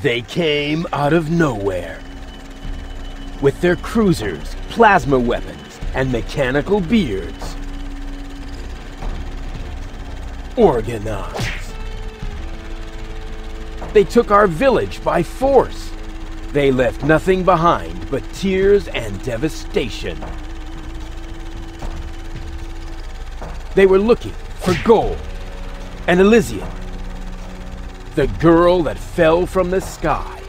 They came out of nowhere. With their cruisers, plasma weapons, and mechanical beards. Organize. They took our village by force. They left nothing behind but tears and devastation. They were looking for Goal and Elysium, the girl that fell from the sky.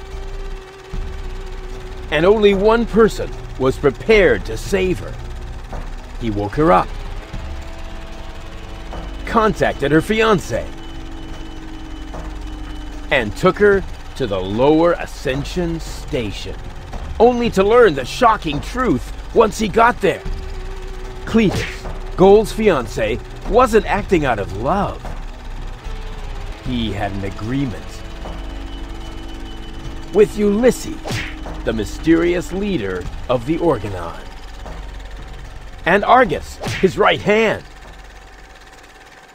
And only one person was prepared to save her. He woke her up, contacted her fiance, and took her to the lower Ascension station, only to learn the shocking truth once he got there. Cletus, Goal's fiance, wasn't acting out of love. He had an agreement with Ulysses, the mysterious leader of the Organon, and Argus, his right hand.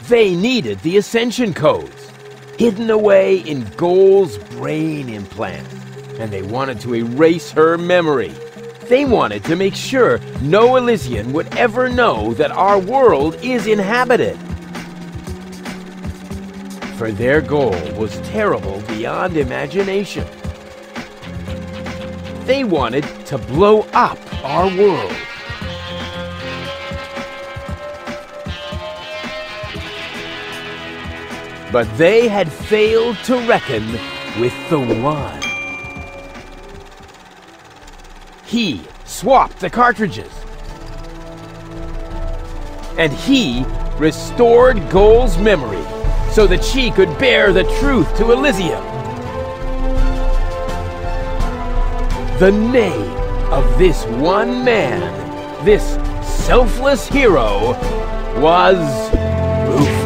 They needed the Ascension codes, hidden away in Goal's brain implant, and they wanted to erase her memory. They wanted to make sure no Elysian would ever know that our world is inhabited. For their goal was terrible beyond imagination. They wanted to blow up our world. But they had failed to reckon with the One. He swapped the cartridges. And he restored Goal's memory so that she could bear the truth to Elysium. The name of this one man, this selfless hero, was Rufus.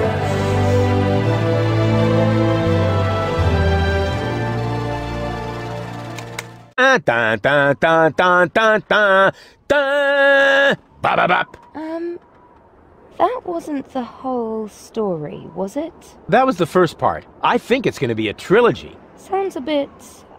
Ah, da da da da da da da ba ba bop. Um, that wasn't the whole story, was it? That was the first part. I think it's going to be a trilogy. Sounds a bit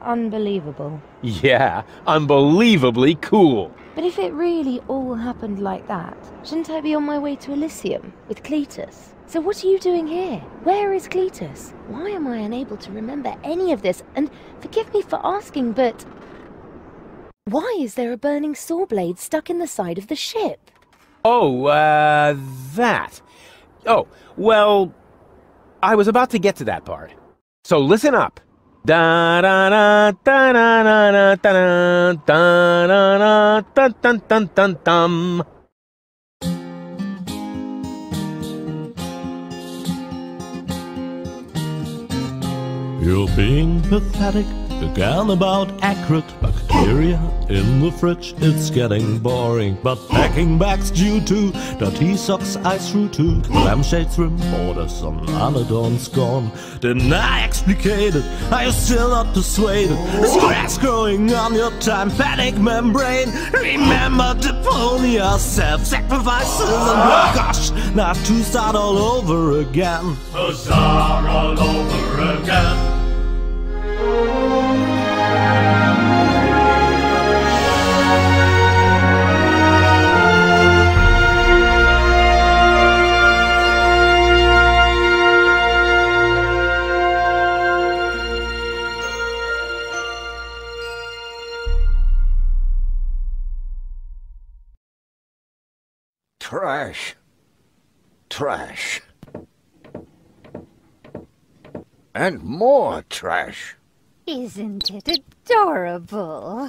unbelievable. Yeah, unbelievably cool. But if it really all happened like that, shouldn't I be on my way to Elysium with Cletus? So what are you doing here? Where is Cletus? Why am I unable to remember any of this? And forgive me for asking, but why is there a burning saw blade stuck in the side of the ship? Oh, uh, that. Oh, well, I was about to get to that part. So listen up. You're being pathetic again about acrid bacteria in the fridge. It's getting boring, but packing bags due to dirty socks ice through to lampshades rim borders on Anadon's gone. Didn't I explicate it? Are you still not persuaded? Is grass growing on your tympanic membrane? Remember Deponia, self-sacrifices, and oh gosh, not to start all over again. Huzzah all over again. Trash. Trash. And more trash. Isn't it adorable?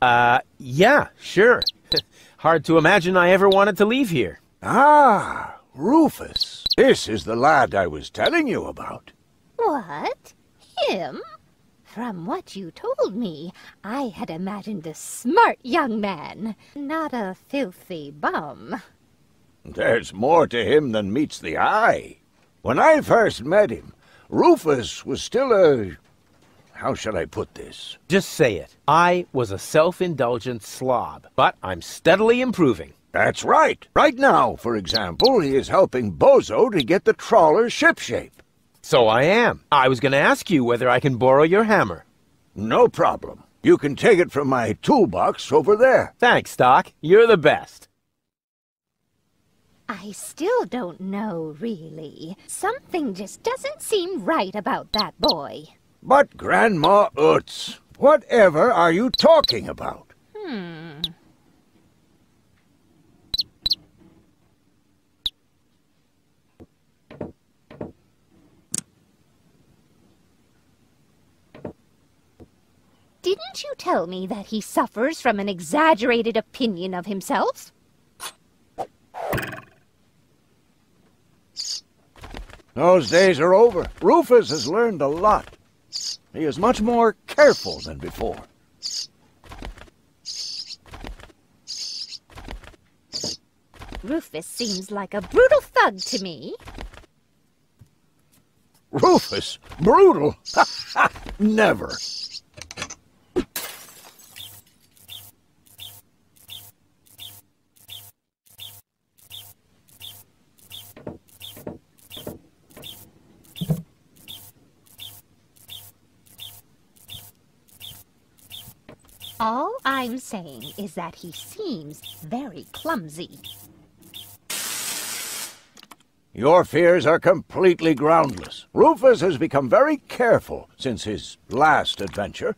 Uh, yeah, sure. Hard to imagine I ever wanted to leave here. Ah, Rufus. This is the lad I was telling you about. What? Him? From what you told me, I had imagined a smart young man, not a filthy bum. There's more to him than meets the eye. When I first met him, Rufus was still a... How shall I put this? Just say it. I was a self-indulgent slob, but I'm steadily improving. That's right. Right now, for example, he is helping Bozo to get the trawler shipshape. So I am. I was going to ask you whether I can borrow your hammer. No problem. You can take it from my toolbox over there. Thanks, Doc. You're the best. I still don't know, really. Something just doesn't seem right about that boy. But Grandma Utz, whatever are you talking about? Hmm. Didn't you tell me that he suffers from an exaggerated opinion of himself? Those days are over. Rufus has learned a lot. He is much more careful than before. Rufus seems like a brutal thug to me. Rufus? Brutal? Never. All I'm saying is that he seems very clumsy. Your fears are completely groundless. Rufus has become very careful since his last adventure.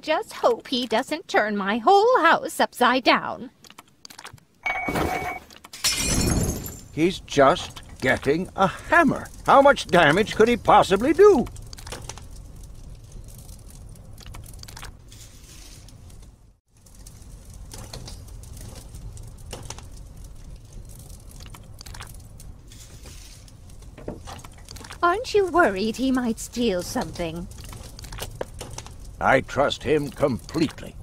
Just hope he doesn't turn my whole house upside down. He's just getting a hammer. How much damage could he possibly do? Aren't you worried he might steal something? I trust him completely.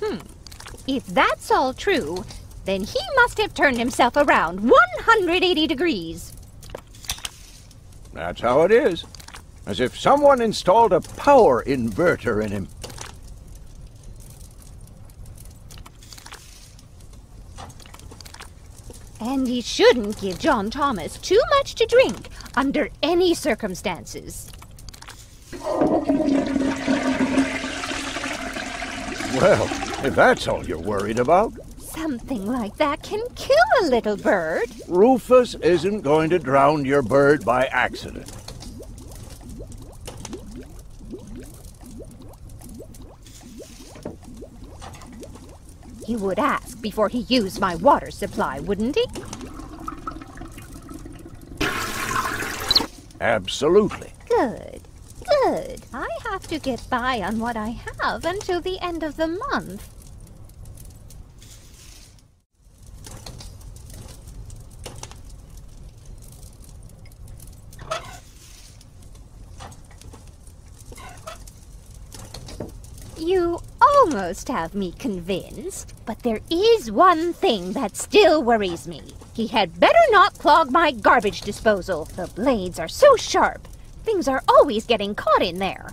Hmm. If that's all true, then he must have turned himself around 180 degrees. That's how it is. As if someone installed a power inverter in him. And he shouldn't give John Thomas too much to drink under any circumstances. Well, if that's all you're worried about, Something like that can kill a little bird. Rufus isn't going to drown your bird by accident. He would ask before he used my water supply, wouldn't he? Absolutely. Good. Good. I have to get by on what I have until the end of the month. You almost have me convinced, but there is one thing that still worries me. He had better not clog my garbage disposal. The blades are so sharp. Things are always getting caught in there.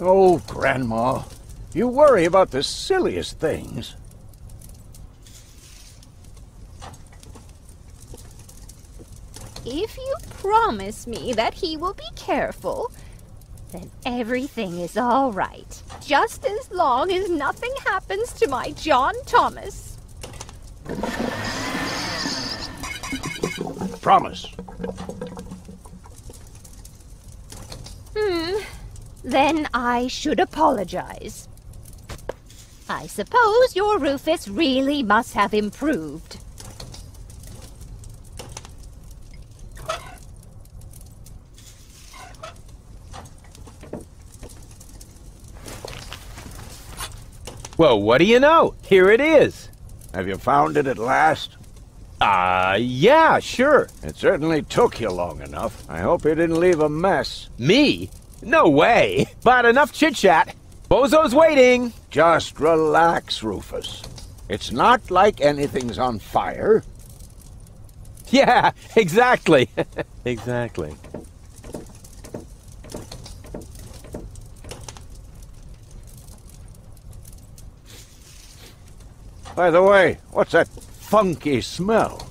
Oh, Grandma, you worry about the silliest things. If you promise me that he will be careful, then everything is all right. Just as long as nothing happens to my John Thomas. Promise. Hmm. Then I should apologize. I suppose your Rufus really must have improved. Well, what do you know? Here it is. Have you found it at last? Uh, yeah, sure. It certainly took you long enough. I hope you didn't leave a mess. Me? No way. But enough chit-chat. Bozo's waiting. Just relax, Rufus. It's not like anything's on fire. Yeah, exactly. exactly. By the way, what's that funky smell?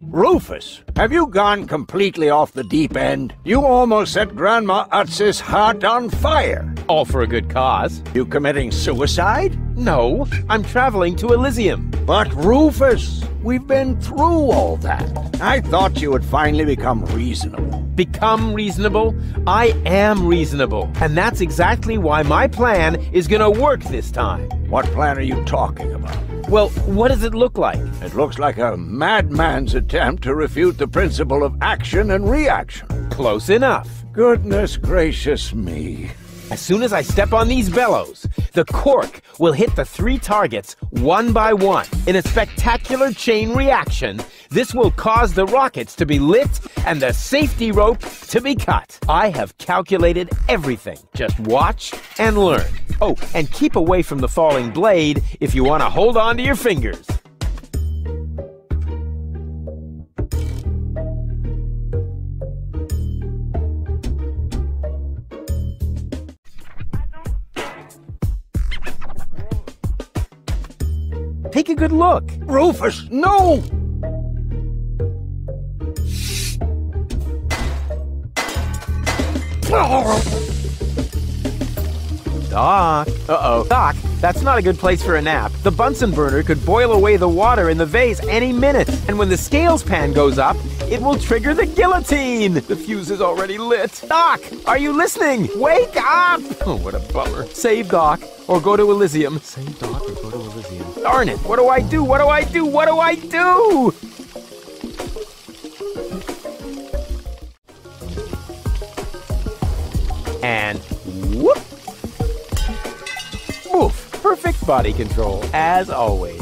Rufus, have you gone completely off the deep end? You almost set Grandma Utz's heart on fire. All for a good cause. You committing suicide? No, I'm traveling to Elysium. But Rufus, we've been through all that. I thought you would finally become reasonable. Become reasonable? I am reasonable. And that's exactly why my plan is gonna work this time. What plan are you talking about? Well, what does it look like? It looks like a madman's attempt to refute the principle of action and reaction. Close enough. Goodness gracious me. As soon as I step on these bellows, the cork will hit the three targets one by one. In a spectacular chain reaction, this will cause the rockets to be lit and the safety rope to be cut. I have calculated everything. Just watch and learn. Oh, and keep away from the falling blade if you want to hold on to your fingers. Take a good look. Rufus, no! Doc. Uh-oh. Doc, that's not a good place for a nap. The Bunsen burner could boil away the water in the vase any minute. And when the scales pan goes up, it will trigger the guillotine. The fuse is already lit. Doc, are you listening? Wake up! Oh, what a bummer. Save Doc, or go to Elysium. Save Doc or go to Elysium. Darn it, what do I do? What do I do? What do I do? And whoop! Woof! Perfect body control, as always.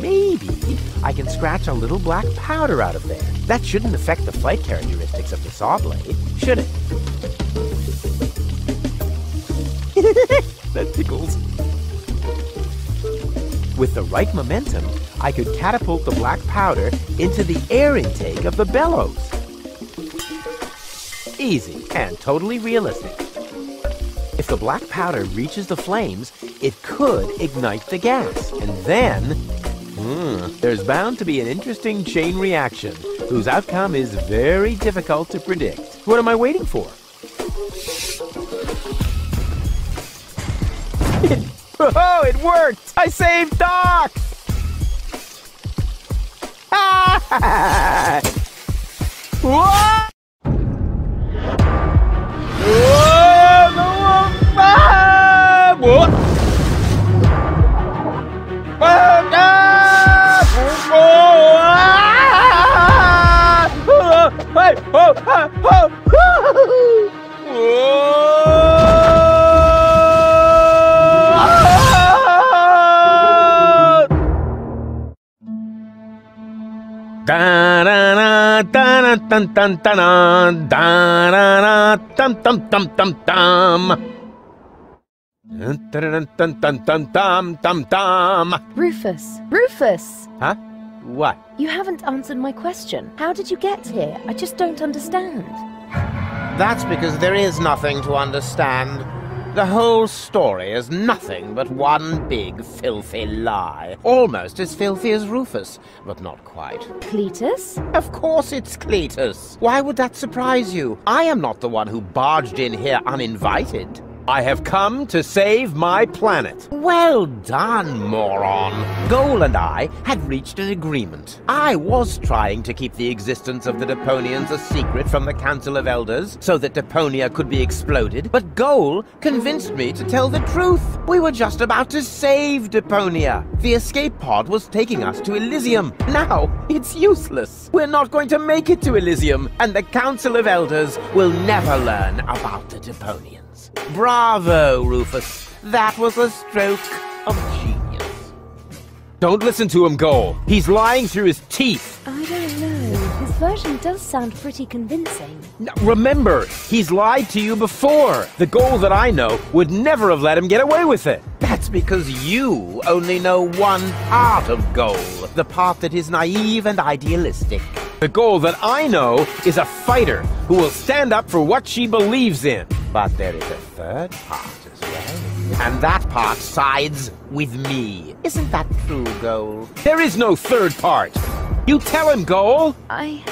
Maybe I can scratch a little black powder out of there. That shouldn't affect the flight characteristics of the saw blade, should it? that tickles. With the right momentum, I could catapult the black powder into the air intake of the bellows. Easy and totally realistic. If the black powder reaches the flames, it could ignite the gas. And then, hmm, there's bound to be an interesting chain reaction whose outcome is very difficult to predict. What am I waiting for? It, oh, it worked! I saved Doc! Ah! Whoa! Rufus! Rufus! Huh? What? You haven't answered my question. How did you get here? I just don't understand. That's because there is nothing to understand. The whole story is nothing but one big filthy lie. Almost as filthy as Rufus, but not quite. Cletus? Of course it's Cletus. Why would that surprise you? I am not the one who barged in here uninvited. I have come to save my planet. Well done, moron. Goal and I had reached an agreement. I was trying to keep the existence of the Deponians a secret from the Council of Elders so that Deponia could be exploded, but Goal convinced me to tell the truth. We were just about to save Deponia. The escape pod was taking us to Elysium. Now, it's useless. We're not going to make it to Elysium, and the Council of Elders will never learn about the Bravo, Rufus. That was a stroke of genius. Don't listen to him, Goal. He's lying through his teeth. I don't know. Version does sound pretty convincing. N- Remember, he's lied to you before. The Goal that I know would never have let him get away with it. That's because you only know one part of Goal, the part that is naive and idealistic. The Goal that I know is a fighter who will stand up for what she believes in. But there is a third part as well. And that part sides with me. Isn't that true, Goal? There is no third part. You tell him, Goal. I.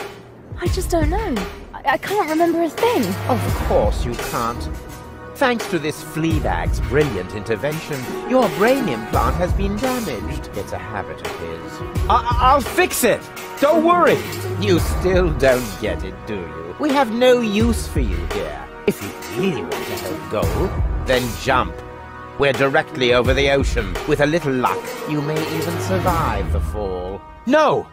I just don't know. I, I can't remember a thing. Of course you can't. Thanks to this Fleabag's brilliant intervention, your brain implant has been damaged. It's a habit of his. I- I'll fix it. Don't worry. You still don't get it, do you? We have no use for you here. If you really want to help Goal, then jump. We're directly over the ocean. With a little luck, you may even survive the fall. No.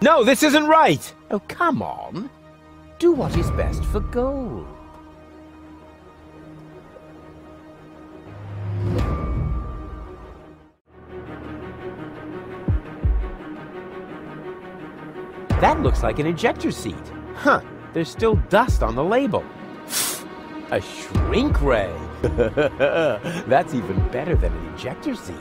No, this isn't right. Oh, come on. Do what is best for Goal. That looks like an ejector seat. Huh, there's still dust on the label. A shrink ray. That's even better than an ejector seat.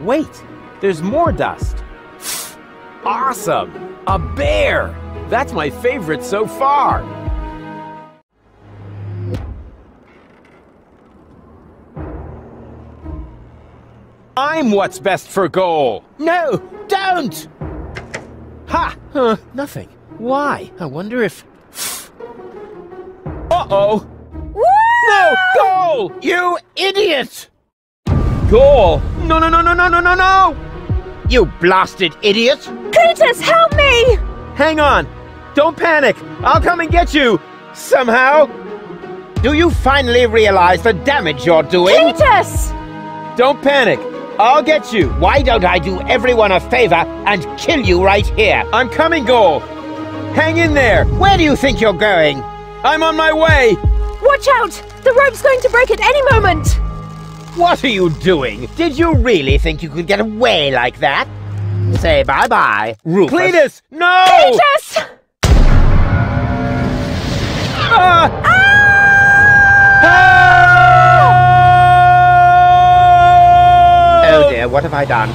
Wait, there's more dust. Awesome! A bear! That's my favorite so far. I'm what's best for Goal. No, don't! Ha! Huh, nothing. Why? I wonder if. Uh-oh! No! Goal! You idiot! Goal! No, no, no, no, no, no, no, no! You blasted idiot! Cletus, help me! Hang on! Don't panic! I'll come and get you! Somehow! Do you finally realize the damage you're doing? Cletus! Don't panic! I'll get you! Why don't I do everyone a favor and kill you right here? I'm coming, Goal! Hang in there! Where do you think you're going? I'm on my way! Watch out! The rope's going to break at any moment! What are you doing? Did you really think you could get away like that? Say bye-bye, Rufus. Cletus! No! Cletus! Ah! Oh dear, what have I done?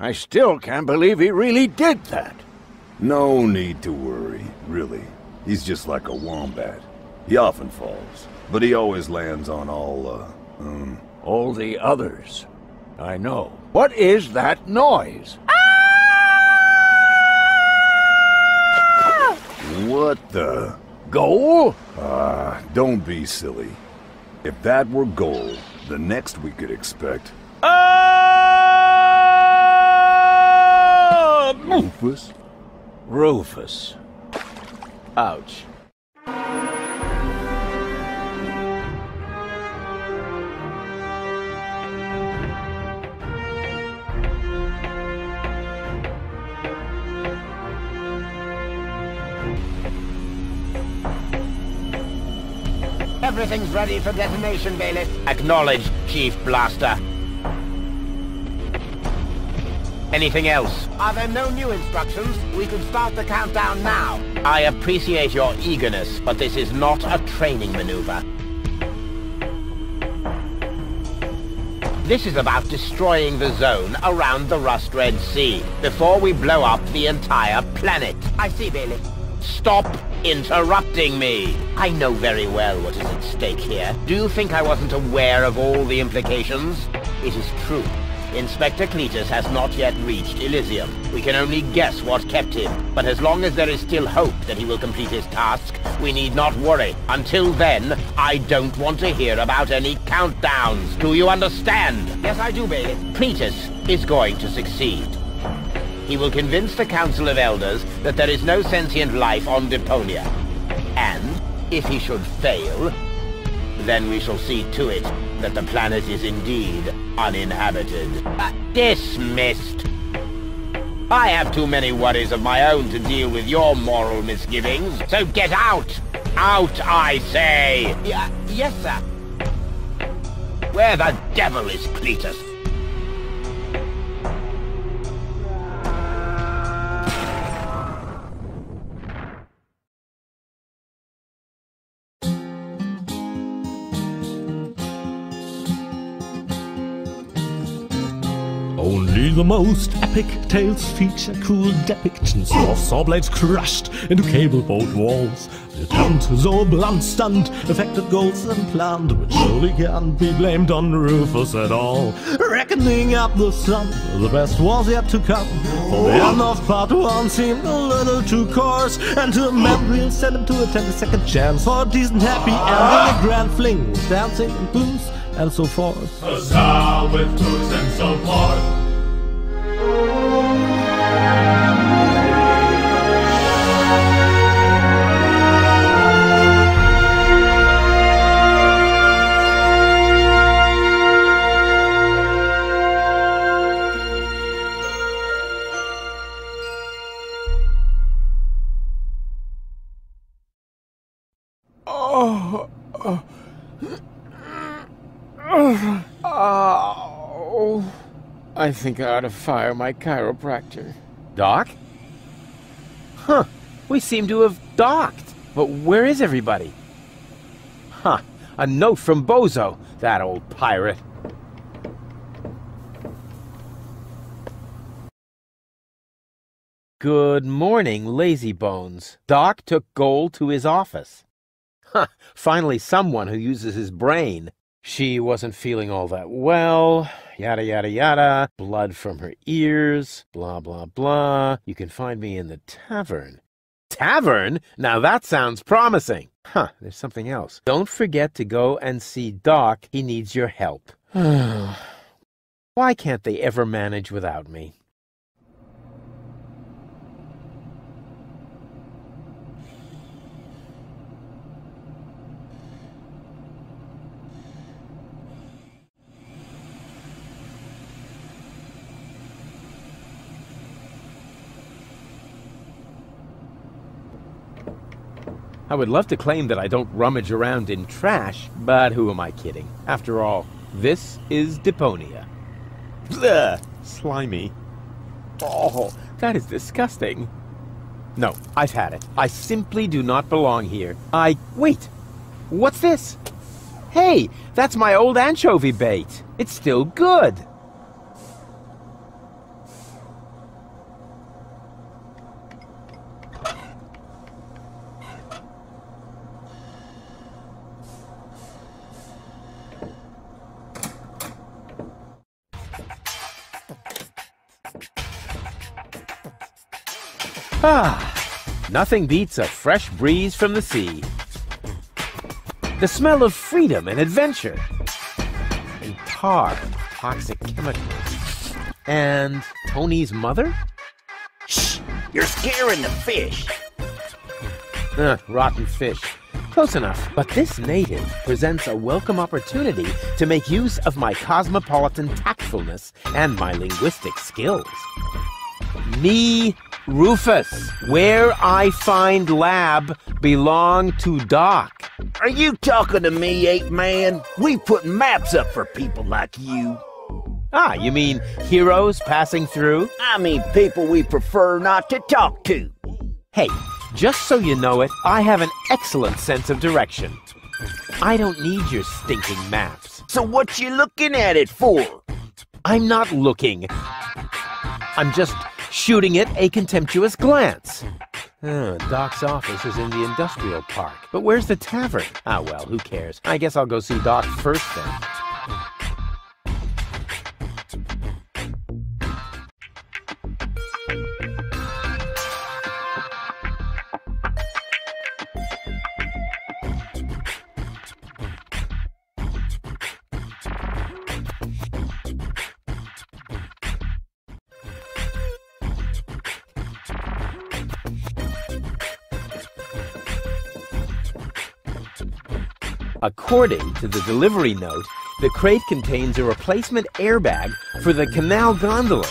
I still can't believe he really did that. No need to worry, really. He's just like a wombat. He often falls, but he always lands on all, uh, um... All the others. I know. What is that noise? What the... Goal? Ah, don't be silly. If that were Goal, the next we could expect... Ah! Rufus? Rufus. Ouch. Everything's ready for detonation, Bailiff. Acknowledged, Chief Blaster. Anything else? Are there no new instructions? We can start the countdown now. I appreciate your eagerness, but this is not a training maneuver. This is about destroying the zone around the Rust Red Sea before we blow up the entire planet. I see, Bailey. Stop interrupting me. I know very well what is at stake here. Do you think I wasn't aware of all the implications? It is true. Inspector Cletus has not yet reached Elysium. We can only guess what kept him, but as long as there is still hope that he will complete his task, we need not worry. Until then, I don't want to hear about any countdowns. Do you understand? Yes, I do, Bailey. Cletus is going to succeed. He will convince the Council of Elders that there is no sentient life on Deponia. And, if he should fail, then we shall see to it that the planet is indeed uninhabited. Uh, dismissed. I have too many worries of my own to deal with your moral misgivings, so get out! Out, I say! Yeah, yes, sir. Where the devil is Cletus? The most epic tales feature cruel depictions of saw blades crushed into cable boat walls. The attempt, though blunt stunt, affected goals and planned, but surely can't be blamed on Rufus at all. Reckoning up the sum, the best was yet to come. For the end of part one seemed a little too coarse, and to a man we'll send him to attend a second chance for a decent happy ending, a grand fling dancing and booze and so forth. Huzzah with booze and so forth. Oh, I think I ought to fire my chiropractor. Doc? Huh, we seem to have docked. But where is everybody? Huh, a note from Bozo, that old pirate. Good morning, lazy bones. Doc took Goal to his office. Huh, finally someone who uses his brain. She wasn't feeling all that well, yada yada yada, blood from her ears, blah blah blah. You can find me in the tavern. Tavern? Now that sounds promising. Huh, there's something else. Don't forget to go and see Doc. He needs your help. Why can't they ever manage without me? I would love to claim that I don't rummage around in trash, but who am I kidding? After all, this is Deponia. Blech, slimy. Oh, that is disgusting. No, I've had it. I simply do not belong here. I... Wait! What's this? Hey, that's my old anchovy bait. It's still good. Ah, nothing beats a fresh breeze from the sea. The smell of freedom and adventure. And tar and toxic chemicals. And Toni's mother? Shh! You're scaring the fish. Ugh, rotten fish. Close enough. But this native presents a welcome opportunity to make use of my cosmopolitan tactfulness and my linguistic skills. Me, Rufus, where I find lab belong to Doc. Are you talking to me, ape man? We put maps up for people like you. Ah, you mean heroes passing through? I mean people we prefer not to talk to. Hey, just so you know it, I have an excellent sense of direction. I don't need your stinking maps. So what you looking at it for? I'm not looking. I'm just shooting it a contemptuous glance. Ah, Doc's office is in the industrial park. But where's the tavern? Ah, well, who cares? I guess I'll go see Doc first then. According to the delivery note, the crate contains a replacement airbag for the canal gondola.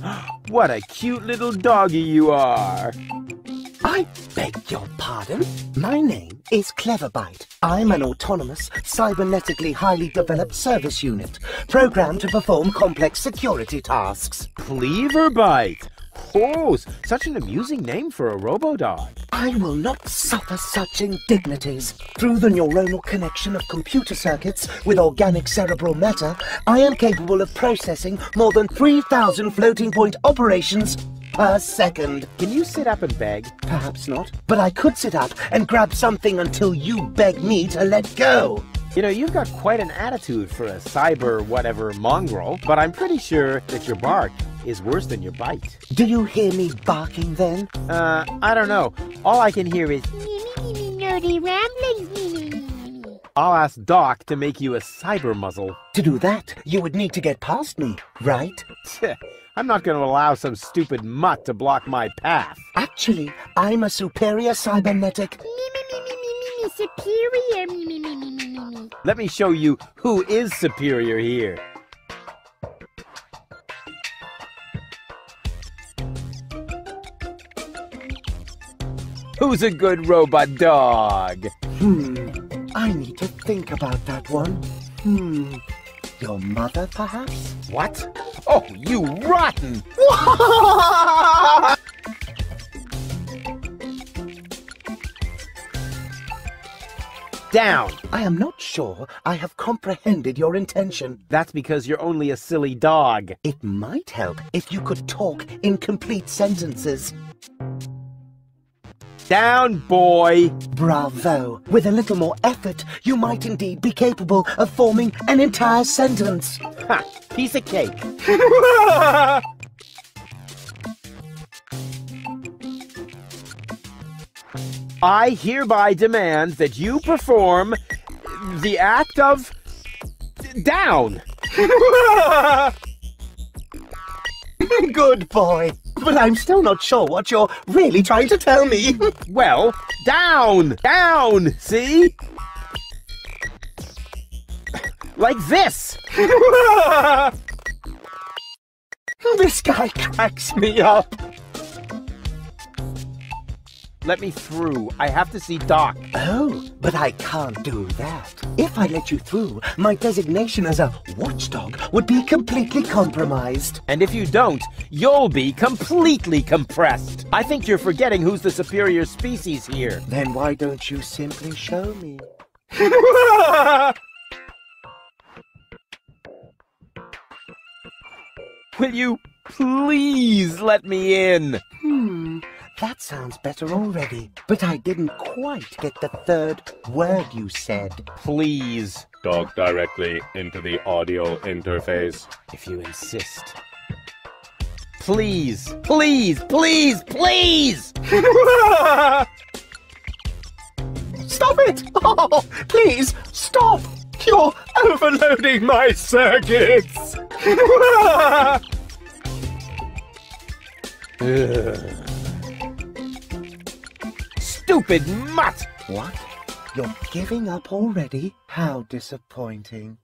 What a cute little doggy you are. I beg your pardon? My name is Cleverbite. I'm an autonomous, cybernetically highly developed service unit, programmed to perform complex security tasks. Cleaverbite. Oh, such an amusing name for a robo-dog. I will not suffer such indignities. Through the neuronal connection of computer circuits with organic cerebral matter, I am capable of processing more than 3,000 floating point operations per second. Can you sit up and beg? Perhaps not, but I could sit up and grab something until you beg me to let go. You know, you've got quite an attitude for a cyber whatever mongrel, but I'm pretty sure that your bark is worse than your bite. Do you hear me barking then? Uh, I don't know. All I can hear is, Nerdy ramblings. I'll ask Doc to make you a cyber muzzle. To do that, you would need to get past me, right? I'm not going to allow some stupid mutt to block my path. Actually, I'm a superior cybernetic. Superior. Let me show you who is superior here. Who's a good robot dog? Hmm, I need to think about that one. Hmm, your mother, perhaps? What? Oh, you rotten! Down! I am not sure I have comprehended your intention. That's because you're only a silly dog. It might help if you could talk in complete sentences. Down, boy! Bravo! With a little more effort, you might indeed be capable of forming an entire sentence. Ha! Piece of cake. I hereby demand that you perform the act of down. Good boy. But I'm still not sure what you're really trying to tell me. Well, down, down, see? Like this. this guy cracks me up. Let me through. I have to see Doc. Oh, but I can't do that. If I let you through, my designation as a watchdog would be completely compromised. And if you don't, you'll be completely compressed. I think you're forgetting who's the superior species here. Then why don't you simply show me? Will you please let me in? Hmm, that sounds better already. But I didn't quite get the third word you said. Please, Talk directly into the audio interface. if you insist. Please, please, please, please! Stop it! Oh, please, stop! You're overloading my circuits! Stupid mutt! What? You're giving up already? How disappointing.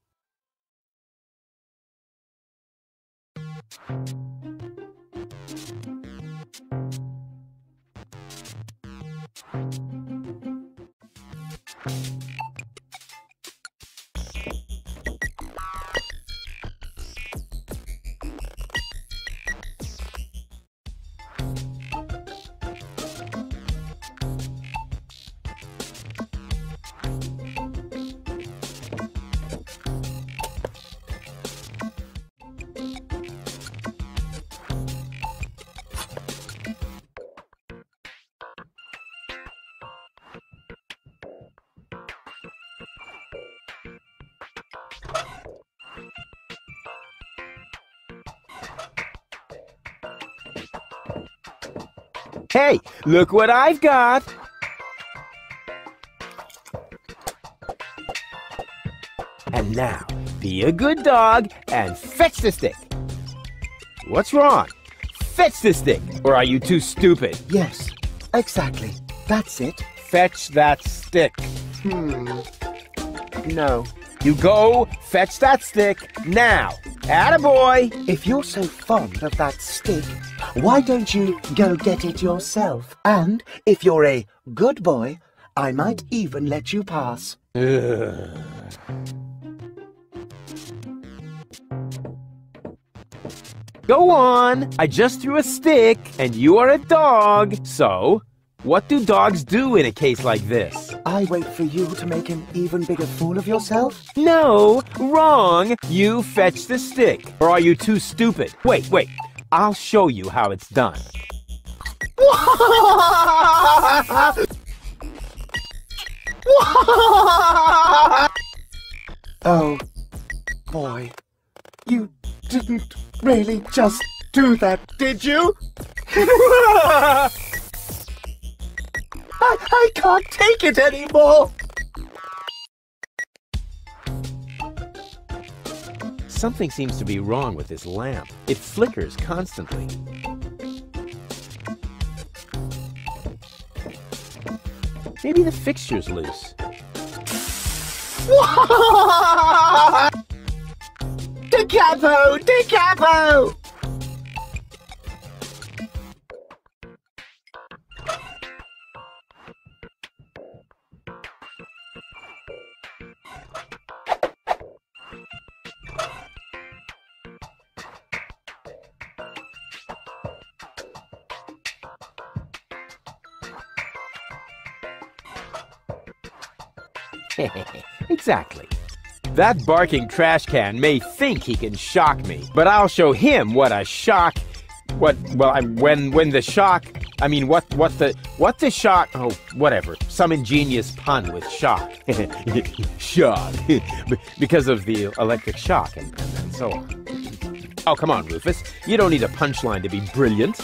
Hey, look what I've got! And now, be a good dog and fetch the stick. What's wrong? Fetch the stick, or are you too stupid? Yes, exactly. That's it. Fetch that stick. Hmm. No. You go fetch that stick now. Attaboy! If you're so fond of that stick, Why don't you go get it yourself? And if you're a good boy, I might even let you pass. Go on! I just threw a stick, and you are a dog. So, what do dogs do in a case like this? I wait for you to make an even bigger fool of yourself? No, wrong! You fetch the stick. Or are you too stupid? Wait, wait. I'll show you how it's done. Oh, boy. You didn't really just do that, did you? I, I can't take it anymore! Something seems to be wrong with this lamp. It flickers constantly. Maybe the fixture's loose. Da capo! Exactly. That barking trash can may think he can shock me, but I'll show him what a shock. What? Well, I, when when the shock. I mean, what what the what the shock? Oh, whatever. Some ingenious pun with shock. shock, because of the electric shock and, and, and so on. Oh, come on, Rufus. You don't need a punchline to be brilliant.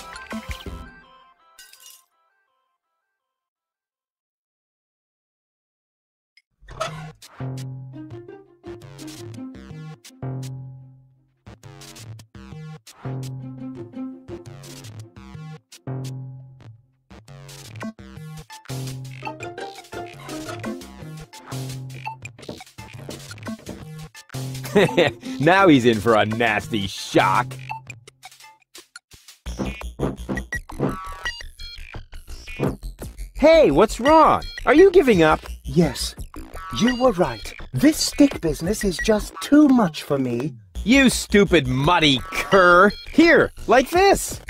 now he's in for a nasty shock. Hey, what's wrong? Are you giving up? Yes, you were right. This stick business is just too much for me. You stupid muddy cur! Here, like this!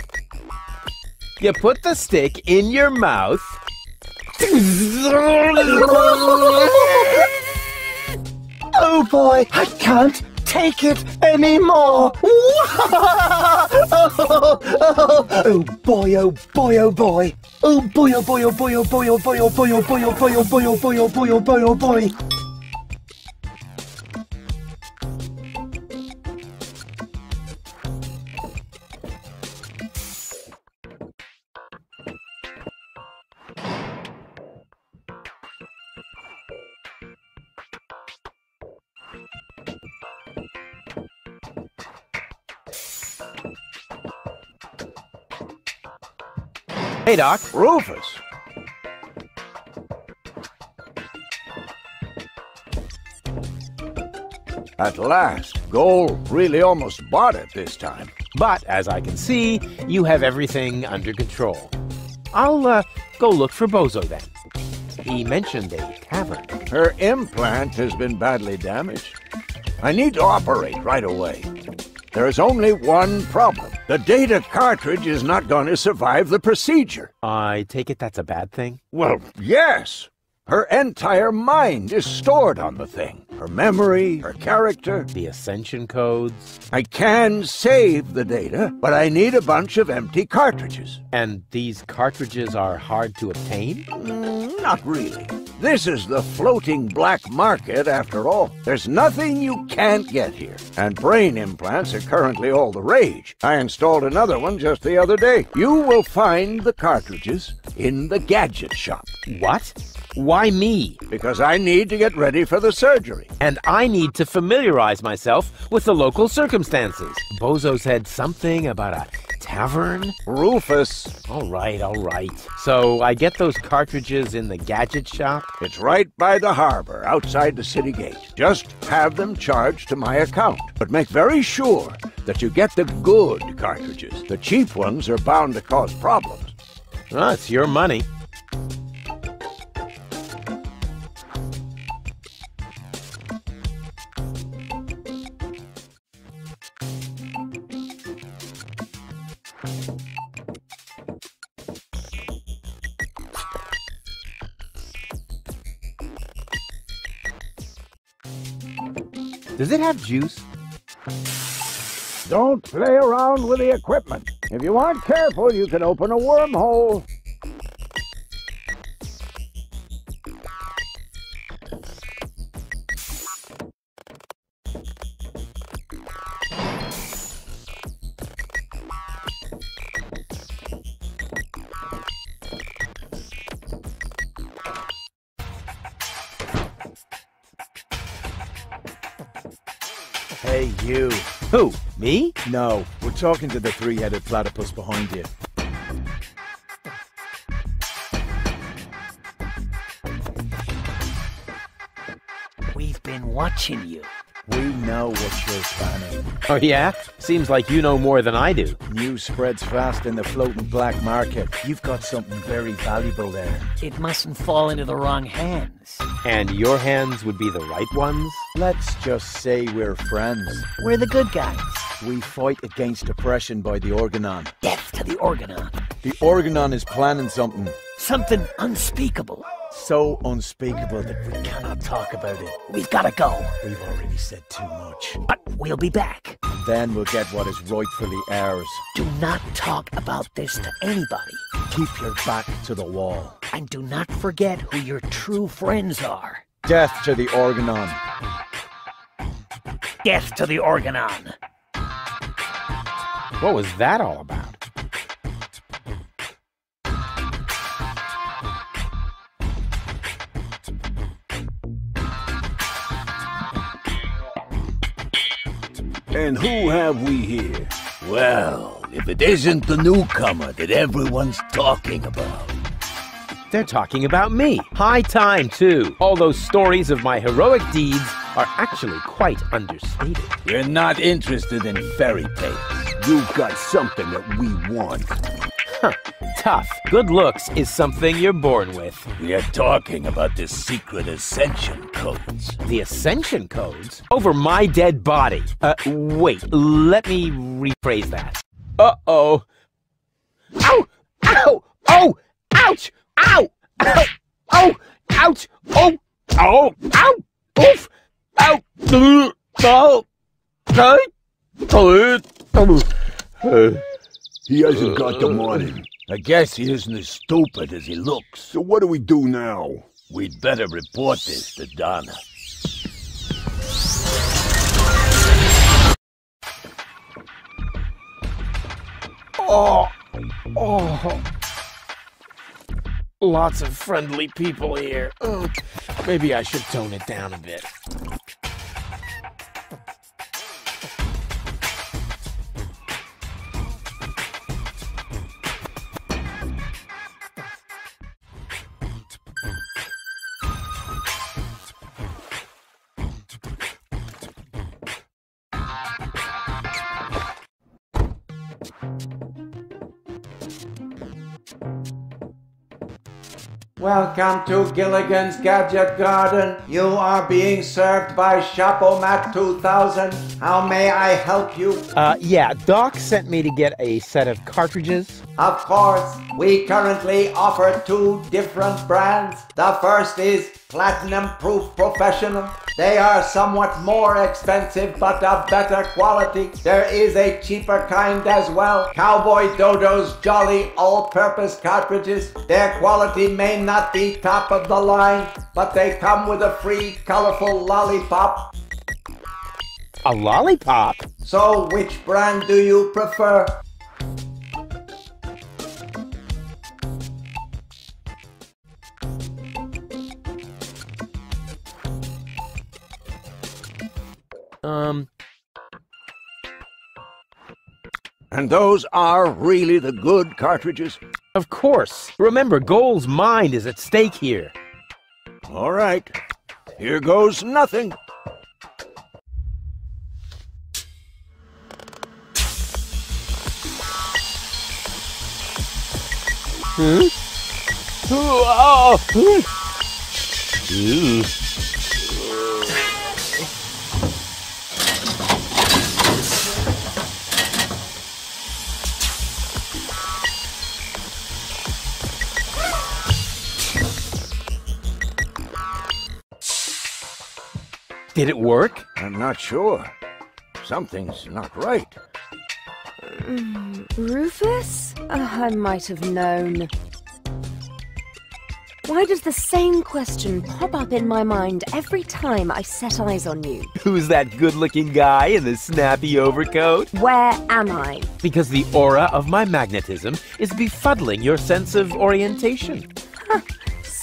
You put the stick in your mouth. Oh boy, I can't take it anymore! oh boy, oh boy, oh boy! Oh boy, oh boy, oh boy, oh boy, oh boy, oh boy, oh boy, oh boy, oh boy, oh boy, oh boy, oh boy, oh boy! Hey, Doc. Rufus! At last, Goal really almost bought it this time. But, as I can see, you have everything under control. I'll, uh, go look for Bozo then. He mentioned a tavern. Her implant has been badly damaged. I need to operate right away. There is only one problem. The data cartridge is not going to survive the procedure. I take it that's a bad thing? Well, yes. Her entire mind is stored on the thing. Her memory, her character. The ascension codes. I can save the data, but I need a bunch of empty cartridges. And these cartridges are hard to obtain? Mm, not really. This is the floating black market, after all. There's nothing you can't get here. And brain implants are currently all the rage. I installed another one just the other day. You will find the cartridges in the gadget shop. What? Why me? Because I need to get ready for the surgery. And I need to familiarize myself with the local circumstances. Bozo said something about a tavern? Rufus. All right, all right. So I get those cartridges in the gadget shop? It's right by the harbor, outside the city gate. Just have them charged to my account. But make very sure that you get the good cartridges. The cheap ones are bound to cause problems. Well, it's your money. Does it have juice? Don't play around with the equipment. If you aren't careful, you can open a wormhole. No, we're talking to the three-headed platypus behind you. We've been watching you. We know what you're planning. Oh, yeah? Seems like you know more than I do. News spreads fast in the floating black market. You've got something very valuable there. It mustn't fall into the wrong hands. And your hands would be the right ones? Let's just say we're friends. We're the good guys. We fight against oppression by the Organon. Death to the Organon. The Organon is planning something Something unspeakable. so unspeakable that we cannot talk about it. We've gotta go. We've already said too much. But we'll be back. Then we'll get what is rightfully ours. Do not talk about this to anybody. Keep your back to the wall. And do not forget who your true friends are. Death to the Organon. Death to the Organon. What was that all about? And who have we here? Well, if it isn't the newcomer that everyone's talking about. They're talking about me. High time, too. All those stories of my heroic deeds are actually quite understated. You're not interested in fairy tales. You've got something that we want. Huh. Tough. Good looks is something you're born with. We are talking about the secret ascension codes. The ascension codes? Over my dead body. Uh, wait, let me rephrase that. Uh-oh. Ow! Ow! Oh! Ouch! Ow! Ow! Oh! Ouch! Oh! Oh! Ow! Oof! Ow! Oh! Oh! Oh! He hasn't got the money. I guess he isn't as stupid as he looks. So what do we do now? We'd better report this to Donna. Oh, oh. Lots of friendly people here. Oh, maybe I should tone it down a bit. Welcome to Gilligan's Gadget Garden. You are being served by Shapomat 2000. How may I help you? Uh, yeah, Doc sent me to get a set of cartridges. Of course, we currently offer two different brands. The first is Platinum Proof Professional. They are somewhat more expensive but of better quality. There is a cheaper kind as well. Cowboy Dodo's Jolly All-Purpose Cartridges. Their quality may not be top of the line, but they come with a free colorful lollipop. A lollipop? So which brand do you prefer? Um, And those are really the good cartridges? of course. Remember, Goal's mind is at stake here. All right. Here goes nothing. Huh? Oh, oh. Ew. Did it work? I'm not sure. Something's not right. Mm, Rufus? Uh, I might have known. Why does the same question pop up in my mind every time I set eyes on you? Who's that good looking guy in the snappy overcoat? Where am I? Because the aura of my magnetism is befuddling your sense of orientation.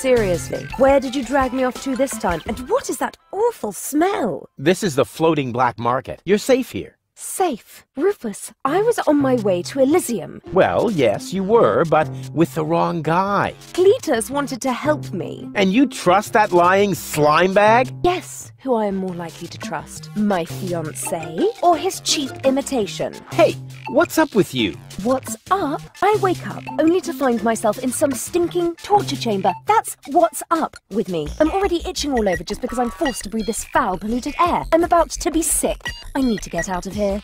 Seriously, where did you drag me off to this time? And what is that awful smell? This is the floating black market. You're safe here. Safe. Rufus, I was on my way to Elysium. Well, yes, you were, but with the wrong guy. Cletus wanted to help me. And you trust that lying slime bag? Yes, who I am more likely to trust. My fiancé or his cheap imitation? Hey, what's up with you? What's up? I wake up only to find myself in some stinking torture chamber. That's what's up with me. I'm already itching all over just because I'm forced to breathe this foul, polluted air. I'm about to be sick. I need to get out of here.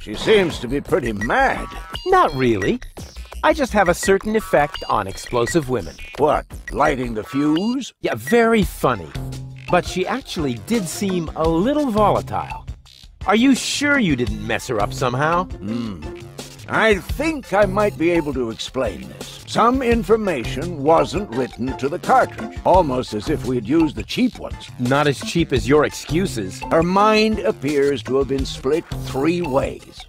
She seems to be pretty mad. Not really. I just have a certain effect on explosive women. What, lighting the fuse? Yeah, very funny. But she actually did seem a little volatile. Are you sure you didn't mess her up somehow? Hmm. I think I might be able to explain this. Some information wasn't written to the cartridge, almost as if we had used the cheap ones. Not as cheap as your excuses. Her mind appears to have been split three ways.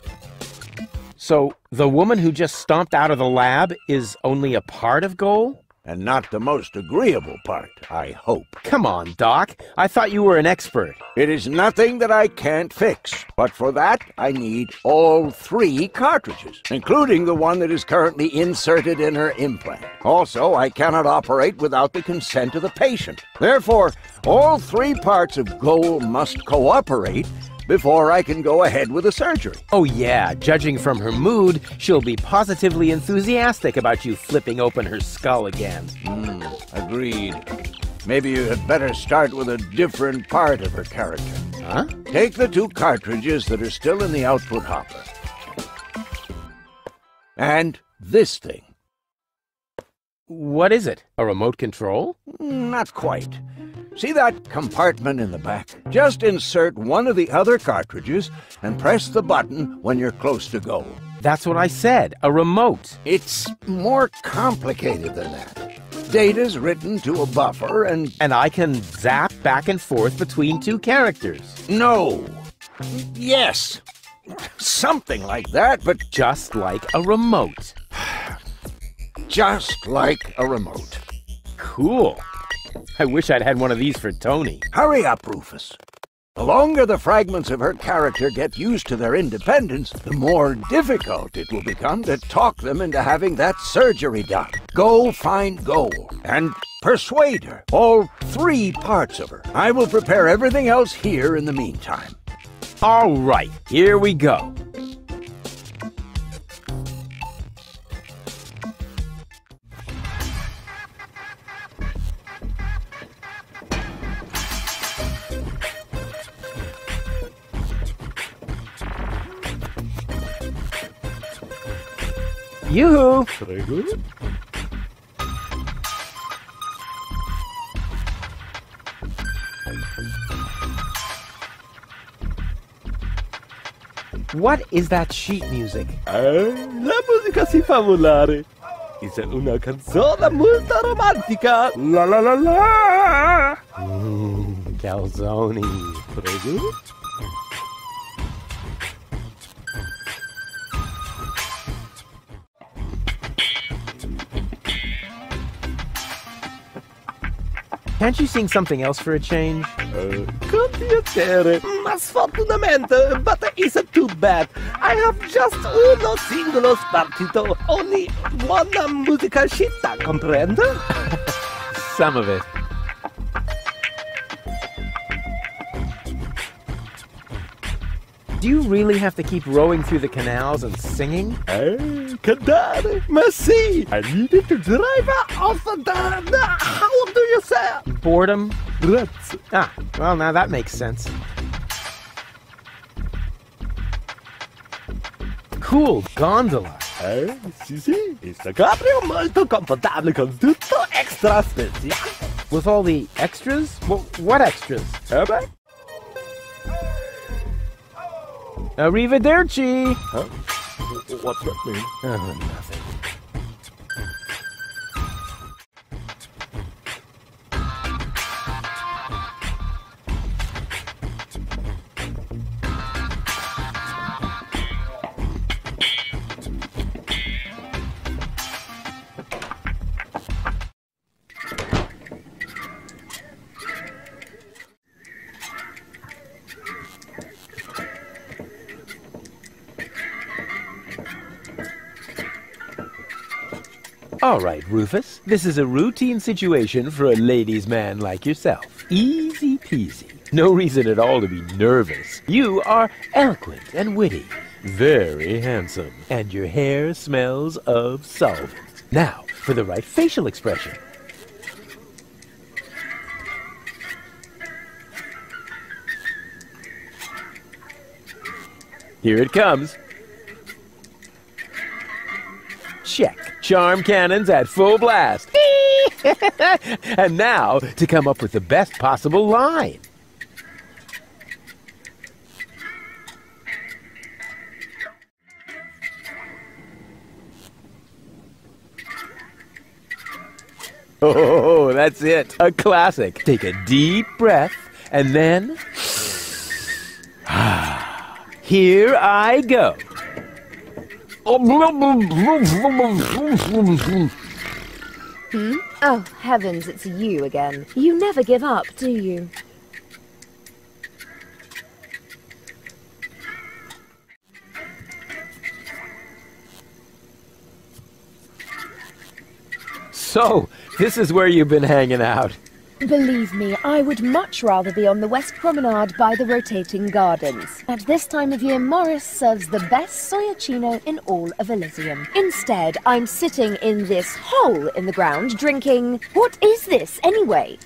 So, the woman who just stomped out of the lab is only a part of Goal? And not the most agreeable part, I hope. Come on, Doc. I thought you were an expert. It is nothing that I can't fix, but for that I need all three cartridges, including the one that is currently inserted in her implant. Also, I cannot operate without the consent of the patient. Therefore, all three parts of Goal must cooperate before I can go ahead with the surgery. Oh, yeah, judging from her mood, she'll be positively enthusiastic about you flipping open her skull again. Hmm, agreed. Maybe you had better start with a different part of her character. Huh? Take the two cartridges that are still in the output hopper. And this thing. What is it? A remote control? Not quite. See that compartment in the back? Just insert one of the other cartridges and press the button when you're close to go. That's what I said, a remote. It's more complicated than that. Data's written to a buffer and... And I can zap back and forth between two characters. No. Yes. Something like that, but Just like a remote. just like a remote. Cool. I wish I'd had one of these for Toni. Hurry up, Rufus. The longer the fragments of her character get used to their independence, the more difficult it will become to talk them into having that surgery done. Go find Goal and persuade her. All three parts of her. I will prepare everything else here in the meantime. All right, here we go. Yoo-hoo! What is that sheet music? Eh, la musica si fa volare. È una canzone molto romantica. La la la la. Mmm, calzone. Prego. Can't you sing something else for a change? Uh, con piacere, ma sfortunatamente, but it's too bad. I have just uno singolo spartito, only one musica scitta, comprende? Some of it. Do you really have to keep rowing through the canals and singing? Ma sì, I needed to drive off the, how do you say? Boredom? Ah, well, now that makes sense. Cool gondola. Eh, sì sì, questo cabrio molto confortabile con tutto extra speciale. With all the extras? Well, what extras? Eh beh? Arrivederci! Huh? What's that mean? Oh, nothing. All right, Rufus. This is a routine situation for a ladies' man like yourself. Easy peasy. No reason at all to be nervous. You are eloquent and witty. Very handsome. And your hair smells of solvent. Now, for the right facial expression. Here it comes. Check. Charm cannons at full blast. and now to come up with the best possible line. Oh, that's it. A classic. Take a deep breath and then. Here I go. Hmm? Oh, heavens, it's you again. You never give up, do you? So, this is where you've been hanging out. Believe me, I would much rather be on the West Promenade by the rotating gardens. At this time of year, Morris serves the best soyacino in all of Elysium. Instead, I'm sitting in this hole in the ground drinking... What is this, anyway?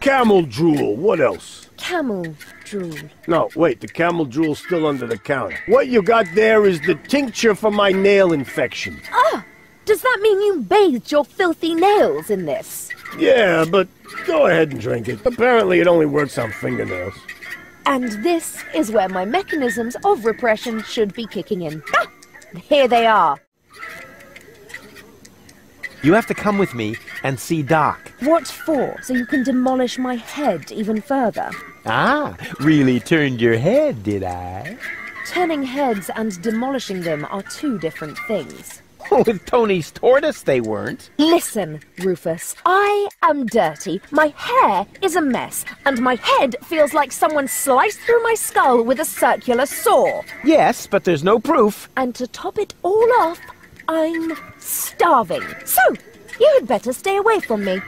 Camel drool, what else? Camel drool. No, wait, the camel drool's still under the counter. What you got there is the tincture for my nail infection. Ah! Does that mean you bathed your filthy nails in this? Yeah, but go ahead and drink it. Apparently it only works on fingernails. And this is where my mechanisms of repression should be kicking in. Ah! Here they are. You have to come with me and see Doc. What for? So you can demolish my head even further? Ah, really turned your head, did I? Turning heads and demolishing them are two different things. With Toni's tortoise, they weren't. Listen, Rufus, I am dirty, my hair is a mess, and my head feels like someone sliced through my skull with a circular saw. Yes, but there's no proof. And to top it all off, I'm starving. So, you had better stay away from me.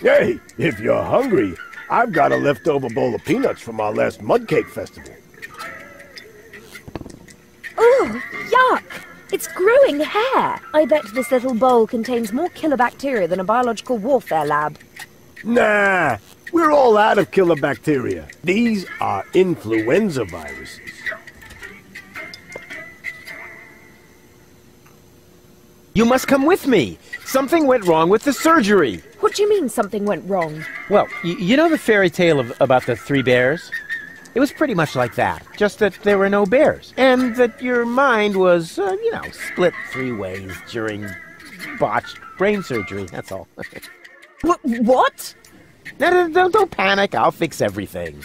Hey, if you're hungry, I've got a leftover bowl of peanuts from our last mud cake festival. Ugh, yuck! It's growing hair. I bet this little bowl contains more killer bacteria than a biological warfare lab. Nah, we're all out of killer bacteria. These are influenza viruses. You must come with me. Something went wrong with the surgery. What do you mean something went wrong? Well, you know the fairy tale of, about the three bears? It was pretty much like that, just that there were no bears, and that your mind was, uh, you know, split three ways during botched brain surgery, that's all. Wh- what? No, no, don't panic, I'll fix everything.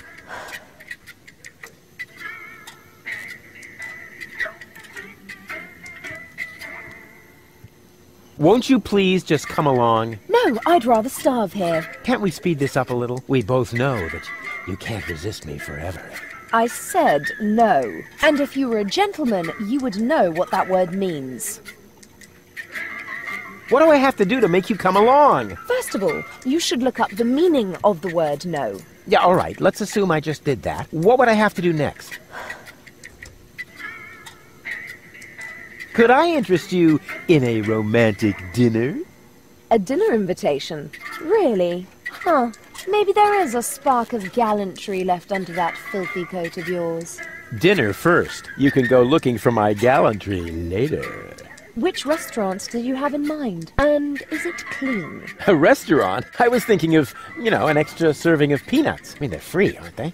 Won't you please just come along? No, No, I'd rather starve here. Can't we speed this up a little? We both know that you can't resist me forever. I said no. And if you were a gentleman, you would know what that word means. What do I have to do to make you come along? First of all, you should look up the meaning of the word no. Yeah, all right. Let's assume I just did that. What would I have to do next? Could I interest you in a romantic dinner? A dinner invitation? Really? Huh. Maybe there is a spark of gallantry left under that filthy coat of yours. Dinner first. You can go looking for my gallantry later. Which restaurant do you have in mind? And is it clean? A restaurant? I was thinking of, you know, an extra serving of peanuts. I mean, they're free, aren't they?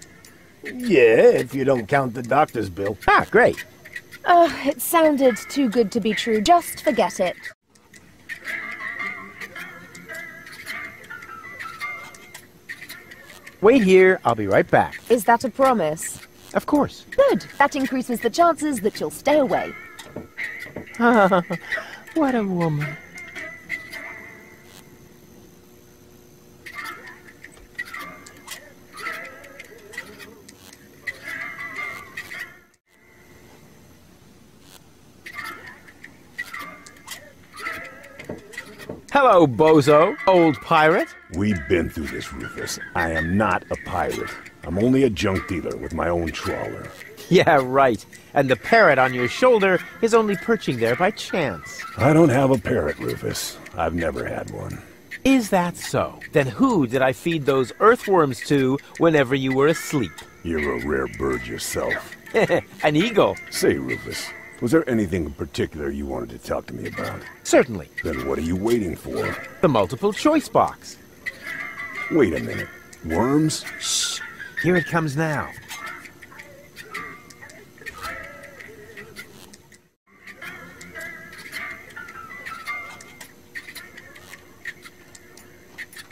Yeah, if you don't count the doctor's bill. Ah, great. Oh, it sounded too good to be true. Just forget it. Wait here. I'll be right back. Is that a promise? Of course. Good. That increases the chances that you'll stay away. what a woman. Hello, bozo, old pirate. We've been through this, Rufus. I am not a pirate. I'm only a junk dealer with my own trawler. Yeah, right. And the parrot on your shoulder is only perching there by chance. I don't have a parrot, Rufus. I've never had one. Is that so? Then who did I feed those earthworms to whenever you were asleep? You're a rare bird yourself. An eagle. Say, Rufus, was there anything in particular you wanted to talk to me about? Certainly. Then what are you waiting for? The multiple choice box. Wait a minute. Worms? Shh. Here it comes now.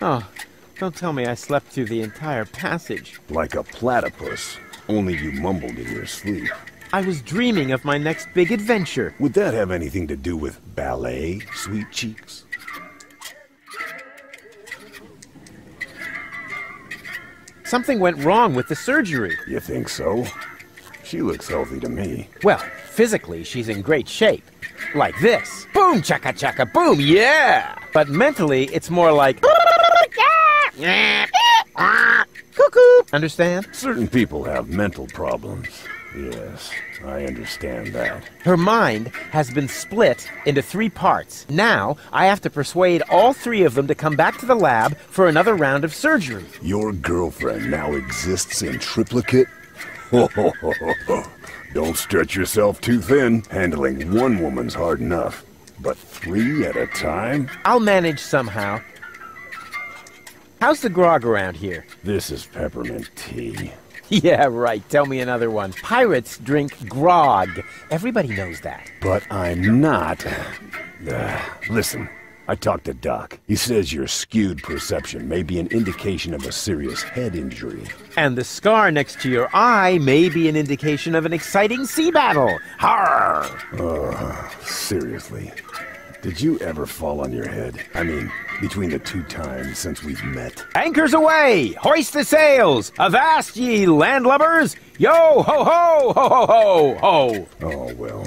Oh, don't tell me I slept through the entire passage. Like a platypus, only you mumbled in your sleep. I was dreaming of my next big adventure. Would that have anything to do with ballet, sweet cheeks? Something went wrong with the surgery. You think so? She looks healthy to me. Well, physically, she's in great shape. Like this. Boom, chaka chaka, boom, yeah! But mentally, it's more like. Cuckoo! Understand? Certain people have mental problems. Yes, I understand that. Her mind has been split into three parts. Now, I have to persuade all three of them to come back to the lab for another round of surgery. Your girlfriend now exists in triplicate? Don't stretch yourself too thin. Handling one woman's hard enough. But three at a time? I'll manage somehow. How's the grog around here? This is peppermint tea. Yeah, right. Tell me another one. Pirates drink grog. Everybody knows that. But I'm not. Uh, listen, I talked to Doc. He says your skewed perception may be an indication of a serious head injury. And the scar next to your eye may be an indication of an exciting sea battle. Har! Uh, seriously. Did you ever fall on your head? I mean, between the two times since we've met. Anchors away! Hoist the sails! Avast ye landlubbers! Yo ho ho ho ho ho ho! Oh, well.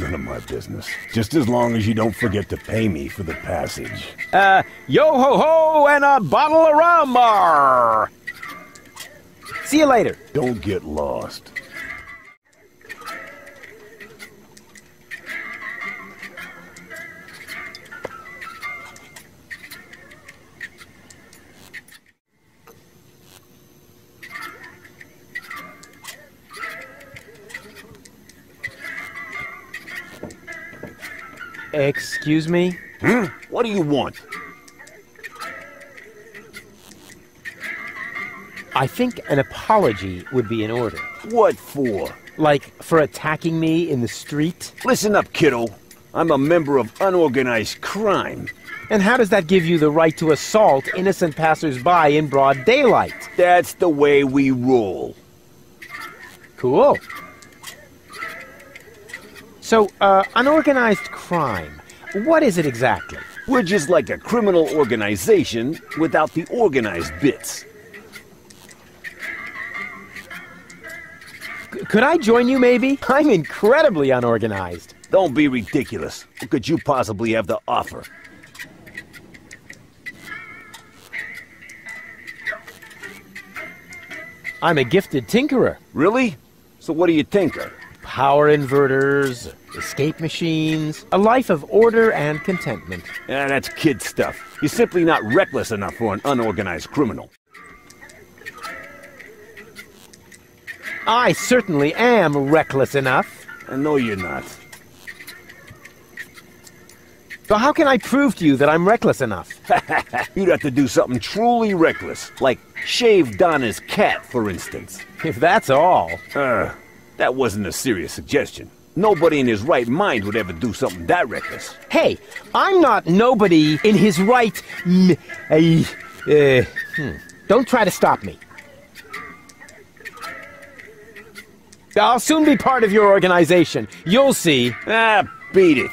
None of my business. Just as long as you don't forget to pay me for the passage. Uh, yo ho ho and a bottle of rum! Arr. See you later. Don't get lost. Excuse me? Hmm? What do you want? I think an apology would be in order. What for? Like for attacking me in the street? Listen up, kiddo. I'm a member of unorganized crime. And how does that give you the right to assault innocent passersby in broad daylight? That's the way we roll. Cool. So, uh, unorganized crime. What is it exactly? We're just like a criminal organization without the organized bits. C- could I join you, maybe? I'm incredibly unorganized. Don't be ridiculous. What could you possibly have to offer? I'm a gifted tinkerer. Really? So what do you tinker? Power inverters, escape machines, a life of order and contentment. Ah, that's kid stuff. You're simply not reckless enough for an unorganized criminal. I certainly am reckless enough. I know you're not. So how can I prove to you that I'm reckless enough? You'd have to do something truly reckless, like shave Donna's cat, for instance. If that's all. Uh, that wasn't a serious suggestion. Nobody in his right mind would ever do something that reckless. Hey, I'm not nobody in his right. M- uh, uh, hmm. Don't try to stop me. I'll soon be part of your organization. You'll see. Ah, beat it.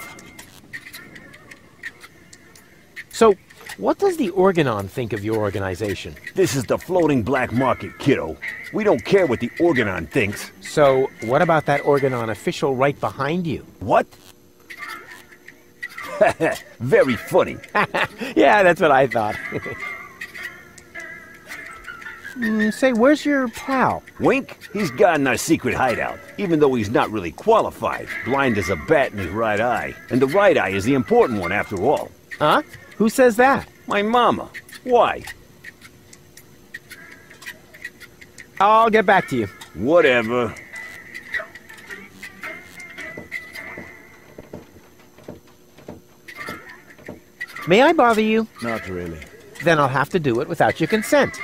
So, what does the Organon think of your organization? This is the floating black market, kiddo. We don't care what the Organon thinks. So, what about that Organon official right behind you? What? Very funny. yeah, that's what I thought. mm, say, where's your pal? Wink? He's got in our secret hideout, even though he's not really qualified. Blind as a bat in his right eye. And the right eye is the important one after all. Huh? Who says that? My mama. Why? I'll get back to you. Whatever. May I bother you? Not really. Then I'll have to do it without your consent.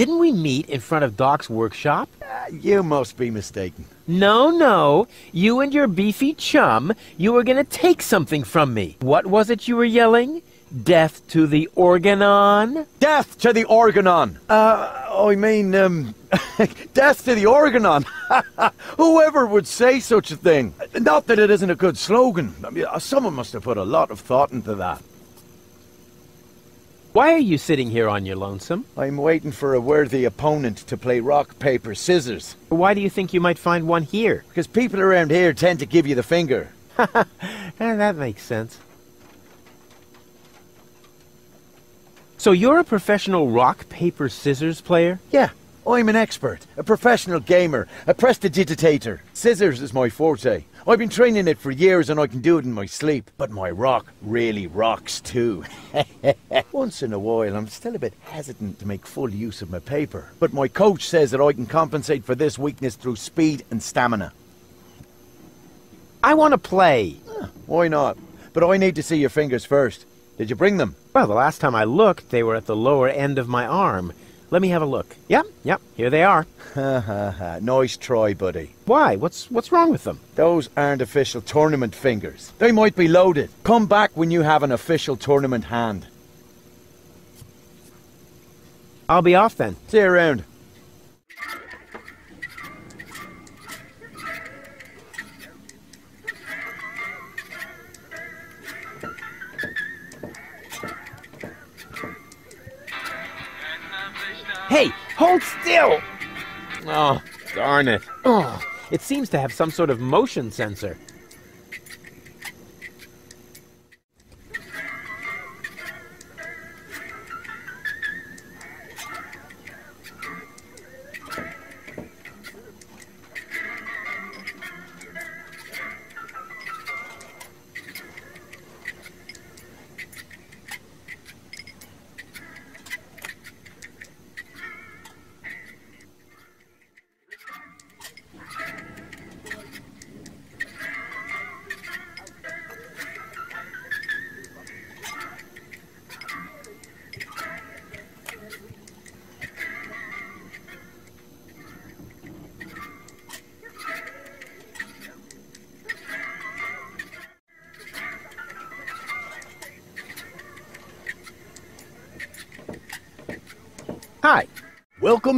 Didn't we meet in front of Doc's workshop? Uh, you must be mistaken. No, no. You and your beefy chum, you were gonna take something from me. What was it you were yelling? Death to the Organon? Death to the Organon! Uh, I mean, um, death to the Organon! Whoever would say such a thing? Not that it isn't a good slogan. I mean, someone must have put a lot of thought into that. Why are you sitting here on your lonesome? I'm waiting for a worthy opponent to play rock, paper, scissors. Why do you think you might find one here? Because people around here tend to give you the finger. Eh, that makes sense. So you're a professional rock, paper, scissors player? Yeah, I'm an expert, a professional gamer, a prestidigitator. Scissors is my forte. I've been training it for years and I can do it in my sleep. But my rock really rocks too. Once in a while, I'm still a bit hesitant to make full use of my paper. But my coach says that I can compensate for this weakness through speed and stamina. I want to play. why not? But I need to see your fingers first. Did you bring them? Well, the last time I looked, they were at the lower end of my arm. Let me have a look. Yep, yep, here they are. Ha ha ha. Nice try, buddy. Why? What's what's wrong with them? Those aren't official tournament fingers. They might be loaded. Come back when you have an official tournament hand. I'll be off then. See you around. Hey, hold still! Oh, darn it. Oh, it seems to have some sort of motion sensor.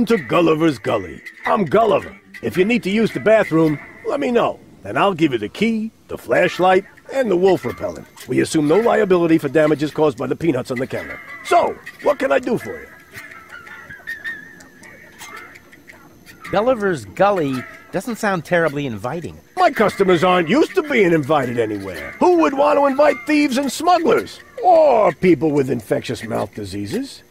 Welcome to Gulliver's Gully. I'm Gulliver. If you need to use the bathroom, let me know. and I'll give you the key, the flashlight, and the wolf repellent. We assume no liability for damages caused by the peanuts on the counter. So, what can I do for you? Gulliver's Gully doesn't sound terribly inviting. My customers aren't used to being invited anywhere. Who would want to invite thieves and smugglers? Or people with infectious mouth diseases?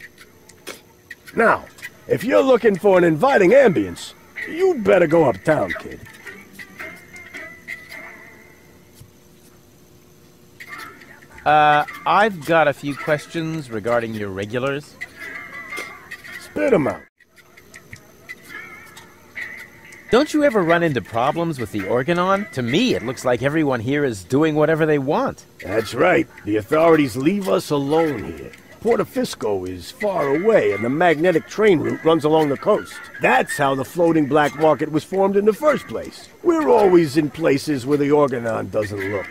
Now, if you're looking for an inviting ambience, you'd better go uptown, kid. Uh, I've got a few questions regarding your regulars. Spit 'em out. Don't you ever run into problems with the Organon? To me, it looks like everyone here is doing whatever they want. That's right. The authorities leave us alone here. Porto Fisco is far away, and the magnetic train route runs along the coast. That's how the floating black market was formed in the first place. We're always in places where the Organon doesn't look.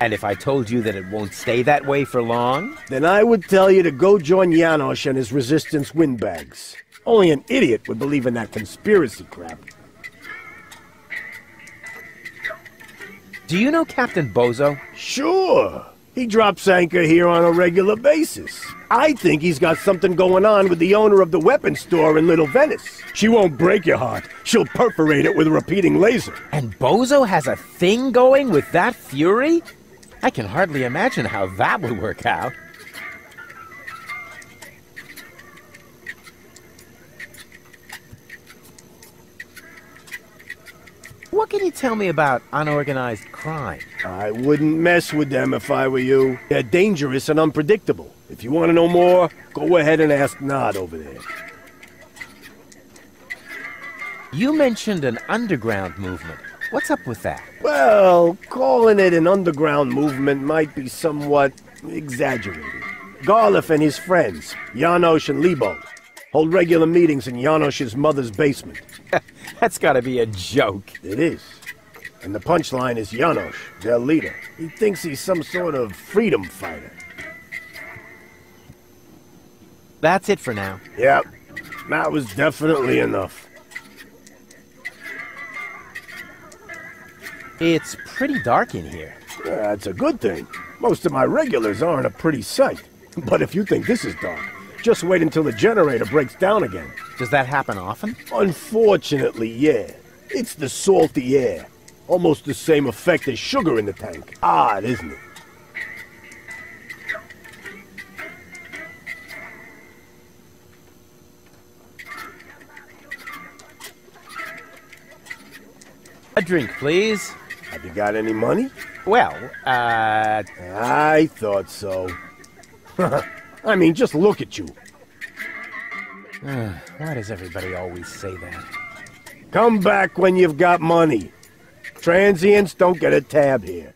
And if I told you that it won't stay that way for long? Then I would tell you to go join Janosch and his resistance windbags. Only an idiot would believe in that conspiracy crap. Do you know Captain Bozo? Sure. He drops anchor here on a regular basis. I think he's got something going on with the owner of the weapons store in Little Venice. She won't break your heart. She'll perforate it with a repeating laser. And Bozo has a thing going with that fury? I can hardly imagine how that would work out. What can you tell me about unorganized crime? I wouldn't mess with them if I were you. They're dangerous and unpredictable. If you want to know more, go ahead and ask Nod over there. You mentioned an underground movement. What's up with that? Well, calling it an underground movement might be somewhat exaggerated. Garliff and his friends, Janosch and Lebo, hold regular meetings in Janosch's mother's basement. That's gotta be a joke. It is. And the punchline is Janosch, their leader. He thinks he's some sort of freedom fighter. That's it for now. Yep, that was definitely enough. It's pretty dark in here. That's a good thing. Most of my regulars aren't a pretty sight. But if you think this is dark, just wait until the generator breaks down again. Does that happen often? Unfortunately, yeah. It's the salty air. Almost the same effect as sugar in the tank. Odd, isn't it? A drink, please. Have you got any money? Well, uh... I thought so. I mean, just look at you. Why does everybody always say that? Come back when you've got money. Transients don't get a tab here.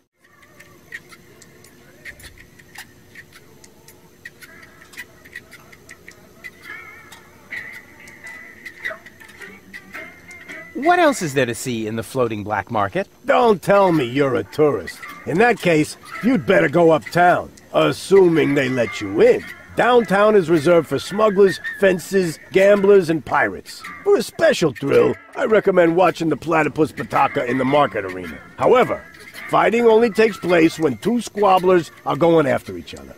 What else is there to see in the floating black market? Don't tell me you're a tourist. In that case, you'd better go uptown, assuming they let you in. Downtown is reserved for smugglers, fences, gamblers, and pirates. For a special thrill, I recommend watching the platypus Pataka in the market arena. However, fighting only takes place when two squabblers are going after each other.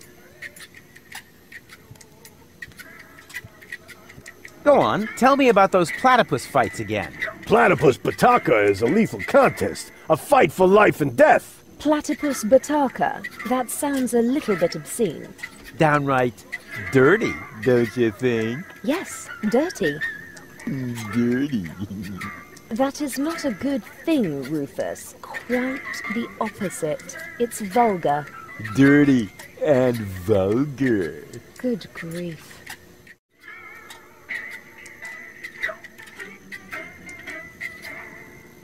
Go on, tell me about those platypus fights again. Platypus Bataka is a lethal contest, a fight for life and death. Platypus Bataka. That sounds a little bit obscene. Downright dirty, don't you think? Yes, dirty. Dirty. That is not a good thing, Rufus. Quite the opposite. It's vulgar. Dirty and vulgar. Good grief.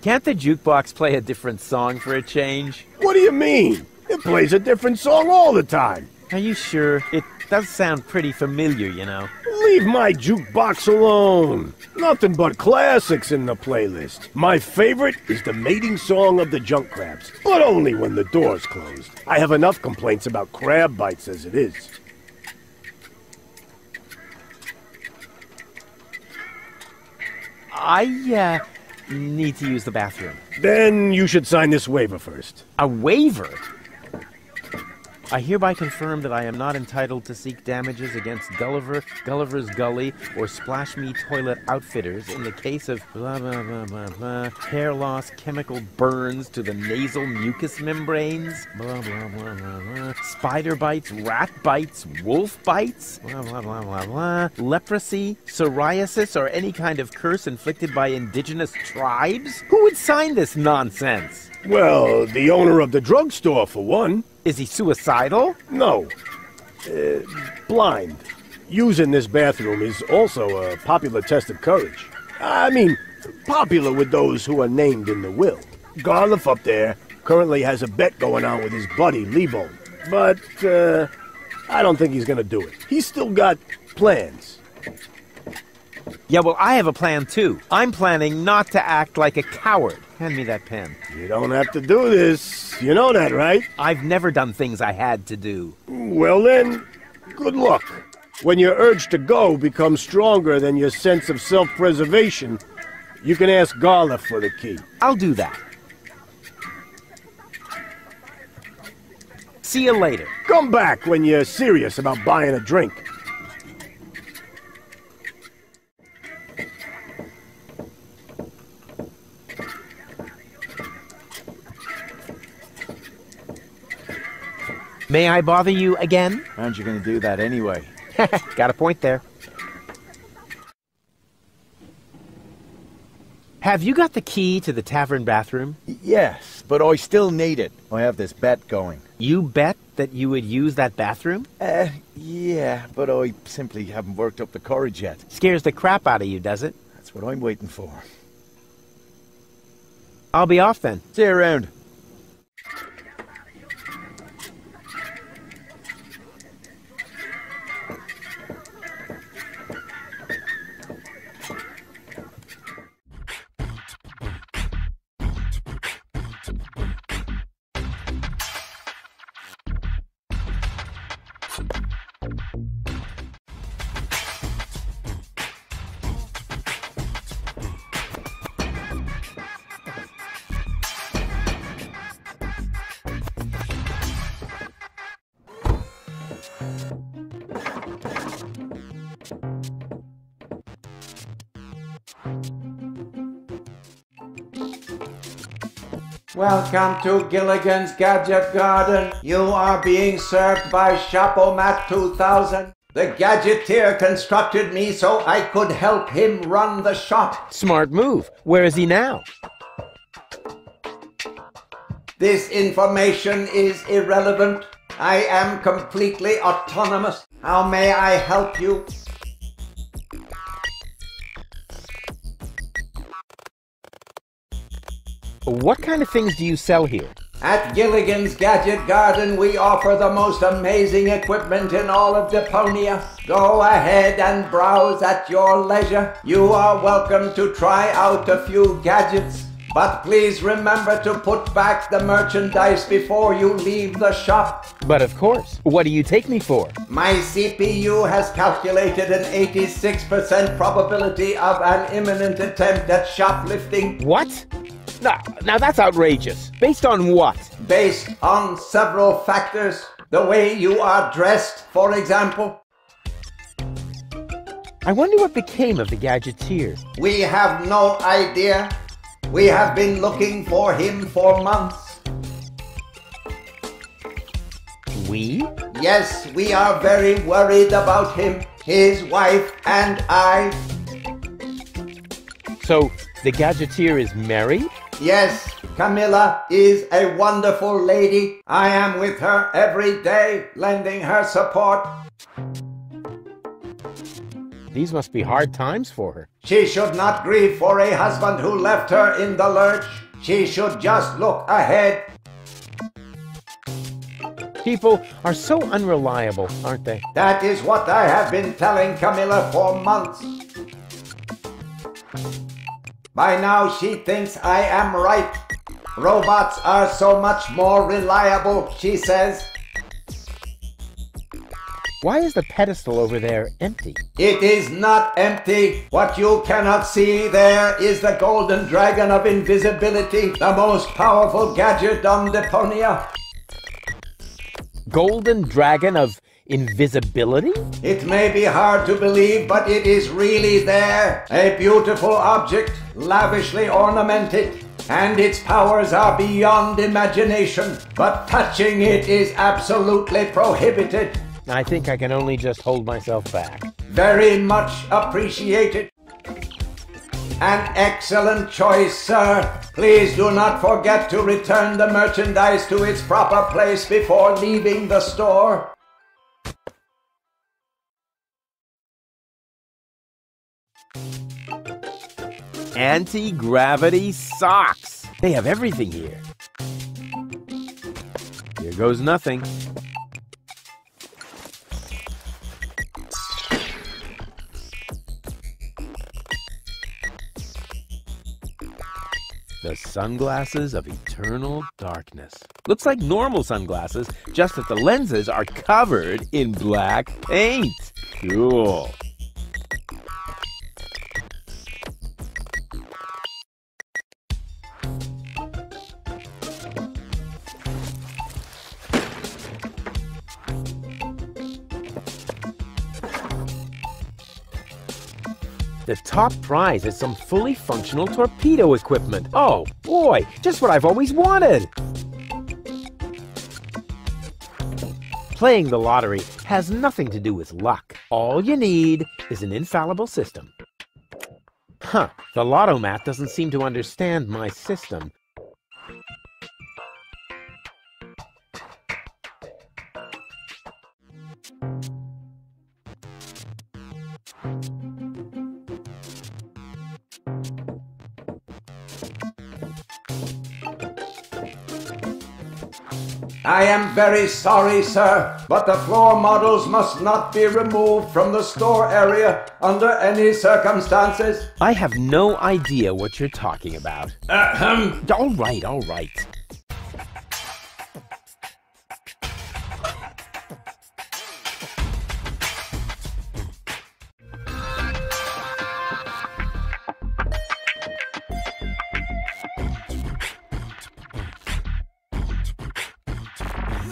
Can't the jukebox play a different song for a change? What do you mean? It plays a different song all the time. Are you sure? It does sound pretty familiar, you know. Leave my jukebox alone. Nothing but classics in the playlist. My favorite is the mating song of the junk crabs, but only when the door's closed. I have enough complaints about crab bites as it is. I, uh, need to use the bathroom. Then you should sign this waiver first. A waiver? I hereby confirm that I am not entitled to seek damages against Gulliver, Gulliver's Gully, or Splash Me Toilet Outfitters in the case of blah blah blah blah blah hair loss, chemical burns to the nasal mucous membranes, blah blah blah blah blah, spider bites, rat bites, wolf bites, blah blah blah blah blah, leprosy, psoriasis, or any kind of curse inflicted by indigenous tribes. Who would sign this nonsense? Well, the owner of the drugstore, for one. Is he suicidal? No. Uh, blind. Using this bathroom is also a popular test of courage. I mean, popular with those who are named in the will. Garliff up there currently has a bet going on with his buddy, Lebo. But, uh, I don't think he's gonna do it. He's still got plans. Yeah, well, I have a plan too. I'm planning not to act like a coward. Hand me that pen. You don't have to do this. You know that, right? I've never done things I had to do. Well then, good luck. When your urge to go becomes stronger than your sense of self-preservation, you can ask Garliff for the key. I'll do that. See you later. Come back when you're serious about buying a drink. May I bother you again? Aren't you going to do that anyway? Got a point there. Have you got the key to the tavern bathroom? Yes, but I still need it. I have this bet going. You bet that you would use that bathroom? Uh, yeah, but I simply haven't worked up the courage yet. Scares the crap out of you, does it? That's what I'm waiting for. I'll be off then. See you around. Welcome to Gilligan's Gadget Garden. You are being served by Chapomat 2000. The Gadgeteer constructed me so I could help him run the shop. Smart move. Where is he now? This information is irrelevant. I am completely autonomous. How may I help you? What kind of things do you sell here? At Gilligan's Gadget Garden, we offer the most amazing equipment in all of Deponia. Go ahead and browse at your leisure. You are welcome to try out a few gadgets. But please remember to put back the merchandise before you leave the shop. But of course. What do you take me for? My CPU has calculated an 86% probability of an imminent attempt at shoplifting. What? Now, now that's outrageous. Based on what? Based on several factors. The way you are dressed, for example. I wonder what became of the Gadgeteer. We have no idea. We have been looking for him for months. We? Yes, we are very worried about him, his wife, and I. So, the Gadgeteer is married? Yes, Camilla is a wonderful lady. I am with her every day, lending her support. These must be hard times for her. She should not grieve for a husband who left her in the lurch. She should just look ahead. People are so unreliable, aren't they? That is what I have been telling Camilla for months. By now she thinks I am right. Robots are so much more reliable, she says. Why is the pedestal over there empty? It is not empty. What you cannot see there is the golden dragon of invisibility, the most powerful gadget on Deponia. Golden dragon of invisibility? It may be hard to believe, but it is really there. A beautiful object, lavishly ornamented. And its powers are beyond imagination, but touching it is absolutely prohibited. I think I can only just hold myself back. Very much appreciated. An excellent choice, sir. Please do not forget to return the merchandise to its proper place before leaving the store. Anti-gravity socks. They have everything here. Here goes nothing. The sunglasses of eternal darkness. Looks like normal sunglasses, just that the lenses are covered in black paint. Cool. The top prize is some fully functional torpedo equipment. Oh boy, just what I've always wanted! Playing the lottery has nothing to do with luck. All you need is an infallible system. Huh, the Lottomat doesn't seem to understand my system. I am very sorry, sir, but the floor models must not be removed from the store area under any circumstances. I have no idea what you're talking about. Ahem. All right, all right.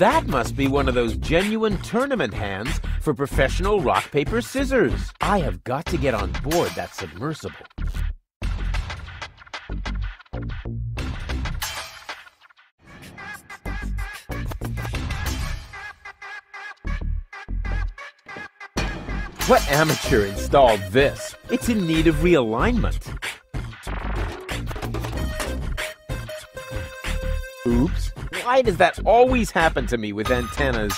That must be one of those genuine tournament hands for professional rock, paper, scissors. I have got to get on board that submersible. What amateur installed this? It's in need of realignment. Oops. Why does that always happen to me with antennas?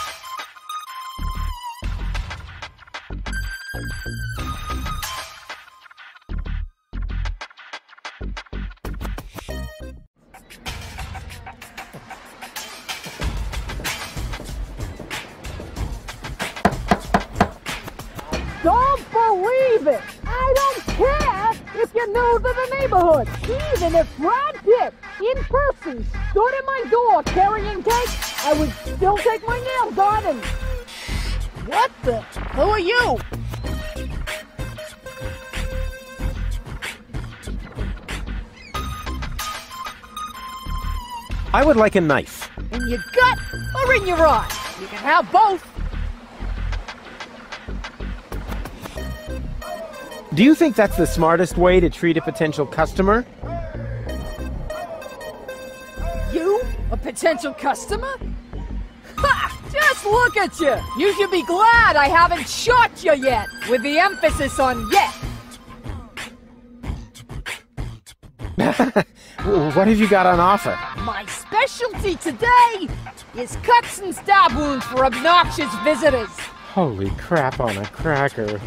Don't believe it! I don't care if you're new to the neighborhood. Even if Pitt stood at my door carrying cake, I would still take my nails on. What the? Who are you? I would like a knife. In your gut or in your eye? You can have both. Do you think that's the smartest way to treat a potential customer? A potential customer? Ha! Just look at you! You should be glad I haven't shot you yet, with the emphasis on yet. what have you got on offer? My specialty today is cuts and stab wounds for obnoxious visitors. Holy crap on a cracker.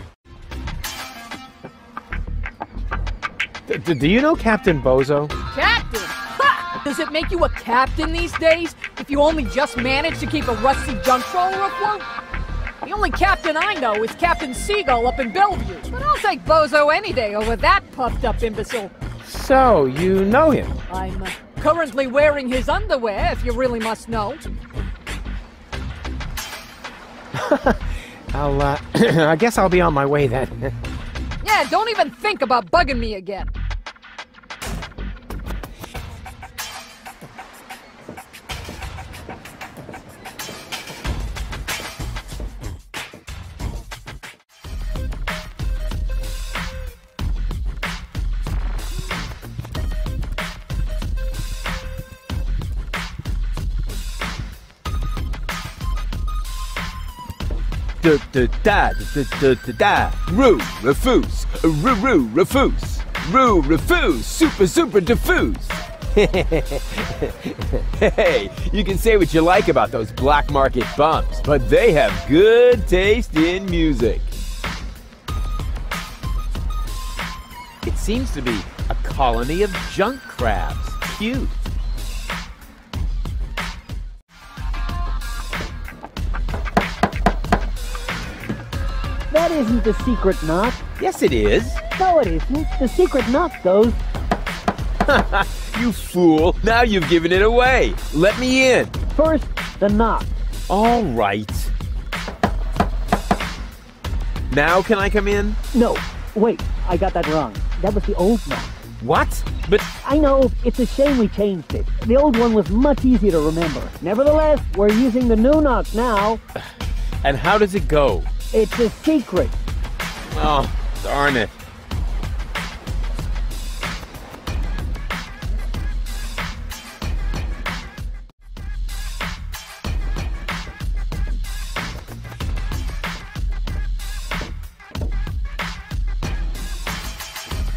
D- do you know Captain Bozo? Captain? Does it make you a captain these days if you only just manage to keep a rusty junk trawler afloat? The only captain I know is Captain Seagull up in Bellevue. But I'll take Bozo any day over that puffed up imbecile. So, you know him? I'm uh, currently wearing his underwear, if you really must know. I'll, uh, I guess I'll be on my way then. Yeah, don't even think about bugging me again. Da da da da da da da. Roo, refuse. Roo, roo, refuse. Roo, refuse. Super, super diffuse. hey, you can say what you like about those black market bumps, but they have good taste in music. It seems to be a colony of junk crabs. Cute. That isn't the secret knock. Yes, it is. No, it isn't. The secret knock goes. you fool. Now you've given it away. Let me in. First, the knock. All right. Now can I come in? No, wait, I got that wrong. That was the old knock. What? But I know, it's a shame we changed it. The old one was much easier to remember. Nevertheless, we're using the new knock now. And how does it go? It's a secret. Oh, darn it.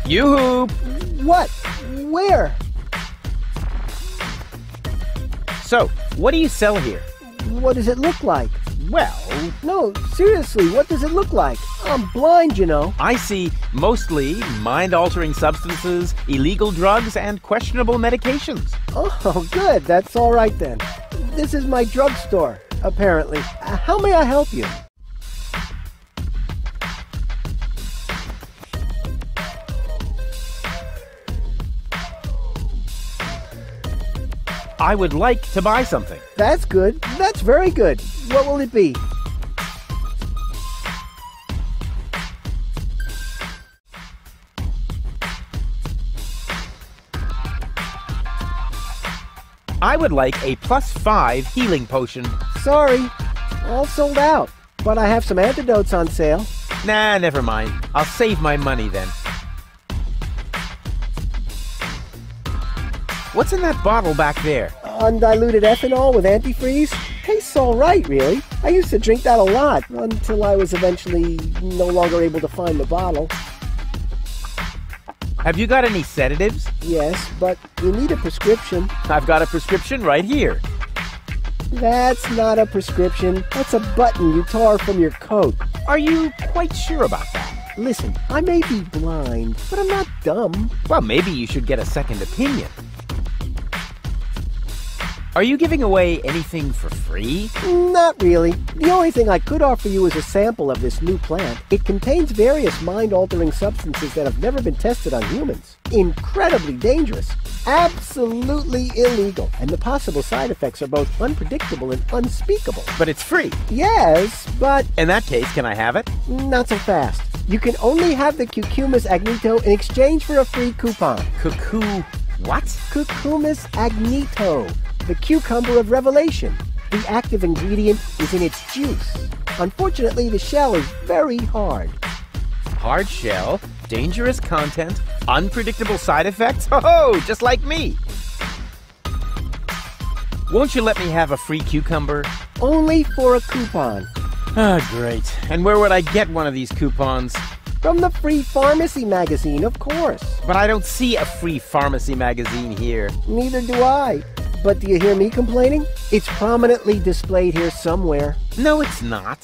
Yoo-hoo! What? Where? So, what do you sell here? What does it look like? Well, No, seriously, what does it look like? I'm blind, you know. I see mostly mind-altering substances, illegal drugs, and questionable medications. Oh, good. That's all right then. This is my drugstore, apparently. Uh, How may I help you? I would like to buy something. That's good. That's very good. What will it be? I would like a plus five healing potion. Sorry, all sold out. But I have some antidotes on sale. Nah, never mind. I'll save my money then. What's in that bottle back there? Undiluted ethanol with antifreeze? Tastes all right, really. I used to drink that a lot until I was eventually no longer able to find the bottle. Have you got any sedatives? Yes, but you need a prescription. I've got a prescription right here. That's not a prescription. That's a button you tore from your coat. Are you quite sure about that? Listen, I may be blind, but I'm not dumb. Well, maybe you should get a second opinion. Are you giving away anything for free? Not really. The only thing I could offer you is a sample of this new plant. It contains various mind-altering substances that have never been tested on humans. Incredibly dangerous. Absolutely illegal. And the possible side effects are both unpredictable and unspeakable. But it's free. Yes, but In that case, can I have it? not so fast. You can only have the Cucumis agnito in exchange for a free coupon. Cuckoo. What? Cucumis agnito, the cucumber of revelation. The active ingredient is in its juice. Unfortunately, the shell is very hard. Hard shell, dangerous content, unpredictable side effects? Oh, just like me. Won't you let me have a free cucumber? Only for a coupon. Ah, great. And where would I get one of these coupons? From the Free Pharmacy magazine, of course. But I don't see a free pharmacy magazine here. Neither do I. But do you hear me complaining? It's prominently displayed here somewhere. No, it's not.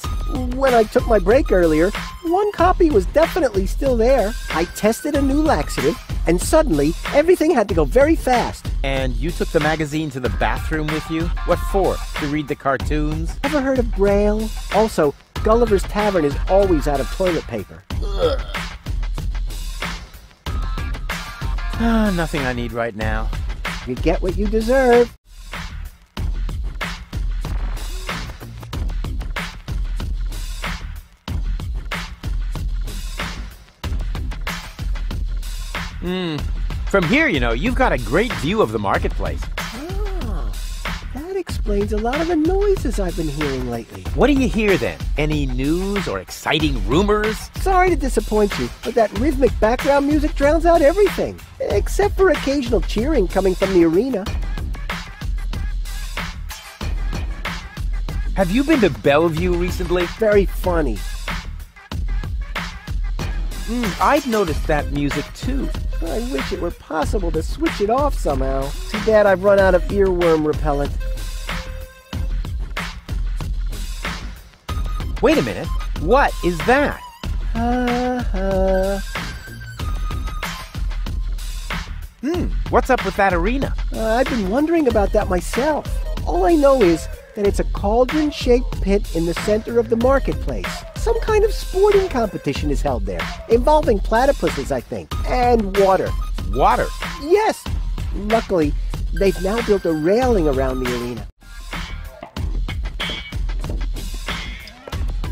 When I took my break earlier, one copy was definitely still there. I tested a new laxative, and suddenly everything had to go very fast. And you took the magazine to the bathroom with you? What for? To read the cartoons? Ever heard of Braille? Also, Gulliver's Tavern is always out of toilet paper. Ah, nothing I need right now. You get what you deserve. Hmm. From here, you know, you've got a great view of the marketplace. Explains a lot of the noises I've been hearing lately. What do you hear then? Any news or exciting rumors? Sorry to disappoint you, but that rhythmic background music drowns out everything, except for occasional cheering coming from the arena. Have you been to Bellevue recently? Very funny. Mm, I'd noticed that music too. I wish it were possible to switch it off somehow. Too bad I've run out of earworm repellent. Wait a minute. What is that? Uh, Hmm, what's up with that arena? uh, I've been wondering about that myself. All I know is that it's a cauldron shaped pit in the center of the marketplace. Some kind of sporting competition is held there, involving platypuses, I think, and water. Water? Yes! Luckily, they've now built a railing around the arena.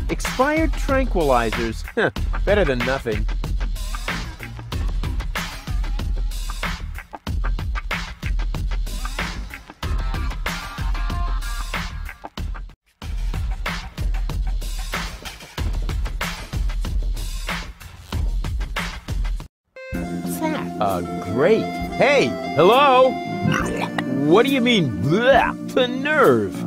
Expired tranquilizers. Better than nothing. What's that? Uh, great. Hey, hello? What do you mean, bleh? The nerve.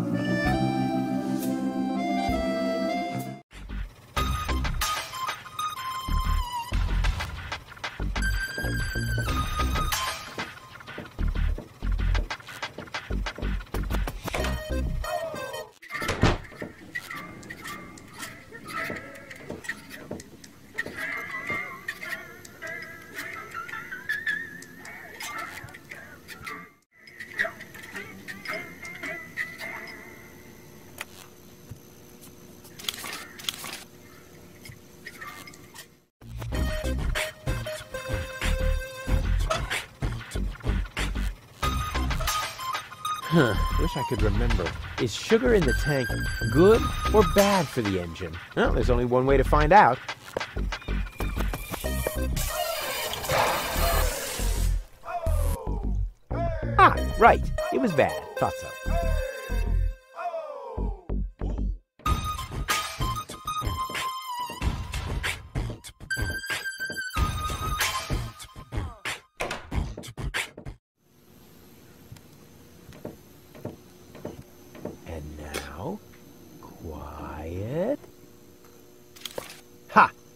Could remember. Is sugar in the tank good or bad for the engine? Well, there's only one way to find out. Ah, right. It was bad. Thought so.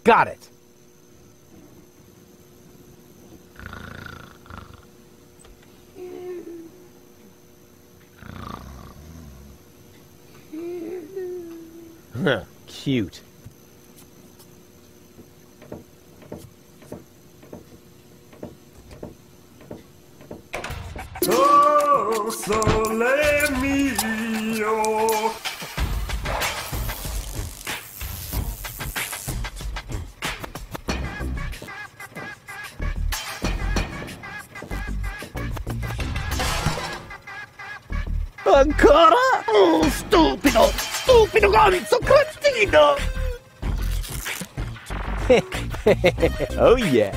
Got it! Huh, cute. Oh, sole mio. Ancora? Oh, stupido! Stupido gonzo cretino! oh yeah.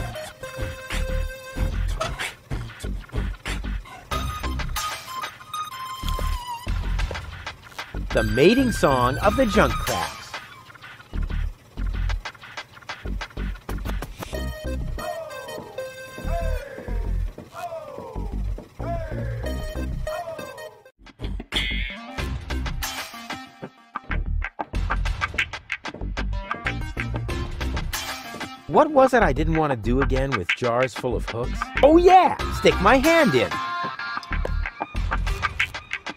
The mating song of the junk crabs. What was it I didn't want to do again with jars full of hooks? Oh yeah, stick my hand in.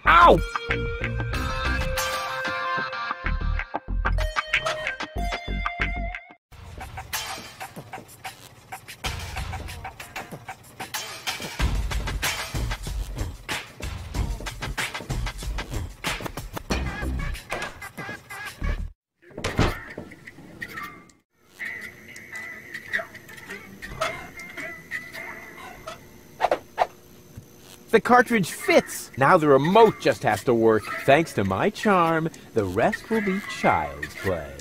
Ow! cartridge fits. Now the remote just has to work. Thanks to my charm, the rest will be child's play.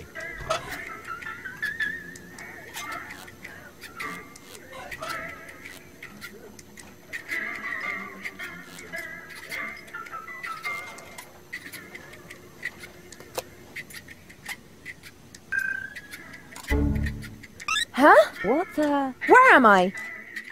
Huh? What the? Where am I?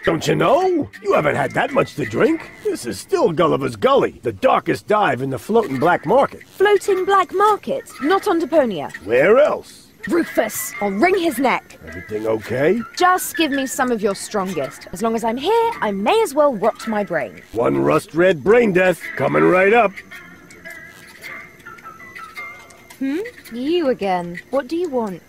Don't you know? You haven't had that much to drink. This is still Gulliver's Gully, the darkest dive in the floating black market. Floating black market, not on Deponia. Where else? Rufus, I'll wring his neck. Everything okay? Just give me some of your strongest. As long as I'm here, I may as well rot my brain. One rust red brain death coming right up. Hmm? You again. What do you want?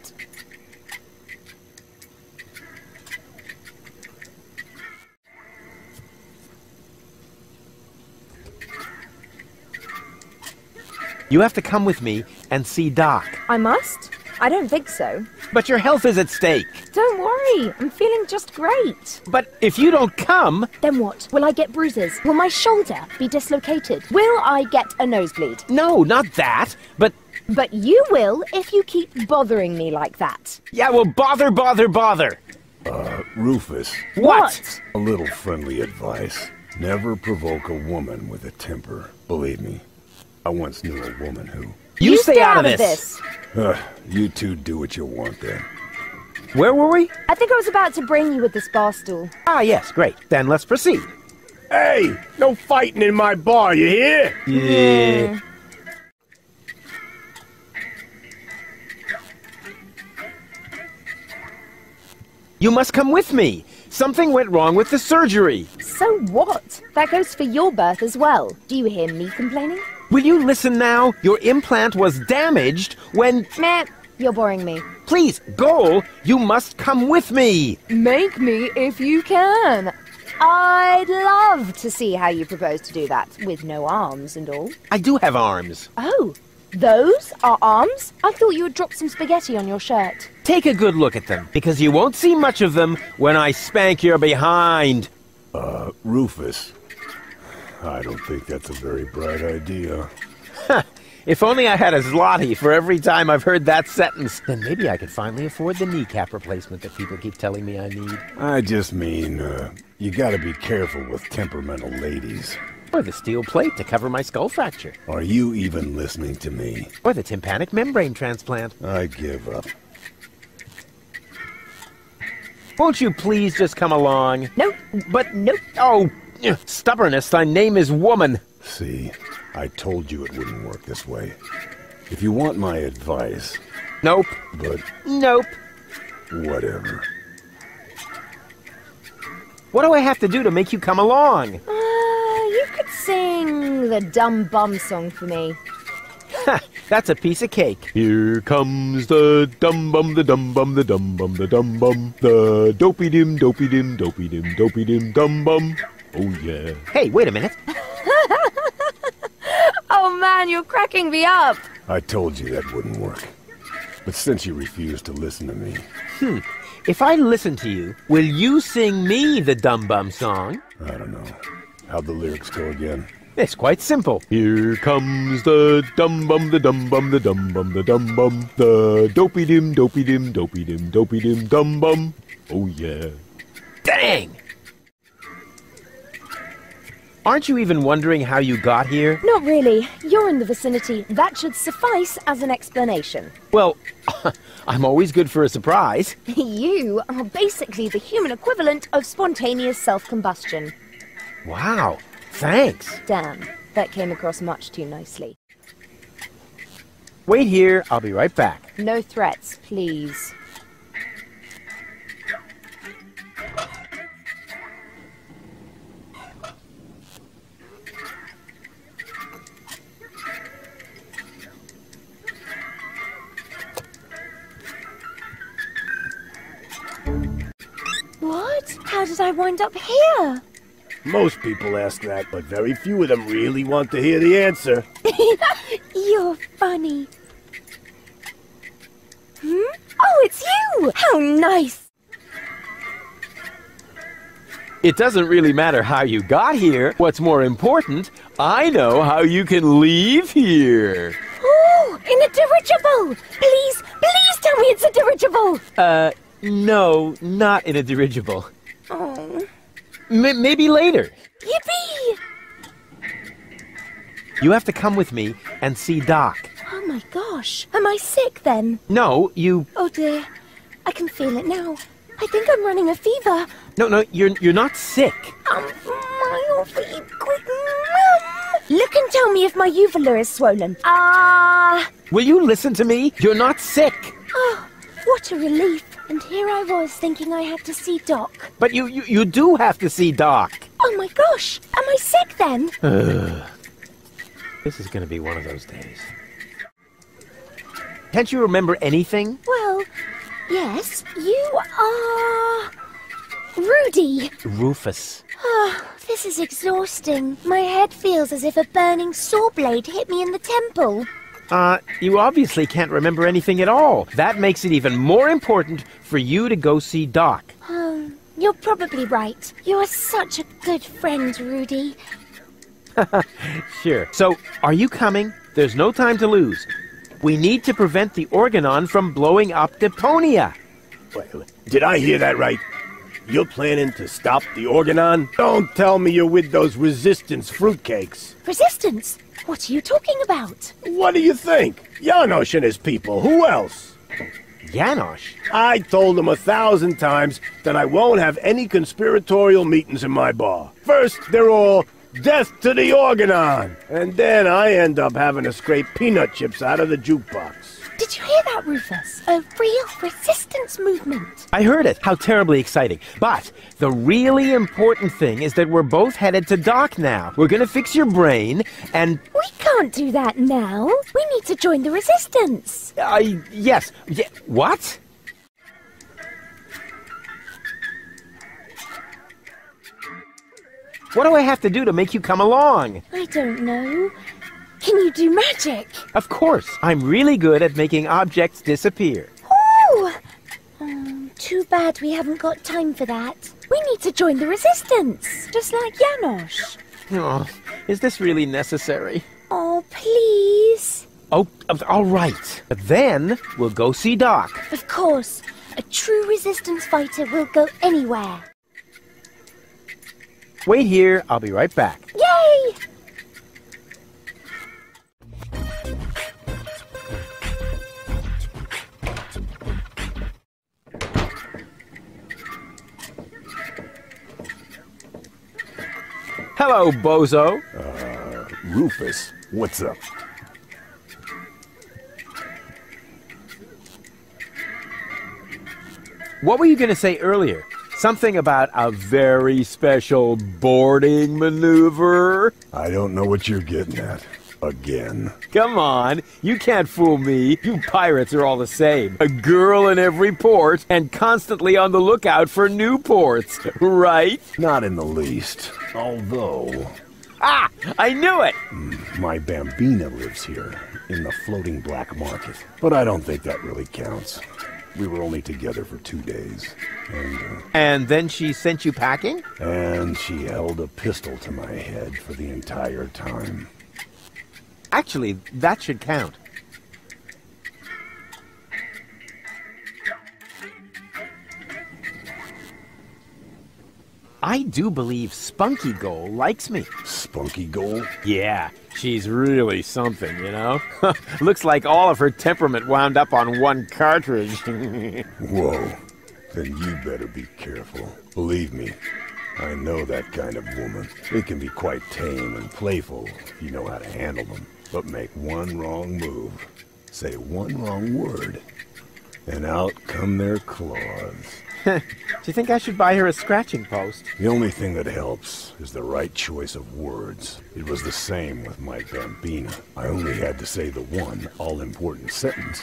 You have to come with me and see Doc. I must? I don't think so. But your health is at stake. Don't worry, I'm feeling just great. But if you don't come... Then what? Will I get bruises? Will my shoulder be dislocated? Will I get a nosebleed? No, not that. But... But you will if you keep bothering me like that. Yeah, well, bother, bother, bother. Uh, Rufus. What? A little friendly advice. Never provoke a woman with a temper. Believe me, I once knew a woman who... You, stay, out, of this. Uh, you two do what you want then. Where were we? I think I was about to bring you with this bar stool. Ah, yes, great. Then let's proceed. Hey, no fighting in my bar, you hear? Yeah. You must come with me. Something went wrong with the surgery. So what? That goes for your birth as well. Do you hear me complaining? Will you listen now? Your implant was damaged when... Meh, you're boring me. Please, Goal, you must come with me. Make me if you can. I'd love to see how you propose to do that, with no arms and all. I do have arms. Oh, those are arms? I thought you had dropped some spaghetti on your shirt. Take a good look at them, because you won't see much of them when I spank your behind. Uh, Rufus. I don't think that's a very bright idea. if only I had a zloty for every time I've heard that sentence, then maybe I could finally afford the kneecap replacement that people keep telling me I need. I just mean, uh, you gotta be careful with temperamental ladies. Or the steel plate to cover my skull fracture. Are you even listening to me? Or the tympanic membrane transplant. I give up. Won't you please just come along? Nope. But nope. Oh, stubbornness, thy name is woman. See, I told you it wouldn't work this way. If you want my advice... Nope. But... Nope. Whatever. What do I have to do to make you come along? Uh, you could sing the Dumb Bum song for me. Ha! That's a piece of cake. Here comes the dum bum, the dum bum, the dum bum, the dum bum, the dopey dim, dopey dim, dopey dim, dopey dim, dum bum. Oh yeah. Hey, wait a minute. oh man, you're cracking me up. I told you that wouldn't work. But since you refuse to listen to me... Hmm. If I listen to you, will you sing me the Dum Bum song? I don't know. How'd the lyrics go again? It's quite simple. Here comes the dum bum, the dum bum, the dum bum, the dum bum, the dopey dim, dopey dim, dopey dim, dopey dim, dum bum. Oh yeah. Dang! Aren't you even wondering how you got here? Not really. You're in the vicinity. That should suffice as an explanation. Well, I'm always good for a surprise. you are basically the human equivalent of spontaneous self-combustion. Wow. Thanks. Damn, that came across much too nicely. Wait here, I'll be right back. No threats, please. What? How did I wind up here? Most people ask that, but very few of them really want to hear the answer. You're funny. Hmm? Oh, it's you! How nice! It doesn't really matter how you got here. What's more important, I know how you can leave here. Oh, in a dirigible! Please, please tell me it's a dirigible! Uh, no, not in a dirigible. Oh. M- maybe later. Yippee! You have to come with me and see Doc. Oh my gosh. Am I sick then? No, you... Oh dear. I can feel it now. I think I'm running a fever. No, no, you're you're not sick. Um, my feet, quick, Mum. Look and tell me if my uvula is swollen. Ah. Will you listen to me? You're not sick. Oh, what a relief. And here I was thinking I had to see Doc. But you you, you do have to see Doc. Oh my gosh, am I sick then? this is going to be one of those days. Can't you remember anything? Well, yes, you are. Rudy. Rufus. Oh, this is exhausting. My head feels as if a burning saw blade hit me in the temple. Uh, you obviously can't remember anything at all. That makes it even more important for you to go see Doc. Oh, you're probably right. You're such a good friend, Rudy. Sure. So, are you coming? There's no time to lose. We need to prevent the Organon from blowing up Deponia. Wait, did I hear that right? You're planning to stop the Organon? Don't tell me you're with those resistance fruitcakes. Resistance? What are you talking about? What do you think? Janosch and his people. Who else? Janosch? I told him a thousand times that I won't have any conspiratorial meetings in my bar. First, they're all death to the Organon, and then I end up having to scrape peanut chips out of the jukebox. Did you hear that, Rufus? A real resistance movement. I heard it. How terribly exciting. But the really important thing is that we're both headed to Doc now. We're going to fix your brain, and. We can't do that now. We need to join the resistance. Uh, yes. Ye- what? What do I have to do to make you come along? I don't know. Can you do magic? Of course. I'm really good at making objects disappear. Oh! Um, too bad we haven't got time for that. We need to join the resistance, just like Janosch. Oh, is this really necessary? Oh, please. Oh, all right. But then we'll go see Doc. Of course. A true resistance fighter will go anywhere. Wait here. I'll be right back. Yay! Hello, bozo. Uh, Rufus, what's up? What were you going to say earlier? Something about a very special boarding maneuver? I don't know what you're getting at. Again. Come on, you can't fool me. You pirates are all the same. A girl in every port and constantly on the lookout for new ports, right? Not in the least. Although, Ah, I knew it! my Bambina lives here, in the floating black market. But I don't think that really counts. We were only together for two days. And, uh, And then she sent you packing? and she held a pistol to my head for the entire time. Actually, that should count. I do believe Spunky Goal likes me. Spunky Goal? Yeah, she's really something, you know? Looks like all of her temperament wound up on one cartridge. Whoa. Then you better be careful. Believe me, I know that kind of woman. They can be quite tame and playful if you know how to handle them. But make one wrong move, say one wrong word, and out come their claws. do you think I should buy her a scratching post? The only thing that helps is the right choice of words. It was the same with my Bambina. I only had to say the one all-important sentence,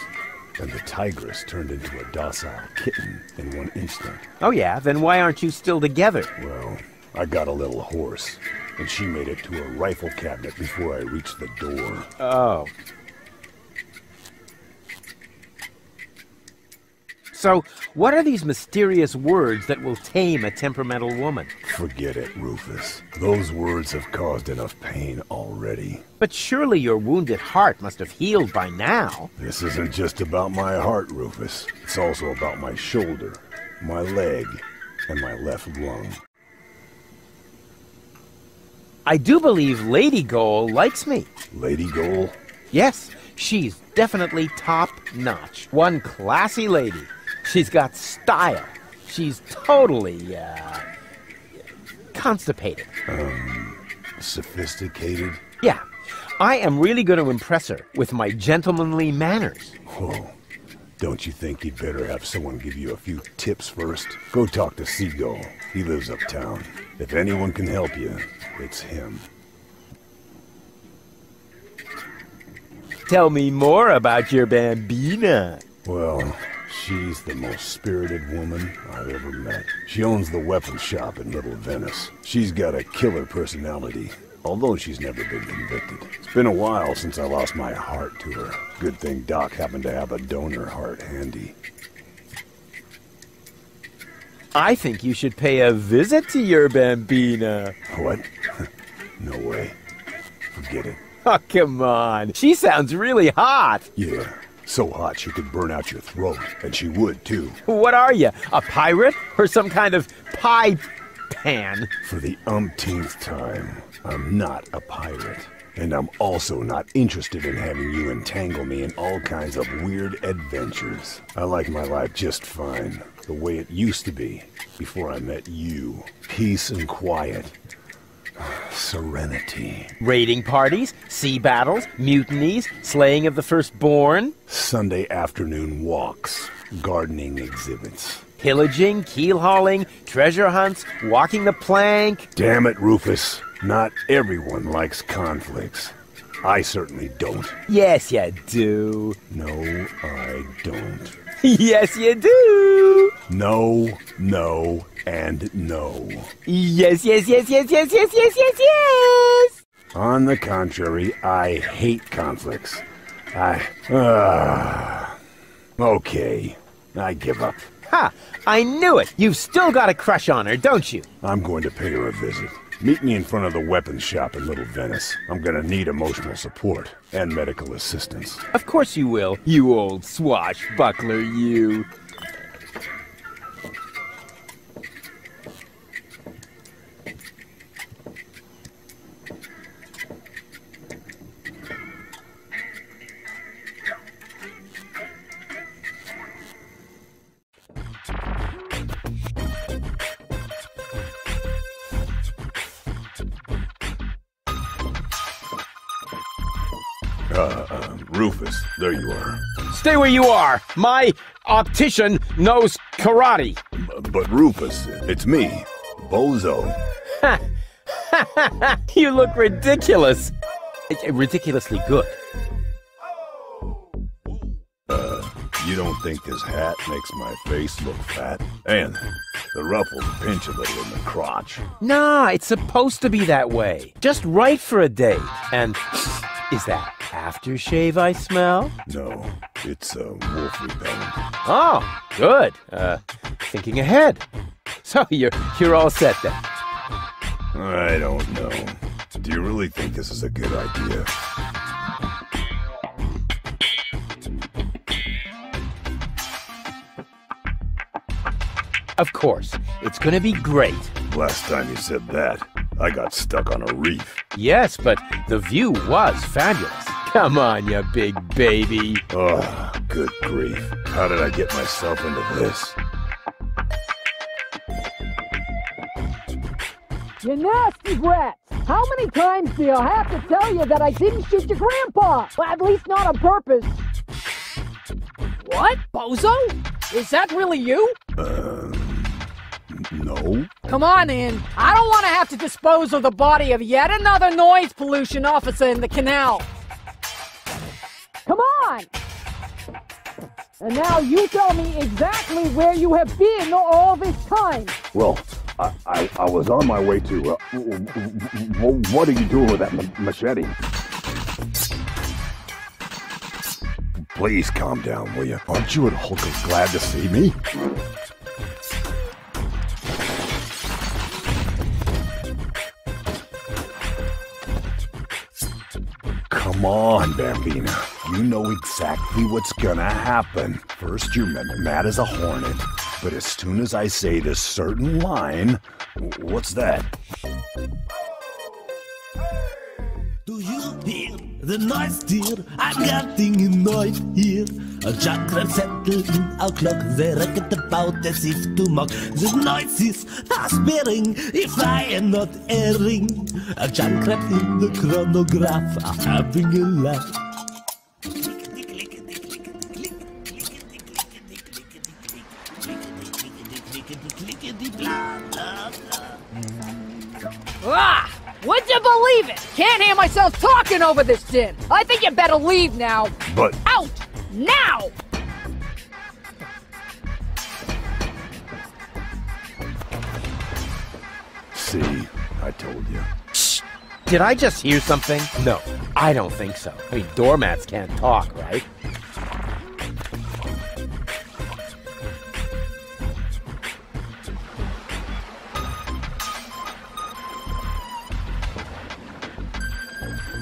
and the tigress turned into a docile kitten in one instant. Oh, yeah, then why aren't you still together? Well, I got a little hoarse, and she made it to a rifle cabinet before I reached the door. Oh. So, what are these mysterious words that will tame a temperamental woman? Forget it, Rufus. Those words have caused enough pain already. But surely your wounded heart must have healed by now. This isn't just about my heart, Rufus. It's also about my shoulder, my leg, and my left lung. I do believe Lady Goal likes me. Lady Goal? Yes, she's definitely top notch. One classy lady. She's got style. She's totally, uh, constipated. Um, sophisticated? Yeah. I am really going to impress her with my gentlemanly manners. Whoa. Don't you think you'd better have someone give you a few tips first? Go talk to Seagull. He lives uptown. If anyone can help you, it's him. Tell me more about your bambina. Well, she's the most spirited woman I've ever met. She owns the weapons shop in Little Venice. She's got a killer personality, although she's never been convicted. It's been a while since I lost my heart to her. Good thing Doc happened to have a donor heart handy. I think you should pay a visit to your bambina. What? no way. Forget it. Oh, come on. She sounds really hot. Yeah, so hot she could burn out your throat, and she would too. What are you, a pirate? Or some kind of pie pan? For the umpteenth time, I'm not a pirate. And I'm also not interested in having you entangle me in all kinds of weird adventures. I like my life just fine, the way it used to be, before I met you. Peace and quiet. Serenity. Raiding parties, sea battles, mutinies, slaying of the firstborn, Sunday afternoon walks, gardening exhibits. pillaging, keel hauling, treasure hunts, walking the plank. Damn it, Rufus. Not everyone likes conflicts. I certainly don't. Yes, you do. No, I don't. yes, you do. No, no, and no. Yes, yes, yes, yes, yes, yes, yes, yes, yes. On the contrary, I hate conflicts. I. Uh, okay, I give up. Ha! I knew it. You've still got a crush on her, don't you? I'm going to pay her a visit. Meet me in front of the weapons shop in Little Venice. I'm gonna need emotional support and medical assistance. Of course you will, you old swashbuckler, you. Uh, uh, Rufus, there you are. Stay where you are. My optician knows karate. But Rufus, it's me, Bozo. you look ridiculous. Uh, Ridiculously good. Uh, you don't think this hat makes my face look fat? And the ruffles pinch a little in the crotch. Nah, it's supposed to be that way. Just right for a date. And is that aftershave I smell? No, it's uh, wolf repellent. Oh, good. Uh, thinking ahead. So you're you're all set then. I don't know. Do you really think this is a good idea? Of course, it's gonna be great. Last time you said that, I got stuck on a reef. Yes, but the view was fabulous. Come on, you big baby. Oh, good grief. How did I get myself into this? You nasty brats! How many times do I have to tell you that I didn't shoot your grandpa? Well, at least not on purpose. What? Bozo? Is that really you? Um, no. Come on in. I don't want to have to dispose of the body of yet another noise pollution officer in the canal. Come on! And now you tell me exactly where you have been all this time. Well, I, I, I was on my way to. Uh, what are you doing with that ma- machete? Please calm down, will you? Aren't you and Hulk glad to see me? Come on, Bambina. You know exactly what's gonna happen. First, you're ma- mad as a hornet, but as soon as I say this certain line, what's that? Do you hear the noise dear, I'm getting annoyed here. A chakra settled in our clock, they reckon about as if to mock. The noise is aspiring, if I am not erring. A chakra in the chronograph are having a laugh. Ah! Would you believe it? Can't hear myself talking over this din. I think you better leave now. But Out! Now! see, I told you. Did I just hear something? No, I don't think so. I mean, doormats can't talk, right?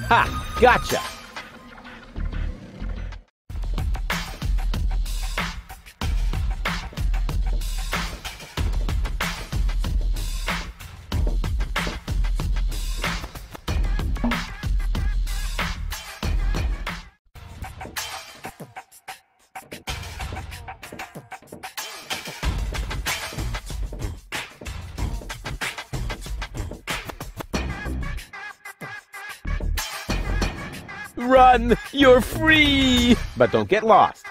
Ha! Gotcha! You're free! But don't get lost.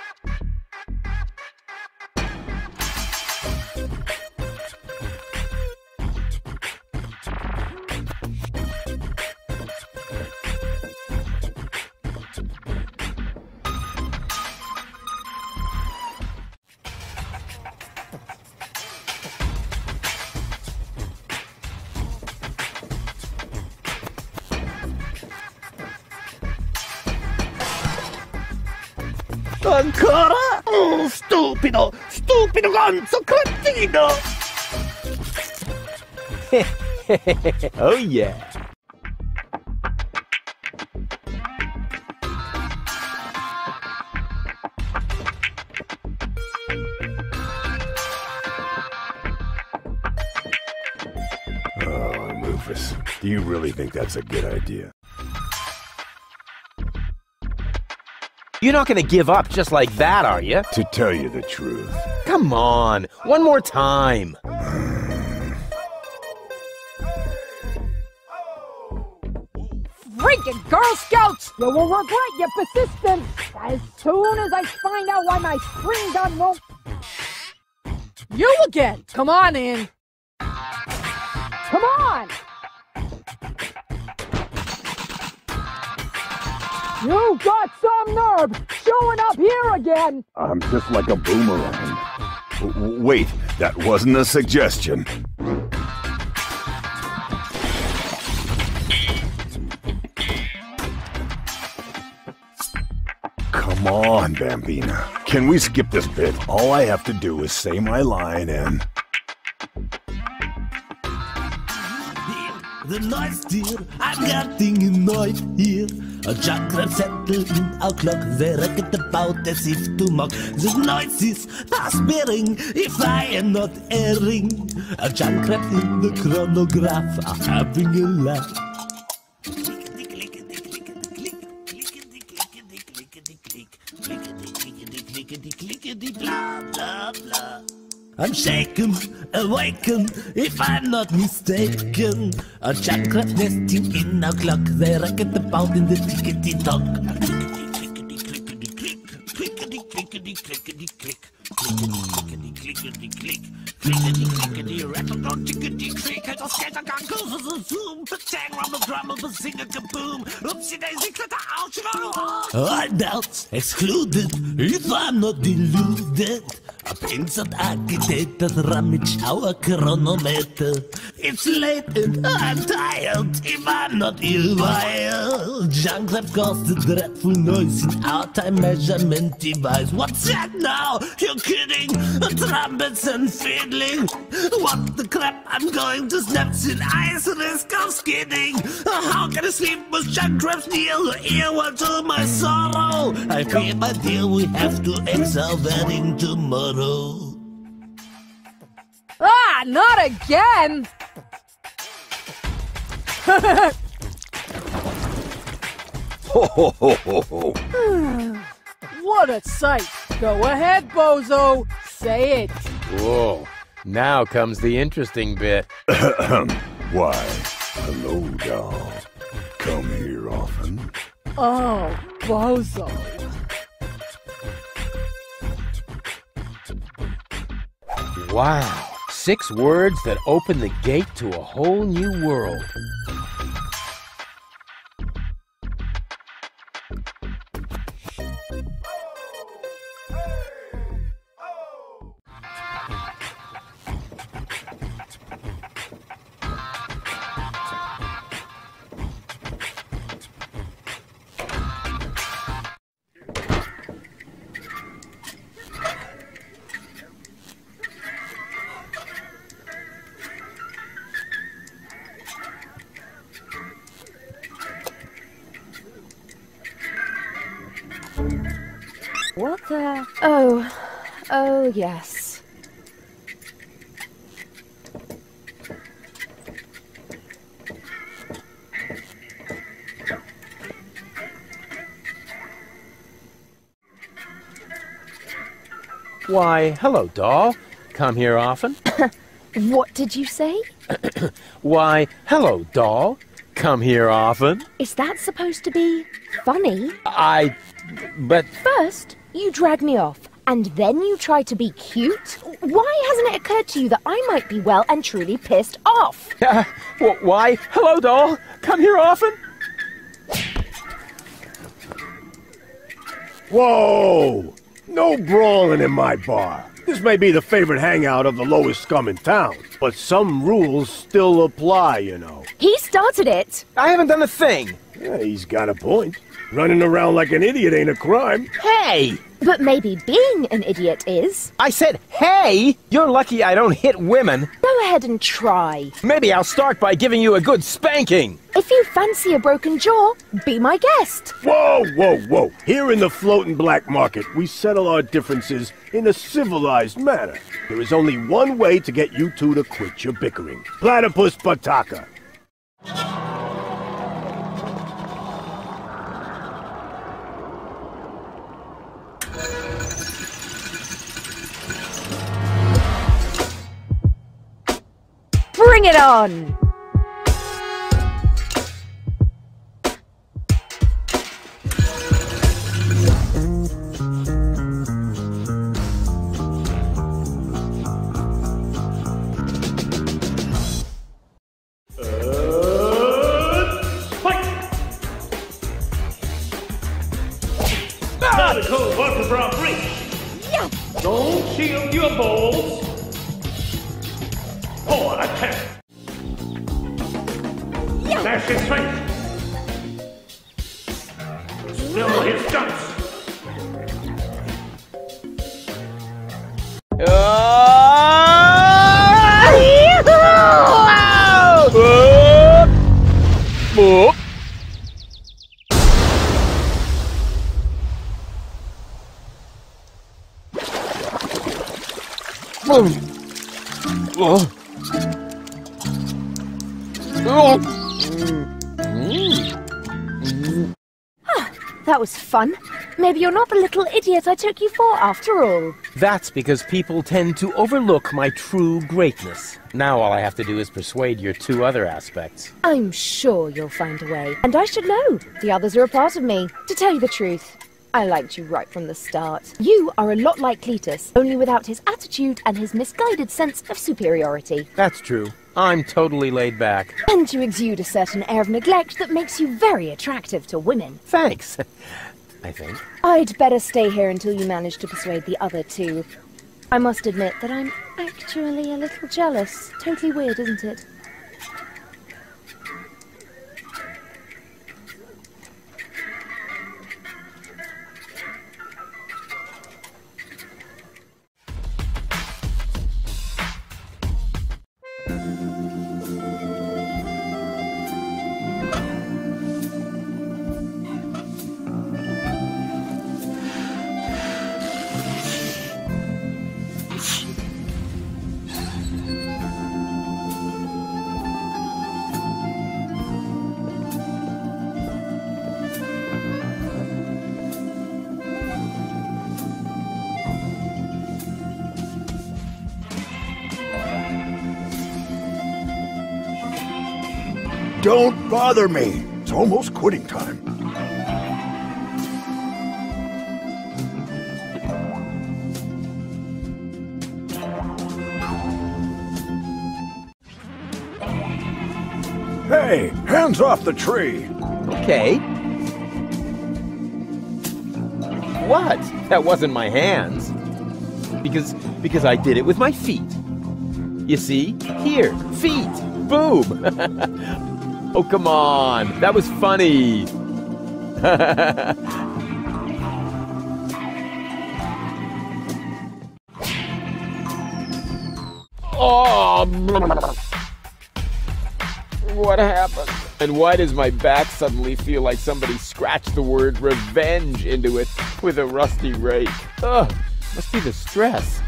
Stupido ganzo cretino! oh yeah. Oh, Rufus, do you really think that's a good idea? You're not gonna give up just like that, are you? To tell you the truth. Come on, one more time. Freaking Girl Scouts! You will regret your persistence as soon as I find out why my spring gun won't. You again! Come on in. Come on! You got some nerve showing up here again! I'm just like a boomerang. Wait, that wasn't a suggestion. Come on, Bambina. Can we skip this bit? All I have to do is say my line and. The noise dear, I'm getting annoyed here. A chakra settled in our clock, they reckon about as if to mock. The noise is aspiring, if I am not erring. A chakra in the chronograph are having a laugh. I'm shaken, awaken, if I'm not mistaken. A chakra nesting in a clock, they reckon about in the tickety tock. Clickety clickety click, clickety clickety clickety click, clickety clickety click, clickety clickety rattle don't tickety click. Het als skater kan goes as a zoom, tang rumble grumble, but sing a kaboom. Oopsie daisy, klitter ouch, I'm out, excluded, if I'm not deluded. A pinzat agitated rummage our chronometer. It's late and I'm tired if I'm not ill wild. Junk that caused a dreadful noise in our time measurement device. What's that now? You're kidding? Trumpets and fiddling. What the crap? I'm going to snaps in ice risk of skidding. How can I sleep with junk traps near the ear? What to my sorrow? I fear, my dear, we have to ex our wedding tomorrow. Ah, not again! Ho ho ho ho ho. what a sight! Go ahead, Bozo. Say it. Whoa. Now comes the interesting bit. Why, hello, doll. Come here often. Oh, Bozo. Wow. Six words that open the gate to a whole new world. Yes. Why, hello, doll. Come here often? What did you say? Why, hello, doll. Come here often? Is that supposed to be funny? I. But. First, you drag me off, and then you try to be cute? Why hasn't it occurred to you that I might be well and truly pissed off? Uh, wh- why, hello, doll. Come here often? Whoa! No brawling in my bar. This may be the favorite hangout of the lowest scum in town, but some rules still apply, you know. He started it. I haven't done a thing. Yeah, he's got a point. Running around like an idiot ain't a crime. Hey! But maybe being an idiot is. I said, hey! You're lucky I don't hit women. Go ahead and try. Maybe I'll start by giving you a good spanking. If you fancy a broken jaw, be my guest. Whoa, whoa, whoa. Here in the floating black market, we settle our differences in a civilized manner. There is only one way to get you two to quit your bickering. Platypus Pataka. Bring it on! Fun. Maybe you're not the little idiot I took you for after all. That's because people tend to overlook my true greatness. Now all I have to do is persuade your two other aspects. I'm sure you'll find a way. And I should know. The others are a part of me. To tell you the truth, I liked you right from the start. You are a lot like Cletus, only without his attitude and his misguided sense of superiority. That's true. I'm totally laid back. And you exude a certain air of neglect that makes you very attractive to women. Thanks. I think. I'd better stay here until you manage to persuade the other two. I must admit that I'm actually a little jealous. Totally weird, isn't it? Don't bother me. It's almost quitting time. Hey, hands off the tree. Okay. What? That wasn't my hands. Because because I did it with my feet. You see? Here, feet. Boom. oh, come on. That was funny. oh. What happened? And why does my back suddenly feel like somebody scratched the word revenge into it with a rusty rake? Ugh, must be the stress.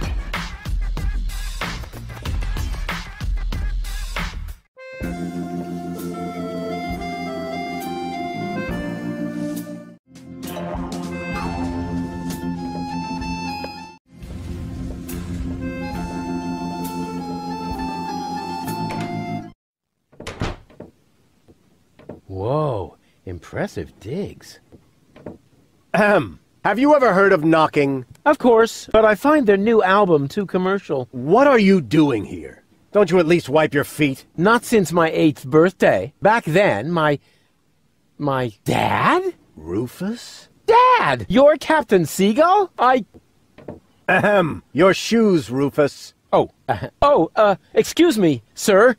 Impressive digs. Ahem. Have you ever heard of knocking? Of course, but I find their new album too commercial. What are you doing here? Don't you at least wipe your feet? Not since my eighth birthday. Back then, my. my dad? Rufus? Dad! You're Captain Seagull? I. Ahem. Your shoes, Rufus. Oh, uh, oh, uh, excuse me, sir.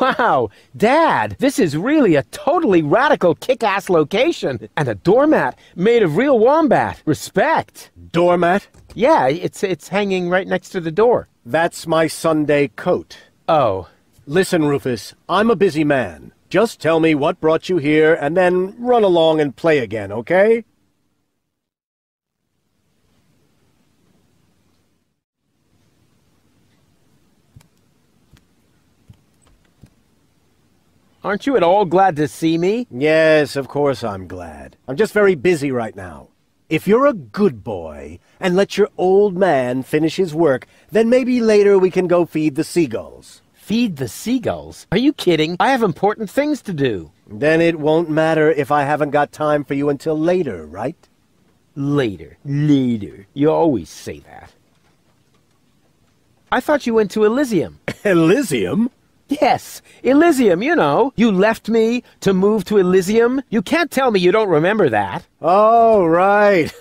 Wow, Dad, this is really a totally radical kick-ass location. And a doormat made of real wombat. Respect. Doormat? Yeah, it's it's hanging right next to the door. That's my Sunday coat. Oh. Listen, Rufus, I'm a busy man. Just tell me what brought you here and then run along and play again, okay? Aren't you at all glad to see me? Yes, of course I'm glad. I'm just very busy right now. If you're a good boy and let your old man finish his work, then maybe later we can go feed the seagulls. Feed the seagulls? Are you kidding? I have important things to do. Then it won't matter if I haven't got time for you until later, right? Later. Later. You always say that. I thought you went to Elysium. Elysium? Yes, Elysium, you know. You left me to move to Elysium. You can't tell me you don't remember that. Oh, right.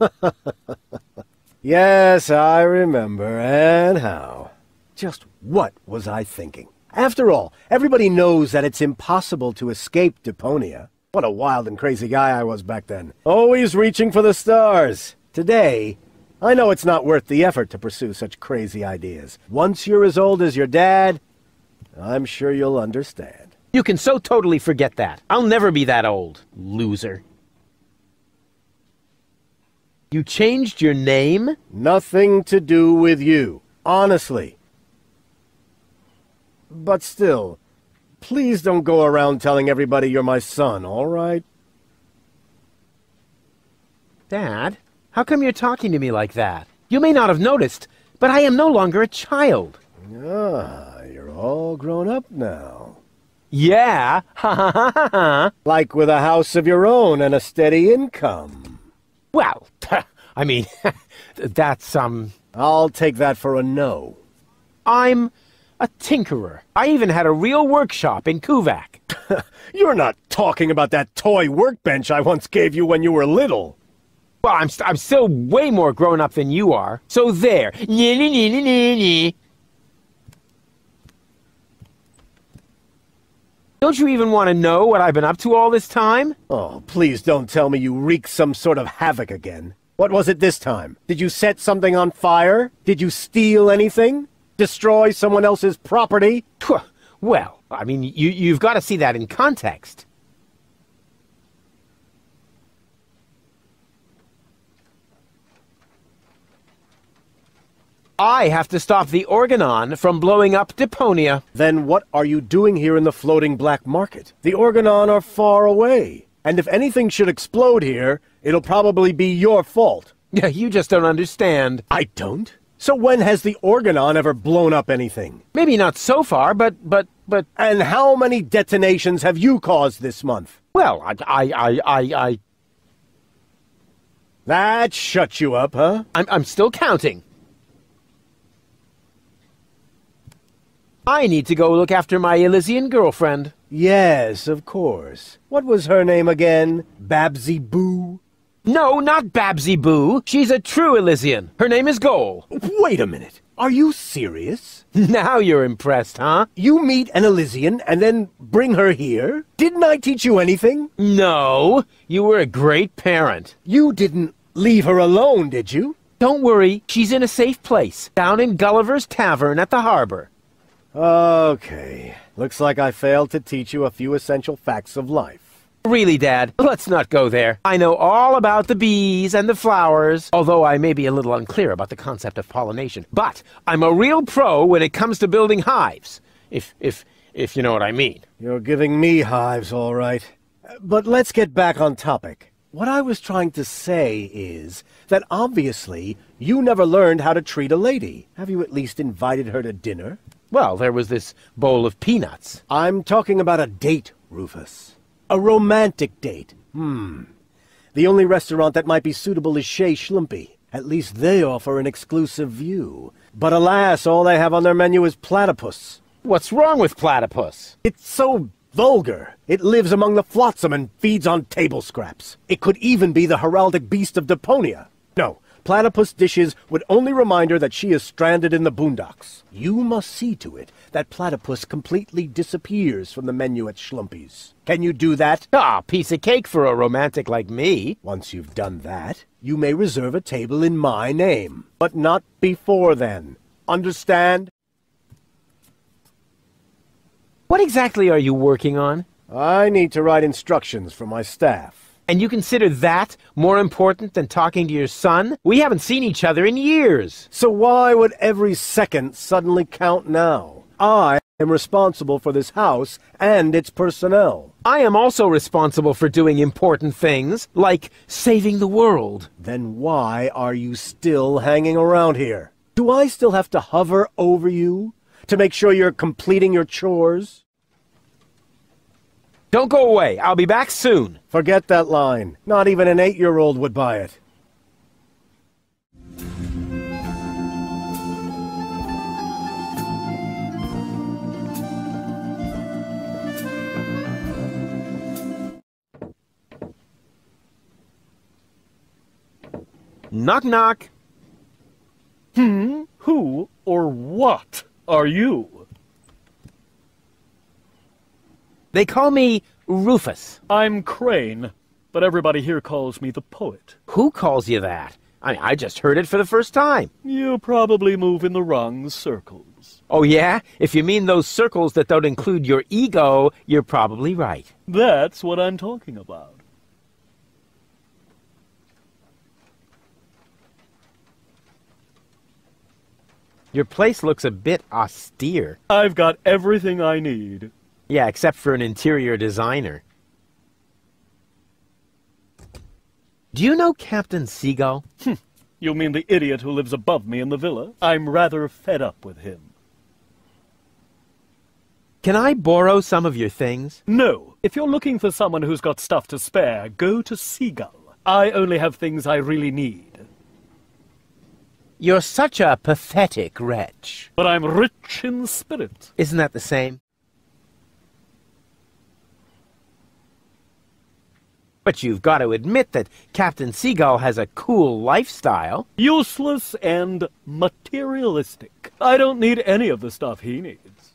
yes, I remember. And how? Just what was I thinking? After all, everybody knows that it's impossible to escape Deponia. What a wild and crazy guy I was back then. Always reaching for the stars. Today, I know it's not worth the effort to pursue such crazy ideas. Once you're as old as your dad, I'm sure you'll understand. You can so totally forget that. I'll never be that old, loser. You changed your name? Nothing to do with you. Honestly. But still, please don't go around telling everybody you're my son, all right? Dad, how come you're talking to me like that? You may not have noticed, but I am no longer a child. Ah, all grown up now. Yeah, ha ha ha ha ha. Like with a house of your own and a steady income. Well, I mean, that's, um... I'll take that for a no. I'm a tinkerer. I even had a real workshop in Kuvak. You're not talking about that toy workbench I once gave you when you were little. Well, I'm, st I'm still way more grown up than you are. So there. Nee, nee, nee, nee, nee, Don't you even want to know what I've been up to all this time? Oh, please don't tell me you wreaked some sort of havoc again. What was it this time? Did you set something on fire? Did you steal anything? Destroy someone else's property? Well, I mean, you, you've got to see that in context. I have to stop the Organon from blowing up Deponia. Then what are you doing here in the floating black market? The Organon are far away. And if anything should explode here, it'll probably be your fault. Yeah, you just don't understand. I don't? So when has the Organon ever blown up anything? Maybe not so far, but, but, but... And how many detonations have you caused this month? Well, I, I, I, I, I... That shut you up, huh? I'm, I'm still counting. I need to go look after my Elysian girlfriend. Yes, of course. What was her name again? Babsy Boo? No, not Babsy Boo. She's a true Elysian. Her name is Goal. Wait a minute. Are you serious? Now you're impressed, huh? You meet an Elysian and then bring her here? Didn't I teach you anything? No. You were a great parent. You didn't leave her alone, did you? Don't worry. She's in a safe place. Down in Gulliver's Tavern at the harbor. Okay. Looks like I failed to teach you a few essential facts of life. Really, Dad, let's not go there. I know all about the bees and the flowers, although I may be a little unclear about the concept of pollination. But I'm a real pro when it comes to building hives. If, if, if you know what I mean. You're giving me hives, all right. But let's get back on topic. What I was trying to say is that obviously you never learned how to treat a lady. Have you at least invited her to dinner? Well, there was this bowl of peanuts. I'm talking about a date, Rufus. A romantic date. Hmm. The only restaurant that might be suitable is Chez Schlumpy. At least they offer an exclusive view. But alas, all they have on their menu is platypus. What's wrong with platypus? It's so vulgar. It lives among the flotsam and feeds on table scraps. It could even be the heraldic beast of Deponia. No, platypus dishes would only remind her that she is stranded in the boondocks. You must see to it that platypus completely disappears from the menu at Schlumpy's. Can you do that? Ah, piece of cake for a romantic like me. Once you've done that, you may reserve a table in my name. But not before then. Understand? What exactly are you working on? I need to write instructions for my staff. And you consider that more important than talking to your son? We haven't seen each other in years. So why would every second suddenly count now? I am responsible for this house and its personnel. I am also responsible for doing important things, like saving the world. Then why are you still hanging around here? Do I still have to hover over you to make sure you're completing your chores? Don't go away. I'll be back soon. Forget that line. Not even an eight-year-old would buy it. Knock knock. Hmm? Who or what are you? They call me Rufus. I'm Crane, but everybody here calls me the poet. Who calls you that? I I just heard it for the first time. You probably move in the wrong circles. Oh, yeah? If you mean those circles that don't include your ego, you're probably right. That's what I'm talking about. Your place looks a bit austere. I've got everything I need. Yeah, except for an interior designer. Do you know Captain Seagull? Hm. You mean the idiot who lives above me in the villa? I'm rather fed up with him. Can I borrow some of your things? No. If you're looking for someone who's got stuff to spare, go to Seagull. I only have things I really need. You're such a pathetic wretch. But I'm rich in spirit. Isn't that the same? But you've got to admit that Captain Seagull has a cool lifestyle. Useless and materialistic. I don't need any of the stuff he needs.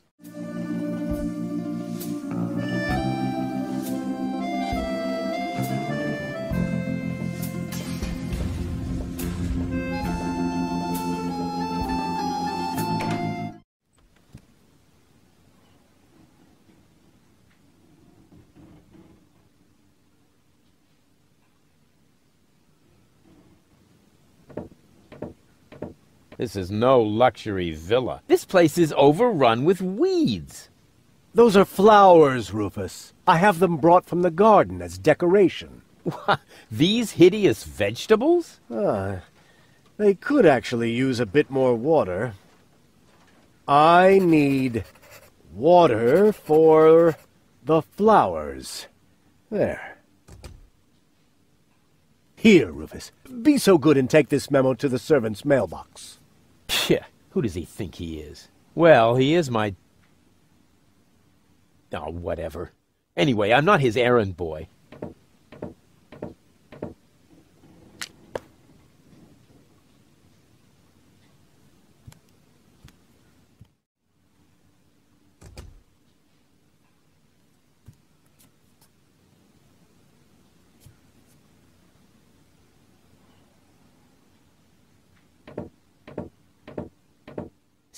This is no luxury villa. This place is overrun with weeds. Those are flowers, Rufus. I have them brought from the garden as decoration. These hideous vegetables? Ah, they could actually use a bit more water. I need water for the flowers. There. Here, Rufus. Be so good and take this memo to the servant's mailbox. Yeah, who does he think he is? Well, he is my... Oh, whatever. Anyway, I'm not his errand boy.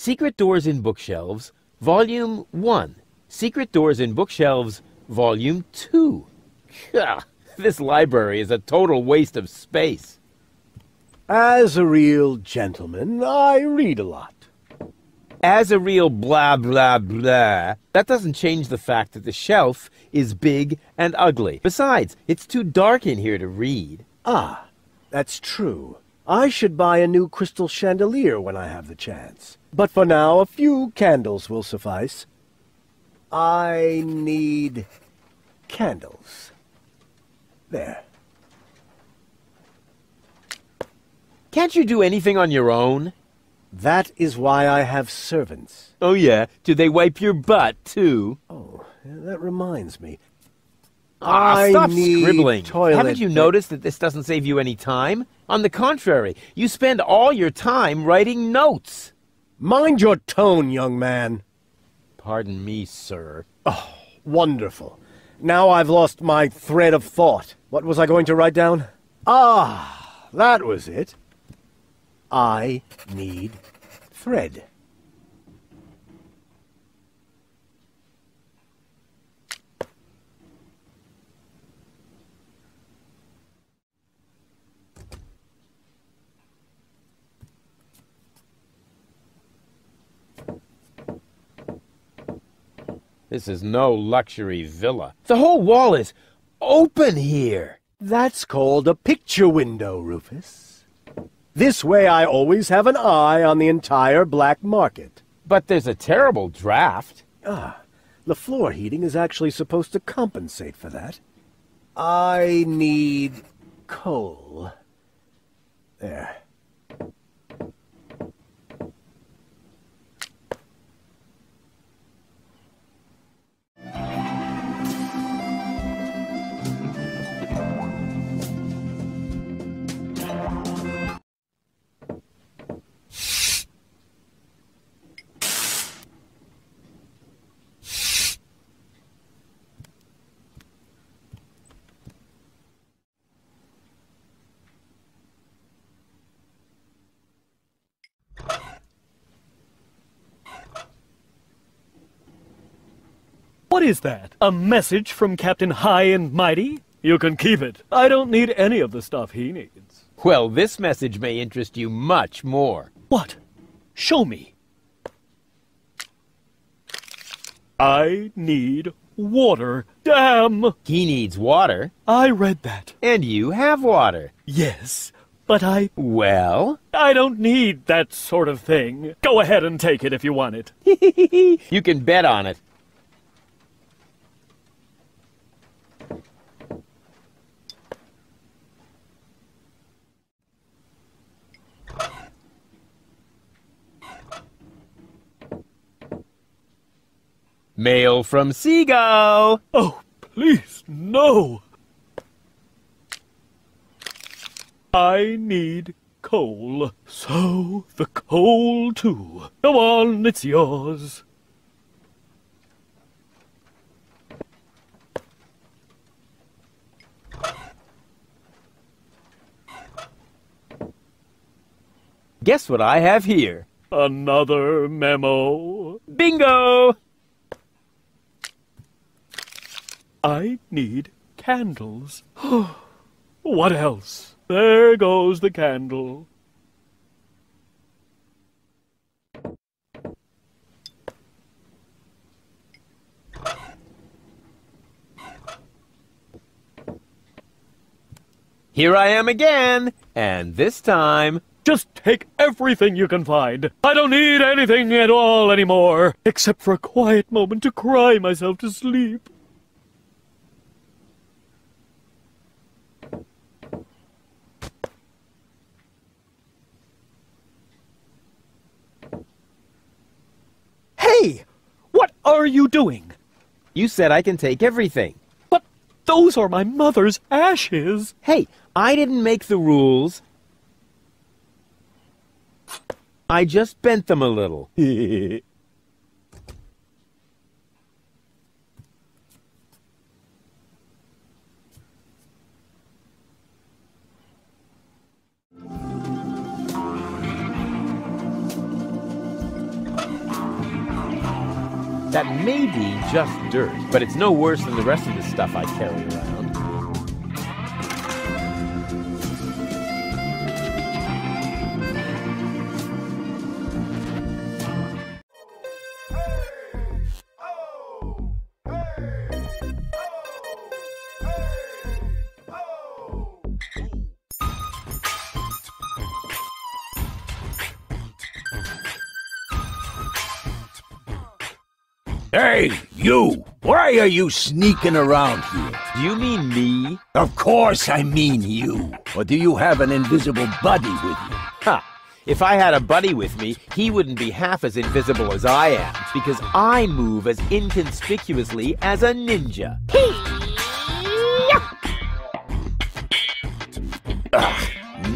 Secret Doors in Bookshelves, Volume 1. Secret Doors in Bookshelves, Volume 2. Gah, this library is a total waste of space. As a real gentleman, I read a lot. As a real blah blah blah, that doesn't change the fact that the shelf is big and ugly. Besides, it's too dark in here to read. Ah, that's true. I should buy a new crystal chandelier when I have the chance. But for now, a few candles will suffice. I need candles. There. Can't you do anything on your own? That is why I have servants. Oh, yeah? Do they wipe your butt, too? Oh, that reminds me. Ah, I stop need scribbling. toilet Haven't you noticed that this doesn't save you any time? On the contrary, you spend all your time writing notes. Mind your tone, young man. Pardon me, sir. Oh, wonderful. Now I've lost my thread of thought. What was I going to write down? Ah, that was it. I need thread. This is no luxury villa. The whole wall is open here. That's called a picture window, Rufus. This way I always have an eye on the entire black market. But there's a terrible draft. Ah, the floor heating is actually supposed to compensate for that. I need coal. There. Bye. What is that? A message from Captain High and Mighty? You can keep it. I don't need any of the stuff he needs. Well, this message may interest you much more. What? Show me. I need water. Damn! He needs water. I read that. And you have water. Yes, but I. Well? I don't need that sort of thing. Go ahead and take it if you want it. you can bet on it. Mail from Seagull. Oh, please, no. I need coal. So, the coal too. Go on, it's yours. Guess what I have here? Another memo. Bingo! I need candles. what else? There goes the candle. Here I am again, and this time... Just take everything you can find. I don't need anything at all anymore, except for a quiet moment to cry myself to sleep. Hey! What are you doing? You said I can take everything. But those are my mother's ashes. Hey, I didn't make the rules. I just bent them a little. That may be just dirt, but it's no worse than the rest of the stuff I carry around. Why are you sneaking around here? Do you mean me? Of course I mean you. Or do you have an invisible buddy with you? Ha! If I had a buddy with me, he wouldn't be half as invisible as I am, because I move as inconspicuously as a ninja. Ah,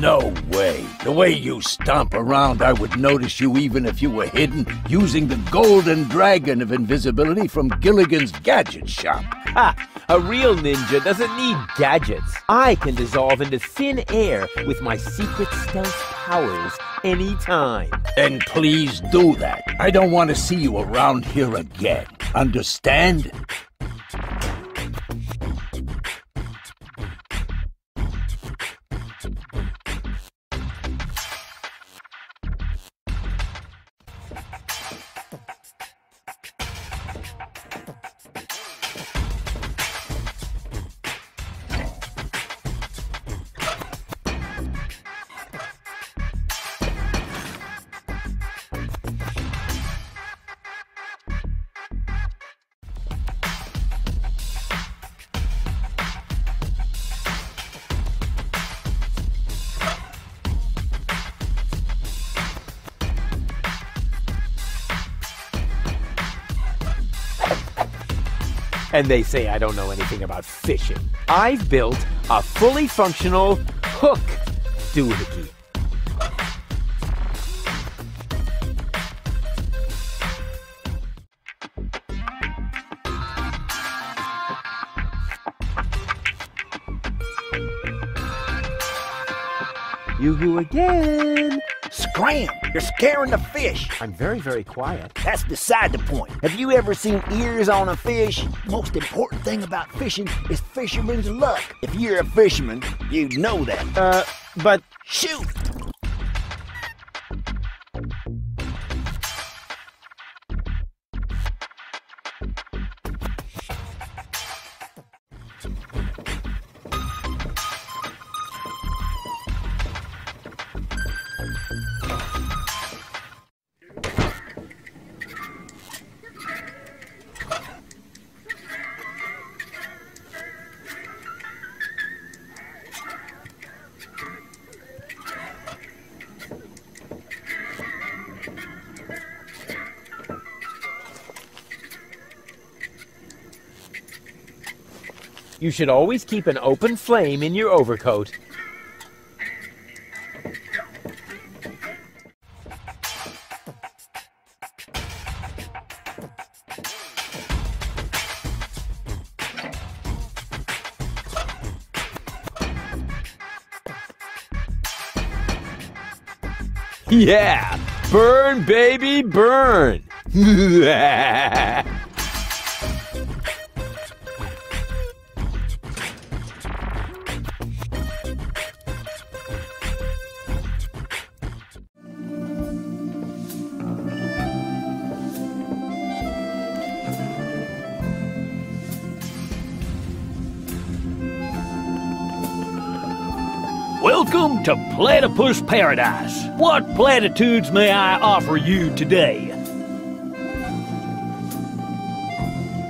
no way. The way you stomp around, I would notice you even if you were hidden using the golden dragon of invisibility from Gilligan's Gadget Shop. Ha! A real ninja doesn't need gadgets. I can dissolve into thin air with my secret stealth powers anytime. Then please do that. I don't want to see you around here again. Understand? And they say I don't know anything about fishing. I've built a fully functional hook doohickey. Yoo-hoo again. Scram! You're scaring the fish. I'm very, very quiet. That's beside the point. Have you ever seen ears on a fish? Most important thing about fishing is fisherman's luck. If you're a fisherman, you'd know that. Uh, but shoot! You should always keep an open flame in your overcoat. Yeah! Burn, baby, burn! Welcome to Platypus Paradise. What platitudes may I offer you today?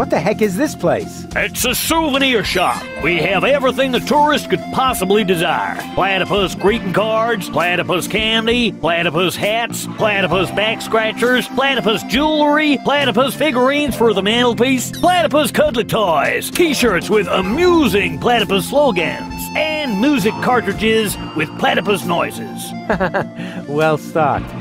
What the heck is this place? It's a souvenir shop. We have everything a tourist could possibly desire. Platypus greeting cards, platypus candy, platypus hats, platypus back scratchers, platypus jewelry, platypus figurines for the mantelpiece, platypus cuddly toys, t-shirts with amusing platypus slogans, and music cartridges with platypus noises. well stocked.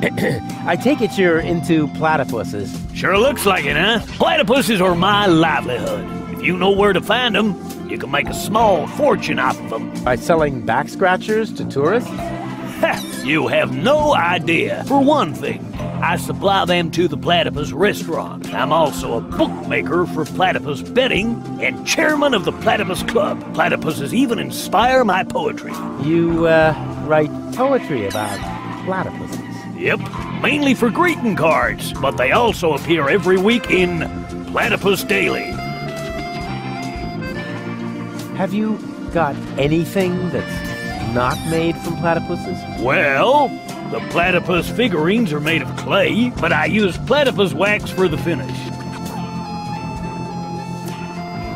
I take it you're into platypuses. Sure looks like it, huh? Platypuses are my livelihood. If you know where to find them, you can make a small fortune off of them. By selling back scratchers to tourists? you have no idea. For one thing, I supply them to the Platypus restaurant. I'm also a bookmaker for Platypus betting and chairman of the Platypus Club. Platypuses even inspire my poetry. You, uh, write poetry about platypuses? Yep, mainly for greeting cards, but they also appear every week in Platypus Daily. Have you got anything that's not made from platypuses? Well, the platypus figurines are made of clay, but I use platypus wax for the finish.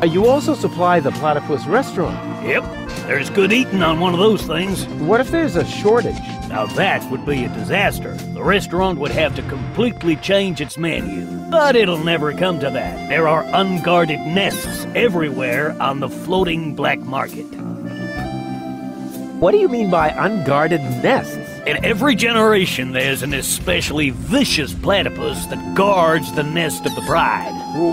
Uh, you also supply the platypus restaurant? Yep, there's good eating on one of those things. What if there's a shortage? Now that would be a disaster. The restaurant would have to completely change its menu. But it'll never come to that. There are unguarded nests everywhere on the floating black market. What do you mean by unguarded nests? In every generation, there's an especially vicious platypus that guards the nest of the bride.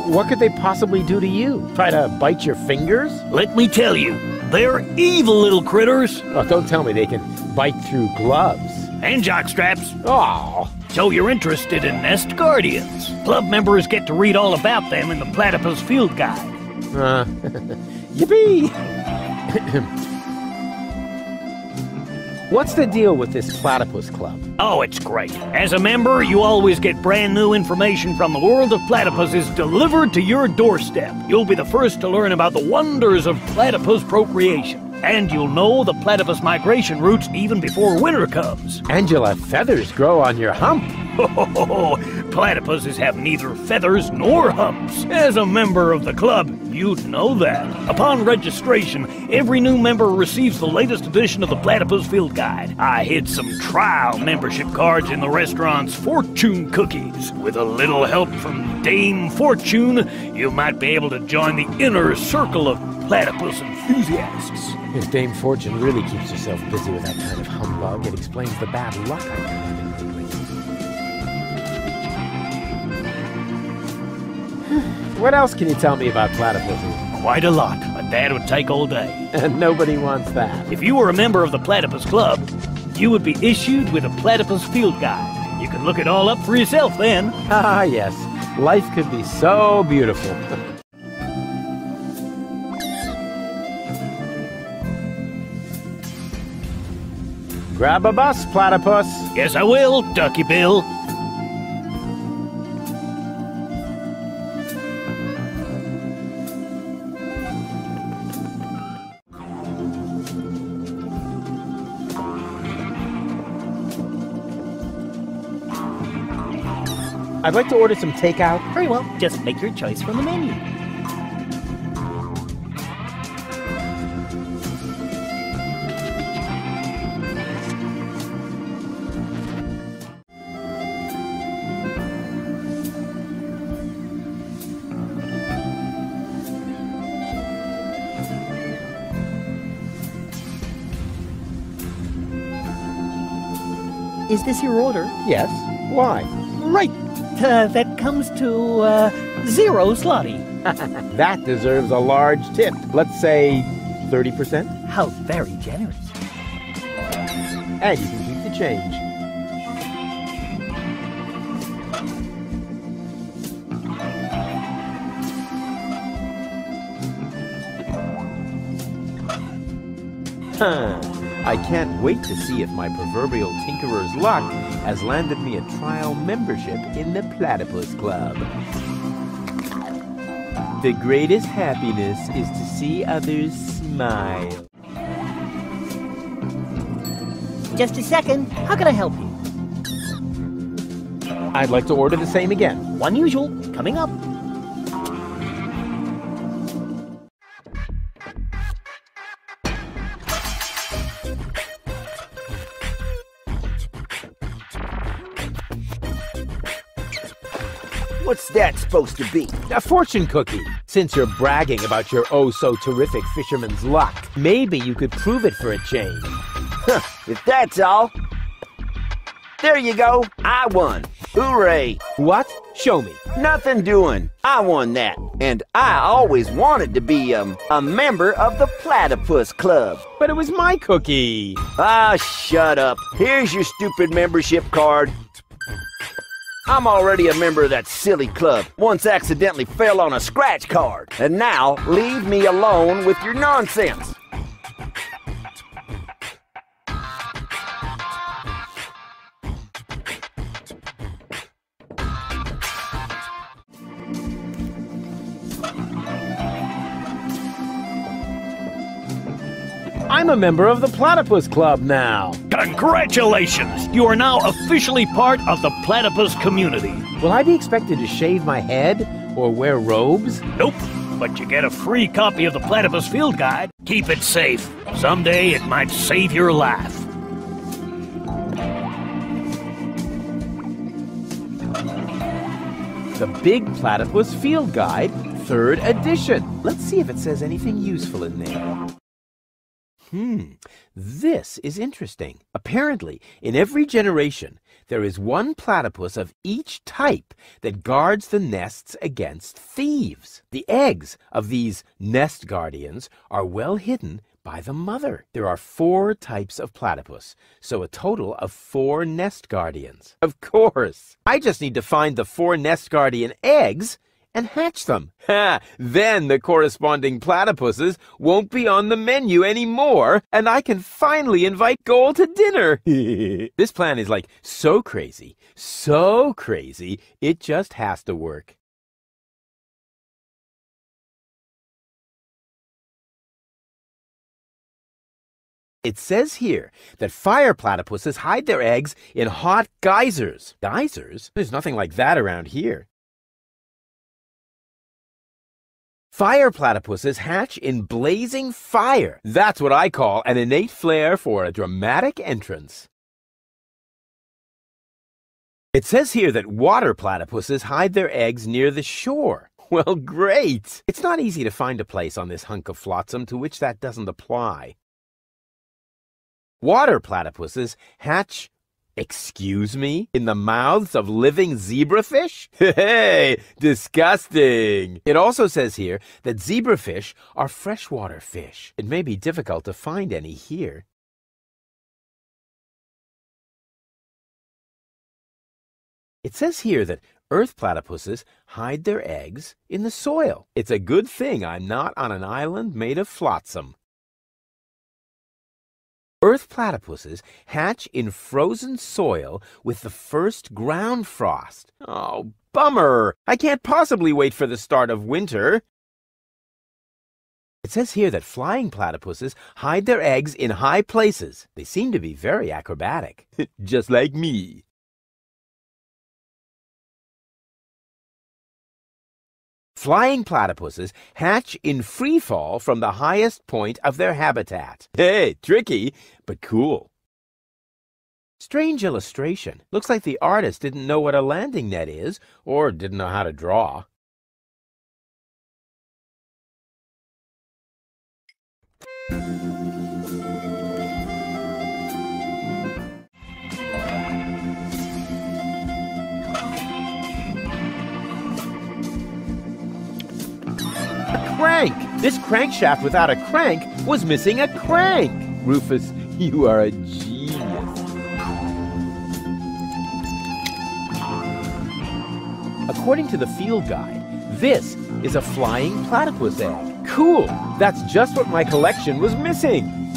what could they possibly do to you? Try to bite your fingers? Let me tell you, they're evil little critters. Oh, don't tell me they can bite through gloves. And jockstraps. Oh. So you're interested in Nest Guardians. Club members get to read all about them in the Platypus Field Guide. Uh, yippee! What's the deal with this platypus club? Oh, it's great. As a member, you always get brand new information from the world of platypuses delivered to your doorstep. You'll be the first to learn about the wonders of platypus procreation. And you'll know the platypus migration routes even before winter comes. And you'll have feathers grow on your hump. Platypuses have neither feathers nor humps. As a member of the club, you'd know that. Upon registration, every new member receives the latest edition of the Platypus Field Guide. I hid some trial membership cards in the restaurant's fortune cookies. With a little help from Dame Fortune, you might be able to join the inner circle of platypus enthusiasts. If Dame Fortune really keeps herself busy with that kind of humbug, it explains the bad luck been What else can you tell me about platypuses? Quite a lot, but that would take all day. And nobody wants that. If you were a member of the Platypus Club, you would be issued with a Platypus Field Guide. You can look it all up for yourself then. Ah, yes. Life could be so beautiful. Grab a bus, platypus. Yes, I will, Ducky Bill. I'd like to order some takeout. Very well, just make your choice from the menu. Is this your order? Yes. Why? Uh, that comes to uh, zero slotty. that deserves a large tip. Let's say 30%. How very generous. And you can keep the change. Huh. I can't wait to see if my proverbial tinkerer's luck has landed me a trial membership in the Platypus Club. The greatest happiness is to see others smile. Just a second. How can I help you? I'd like to order the same again. One usual. Coming up. That supposed to be? A fortune cookie. Since you're bragging about your oh so terrific fisherman's luck, maybe you could prove it for a change. Huh, if that's all. There you go. I won. Hooray. What? Show me. Nothing doing. I won that. And I always wanted to be um, a member of the Platypus Club. But it was my cookie. Ah, shut up. Here's your stupid membership card. I'm already a member of that silly club. Once accidentally fell on a scratch card. And now, leave me alone with your nonsense. I'm a member of the Platypus Club now. Congratulations! You are now officially part of the platypus community. Will I be expected to shave my head or wear robes? Nope, but you get a free copy of the Platypus Field Guide. Keep it safe. Someday it might save your life. The Big Platypus Field Guide, 3rd edition. Let's see if it says anything useful in there. Hmm, this is interesting. Apparently, in every generation, there is one platypus of each type that guards the nests against thieves. The eggs of these nest guardians are well hidden by the mother. There are four types of platypus, so a total of four nest guardians. Of course, I just need to find the four nest guardian eggs and hatch them. Ha! Then the corresponding platypuses won't be on the menu anymore, and I can finally invite Goal to dinner. this plan is like so crazy, so crazy, it just has to work. It says here that fire platypuses hide their eggs in hot geysers. Geysers? There's nothing like that around here. Fire platypuses hatch in blazing fire. That's what I call an innate flair for a dramatic entrance. It says here that water platypuses hide their eggs near the shore. Well, great! It's not easy to find a place on this hunk of flotsam to which that doesn't apply. Water platypuses hatch Excuse me? In the mouths of living zebrafish? Hey, disgusting! It also says here that zebrafish are freshwater fish. It may be difficult to find any here. It says here that earth platypuses hide their eggs in the soil. It's a good thing I'm not on an island made of flotsam. Earth platypuses hatch in frozen soil with the first ground frost. Oh, bummer! I can't possibly wait for the start of winter. It says here that flying platypuses hide their eggs in high places. They seem to be very acrobatic, just like me. Flying platypuses hatch in free fall from the highest point of their habitat. Hey, tricky, but cool. Strange illustration. Looks like the artist didn't know what a landing net is, or didn't know how to draw. This crankshaft without a crank was missing a crank. Rufus, you are a genius. According to the field guide, this is a flying platypus egg. Cool! That's just what my collection was missing.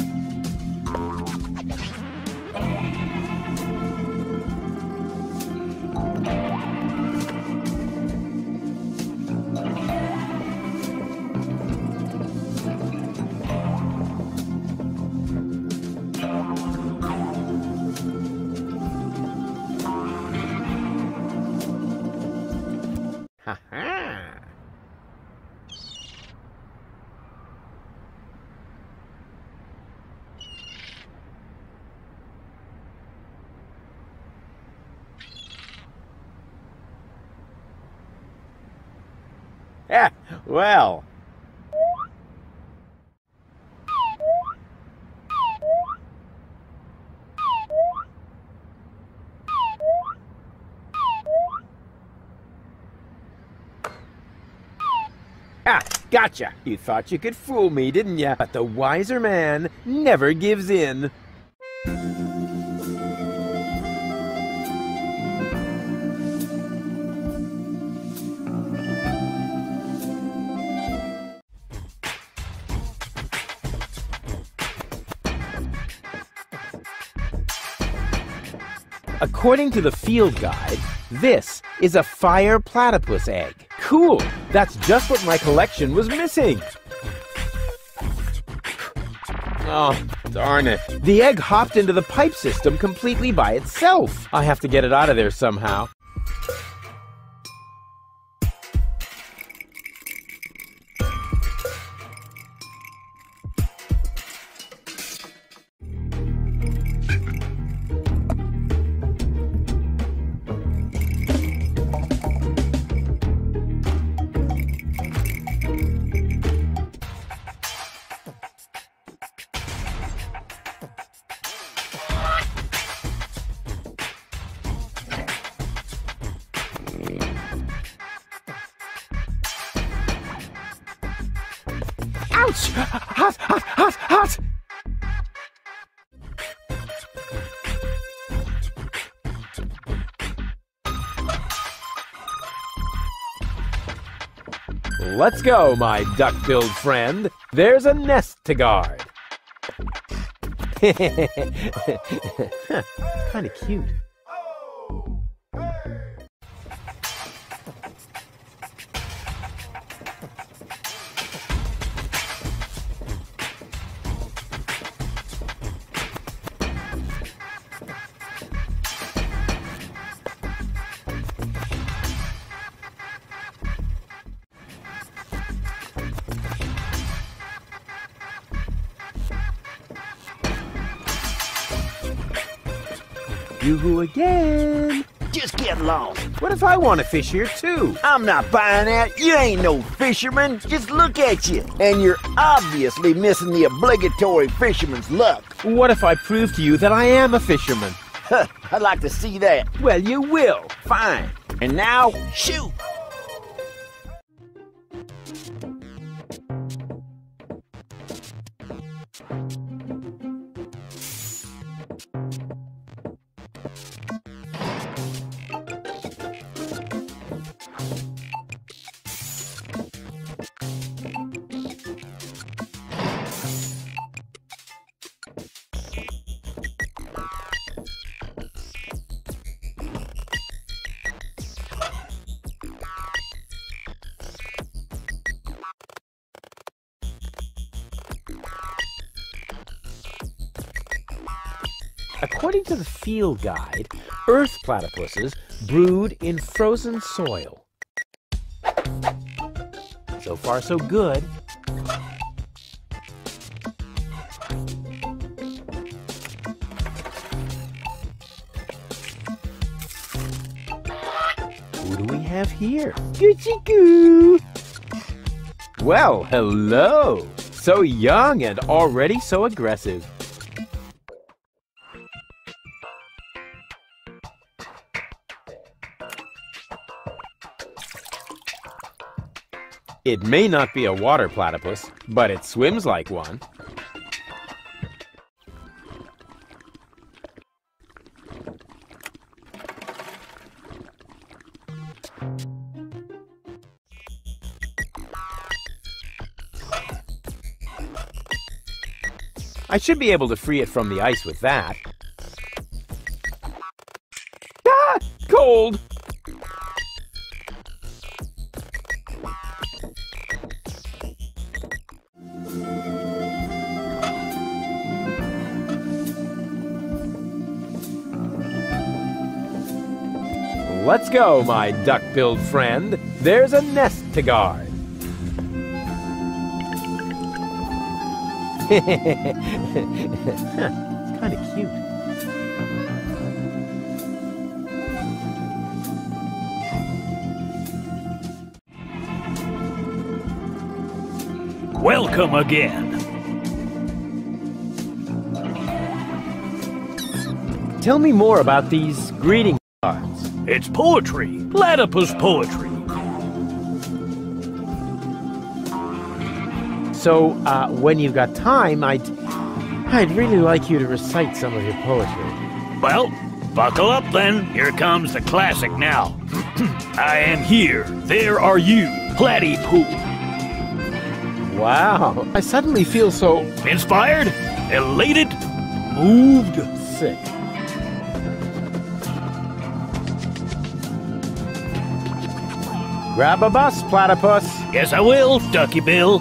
Well. Ah, gotcha! You thought you could fool me, didn't ya? But the wiser man never gives in. According to the field guide, this is a fire platypus egg. Cool! That's just what my collection was missing! Oh, darn it. The egg hopped into the pipe system completely by itself. I have to get it out of there somehow. Let's go, my duck-billed friend. There's a nest to guard. kind of cute. If I want to fish here too? I'm not buying that. You ain't no fisherman. Just look at you. And you're obviously missing the obligatory fisherman's luck. What if I prove to you that I am a fisherman? I'd like to see that. Well, you will. Fine. And now, shoot! According to the field guide, earth platypuses brood in frozen soil. So far, so good. Who do we have here? Gucci goo! Well, hello! So young and already so aggressive. It may not be a water platypus, but it swims like one. I should be able to free it from the ice with that. Ah! Cold! Go, my duck-billed friend. There's a nest to guard. it's kind of cute. Welcome again. Tell me more about these greeting cards. It's poetry. Platypus poetry. So, uh, when you've got time, I'd... I'd really like you to recite some of your poetry. Well, buckle up then. Here comes the classic now. I am here. There are you. Platypoo. Wow. I suddenly feel so... Inspired? Elated? Moved? Sick. Grab a bus, platypus. Yes, I will, Ducky Bill.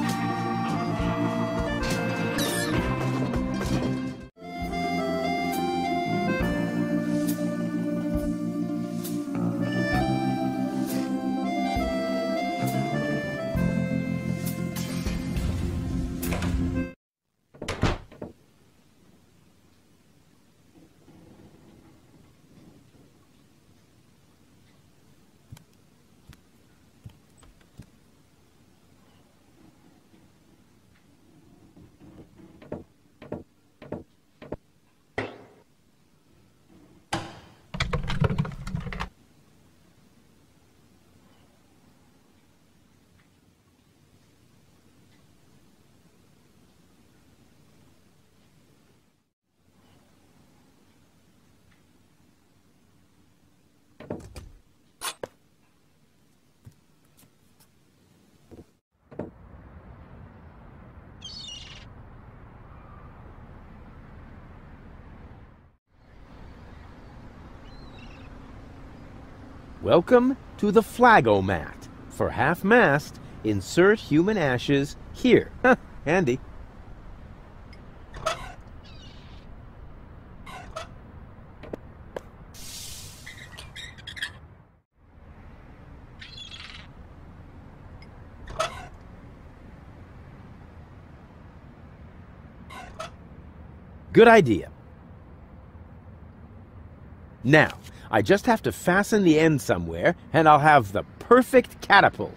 Welcome to the Flagomat. For half-mast, insert human ashes here. Handy. Good idea. Now, I just have to fasten the end somewhere, and I'll have the perfect catapult.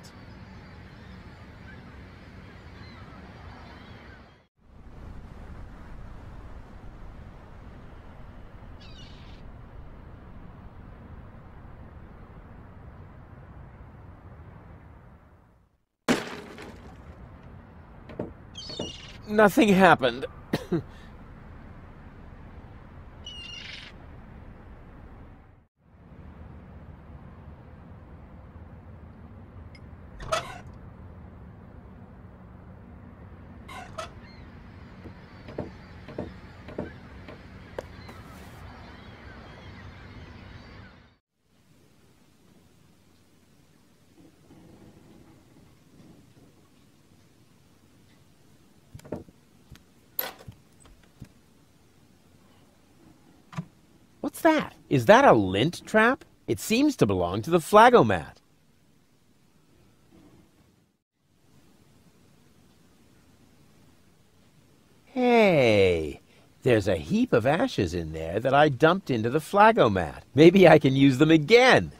Nothing happened. What's that? Is that a lint trap? It seems to belong to the Flagomat. Hey, there's a heap of ashes in there that I dumped into the Flagomat. Maybe I can use them again.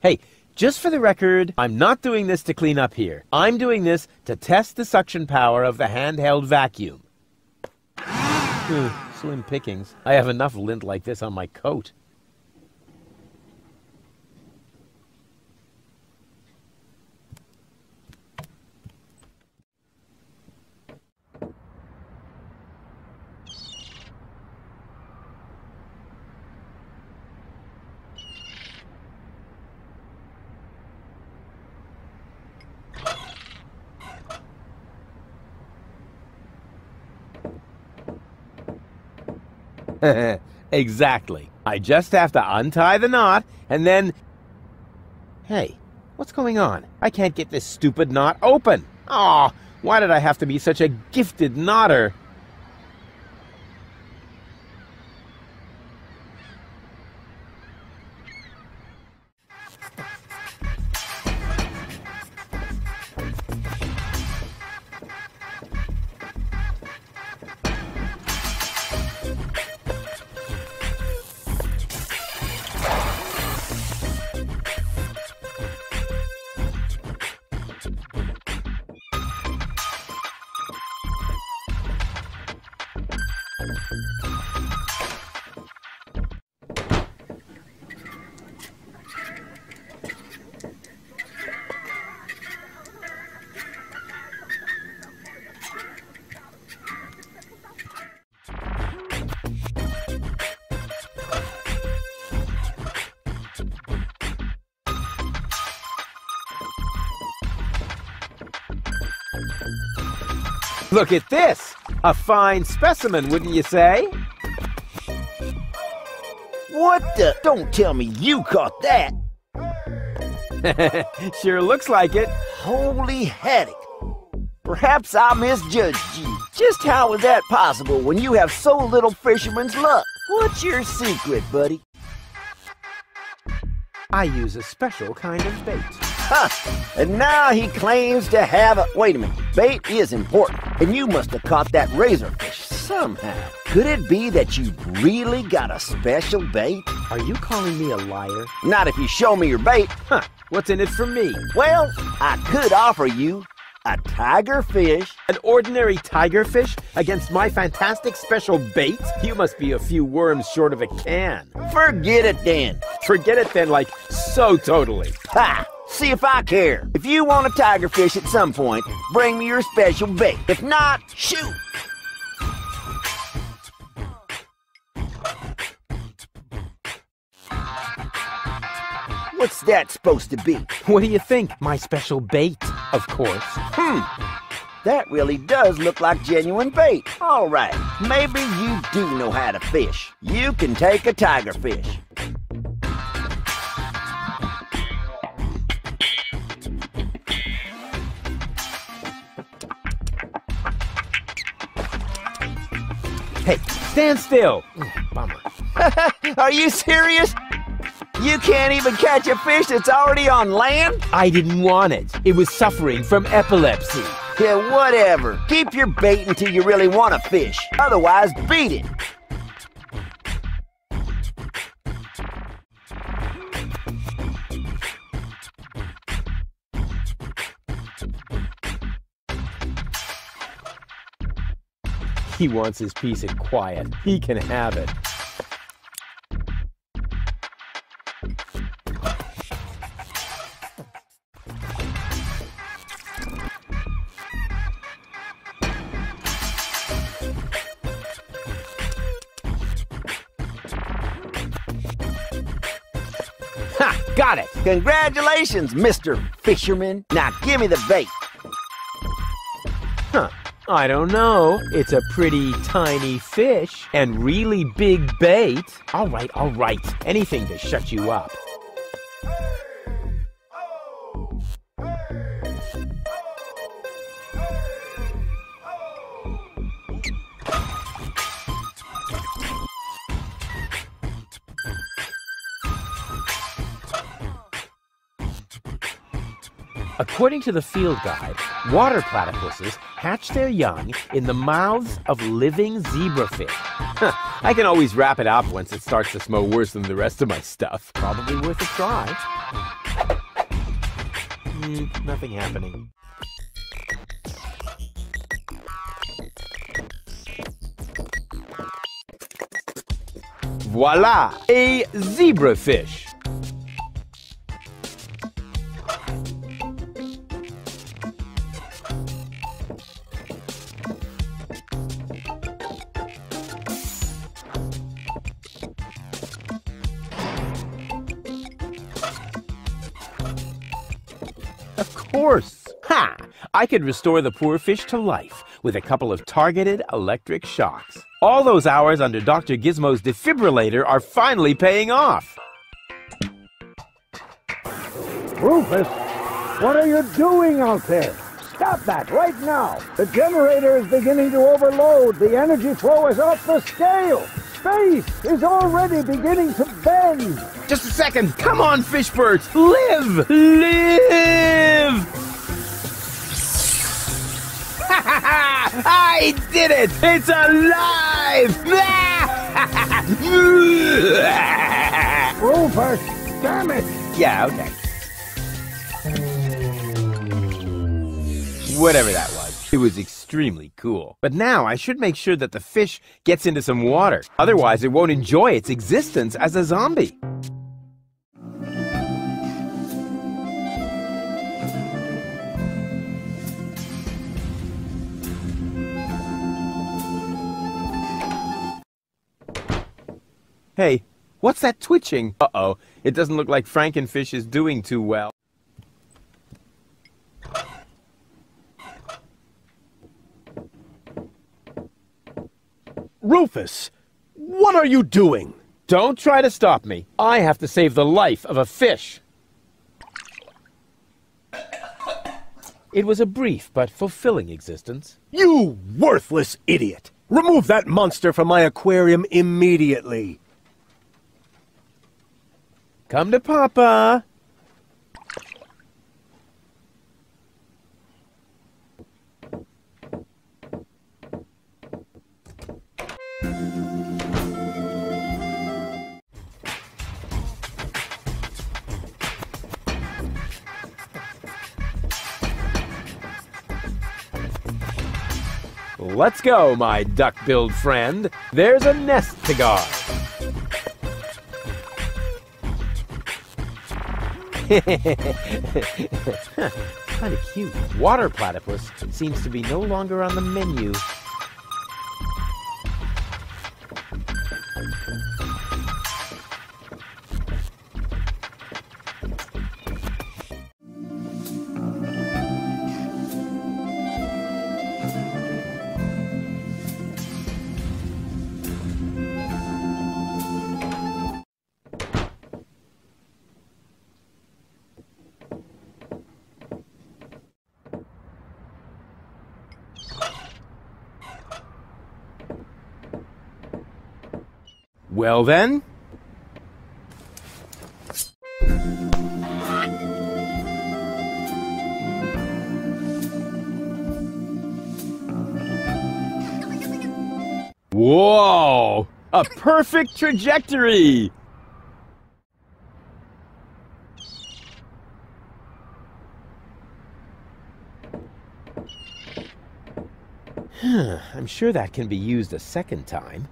Hey, just for the record, I'm not doing this to clean up here. I'm doing this to test the suction power of the handheld vacuum. Slim pickings. I have enough lint like this on my coat. exactly. I just have to untie the knot and then. Hey, what's going on? I can't get this stupid knot open. Aw, why did I have to be such a gifted knotter? Look at this! A fine specimen, wouldn't you say? What the? Don't tell me you caught that. sure looks like it. Holy haddock. Perhaps I misjudged you. Just how is that possible when you have so little fisherman's luck? What's your secret, buddy? I use a special kind of bait. Huh. And now he claims to have a. Wait a minute. Bait is important, and you must have caught that razorfish somehow. Could it be that you really got a special bait? Are you calling me a liar? Not if you show me your bait. Huh. What's in it for me? Well, I could offer you a tiger fish. An ordinary tiger fish against my fantastic special bait? You must be a few worms short of a can. Forget it then. Forget it then, like so totally. Ha! See if I care. If you want a tiger fish at some point, bring me your special bait. If not, shoot. What's that supposed to be? What do you think? My special bait, of course. Hmm. That really does look like genuine bait. All right, maybe you do know how to fish. You can take a tiger fish. Hey, stand still. Bummer. Are you serious? You can't even catch a fish that's already on land? I didn't want it. It was suffering from epilepsy. Yeah, whatever. Keep your bait until you really want a fish. Otherwise, beat it. He wants his peace and quiet. He can have it. Ha! Got it! Congratulations, Mr. Fisherman. Now give me the bait. Huh. I don't know. It's a pretty tiny fish and really big bait. All right, all right. Anything to shut you up. According to the field guide, water platypuses hatch their young in the mouths of living zebrafish. I can always wrap it up once it starts to smell worse than the rest of my stuff. Probably worth a try. Hmm, nothing happening. Voila! A zebrafish! Course. Ha! I could restore the poor fish to life with a couple of targeted electric shocks. All those hours under Dr. Gizmo's defibrillator are finally paying off. Rufus, what are you doing out there? Stop that right now. The generator is beginning to overload. The energy flow is off the scale. Space is already beginning to bend. Just a second. Come on, Fishbert. Live! Live! I did it! It's alive! Rufus, damn it! yeah, okay. Whatever that was. It was extremely cool. But now I should make sure that the fish gets into some water. Otherwise, it won't enjoy its existence as a zombie. Hey, what's that twitching? Uh-oh, it doesn't look like Frankenfish is doing too well. Rufus, what are you doing? Don't try to stop me. I have to save the life of a fish. It was a brief but fulfilling existence. You worthless idiot! Remove that monster from my aquarium immediately. Come to Papa. Let's go, my duck-billed friend. There's a nest to guard. kind of cute. Water platypus seems to be no longer on the menu. Well then? Whoa! A perfect trajectory! I'm sure that can be used a second time.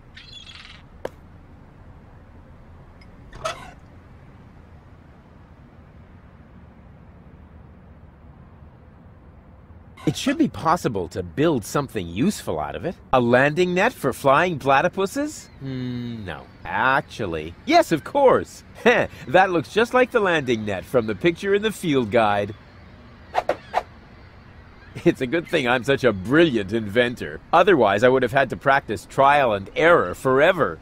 It should be possible to build something useful out of it. A landing net for flying platypuses? Hmm, no. Actually, yes, of course. that looks just like the landing net from the picture in the field guide. It's a good thing I'm such a brilliant inventor. Otherwise, I would have had to practice trial and error forever.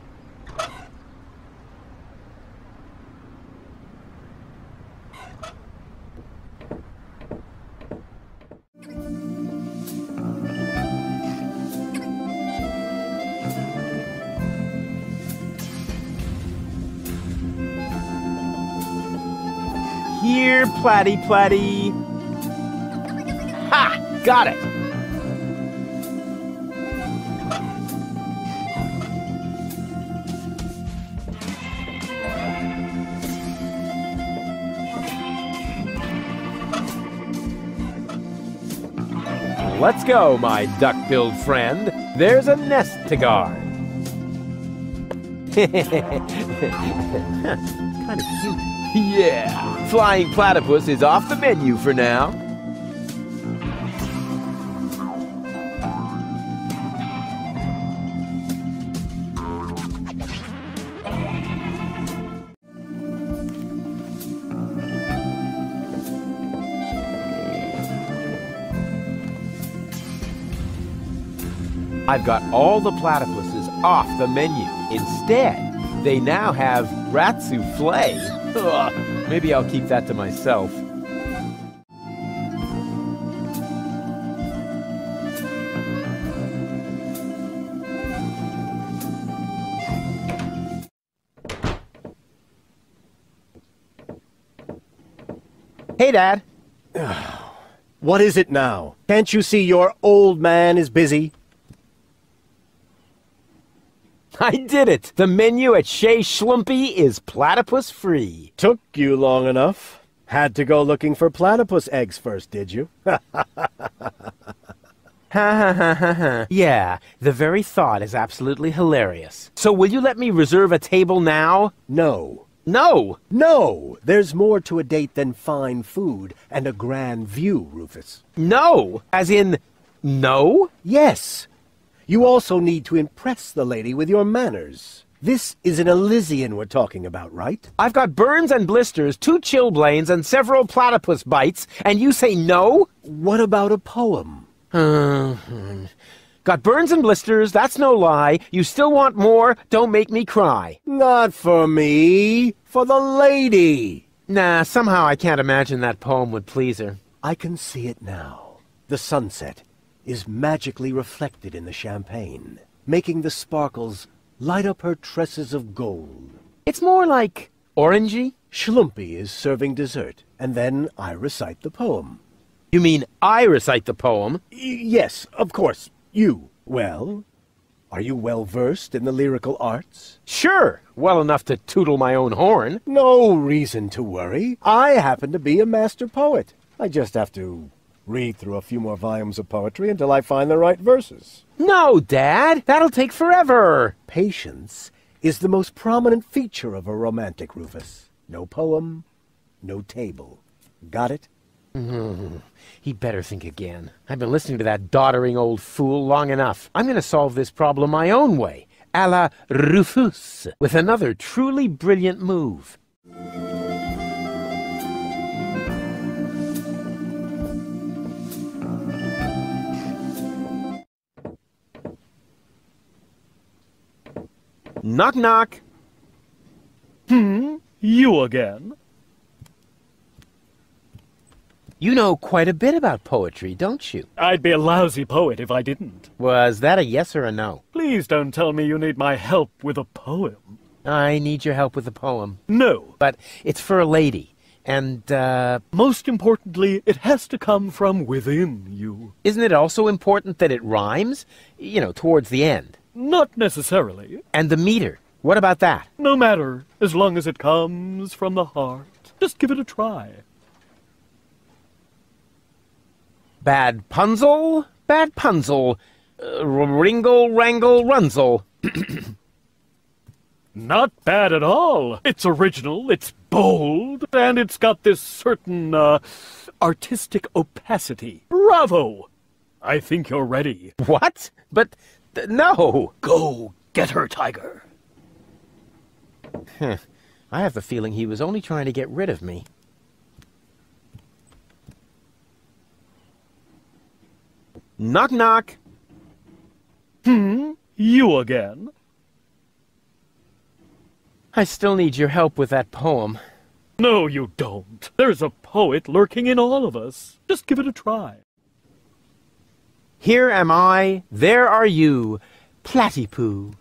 Here, Platty Platty. Ha! Got it! Let's go, my duck-billed friend. There's a nest to guard. kind of cute. Yeah, flying platypus is off the menu for now. I've got all the platypuses off the menu. Instead, they now have rat souffle. Ugh, maybe I'll keep that to myself. Hey, Dad. What is it now? Can't you see your old man is busy? I did it! The menu at Chez Schlumpy is platypus free. Took you long enough. Had to go looking for platypus eggs first, did you? Ha ha ha ha ha. Yeah, the very thought is absolutely hilarious. So will you let me reserve a table now? No. No! No! There's more to a date than fine food and a grand view, Rufus. No! As in, no? Yes. You also need to impress the lady with your manners. This is an Elysian we're talking about, right? I've got burns and blisters, two chilblains, and several platypus bites, and you say no? What about a poem? Uh-huh. Got burns and blisters, that's no lie. You still want more? Don't make me cry. Not for me, for the lady. Nah, somehow I can't imagine that poem would please her. I can see it now. The sunset is magically reflected in the champagne, making the sparkles light up her tresses of gold. It's more like orangey. Schlumpy is serving dessert, and then I recite the poem. You mean I recite the poem? Y yes, of course. You. Well, are you well versed in the lyrical arts? Sure, well enough to tootle my own horn. No reason to worry. I happen to be a master poet. I just have to read through a few more volumes of poetry until I find the right verses. No, Dad, that'll take forever. Patience is the most prominent feature of a romantic, Rufus. No poem, no table. Got it? Mm, he'd better think again. I've been listening to that doddering old fool long enough. I'm going to solve this problem my own way, a la Rufus, with another truly brilliant move. Knock knock. Hmm? You again? You know quite a bit about poetry, don't you? I'd be a lousy poet if I didn't. Was that a yes or a no? Please don't tell me you need my help with a poem. I need your help with a poem. No. But it's for a lady. And, uh... Most importantly, it has to come from within you. Isn't it also important that it rhymes? You know, towards the end. Not necessarily. And the meter. What about that? No matter, as long as it comes from the heart. Just give it a try. Bad punzel, bad punzel, uh, ringle, wrangle, runzel. Not bad at all. It's original, it's bold, and it's got this certain, uh, artistic opacity. Bravo! I think you're ready. What? But, no! Go get her, Tiger. Huh. I have the feeling he was only trying to get rid of me. Knock knock. Hmm? You again? I still need your help with that poem. No, you don't. There's a poet lurking in all of us. Just give it a try. Here am I, there are you, Platypoo.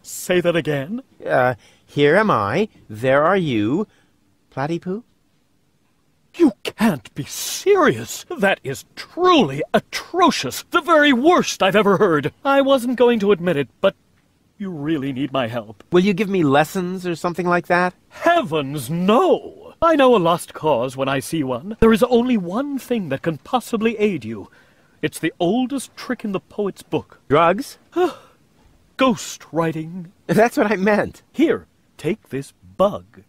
Say that again. Uh, here am I, there are you, Platypoo. You can't be serious. That is truly atrocious. The very worst I've ever heard. I wasn't going to admit it, but you really need my help. Will you give me lessons or something like that? Heavens, no! I know a lost cause when I see one. There is only one thing that can possibly aid you. It's the oldest trick in the poet's book. Drugs? Ghost writing. That's what I meant. Here, take this bug.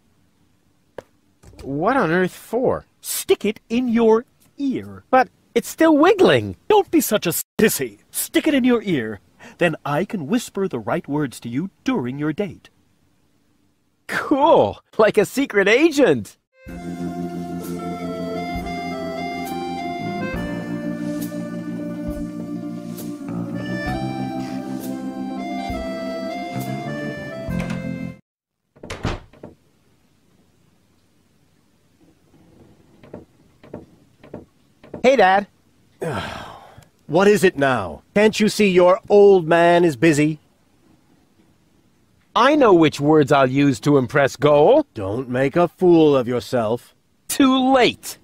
What on earth for? Stick it in your ear. But it's still wiggling. Don't be such a sissy. Stick it in your ear. Then I can whisper the right words to you during your date. Cool. Like a secret agent. Hey, Dad. What is it now? Can't you see your old man is busy? I know which words I'll use to impress Goal. Don't make a fool of yourself. Too late.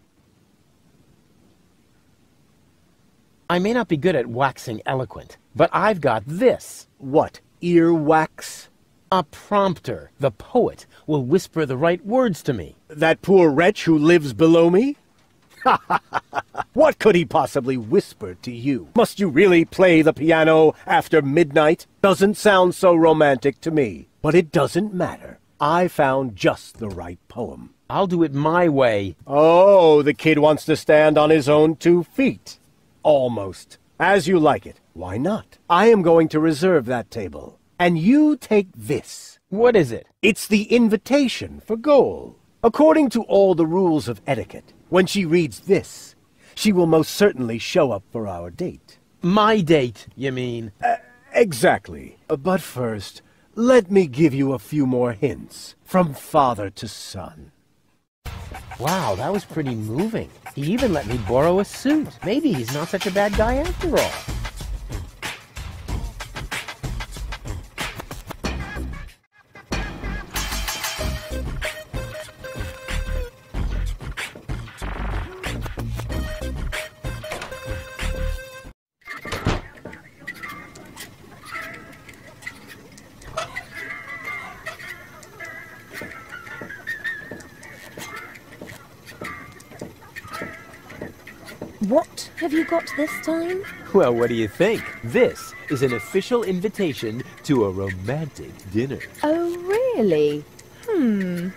I may not be good at waxing eloquent, but I've got this. What? Earwax? A prompter. The poet will whisper the right words to me. That poor wretch who lives below me? what could he possibly whisper to you? Must you really play the piano after midnight? Doesn't sound so romantic to me. But it doesn't matter. I found just the right poem. I'll do it my way. Oh, the kid wants to stand on his own two feet. Almost. As you like it. Why not? I am going to reserve that table. And you take this. What is it? It's the invitation for Goal. According to all the rules of etiquette, when she reads this, she will most certainly show up for our date. My date, you mean? Uh, exactly. But first, let me give you a few more hints. From father to son. Wow, that was pretty moving. He even let me borrow a suit. Maybe he's not such a bad guy after all. This time? Well, what do you think? This is an official invitation to a romantic dinner. Oh, really? Hmm.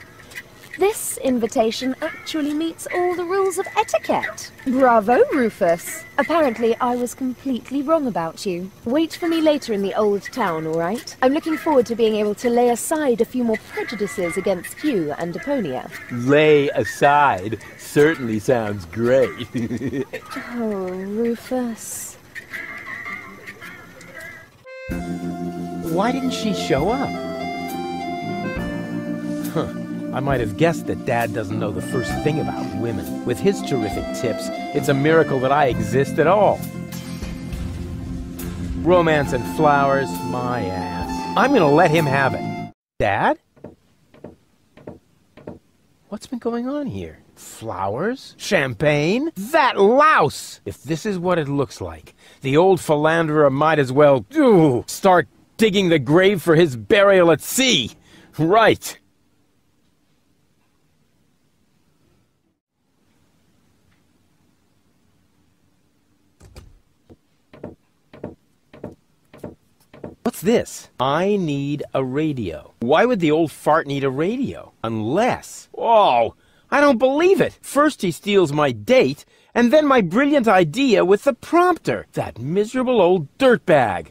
This invitation actually meets all the rules of etiquette. Bravo, Rufus. Apparently, I was completely wrong about you. Wait for me later in the old town, all right? I'm looking forward to being able to lay aside a few more prejudices against you and Deponia. Lay aside certainly sounds great. oh, Rufus. Why didn't she show up? Huh. I might have guessed that Dad doesn't know the first thing about women. With his terrific tips, it's a miracle that I exist at all. Romance and flowers, my ass. I'm gonna let him have it. Dad? What's been going on here? Flowers? Champagne? That louse! If this is what it looks like, the old philanderer might as well ooh, start digging the grave for his burial at sea. Right. What's this? I need a radio. Why would the old fart need a radio? Unless. Oh, I don't believe it. First he steals my date, and then my brilliant idea with the prompter. That miserable old dirtbag.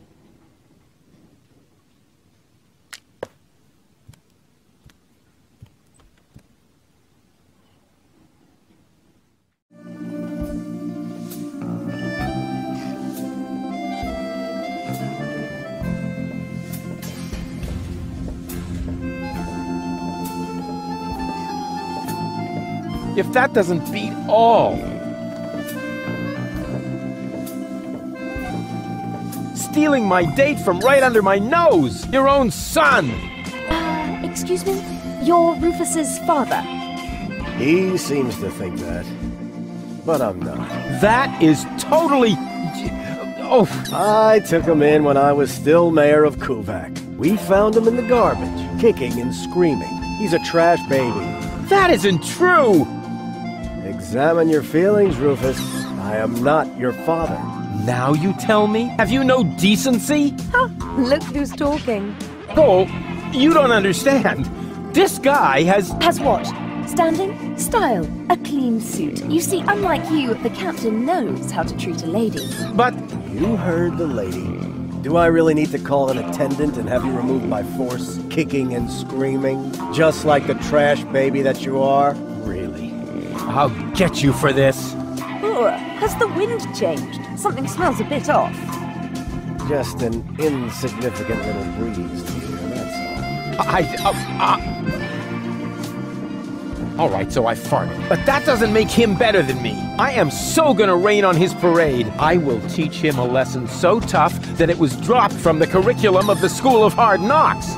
If that doesn't beat all. Stealing my date from right under my nose! Your own son! Uh, excuse me? You're Rufus's father? He seems to think that. But I'm not. That is totally. Oh. I took him in when I was still mayor of Kuvaq. We found him in the garbage, kicking and screaming. He's a trash baby. That isn't true! Examine your feelings, Rufus. I am not your father. Now you tell me? Have you no decency? Huh, look who's talking. Oh, you don't understand. This guy has. Has what? Standing? Style? A clean suit. You see, unlike you, the captain knows how to treat a lady. But. You heard the lady. Do I really need to call an attendant and have you removed by force, kicking and screaming? Just like the trash baby that you are? Really? I'll get you for this. Ooh, has the wind changed? Something smells a bit off. Just an insignificant little breeze here, that's all. I. Uh, uh... All right, so I farted. But that doesn't make him better than me. I am so gonna rain on his parade. I will teach him a lesson so tough that it was dropped from the curriculum of the School of Hard Knocks.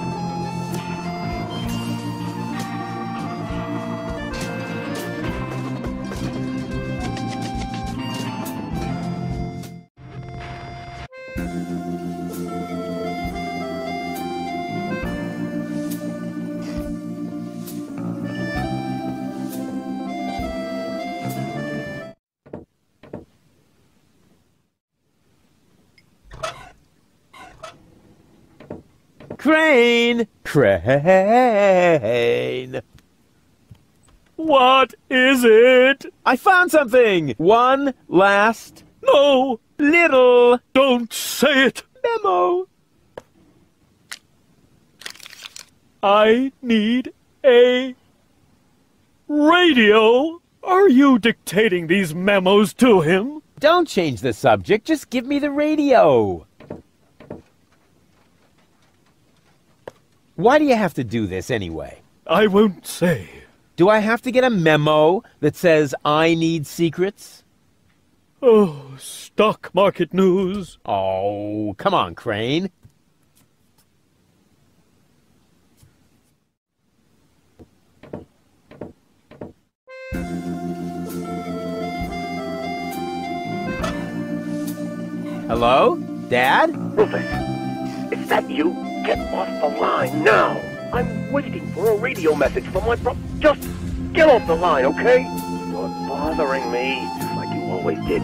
Crane! Crane! What is it? I found something! One last. No! Little. Don't say it! Memo! I need a radio. Are you dictating these memos to him? Don't change the subject, just give me the radio. Why do you have to do this anyway? I won't say. Do I have to get a memo that says I need secrets? Oh, stock market news. Oh, come on, Crane. Hello? Dad? Rufus, is that you? Get off the line now. I'm waiting for a radio message from my bro. Just get off the line, okay? You're bothering me, just like you always did.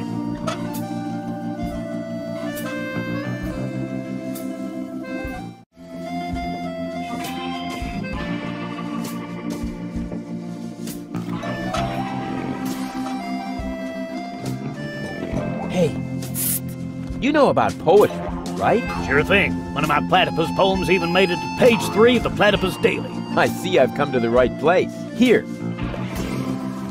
Hey, you know about poetry, right? Sure thing. One of my platypus poems even made it to page three of the Platypus Daily. I see I've come to the right place. Here.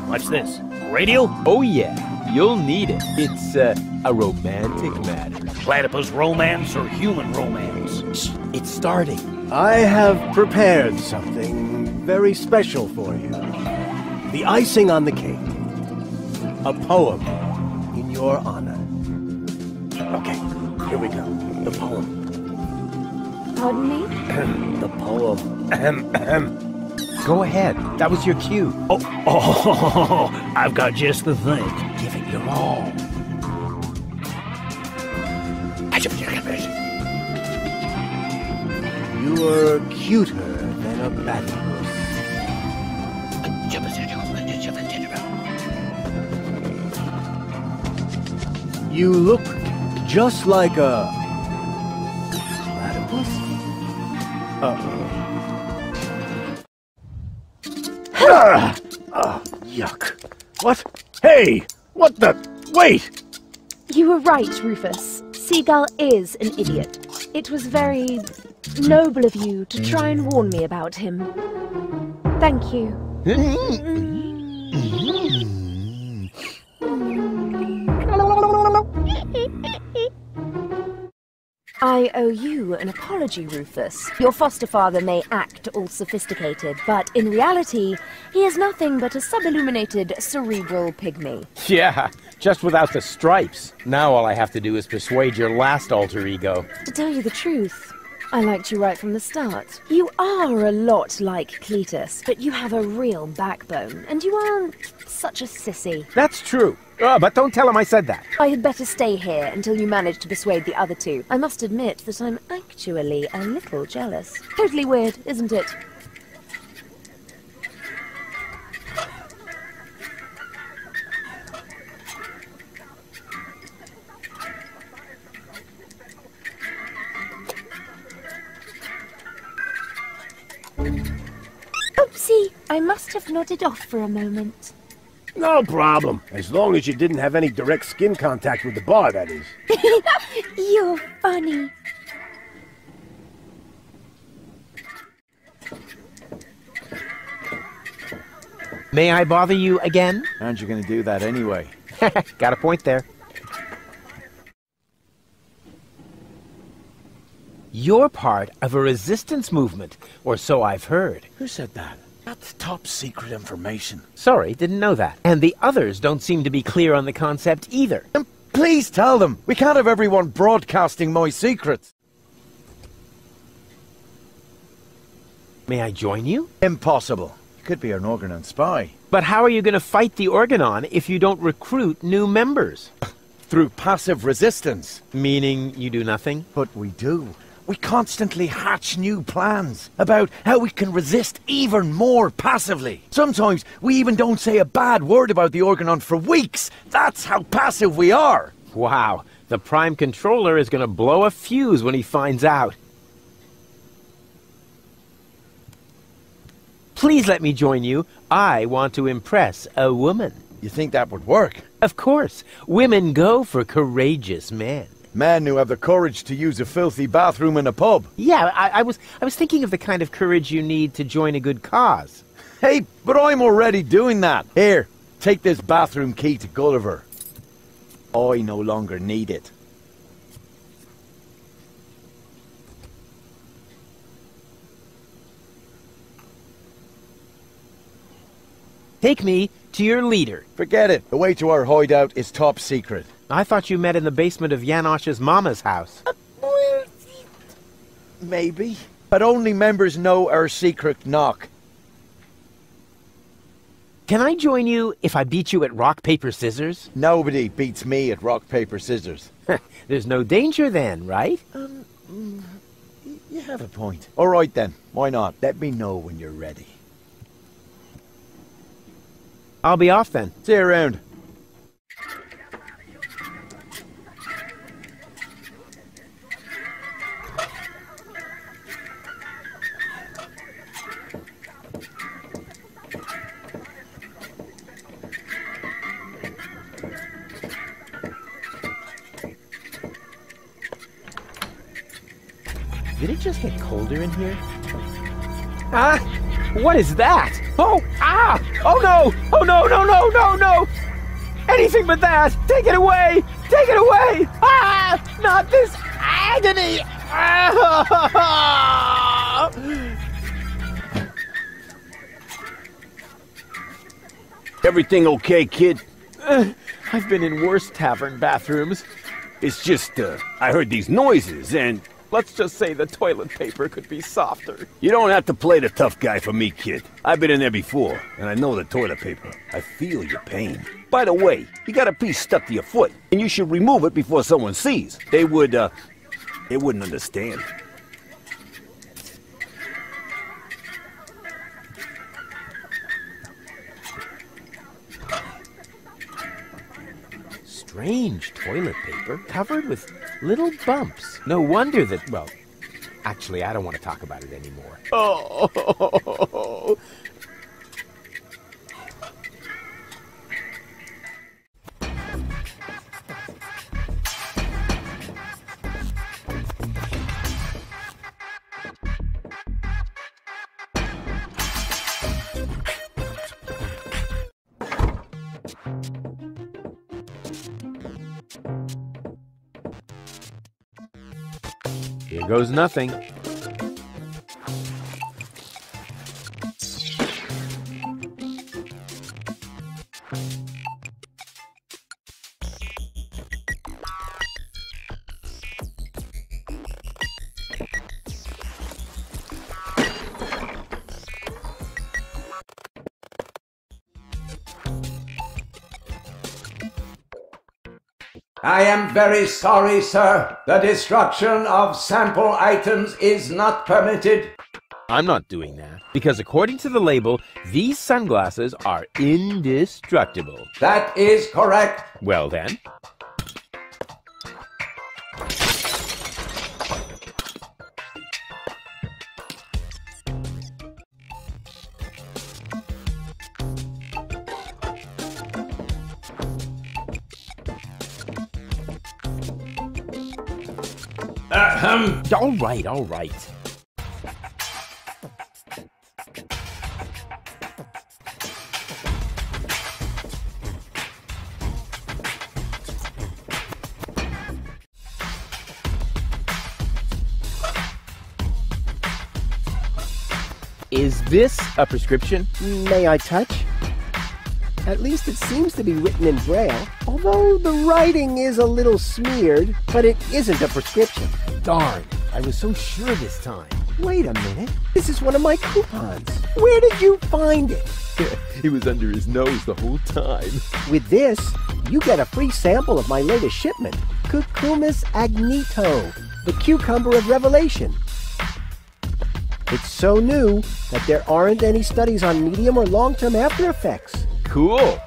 Watch this. Radio? Oh, yeah. You'll need it. It's uh, a romantic matter. Platypus romance or human romance? Shh, it's starting. I have prepared something very special for you. The icing on the cake. A poem in your honor. Okay, here we go. The poem. Pardon me? the poem. Go ahead. That was your cue. Oh, oh, I've got just the thing. Give it your all. You are cuter than a platypus. You look just like a platypus. Uh-oh. Ah! Ah, yuck. What? Hey! What the? Wait! You were right, Rufus. Seagull is an idiot. It was very noble of you to try and warn me about him. Thank you. I owe you an apology, Rufus. Your foster father may act all sophisticated, but in reality, he is nothing but a sub-illuminated cerebral pygmy. Yeah, just without the stripes. Now all I have to do is persuade your last alter ego. To tell you the truth, I liked you right from the start. You are a lot like Cletus, but you have a real backbone, and you aren't such a sissy. That's true. Oh, but don't tell him I said that. I had better stay here until you manage to persuade the other two. I must admit that I'm actually a little jealous. Totally weird, isn't it? Oopsie! I must have nodded off for a moment. No problem. As long as you didn't have any direct skin contact with the bar, that is. You're funny. May I bother you again? Aren't you going to do that anyway? Got a point there. You're part of a resistance movement, or so I've heard. Who said that? That's top secret information. Sorry, didn't know that. And the others don't seem to be clear on the concept either. And please tell them. We can't have everyone broadcasting my secrets. May I join you? Impossible. You could be an Organon spy. But how are you going to fight the Organon if you don't recruit new members? Through passive resistance. Meaning you do nothing? But we do. We constantly hatch new plans about how we can resist even more passively. Sometimes we even don't say a bad word about the Organon for weeks. That's how passive we are. Wow, the Prime Controller is going to blow a fuse when he finds out. Please let me join you. I want to impress a woman. You think that would work? Of course. Women go for courageous men. Men who have the courage to use a filthy bathroom in a pub. Yeah, I, I, was I was thinking of the kind of courage you need to join a good cause. Hey, but I'm already doing that. Here, take this bathroom key to Gulliver. I no longer need it. Take me to your leader. Forget it. The way to our hideout is top secret. I thought you met in the basement of Janosch's mama's house. Maybe. But only members know our secret knock. Can I join you if I beat you at rock, paper, scissors? Nobody beats me at rock, paper, scissors. There's no danger then, right? Um, mm, you have a point. All right then. Why not? Let me know when you're ready. I'll be off then. See you around. Did it just get colder in here? Ah! What is that? Oh! Ah! Oh no! Oh no, no, no, no, no! Anything but that! Take it away! Take it away! Ah! Not this agony! Ah! Everything okay, kid? Uh, I've been in worse tavern bathrooms. It's just, uh, I heard these noises and. Let's just say the toilet paper could be softer. You don't have to play the tough guy for me, kid. I've been in there before, and I know the toilet paper. I feel your pain. By the way, you got a piece stuck to your foot, and you should remove it before someone sees. They would, uh, they wouldn't understand. Strange toilet paper covered with little bumps. No wonder that, well, actually, I don't want to talk about it anymore. Oh! goes nothing. Am very sorry, sir. The destruction of sample items is not permitted. I'm not doing that. Because according to the label, these sunglasses are indestructible. That is correct. Well then. Ahem. All right, all right. Is this a prescription? May I touch? At least it seems to be written in Braille, although the writing is a little smeared, but it isn't a prescription. Darn, I was so sure this time. Wait a minute. This is one of my coupons. Where did you find it? it was under his nose the whole time. With this, you get a free sample of my latest shipment, Cucumis agnito, the cucumber of revelation. It's so new that there aren't any studies on medium or long-term after effects. Cool.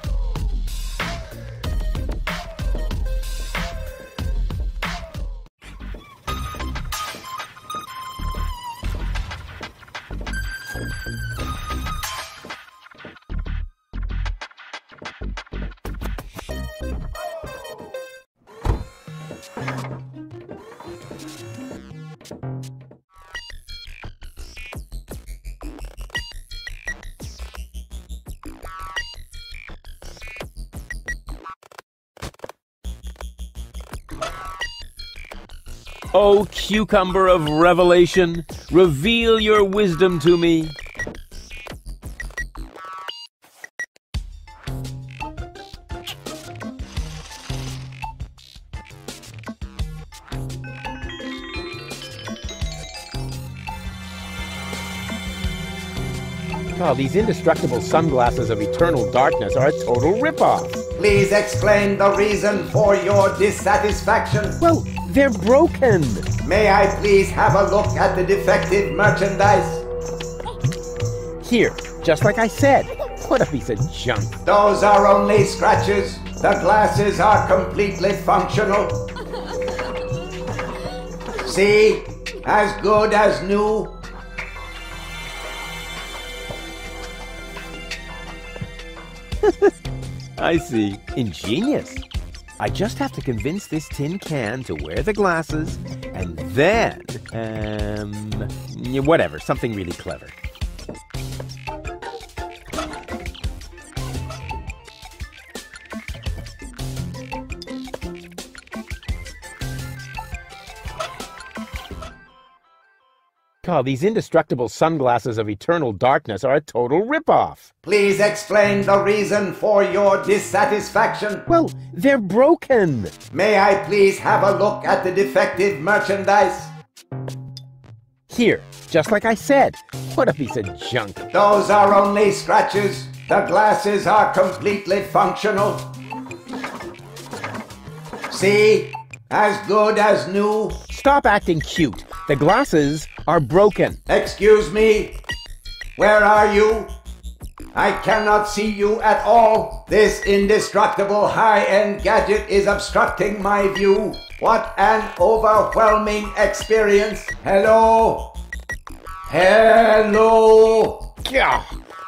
O cucumber of revelation, reveal your wisdom to me. Oh, these indestructible sunglasses of eternal darkness are a total ripoff. Please explain the reason for your dissatisfaction. Well, they're broken. May I please have a look at the defective merchandise? Here, just like I said. What a piece of junk. Those are only scratches. The glasses are completely functional. See? As good as new. I see. Ingenious. I just have to convince this tin can to wear the glasses, and then, um, whatever, something really clever. These indestructible sunglasses of eternal darkness are a total ripoff. Please explain the reason for your dissatisfaction. Well, they're broken. May I please have a look at the defective merchandise? Here, just like I said. What a piece of junk. Those are only scratches. The glasses are completely functional. See? As good as new. Stop acting cute. The glasses are broken. Excuse me? Where are you? I cannot see you at all. This indestructible high-end gadget is obstructing my view. What an overwhelming experience. Hello? Hello? Gah,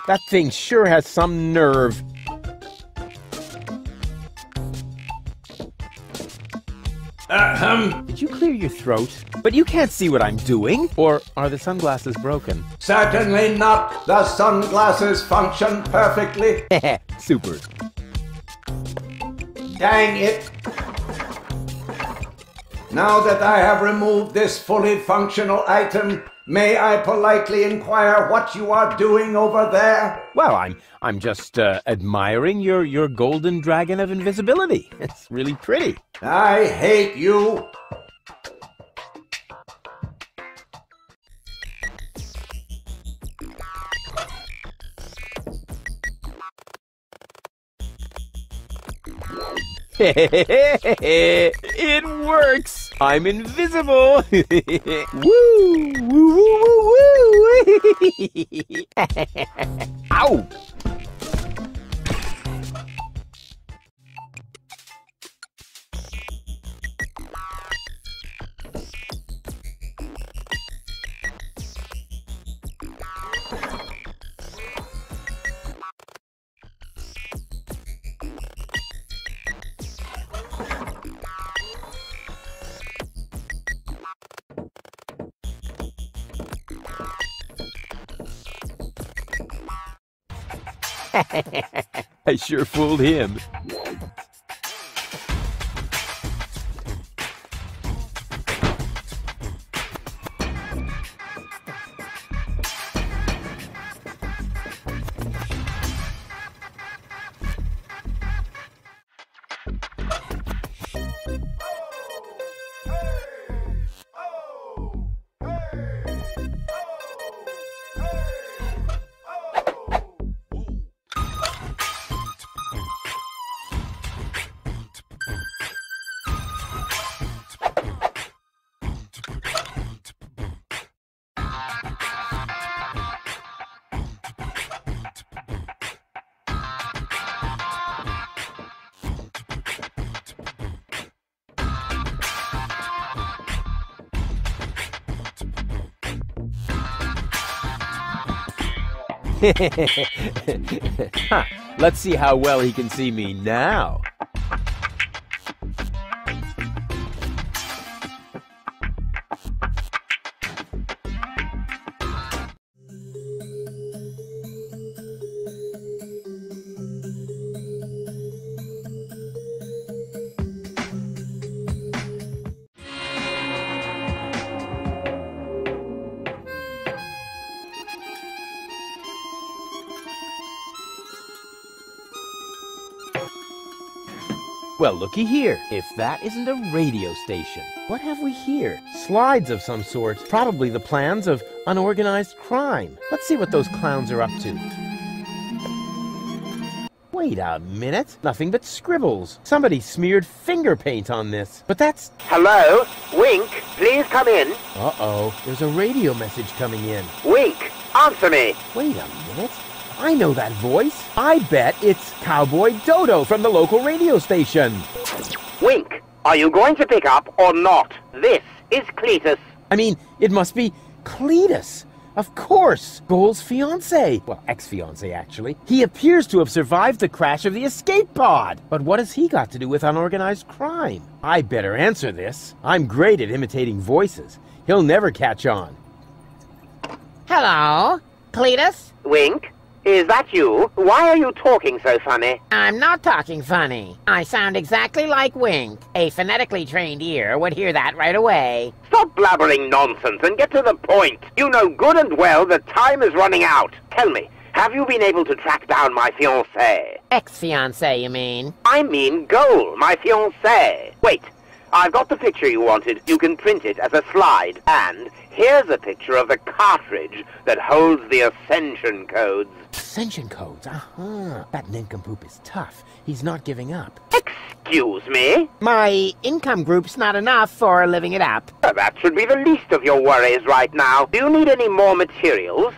that thing sure has some nerve. Ahem. Did you clear your throat? But you can't see what I'm doing. Or are the sunglasses broken? Certainly not. The sunglasses function perfectly. Super. Dang it. Now that I have removed this fully functional item, may I politely inquire what you are doing over there? Well, I'm I'm just uh, admiring your your golden dragon of invisibility. It's really pretty. I hate you. it works! I'm invisible! woo! Woo woo woo woo! Ow! I sure fooled him. huh. Let's see how well he can see me now. Looky here. If that isn't a radio station. What have we here? Slides of some sort. Probably the plans of unorganized crime. Let's see what those clowns are up to. Wait a minute. Nothing but scribbles. Somebody smeared finger paint on this. But that's. Hello? Wink, please come in. Uh oh. There's a radio message coming in. Wink, answer me. Wait a minute. I know that voice. I bet it's Cowboy Dodo from the local radio station. Wink, are you going to pick up or not? This is Cletus. I mean, it must be Cletus. Of course, Goal's fiance. Well, ex-fiance, actually. He appears to have survived the crash of the escape pod. But what has he got to do with unorganized crime? I better answer this. I'm great at imitating voices. He'll never catch on. Hello? Cletus? Wink, is that you? Why are you talking so funny? I'm not talking funny. I sound exactly like Wink. A phonetically trained ear would hear that right away. Stop blabbering nonsense and get to the point. You know good and well that time is running out. Tell me, have you been able to track down my fiancée? Ex-fiancé, you mean? I mean Goal, my fiancée. Wait, I've got the picture you wanted. You can print it as a slide. And here's a picture of the cartridge that holds the Ascension codes. Ascension codes, uh-huh. That nincompoop is tough. He's not giving up. Excuse me? My income group's not enough for living it up. Uh, That should be the least of your worries right now. Do you need any more materials?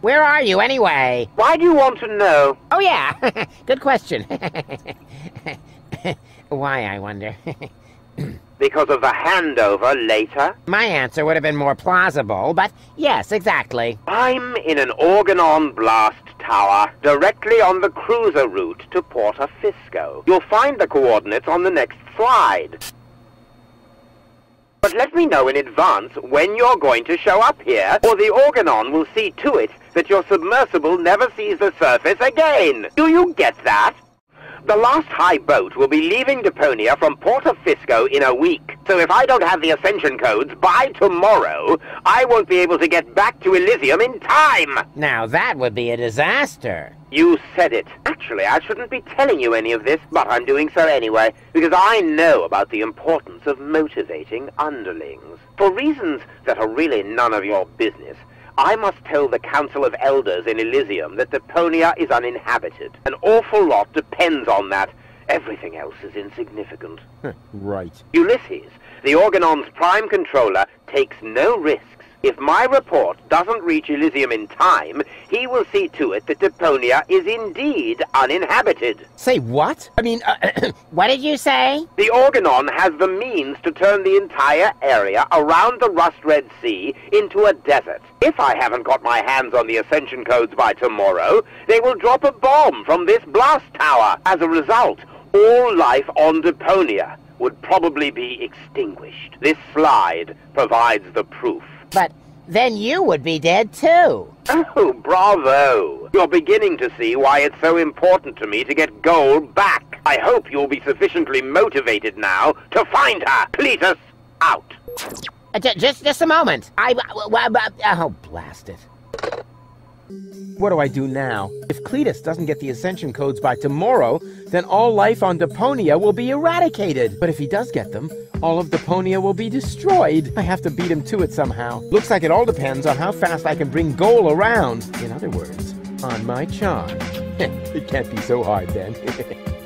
Where are you anyway? Why do you want to know? Oh, yeah. Good question. Why, I wonder. Because of the handover later? My answer would have been more plausible, but yes, exactly. I'm in an Organon blast tower, directly on the cruiser route to Porta Fisco. You'll find the coordinates on the next slide. But let me know in advance when you're going to show up here, or the Organon will see to it that your submersible never sees the surface again. Do you get that? The last high boat will be leaving Deponia from Porta Fisco in a week. So if I don't have the ascension codes by tomorrow, I won't be able to get back to Elysium in time. Now that would be a disaster. You said it. Actually, I shouldn't be telling you any of this, but I'm doing so anyway, because I know about the importance of motivating underlings. For reasons that are really none of your business, I must tell the Council of Elders in Elysium that Deponia is uninhabited. An awful lot depends on that. Everything else is insignificant. right. Ulysses, the Organon's prime controller, takes no risks. If my report doesn't reach Elysium in time, he will see to it that Deponia is indeed uninhabited. Say what? I mean, uh, what did you say? The Organon has the means to turn the entire area around the Rust Red Sea into a desert. If I haven't got my hands on the Ascension codes by tomorrow, they will drop a bomb from this blast tower. As a result, all life on Deponia would probably be extinguished. This slide provides the proof. But then you would be dead too. Oh, bravo! You're beginning to see why it's so important to me to get Goal back. I hope you'll be sufficiently motivated now to find her. Cletus, out. Uh, just, just a moment. I. Uh, oh, blast it. What do I do now? If Cletus doesn't get the ascension codes by tomorrow, then all life on Deponia will be eradicated. But if he does get them, all of Deponia will be destroyed. I have to beat him to it somehow. Looks like it all depends on how fast I can bring Goal around. In other words, on my charm. it can't be so hard then.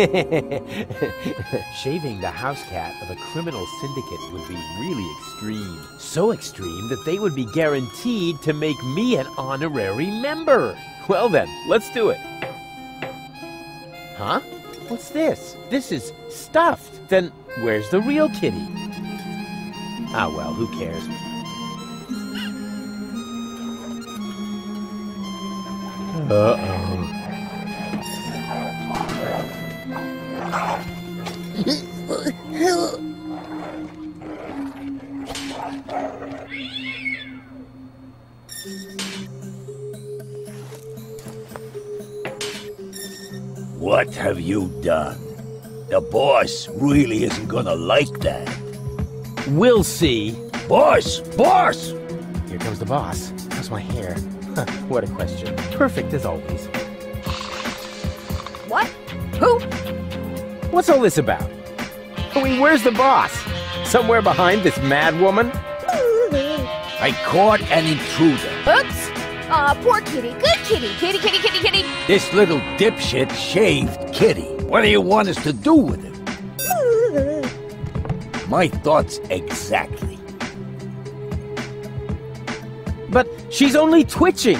Shaving the house cat of a criminal syndicate would be really extreme. So extreme that they would be guaranteed to make me an honorary member. Well then, let's do it. Huh? What's this? This is stuffed. Then where's the real kitty? Ah well, who cares? Uh-oh. What have you done? The boss really isn't gonna like that. We'll see. Boss! Boss! Here comes the boss. How's my hair? What a question. Perfect as always. What? Who? What's all this about? I mean, where's the boss? Somewhere behind this mad woman? I caught an intruder. Oops! Aw, poor kitty. Good kitty. Kitty, kitty, kitty, kitty. This little dipshit shaved Kitty. What do you want us to do with him? My thoughts exactly. But she's only twitching.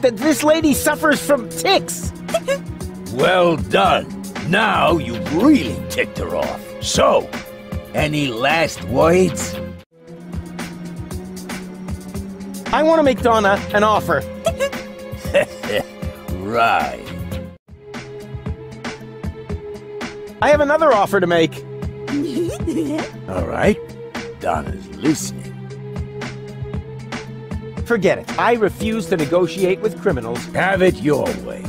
That this lady suffers from ticks. Well done. Now you've really ticked her off. So, any last words? I want to make Donna an offer. right. I have another offer to make. All right. Donna's listening. Forget it. I refuse to negotiate with criminals. Have it your way.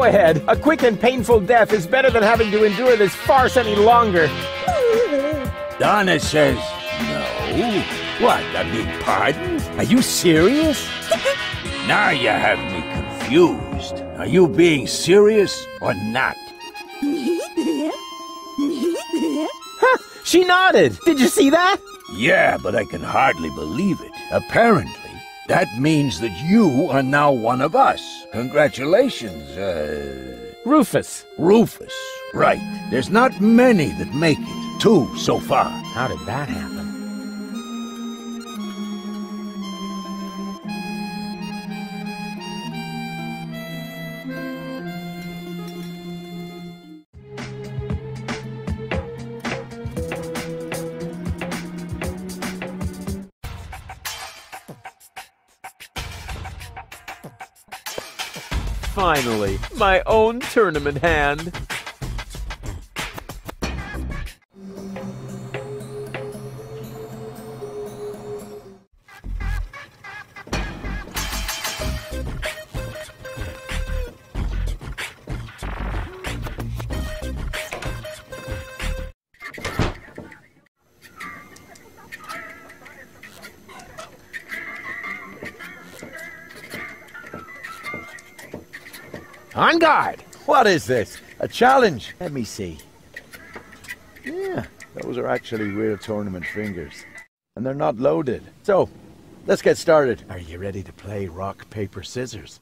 Go ahead. A quick and painful death is better than having to endure this farce any longer. Donna says no. What, I beg pardon? Are you serious? now you have me confused. Are you being serious or not? She nodded. Did you see that? Yeah, but I can hardly believe it. Apparently, that means that you are now one of us. Congratulations, uh... Rufus. Rufus, right. There's not many that make it. Two so far. How did that happen? Finally, my own tournament hand. What is this? A challenge? Let me see. Yeah, those are actually real tournament fingers. And they're not loaded. So, let's get started. Are you ready to play rock, paper, scissors?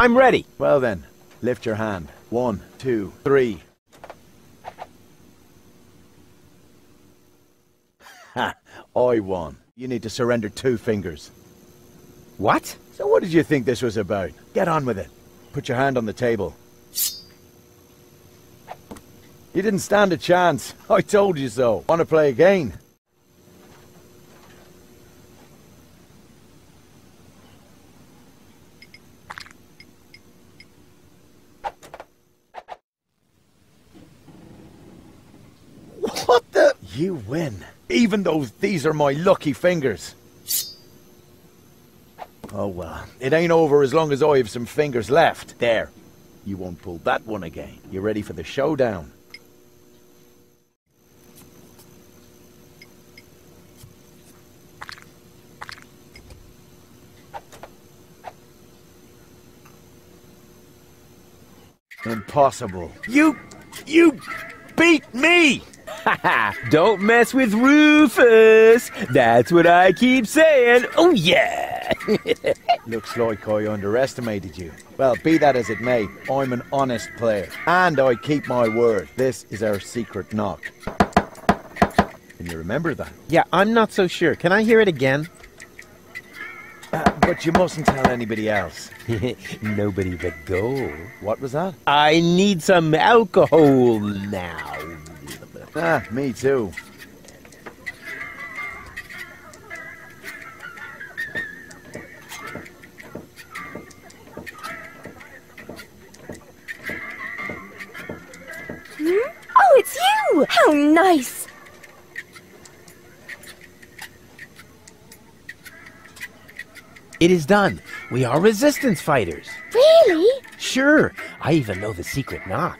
I'm ready. Well then, lift your hand. One, two, three. Ha! I won. You need to surrender two fingers. What? So what did you think this was about? Get on with it. Put your hand on the table. You didn't stand a chance. I told you so. Want to play again? What the? You win. Even though these are my lucky fingers. Oh well, it ain't over as long as I have some fingers left. There. You won't pull that one again. You ready for the showdown? Impossible. You... you beat me! Ha ha! Don't mess with Rufus. That's what I keep saying. Oh, yeah. Looks like I underestimated you. Well, be that as it may, I'm an honest player. And I keep my word. This is our secret knock. Can you remember that? Yeah, I'm not so sure. Can I hear it again? Uh, but you mustn't tell anybody else. Nobody but go. What was that? I need some alcohol now. Ah, me too. Oh, it's you! Woohoo! How nice! It is done. We are resistance fighters. Really? Sure. I even know the secret knock.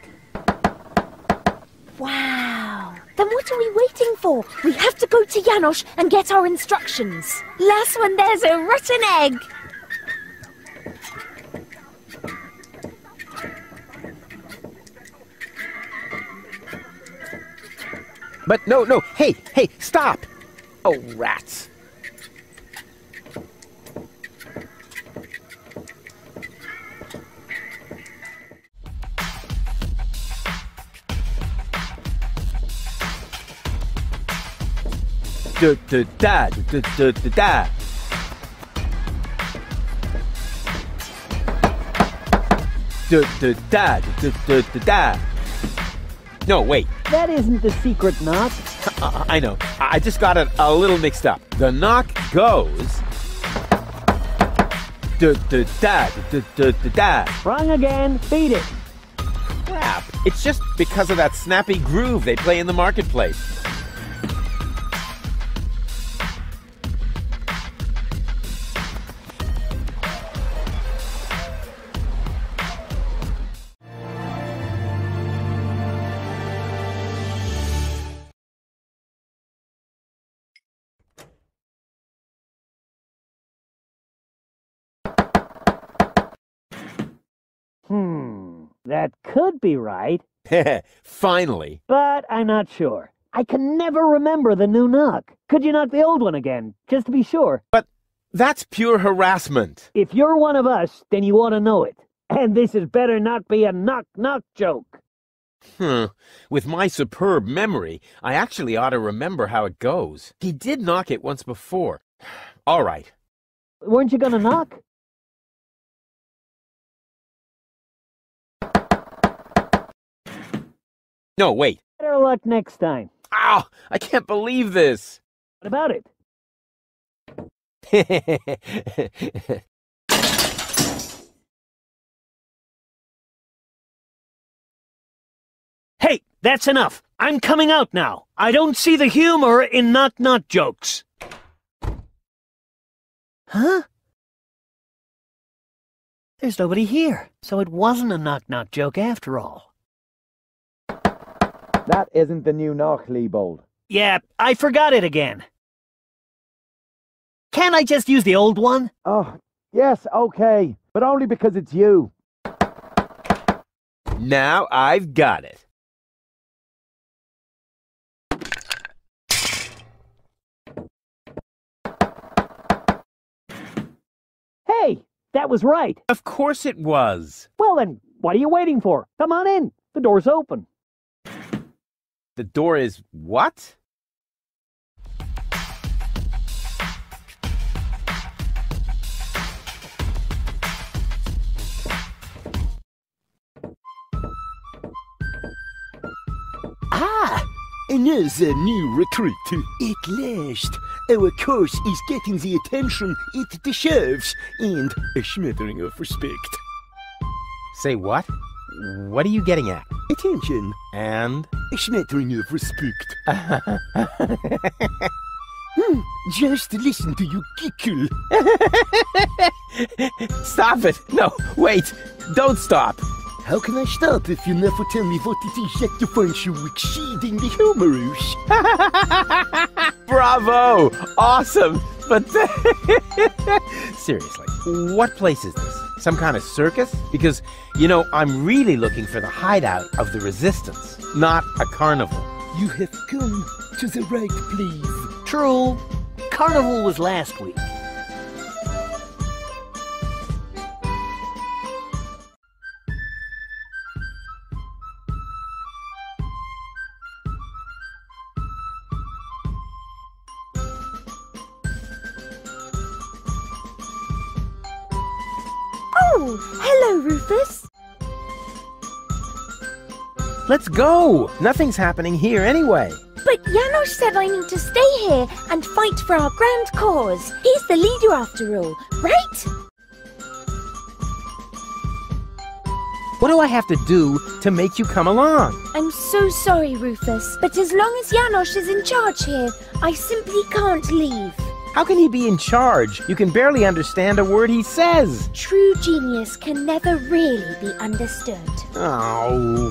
Wow. Then what are we waiting for? We have to go to Janosch and get our instructions. Last one there's a rotten egg. But no, no. Hey, hey, stop. Oh, rats. Da da da da da da da. Da da da da da da da. No, wait. That isn't the secret knock. Uh, I know. I I just got it a little mixed up. The knock goes. Da da da da da da da. Wrong again. Beat it. Crap. It's just because of that snappy groove they play in the marketplace. That could be right, Finally. but I'm not sure. I can never remember the new knock. Could you knock the old one again, just to be sure? But that's pure harassment. If you're one of us, then you ought to know it. And this had better not be a knock-knock joke. Hmm. With my superb memory, I actually ought to remember how it goes. He did knock it once before. All right. Weren't you gonna knock? No, wait. Better luck next time. Ow! I can't believe this. What about it? Hey, that's enough. I'm coming out now. I don't see the humor in knock-knock jokes. Huh? There's nobody here, so it wasn't a knock-knock joke after all. That isn't the new knock, Leibold. Yeah, I forgot it again. Can't I just use the old one? Oh, yes, okay. But only because it's you. Now I've got it. Hey, that was right. Of course it was. Well then, what are you waiting for? Come on in. The door's open. The door is what? Ah, another new recruit. At last, our course is getting the attention it deserves and a smattering of respect. Say what? What are you getting at? Attention. And? Smattering of respect. Hmm, just listen to you giggle. Stop it! No, wait! Don't stop! How can I stop if you never tell me what it is that you find so exceedingly humorous? Bravo! Awesome! But seriously, what place is this? Some kind of circus? Because, you know, I'm really looking for the hideout of the resistance, not a carnival. You have come to the right place. True. Carnival was last week. Rufus. Let's go! Nothing's happening here anyway. But Janosch said I need to stay here and fight for our grand cause. He's the leader after all, right? What do I have to do to make you come along? I'm so sorry, Rufus, but as long as Janosch is in charge here, I simply can't leave. How can he be in charge? You can barely understand a word he says. True genius can never really be understood. Oh.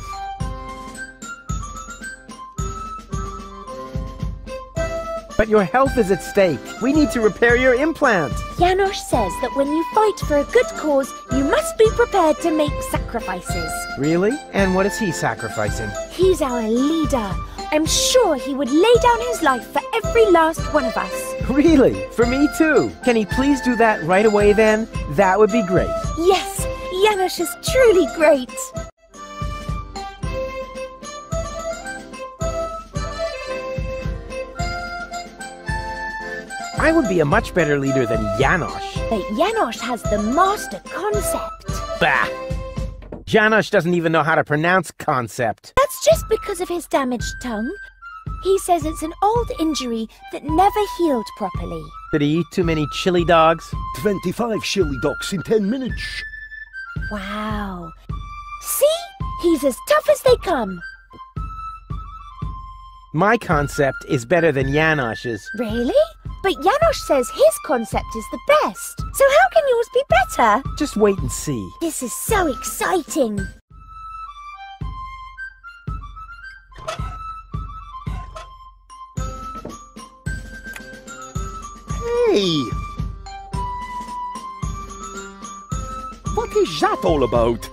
But your health is at stake. We need to repair your implant. Janosch says that when you fight for a good cause, you must be prepared to make sacrifices. Really? And what is he sacrificing? He's our leader. I'm sure he would lay down his life for every last one of us. Really? For me too. Can he please do that right away then? That would be great. Yes, Janosch is truly great. I would be a much better leader than Janosch. But Janosch has the master concept. Bah! Janosch doesn't even know how to pronounce concept. That's just because of his damaged tongue. He says it's an old injury that never healed properly. Did he eat too many chili dogs? 25 chili dogs in 10 minutes. Wow. See? He's as tough as they come. My concept is better than Janosch's. Really? But Janosch says his concept is the best. So how can yours be better? Just wait and see. This is so exciting. Hey! What is that all about?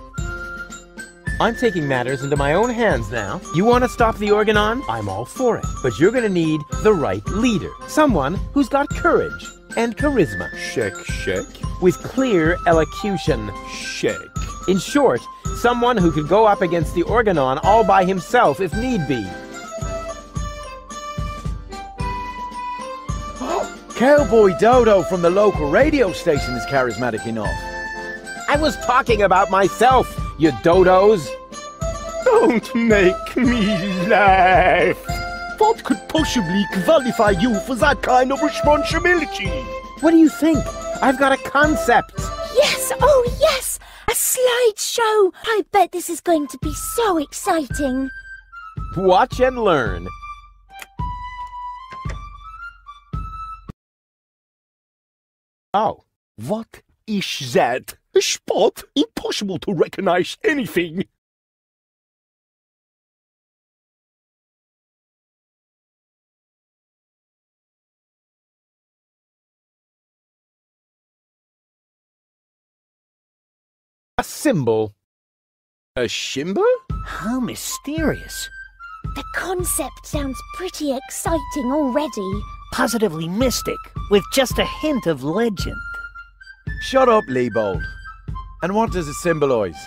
I'm taking matters into my own hands now. You want to stop the Organon? I'm all for it. But you're going to need the right leader. Someone who's got courage and charisma. Shake, shake. With clear elocution. Shake. In short, someone who could go up against the Organon all by himself if need be. Cowboy Dodo from the local radio station is charismatic enough. I was talking about myself, you dodos. Don't make me laugh. What could possibly qualify you for that kind of responsibility? What do you think? I've got a concept. Yes, oh yes! A slideshow! I bet this is going to be so exciting. Watch and learn. Oh. What is that? A spot? Impossible to recognize anything. A symbol. A shimber? How mysterious. The concept sounds pretty exciting already. Positively mystic, with just a hint of legend. Shut up, Leibold. And what does it symbolize?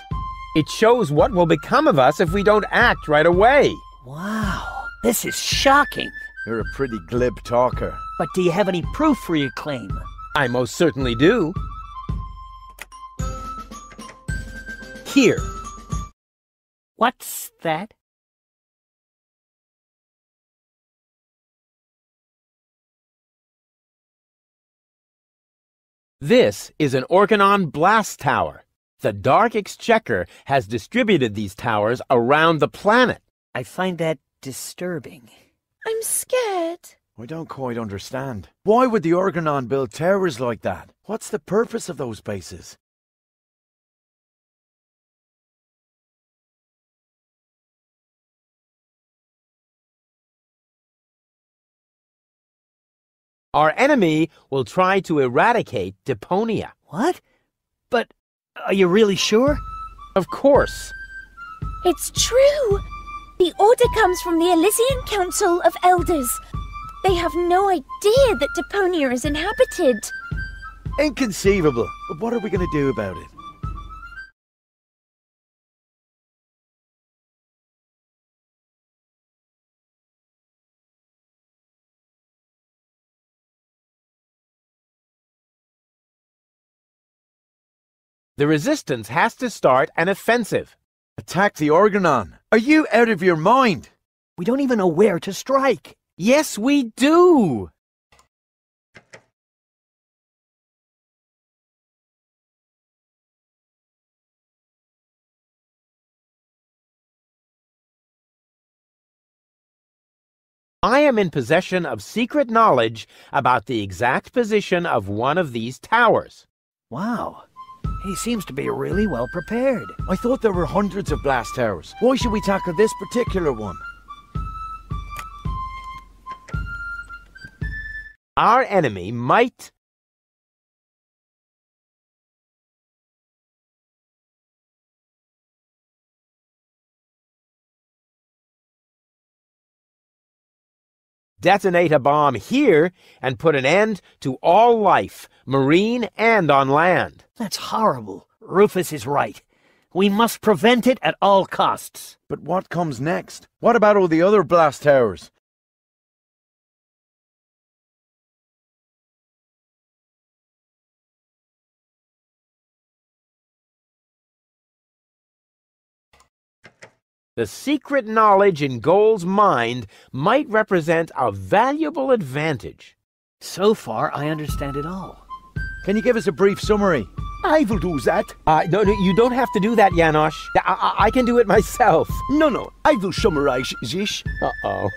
It shows what will become of us if we don't act right away. Wow, this is shocking. You're a pretty glib talker. But do you have any proof for your claim? I most certainly do. Here. What's that? This is an Organon blast tower. The Dark Exchequer has distributed these towers around the planet. I find that disturbing. I'm scared. I don't quite understand. Why would the Organon build towers like that? What's the purpose of those bases? Our enemy will try to eradicate Deponia. What? But are you really sure? Of course. It's true. The order comes from the Elysian Council of Elders. They have no idea that Deponia is inhabited. Inconceivable. But what are we going to do about it? The resistance has to start an offensive. Attack the Organon. Are you out of your mind? We don't even know where to strike. Yes, we do. I am in possession of secret knowledge about the exact position of one of these towers. Wow. He seems to be really well prepared. I thought there were hundreds of blast towers. Why should we tackle this particular one? Our enemy might detonate a bomb here and put an end to all life, marine and on land. That's horrible. Rufus is right. We must prevent it at all costs. But what comes next? What about all the other blast towers? The secret knowledge in Goal's mind might represent a valuable advantage. So far, I understand it all. Can you give us a brief summary? I will do that. Uh, no, no, you don't have to do that, Janosch. I, I, I can do it myself. No, no, I will summarize this. Uh-oh. All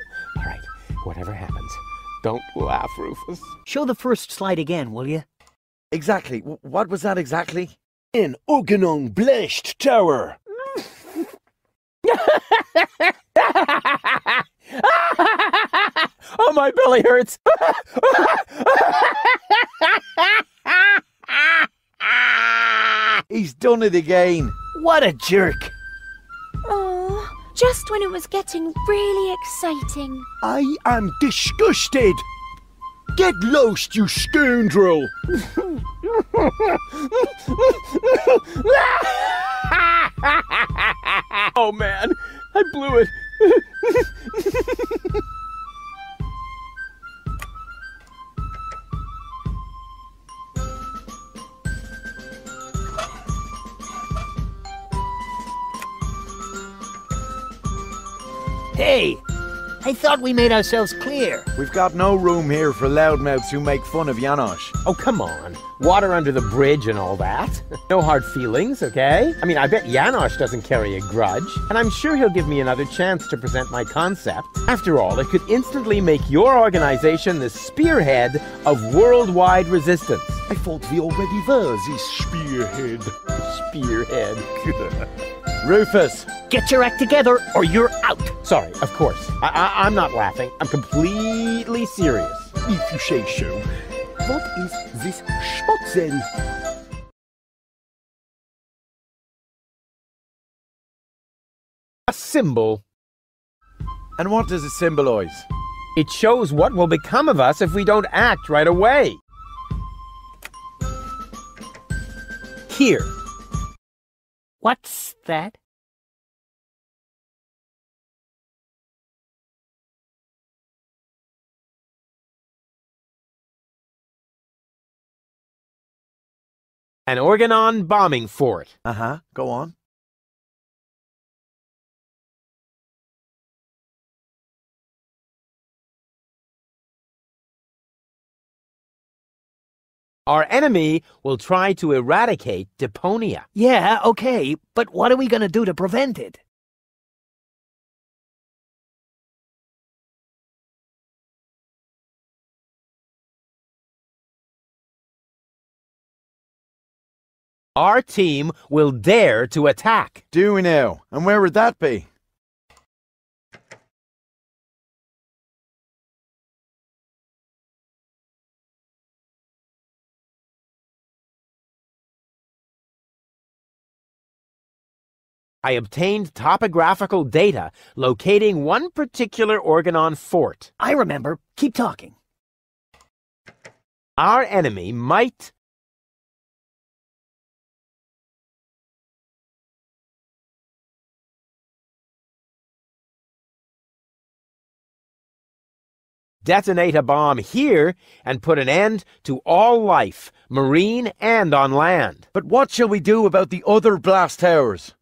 right, whatever happens, don't laugh, Rufus. Show the first slide again, will you? Exactly. What was that exactly? An Organon Blast Tower. oh, my belly hurts. He's done it again. What a jerk. Oh, just when it was getting really exciting. I am disgusted. Get lost, you scoundrel. oh man, I blew it. Hey, I thought we made ourselves clear. We've got no room here for loudmouths who make fun of Janosch. Oh, come on. Water under the bridge and all that. No hard feelings, okay? I mean, I bet Janosch doesn't carry a grudge, and I'm sure he'll give me another chance to present my concept. After all, it could instantly make your organization the spearhead of worldwide resistance. I thought we already were the spearhead. Spearhead. Rufus! Get your act together or you're out. Sorry, of course. I, I, I'm not laughing. I'm completely serious. If you say so. What is this spot then? A symbol. And what does it symbolize? It shows what will become of us if we don't act right away. Here. What's that? An Organon bombing fort. Uh-huh. Go on. Our enemy will try to eradicate Deponia. Yeah, okay, but what are we gonna do to prevent it? Our team will dare to attack. Do we now? And where would that be? I obtained topographical data locating one particular Organon fort. I remember. Keep talking. Our enemy might detonate a bomb here and put an end to all life, marine and on land. But what shall we do about the other blast towers?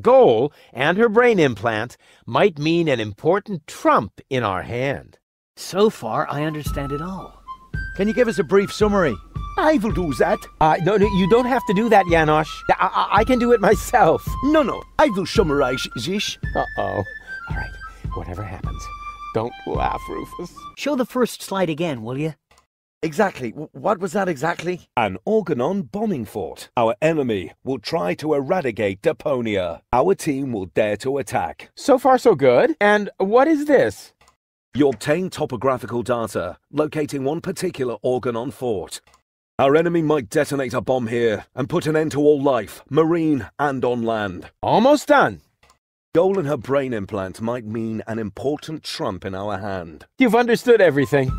Goal and her brain implant might mean an important trump in our hand. So far, I understand it all. Can you give us a brief summary? I will do that. Uh, no, no, you don't have to do that, Janosch. I, I, I can do it myself. No, no, I will summarize this. Uh-oh. All right, whatever happens, don't laugh, Rufus. Show the first slide again, will you? Exactly. W- what was that exactly? An Organon bombing fort. Our enemy will try to eradicate Deponia. Our team will dare to attack. So far, so good. And what is this? You obtain topographical data, locating one particular Organon fort. Our enemy might detonate a bomb here and put an end to all life, marine and on land. Almost done. Goal and her brain implant might mean an important trump in our hand. You've understood everything.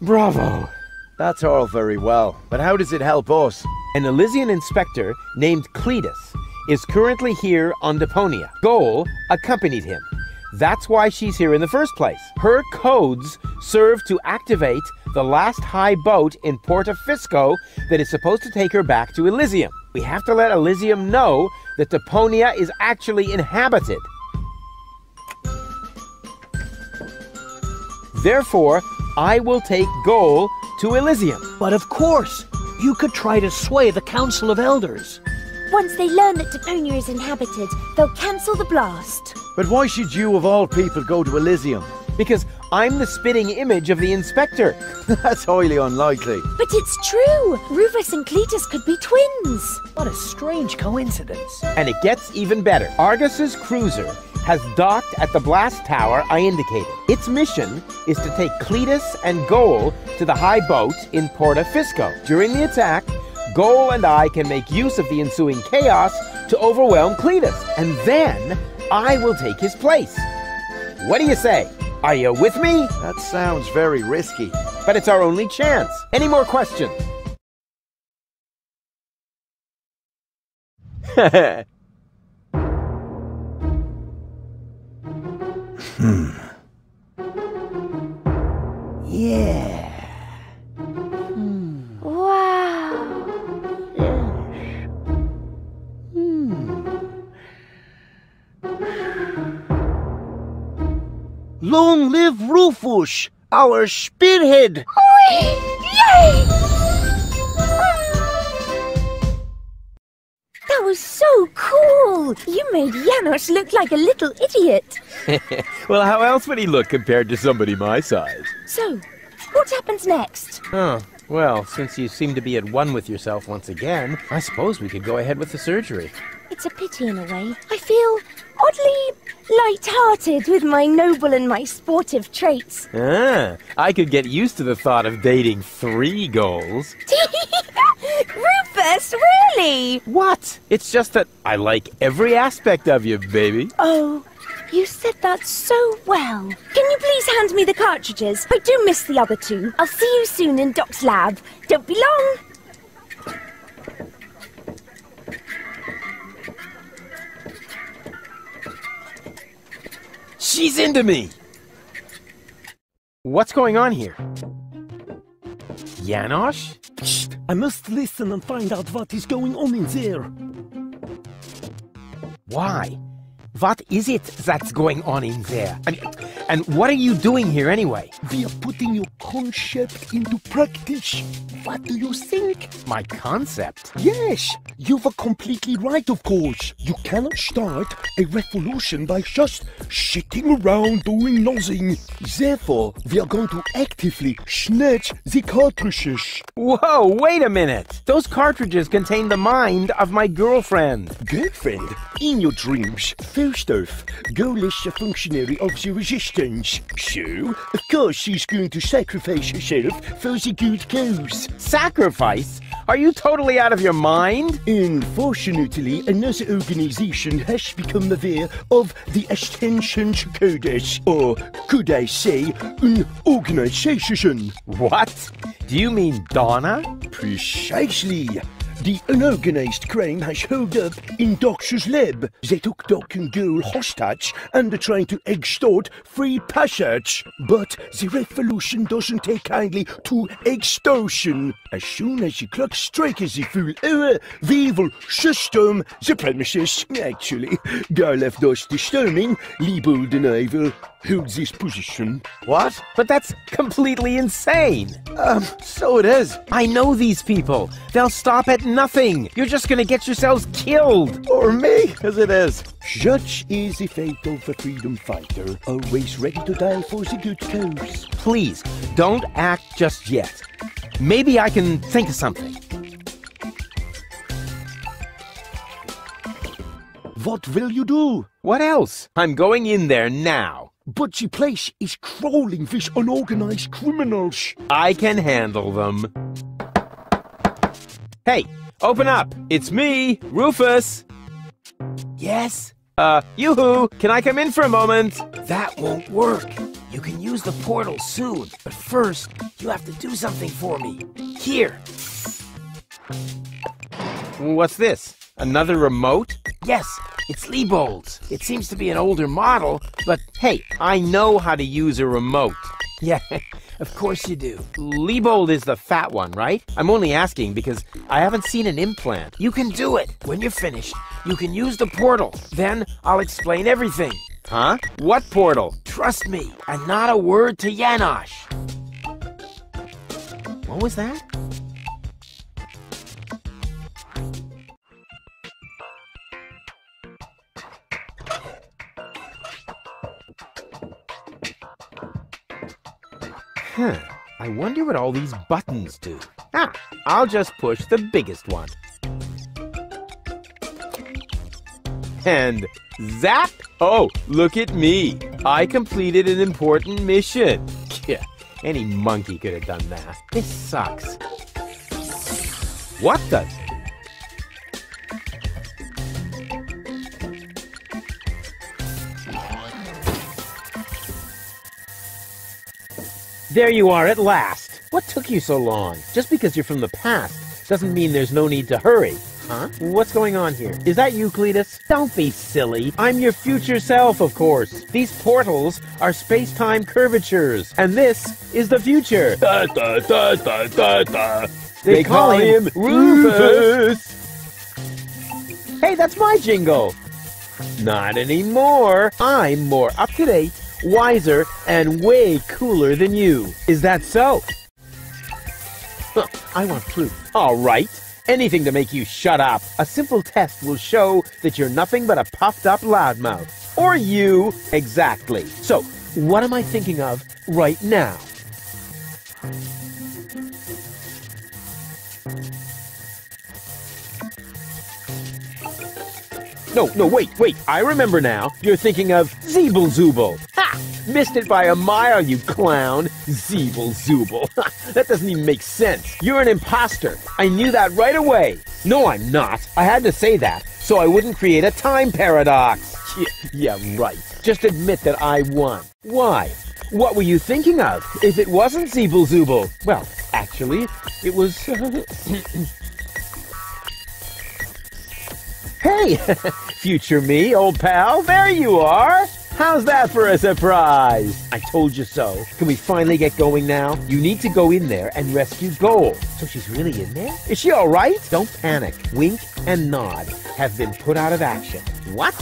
Bravo. That's all very well, but how does it help us? An Elysian inspector named Cletus is currently here on Deponia. Goal accompanied him. That's why she's here in the first place. Her codes serve to activate the last high boat in Porta Fisco that is supposed to take her back to Elysium. We have to let Elysium know that Deponia is actually inhabited. Therefore, I will take Goal to Elysium. But of course, you could try to sway the Council of Elders. Once they learn that Deponia is inhabited, they'll cancel the blast. But why should you, of all people, go to Elysium? Because I'm the spitting image of the inspector. That's highly unlikely. But it's true! Rufus and Cletus could be twins! What a strange coincidence. And it gets even better. Argus's cruiser has docked at the blast tower I indicated. Its mission is to take Cletus and Goal to the high boat in Porta Fisco. During the attack, Goal and I can make use of the ensuing chaos to overwhelm Cletus, and then I will take his place. What do you say? Are you with me? That sounds very risky. But it's our only chance. Any more questions? Hmm. Yeah. Long live Rufus, our spearhead! Yay! That was so cool! You made Janosch look like a little idiot. well, how else would he look compared to somebody my size? So, what happens next? Oh, well, since you seem to be at one with yourself once again, I suppose we could go ahead with the surgery. It's a pity in a way. I feel oddly light-hearted with my noble and my sportive traits. Ah, I could get used to the thought of dating three goals. Rufus, really? What? It's just that I like every aspect of you, baby. Oh, you said that so well. Can you please hand me the cartridges? I do miss the other two. I'll see you soon in Doc's lab. Don't be long. She's into me! What's going on here? Janosch? I must listen and find out what is going on in there. Why? What is it that's going on in there? I mean, and what are you doing here anyway? We are putting your concept into practice. What do you think? My concept? Yes, you were completely right, of course. You cannot start a revolution by just sitting around doing nothing. Therefore, we are going to actively snatch the cartridges. Whoa, wait a minute! Those cartridges contain the mind of my girlfriend. Girlfriend? In your dreams, first off, a functionary of the resistance. So, of course, she's going to sacrifice herself for the good cause. Sacrifice? Are you totally out of your mind? Unfortunately, another organization has become aware of the Ascension codes, or could I say, an organization. What? Do you mean Donna? Precisely. The unorganized crime has held up in Doc's lab. They took Doc and girl hostage and are trying to extort free passage. But the revolution doesn't take kindly to extortion. As soon as the clock strikes the full hour, will system the premises. Actually, Gar left us disturbing, Liebold and I hold this position. What? But that's completely insane. Um, so it is. I know these people. They'll stop at nothing. You're just gonna get yourselves killed. Or me, as it is. Such is the fate of a freedom fighter, always ready to die for the good cause. Please, don't act just yet. Maybe I can think of something. What will you do? What else? I'm going in there now. But the place is crawling with unorganized criminals. I can handle them. Hey, open up. It's me, Rufus. Yes? Uh, yoo-hoo, can I come in for a moment? That won't work. You can use the portal soon, but first, you have to do something for me. Here. What's this? Another remote? Yes, it's Liebold's. It seems to be an older model, but Hey, I know how to use a remote. yeah, of course you do. Liebold is the fat one, right? I'm only asking because I haven't seen an implant. You can do it. When you're finished, you can use the portal. Then I'll explain everything. Huh? What portal? Trust me, and not a word to Janosch. What was that? Huh. I wonder what all these buttons do. Ah, I'll just push the biggest one. And zap! Oh, look at me. I completed an important mission. Yeah, any monkey could have done that. This sucks. What the? There you are at last. What took you so long? Just because you're from the past doesn't mean there's no need to hurry. Huh? What's going on here? Is that you, Cletus? Don't be silly. I'm your future self, of course. These portals are space-time curvatures, and this is the future. Da da da da da da. They, call, him Rufus. Hey, that's my jingle. Not anymore. I'm more up to date, wiser, and way cooler than you. Is that so? Huh, I want proof. All right. Anything to make you shut up. A simple test will show that you're nothing but a puffed up loudmouth. Or you. Exactly. So, what am I thinking of right now? No, no, wait, wait. I remember now. You're thinking of Zeeble. Ha! Missed it by a mile, you clown. Zeeble that doesn't even make sense. You're an imposter. I knew that right away. No, I'm not. I had to say that so I wouldn't create a time paradox. Yeah, yeah, right. Just admit that I won. Why? What were you thinking of? If it wasn't Zeeble? Well, actually, it was. Hey, future me, old pal, there you are. How's that for a surprise? I told you so. Can we finally get going now? You need to go in there and rescue Goal. So she's really in there? Is she all right? Don't panic. Wink and Nod have been put out of action. What?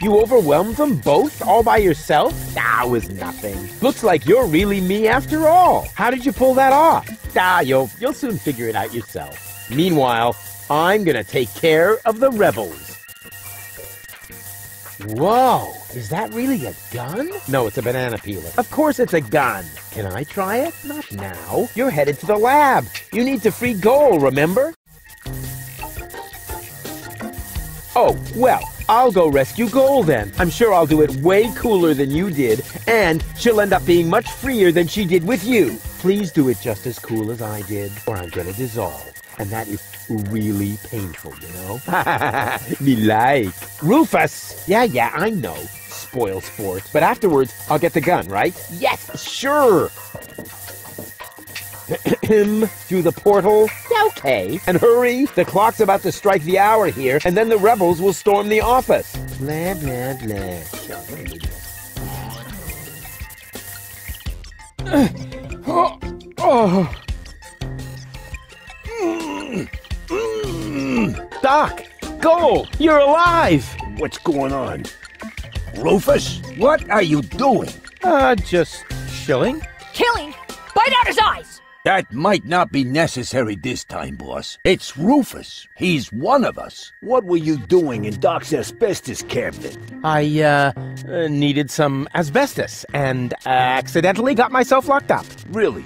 You overwhelmed them both all by yourself? That was nothing. Looks like you're really me after all. How did you pull that off? Ah, you'll, you'll soon figure it out yourself. Meanwhile, I'm gonna take care of the rebels. Whoa, is that really a gun? No, it's a banana peeler. Of course it's a gun. Can I try it? Not now. You're headed to the lab. You need to free Goal, remember? Oh, well, I'll go rescue Goal then. I'm sure I'll do it way cooler than you did, and she'll end up being much freer than she did with you. Please do it just as cool as I did, or I'm gonna dissolve. And that is really painful, you know? Me like. Rufus! Yeah, yeah, I know. Spoil sport. But afterwards, I'll get the gun, right? Yes, sure! Through the portal? Okay. And hurry! The clock's about to strike the hour here, and then the rebels will storm the office. Blah, blah, blah. oh, oh. Doc! Goal! You're alive! What's going on? Rufus, what are you doing? Uh, just chilling. Killing? Bite out his eyes! That might not be necessary this time, boss. It's Rufus. He's one of us. What were you doing in Doc's asbestos cabinet? I, uh, uh, needed some asbestos and accidentally got myself locked up. Really?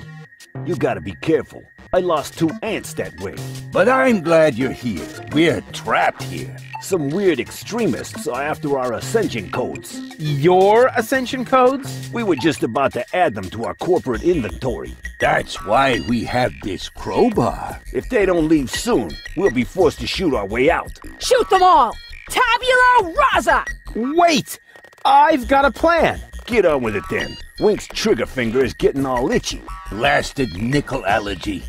You gotta be careful. I lost two ants that way. But I'm glad you're here. We're trapped here. Some weird extremists are after our ascension codes. Your ascension codes? We were just about to add them to our corporate inventory. That's why we have this crowbar. If they don't leave soon, we'll be forced to shoot our way out. Shoot them all! Tabula rasa! Wait! I've got a plan. Get on with it then. Wink's trigger finger is getting all itchy. Blasted nickel allergy.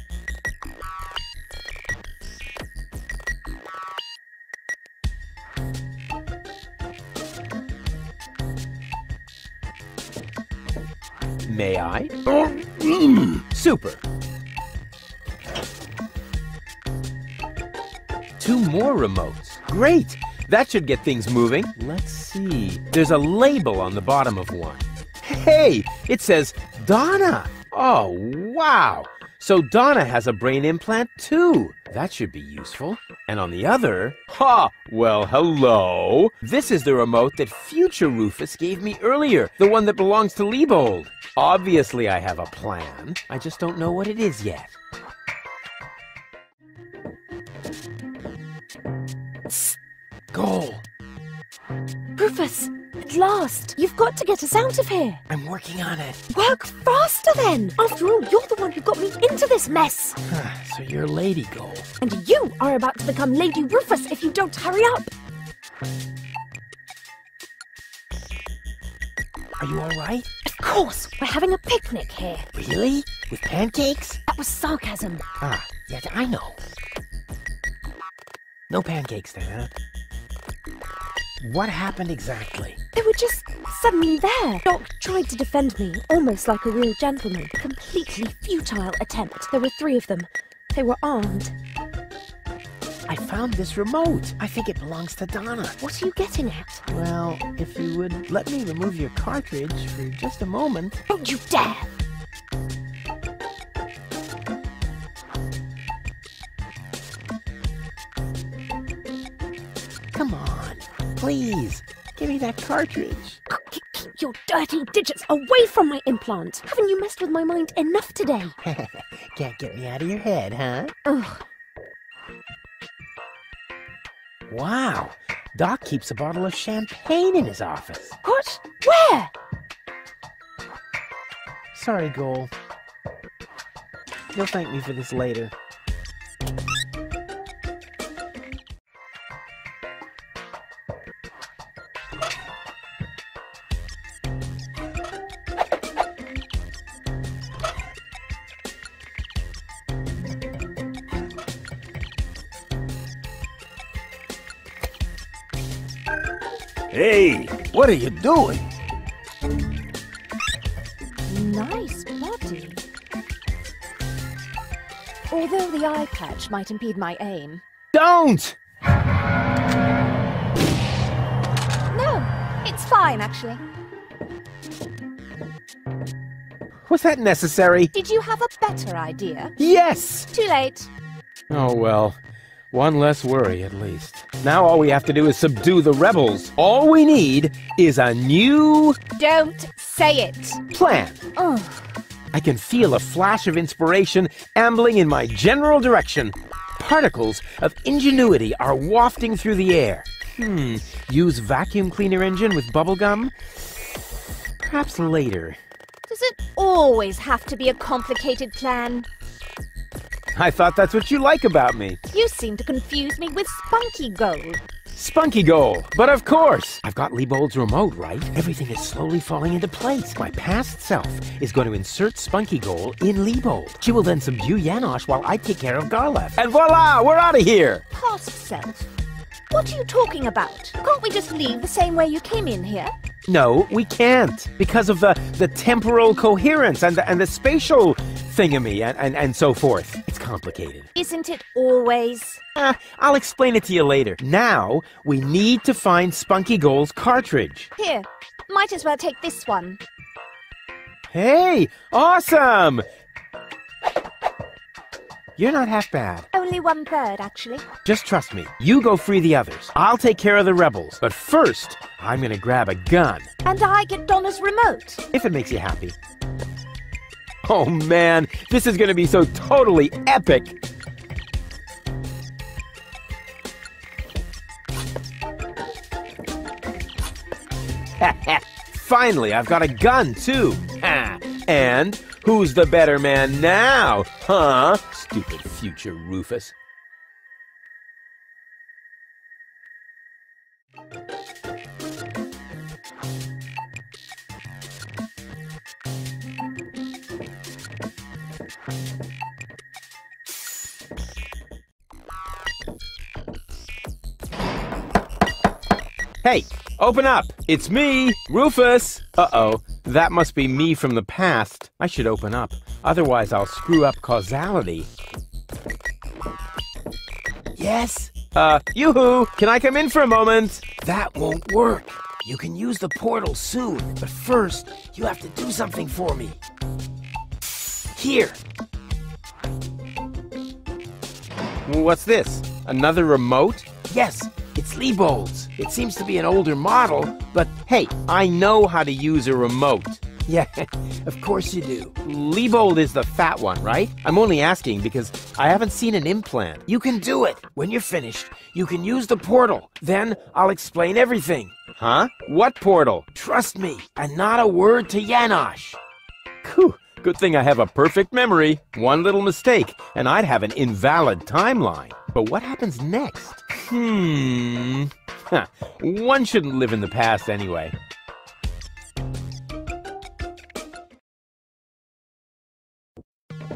May I? Super. Two more remotes. Great! That should get things moving. Let's see. There's a label on the bottom of one. Hey! It says Donna! Oh, wow! So Donna has a brain implant too. That should be useful. And on the other, ha! Well, hello. This is the remote that future Rufus gave me earlier, the one that belongs to Liebold. Obviously, I have a plan. I just don't know what it is yet. Goal. Rufus, at last! You've got to get us out of here! I'm working on it. Work faster then! After all, you're the one who got me into this mess! so you're Lady Goal. And you are about to become Lady Rufus if you don't hurry up! Are you alright? Of course! We're having a picnic here! Really? With pancakes? That was sarcasm. Ah, yes, I know. No pancakes then, huh? What happened exactly? They were just suddenly there. Doc tried to defend me, almost like a real gentleman. A completely futile attempt. There were three of them. They were armed. I found this remote. I think it belongs to Donna. What are you getting at? Well, if you would let me remove your cartridge for just a moment. Don't you dare! Come on, please. Give me that cartridge. Keep your dirty digits away from my implant! Haven't you messed with my mind enough today? Can't get me out of your head, huh? Ugh. Wow. Doc keeps a bottle of champagne in his office. What? Where? Sorry, Goal. You'll thank me for this later. Hey, what are you doing? Nice body. Although the eye patch might impede my aim. Don't! No, it's fine, actually. Was that necessary? Did you have a better idea? Yes! Too late. Oh well. One less worry, at least. Now all we have to do is subdue the rebels. All we need is a new Don't say it. plan. Oh, I can feel a flash of inspiration ambling in my general direction. Particles of ingenuity are wafting through the air. Hmm, use vacuum cleaner engine with bubblegum? Perhaps later. does it always have to be a complicated plan? I thought that's what you like about me. You seem to confuse me with Spunky Goal. Spunky Goal. But of course, I've got Leibold's remote, right? Everything is slowly falling into place. My past self is going to insert Spunky Goal in Leibold. She will then subdue Janosch while I take care of Garlef. And voila, we're out of here! Past self? What are you talking about? Can't we just leave the same way you came in here? No, we can't. Because of the, the temporal coherence and the, and the spatial thingamy and, and, and so forth. It's complicated. Isn't it always? Uh, I'll explain it to you later. Now, we need to find Spunky Goal's cartridge. Here, might as well take this one. Hey, awesome! You're not half bad. Only one third, actually. Just trust me. You go free the others. I'll take care of the rebels. But first, I'm gonna grab a gun. And I get Donna's remote. If it makes you happy. Oh man, this is gonna be so totally epic! Finally, I've got a gun too. and who's the better man now? Huh? Stupid future Rufus. Hey, open up! It's me, Rufus! Uh-oh, that must be me from the past. I should open up, otherwise I'll screw up causality. Yes? Uh, yoo-hoo! Can I come in for a moment? That won't work. You can use the portal soon, but first, you have to do something for me. Here. What's this? Another remote? Yes, it's Leibold's. It seems to be an older model, but hey, I know how to use a remote. Yeah, of course you do. Liebold is the fat one, right? I'm only asking because I haven't seen an implant. You can do it. When you're finished, you can use the portal. Then I'll explain everything. Huh? What portal? Trust me, and not a word to Janosch. Whew. Good thing I have a perfect memory. One little mistake, and I'd have an invalid timeline. But what happens next? Hmm. Huh. One shouldn't live in the past anyway.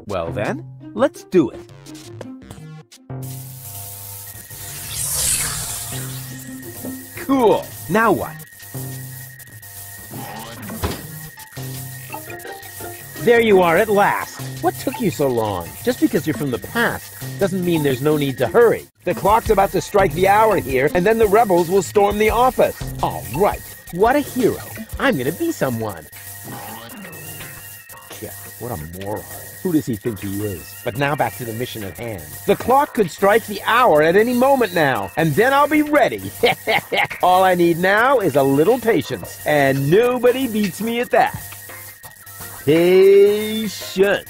Well then, let's do it. Cool. Now what? There you are at last. What took you so long? Just because you're from the past doesn't mean there's no need to hurry. The clock's about to strike the hour here, and then the rebels will storm the office. All right. What a hero. I'm gonna be someone. Yeah, what a moron. Who does he think he is? But now back to the mission at hand. The clock could strike the hour at any moment now, and then I'll be ready. All I need now is a little patience, and nobody beats me at that. Patience.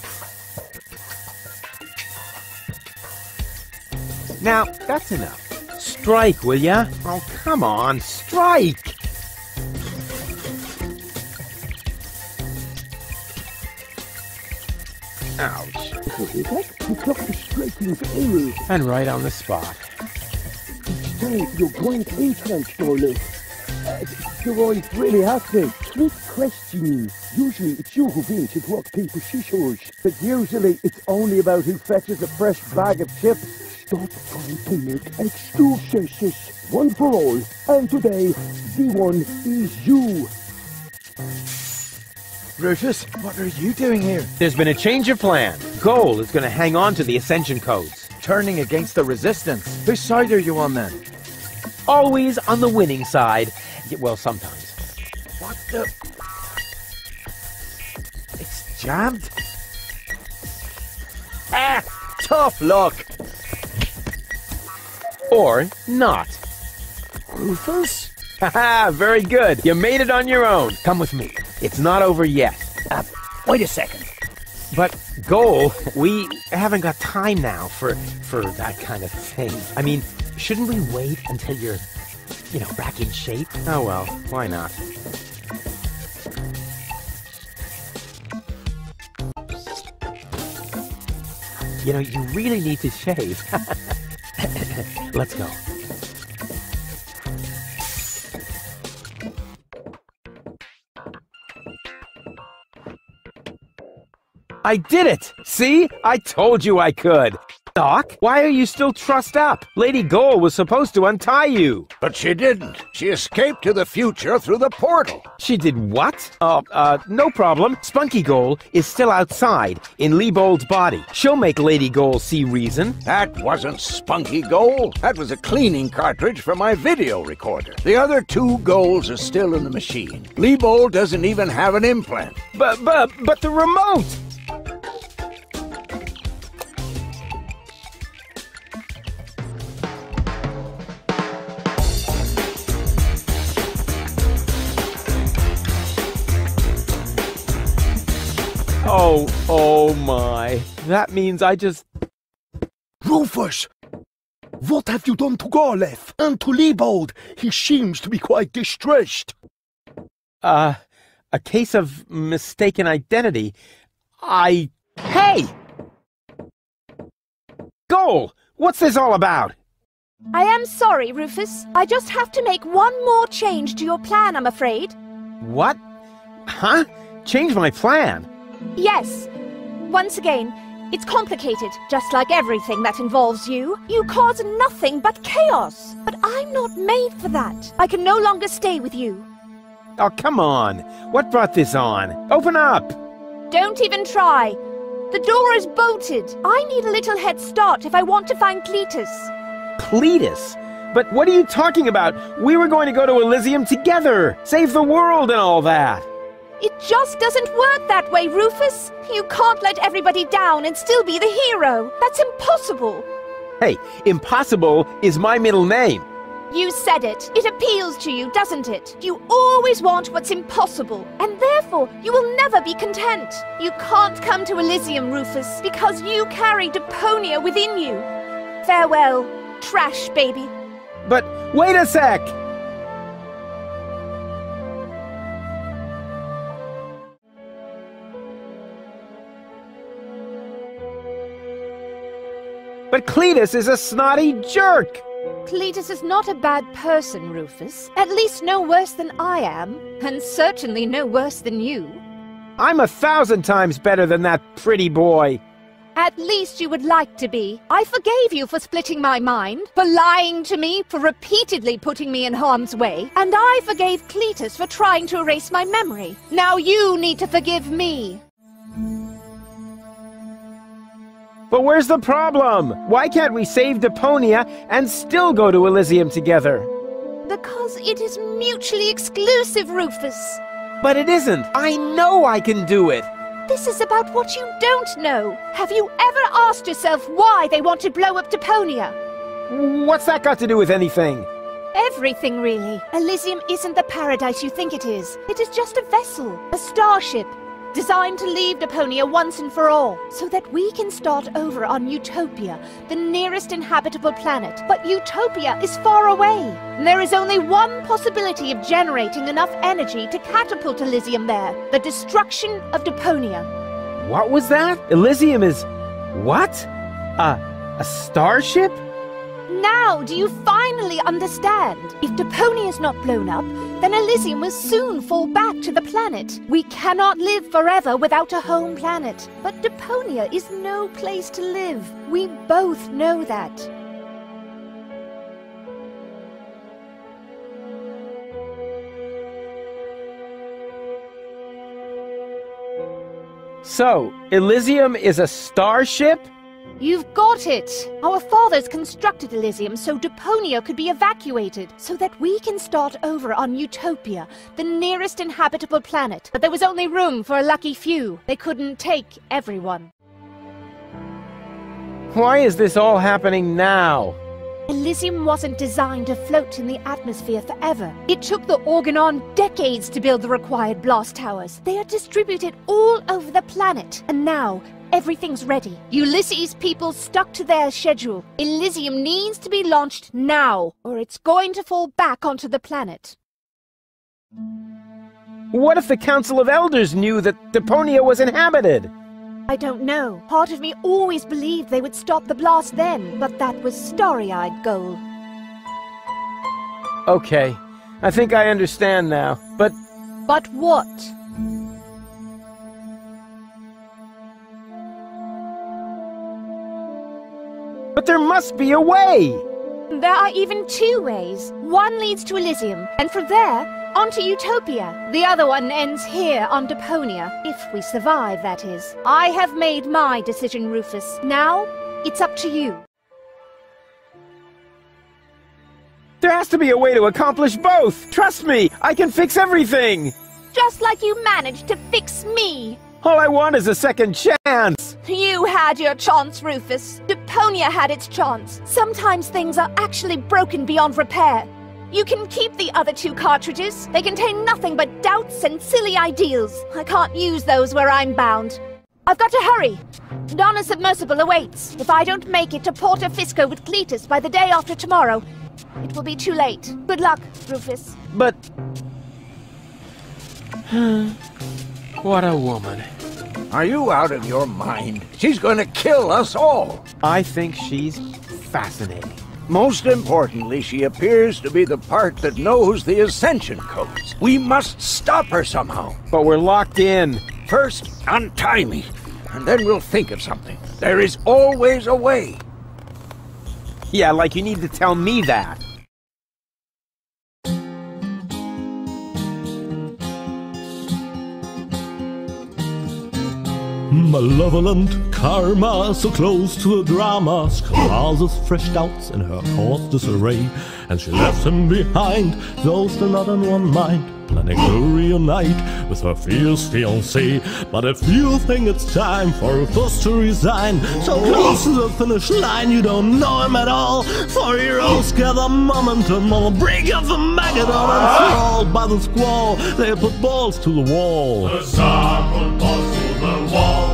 Now, that's enough. Strike, will ya? Oh, come on, strike! Ouch. Up the striking. And right on the spot. Say, you're going to. Uh, your eyes really have to. Quick question. Usually it's you who wins at rock, paper, scissors. But usually it's only about who fetches a fresh bag of chips. Stop trying to make excuses. One for all. And today, the one is you. Rufus, what are you doing here? There's been a change of plan. Goal is going to hang on to the Ascension codes. Turning against the Resistance. Whose side are you on then? Always on the winning side. Yeah, Well, sometimes. What the? It's jammed? Ah! Tough luck! Or not. Rufus? Haha, very good. You made it on your own. Come with me. It's not over yet. Uh, wait a second. But Goal, we haven't got time now for for that kind of thing. I mean, shouldn't we wait until you're, you know, back in shape? Oh well, why not? You know, you really need to shave. Let's go. I did it! See? I told you I could! Doc, why are you still trussed up? Lady Goal was supposed to untie you. But she didn't. She escaped to the future through the portal. She did what? Uh, uh, no problem. Spunky Goal is still outside, in Leibold's body. She'll make Lady Goal see reason. That wasn't Spunky Goal. That was a cleaning cartridge for my video recorder. The other two goals are still in the machine. Leibold doesn't even have an implant. But, but, but the remote! Oh, oh my. That means I just... Rufus! What have you done to Garlef and to Leibold? He seems to be quite distressed. Uh, a case of mistaken identity. I... Hey! Goal! What's this all about? I am sorry, Rufus. I just have to make one more change to your plan, I'm afraid. What? Huh? Change my plan? Yes. Once again, it's complicated, just like everything that involves you. You cause nothing but chaos. But I'm not made for that. I can no longer stay with you. Oh, come on. What brought this on? Open up! Don't even try. The door is bolted. I need a little head start if I want to find Cletus. Cletus? But what are you talking about? We were going to go to Elysium together, save the world and all that. It just doesn't work that way, Rufus. You can't let everybody down and still be the hero. That's impossible. Hey, impossible is my middle name. You said it. It appeals to you, doesn't it? You always want what's impossible, and therefore you will never be content. You can't come to Elysium, Rufus, because you carry Deponia within you. Farewell, trash baby. But wait a sec! But Cletus is a snotty jerk! Cletus is not a bad person, Rufus. At least no worse than I am, and certainly no worse than you. I'm a thousand times better than that pretty boy. At least you would like to be. I forgave you for splitting my mind, for lying to me, for repeatedly putting me in harm's way, and I forgave Cletus for trying to erase my memory. Now you need to forgive me. But where's the problem? Why can't we save Deponia and still go to Elysium together? Because it is mutually exclusive, Rufus. But it isn't. I know I can do it. This is about what you don't know. Have you ever asked yourself why they want to blow up Deponia? What's that got to do with anything? Everything, really. Elysium isn't the paradise you think it is. It is just a vessel, a starship, designed to leave Deponia once and for all, so that we can start over on Utopia, the nearest inhabitable planet. But Utopia is far away, and there is only one possibility of generating enough energy to catapult Elysium there, the destruction of Deponia. What was that? Elysium is... what? A... a starship? Now do you finally understand? If Deponia is not blown up, then Elysium will soon fall back to the planet. We cannot live forever without a home planet. But Deponia is no place to live. We both know that. So, Elysium is a starship? You've got it! Our fathers constructed Elysium so Deponia could be evacuated, so that we can start over on Utopia, the nearest inhabitable planet. But there was only room for a lucky few. They couldn't take everyone. Why is this all happening now? Elysium wasn't designed to float in the atmosphere forever. It took the Organon decades to build the required blast towers. They are distributed all over the planet, and now everything's ready. Ulysses people stuck to their schedule. Elysium needs to be launched now, or it's going to fall back onto the planet. What if the Council of Elders knew that Deponia was inhabited? I don't know. Part of me always believed they would stop the blast then, but that was starry-eyed Goal. Okay, I think I understand now, but... But what? But there must be a way! There are even two ways. One leads to Elysium, and from there, onto Utopia. The other one ends here on Deponia, if we survive, that is. I have made my decision, Rufus. Now, it's up to you. There has to be a way to accomplish both! Trust me, I can fix everything! Just like you managed to fix me! All I want is a second chance! You had your chance, Rufus. Deponia had its chance. Sometimes things are actually broken beyond repair. You can keep the other two cartridges. They contain nothing but doubts and silly ideals. I can't use those where I'm bound. I've got to hurry. Donna's submersible awaits. If I don't make it to Porta Fisco with Cletus by the day after tomorrow, it will be too late. Good luck, Rufus. But... what a woman. Are you out of your mind? She's going to kill us all. I think she's fascinating. Most importantly, she appears to be the part that knows the Ascension codes. We must stop her somehow. But we're locked in. First, untie me, and then we'll think of something. There is always a way. Yeah, like you need to tell me that. Malevolent karma, so close to the drama, causes fresh doubts in her course disarray, and she left him behind. Those still not in one mind, planning to reunite with her fierce fiancé. But if you think it's time for Rufus to resign, so close to the finish line, you don't know him at all. For heroes gather momentum on the brink of the Magadon, and called by the squall, they put balls to the wall. The put balls to the wall.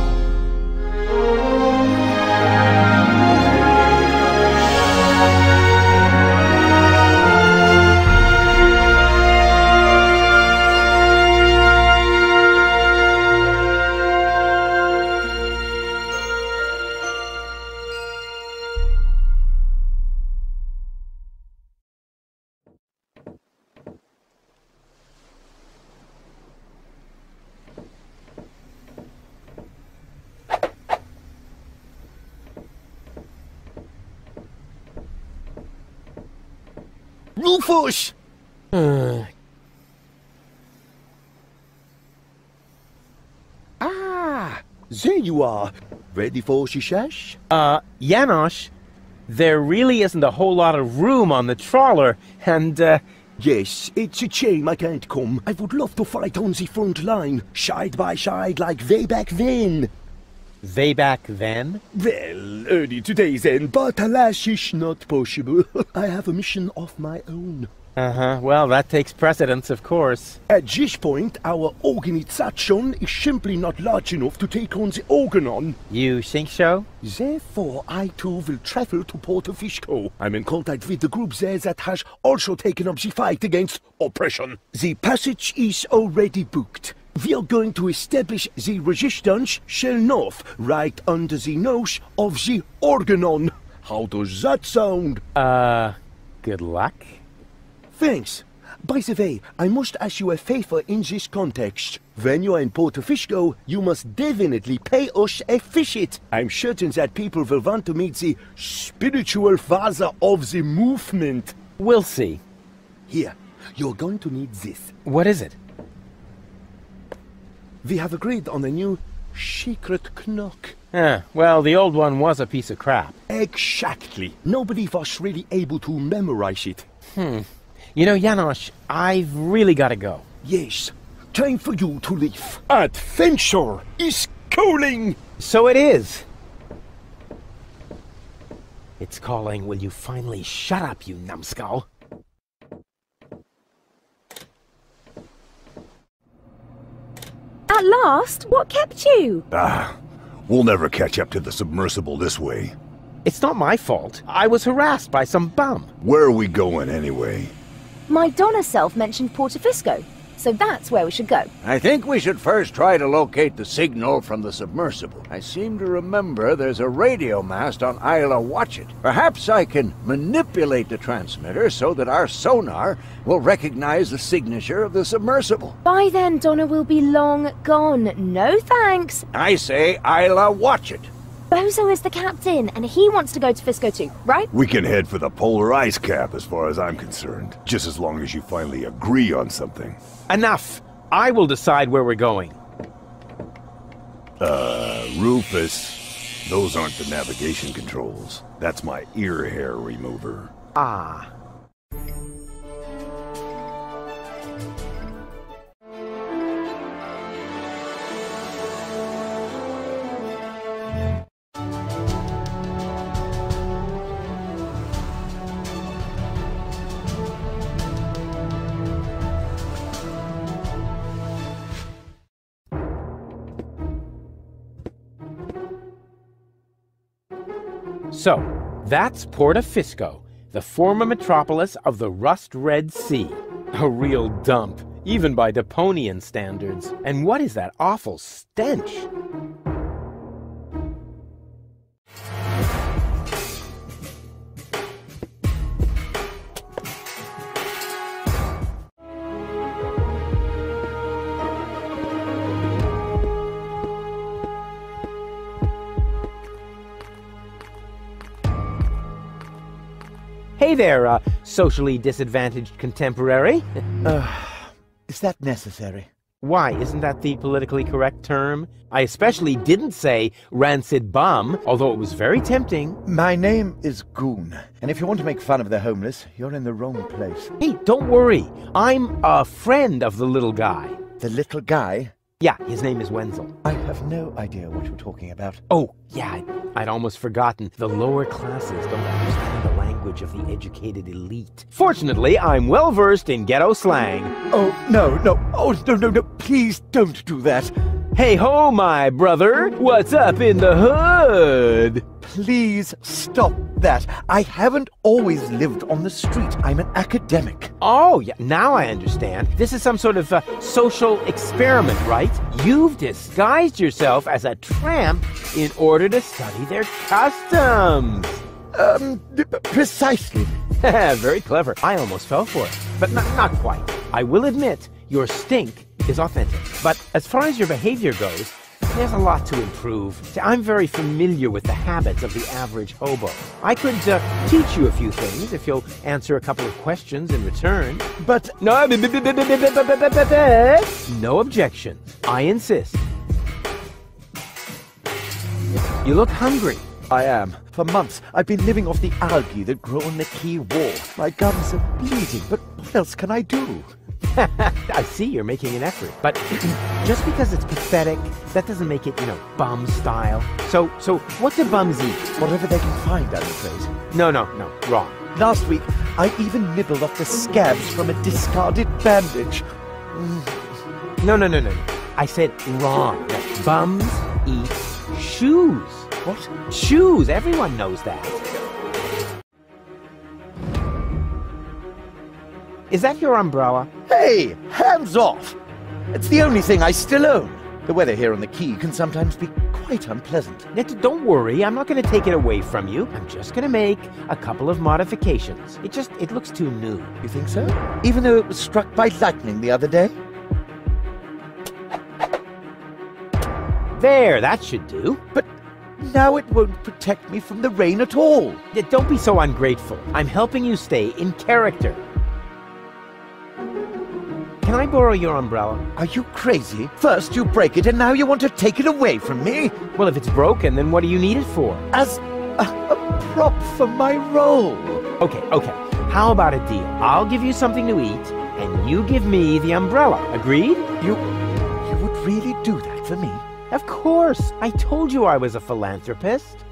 Rufus! ah, there you are. Ready for Shishash? Uh, Janosch, there really isn't a whole lot of room on the trawler, and, uh... Yes, it's a shame I can't come. I would love to fight on the front line, side by side like way back then. Way back then? Well, early today then, but alas, it's not possible. I have a mission of my own. Uh-huh, well, that takes precedence, of course. At this point, our organization is simply not large enough to take on the Organon. You think so? Therefore, I too will travel to Porta Fisco. I'm in contact with the group there that has also taken up the fight against oppression. The passage is already booked. We are going to establish the resistance shell north, right under the nose of the Organon. How does that sound? Uh, good luck. Thanks. By the way, I must ask you a favor in this context. When you are in Porta Fisco, you must definitely pay us a visit. I'm certain that people will want to meet the spiritual father of the movement. We'll see. Here, you're going to need this. What is it? We have agreed on a new secret knock. Ah, well, the old one was a piece of crap. Exactly. Nobody was really able to memorize it. Hmm. You know, Janosch, I've really got to go. Yes. Time for you to leave. Adventure is calling! So it is. It's calling, will you finally shut up, you numbskull? At last? What kept you? Ah, we'll never catch up to the submersible this way. It's not my fault. I was harassed by some bum. Where are we going anyway? My Donna self mentioned Porta Fisco, so that's where we should go. I think we should first try to locate the signal from the submersible. I seem to remember there's a radio mast on Isla Watchet. Perhaps I can manipulate the transmitter so that our sonar will recognize the signature of the submersible. By then, Donna will be long gone. No thanks. I say Isla Watchet. Bozo is the captain, and he wants to go to Fisco too, right? We can head for the polar ice cap as far as I'm concerned. Just as long as you finally agree on something. Enough! I will decide where we're going. Uh, Rufus, those aren't the navigation controls. That's my ear hair remover. Ah. So, that's Porta Fisco, the former metropolis of the Rust Red Sea. A real dump, even by Deponian standards. And what is that awful stench? Hey there, uh, socially disadvantaged contemporary. Uh, is that necessary? Why, isn't that the politically correct term? I especially didn't say rancid bum, although it was very tempting. My name is Goon, and if you want to make fun of the homeless, you're in the wrong place. Hey, don't worry. I'm a friend of the little guy. The little guy? Yeah, his name is Wenzel. I have no idea what you're talking about. Oh, yeah, I'd, almost forgotten. The lower classes don't understand the language of the educated elite. Fortunately, I'm well versed in ghetto slang. Oh, no, no. Oh, no, no, no. Please don't do that. Hey ho, my brother. What's up in the hood? Please stop that. I haven't always lived on the street. I'm an academic. Oh, yeah, now I understand. This is some sort of uh, social experiment, right? You've disguised yourself as a tramp in order to study their customs. Um, precisely. Very clever. I almost fell for it, but not, not quite. I will admit, your stink is authentic. But as far as your behavior goes, there's a lot to improve. See, I'm very familiar with the habits of the average hobo. I could uh, teach you a few things if you'll answer a couple of questions in return. But no, no objections. I insist. You look hungry. I am. For months, I've been living off the algae that grow on the quay wall. My gums are bleeding, but what else can I do? I see you're making an effort, but just because it's pathetic, that doesn't make it, you know, bum style. So, so what do bums eat? Whatever they can find, I'm afraid. No, no, no, wrong. Last week, I even nibbled off the scabs from a discarded bandage. Mm. No, no, no, no. I said wrong. Bums eat shoes. What? Shoes. Everyone knows that. Is that your umbrella? Hey, hands off! It's the only thing I still own. The weather here on the quay can sometimes be quite unpleasant. Yet, don't worry, I'm not going to take it away from you. I'm just going to make a couple of modifications. It just, it looks too new. You think so? Even though it was struck by lightning the other day? There, that should do. But now it won't protect me from the rain at all. Yeah, don't be so ungrateful. I'm helping you stay in character. Can I borrow your umbrella? Are you crazy? First you break it and now you want to take it away from me? Well, if it's broken, then what do you need it for? As a, a prop for my role. Okay, okay. How about a deal? I'll give you something to eat, and you give me the umbrella. Agreed? You... you would really do that for me? Of course. I told you I was a philanthropist.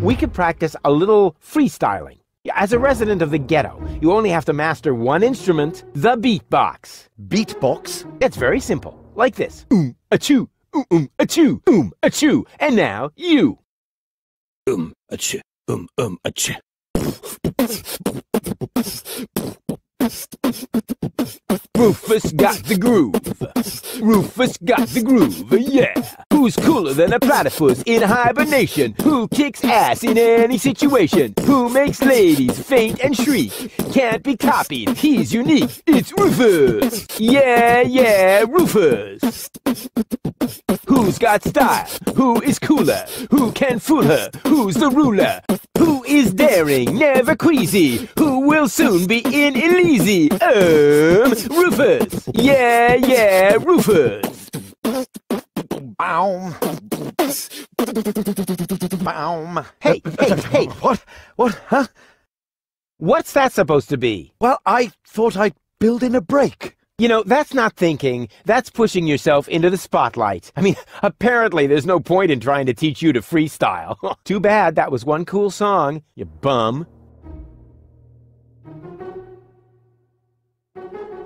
We could practice a little freestyling. As a resident of the ghetto, you only have to master one instrument, the beatbox. Beatbox? It's very simple. Like this. Um, a choo, um, um, a choo, um, a choo. And now you. Um, a choo, um, um, a choo. Rufus got the groove. Rufus got the groove, yeah. Who's cooler than a platypus in hibernation? Who kicks ass in any situation? Who makes ladies faint and shriek? Can't be copied, he's unique. It's Rufus! Yeah, yeah, Rufus! Who's got style? Who is cooler? Who can fool her? Who's the ruler? Who is daring, never queasy? Who will soon be in Elysee? Um, Rufus! Yeah, yeah, Rufus! Baum. Baum. Hey, hey, hey, what? What, huh? What's that supposed to be? Well, I thought I'd build in a break. You know, that's not thinking. That's pushing yourself into the spotlight. I mean, apparently there's no point in trying to teach you to freestyle. Too bad that was one cool song, you bum.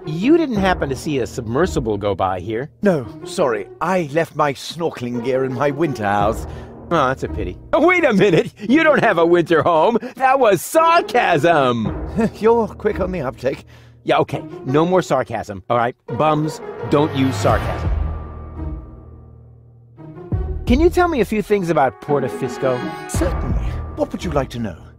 You didn't happen to see a submersible go by here? No, sorry. I left my snorkeling gear in my winter house. Oh, that's a pity. Oh, wait a minute! You don't have a winter home! That was sarcasm! You're quick on the uptake. Yeah, okay. No more sarcasm, alright? Bums, don't use sarcasm. Can you tell me a few things about Porta Fisco? Certainly. What would you like to know?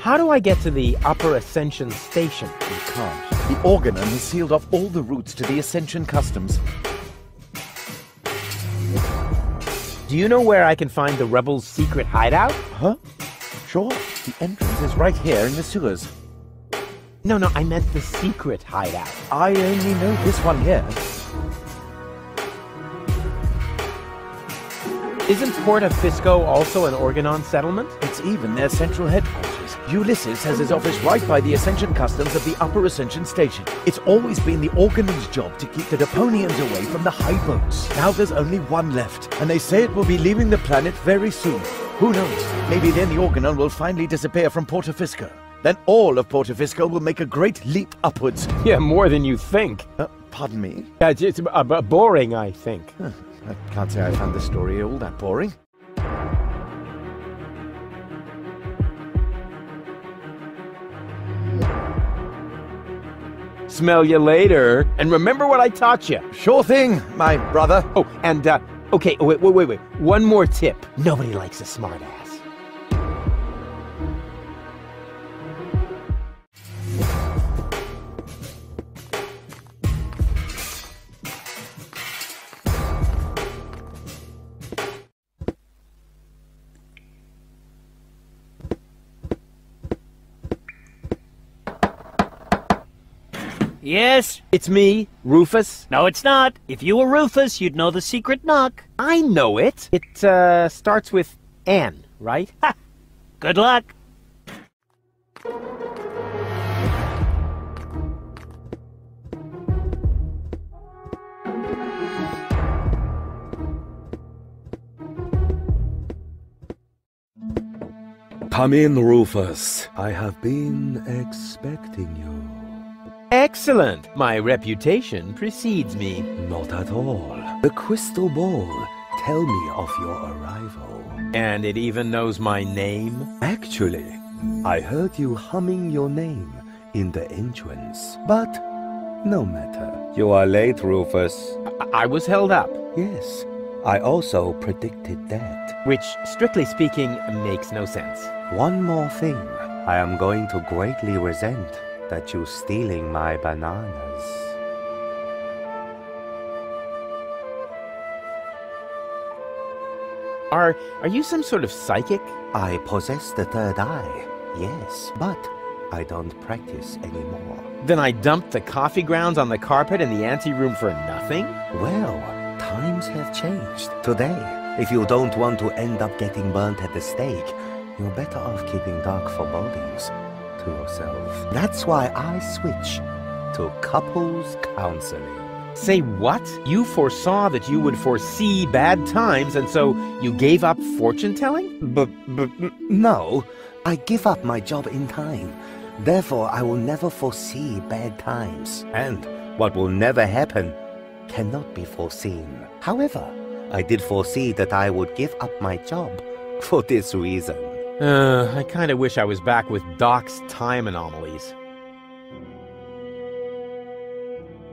How do I get to the Upper Ascension Station? You can't. The Organon has sealed off all the routes to the Ascension Customs. Do you know where I can find the rebels' secret hideout? Huh? Sure. The entrance is right here in the sewers. No, no, I meant the secret hideout. I only know this one here. Isn't Porta Fisco also an Organon settlement? It's even their central headquarters. Ulysses has his office right by the Ascension Customs of the Upper Ascension Station. It's always been the Organon's job to keep the Deponians away from the high boats. Now there's only one left, and they say it will be leaving the planet very soon. Who knows? Maybe then the Organon will finally disappear from Porta Fisco. Then all of Portafisco will make a great leap upwards. Yeah, more than you think. Uh, pardon me? Uh, it's uh, boring, I think. Huh. I can't say I found the story all that boring. Smell you later. And remember what I taught you. Sure thing, my brother. Oh, and, uh, okay, wait, wait, wait, wait. One more tip. Nobody likes a smartass. Yes? It's me, Rufus. No, it's not. If you were Rufus, you'd know the secret knock. I know it. It, uh, starts with N, right? Ha! Good luck. Come in, Rufus. I have been expecting you. Excellent. My reputation precedes me. Not at all. The crystal ball. Tell me of your arrival. And it even knows my name? Actually, I heard you humming your name in the entrance. But no matter. You are late, Rufus. I, I was held up. Yes. I also predicted that. Which, strictly speaking, makes no sense. One more thing. I am going to greatly resent that you're stealing my bananas. Are are you some sort of psychic? I possess the third eye, yes, but I don't practice anymore. Then I dumped the coffee grounds on the carpet in the anteroom for nothing? Well, times have changed. Today, if you don't want to end up getting burnt at the stake, you're better off keeping dark forebodings to yourself. That's why I switch to couples counseling. Say what? You foresaw that you would foresee bad times, and so you gave up fortune telling? But, but, no. I give up my job in time. Therefore, I will never foresee bad times. And what will never happen cannot be foreseen. However, I did foresee that I would give up my job for this reason. Uh, I kinda wish I was back with Doc's time anomalies.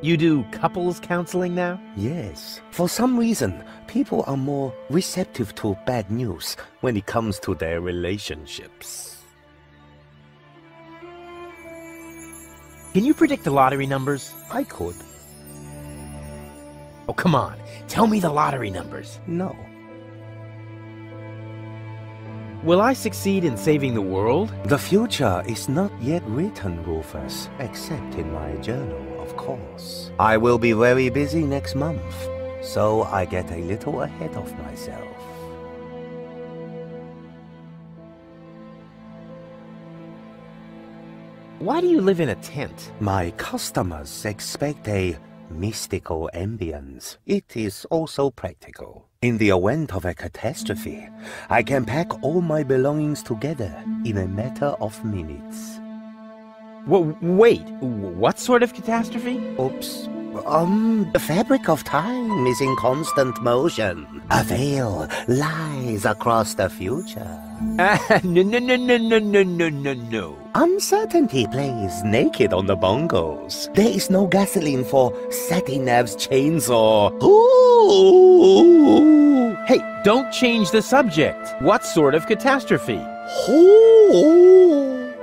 You do couples counseling now? Yes. For some reason, people are more receptive to bad news when it comes to their relationships. Can you predict the lottery numbers? I could. Oh, come on. Tell me the lottery numbers. No. Will I succeed in saving the world? The future is not yet written, Rufus, except in my journal, of course. I will be very busy next month, so I get a little ahead of myself. Why do you live in a tent? My customers expect a mystical ambience. It is also practical. In the event of a catastrophe, I can pack all my belongings together in a matter of minutes. W wait, what sort of catastrophe? Oops. Um, the fabric of time is in constant motion. A veil lies across the future. Uh, no, no, no, no, no, no, no, no, no. Uncertainty plays naked on the bongos. There is no gasoline for Satinav's chainsaw. Ooh. Hey, don't change the subject. What sort of catastrophe? Oh,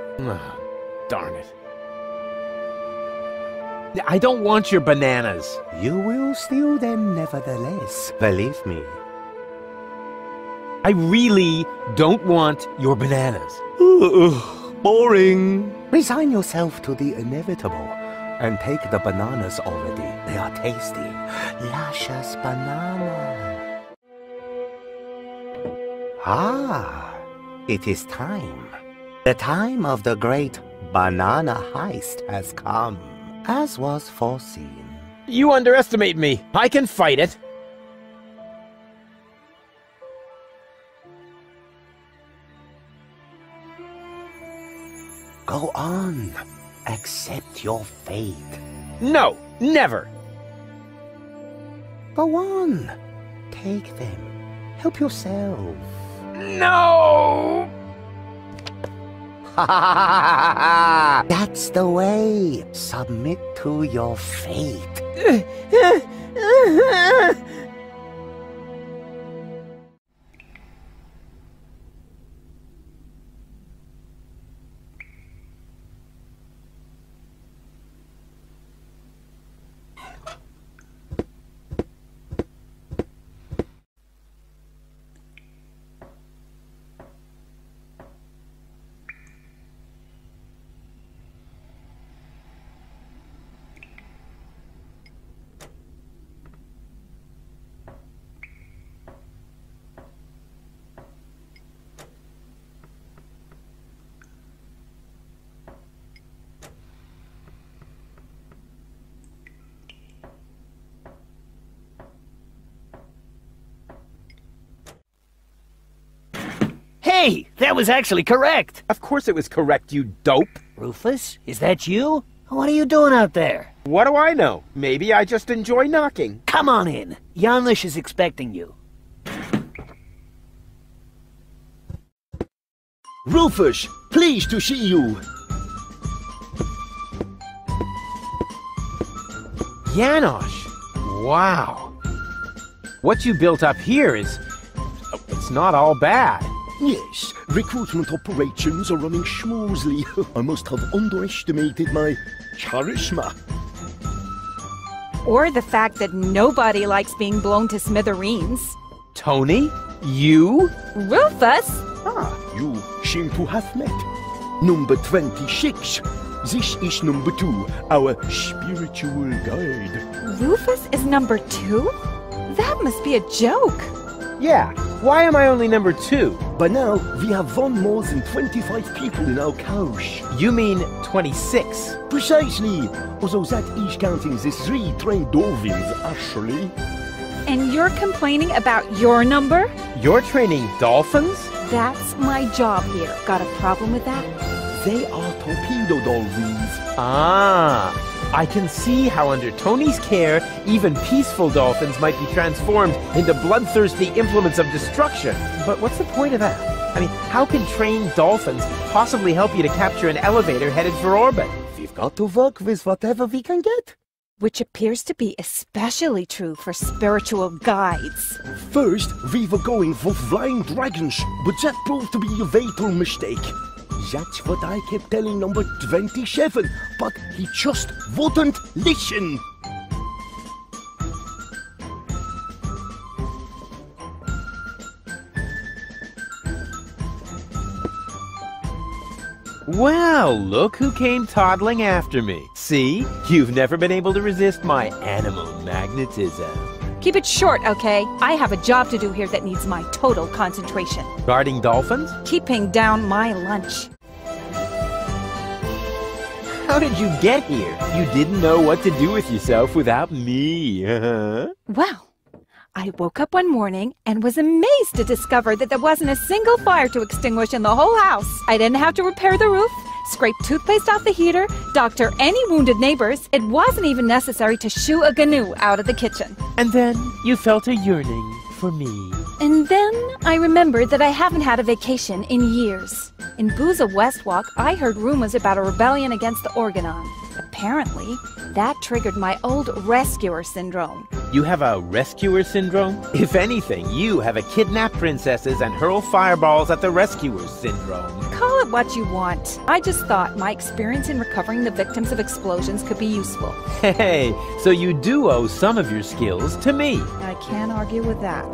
darn it. I don't want your bananas. You will steal them nevertheless, believe me. I really don't want your bananas. boring. Resign yourself to the inevitable and take the bananas already. They are tasty. Luscious banana. Ah, it is time. The time of the great banana heist has come, as was foreseen. You underestimate me. I can fight it. Go on. Accept your fate. No, never. Go on. Take them. Help yourself. No! That's the way. Submit to your fate. Hey, that was actually correct. Of course it was correct, you dope. Rufus, is that you? What are you doing out there? What do I know? Maybe I just enjoy knocking. Come on in. Janosch is expecting you. Rufus, pleased to see you. Janosch! Wow. What you built up here is... Uh, it's not all bad. Yes, recruitment operations are running smoothly. I must have underestimated my charisma. Or the fact that nobody likes being blown to smithereens. Toni? You? Rufus? Ah, you seem to have met. Number 26. This is number 2, our spiritual guide. Rufus is number two? That must be a joke. Yeah, why am I only number two? But now, we have won more than 25 people in our couch. You mean 26? Precisely, although that is counting the three trained dolphins, actually. And you're complaining about your number? You're training dolphins? That's my job here. Got a problem with that? They are torpedo dolphins. Ah, I can see how under Toni's care, even peaceful dolphins might be transformed into bloodthirsty implements of destruction. But what's the point of that? I mean, how can trained dolphins possibly help you to capture an elevator headed for orbit? We've got to work with whatever we can get. Which appears to be especially true for spiritual guides. First, we were going for flying dragons, but that proved to be a fatal mistake. That's what I kept telling number 27, but he just wouldn't listen. Well, look who came toddling after me. See? You've never been able to resist my animal magnetism. Keep it short, okay? I have a job to do here that needs my total concentration. Guarding dolphins? Keeping down my lunch. How did you get here? You didn't know what to do with yourself without me, huh? Well, I woke up one morning and was amazed to discover that there wasn't a single fire to extinguish in the whole house. I didn't have to repair the roof, scrape toothpaste off the heater, doctor any wounded neighbors. It wasn't even necessary to shoo a gnu out of the kitchen. And then you felt a yearning for me. And then I remembered that I haven't had a vacation in years. In Booza Westwalk, I heard rumors about a rebellion against the Organon. Apparently, that triggered my old rescuer syndrome. You have a rescuer syndrome? If anything, you have a kidnap princesses and hurl fireballs at the rescuers syndrome. Call it what you want. I just thought my experience in recovering the victims of explosions could be useful. Hey, so you do owe some of your skills to me. I can't argue with that.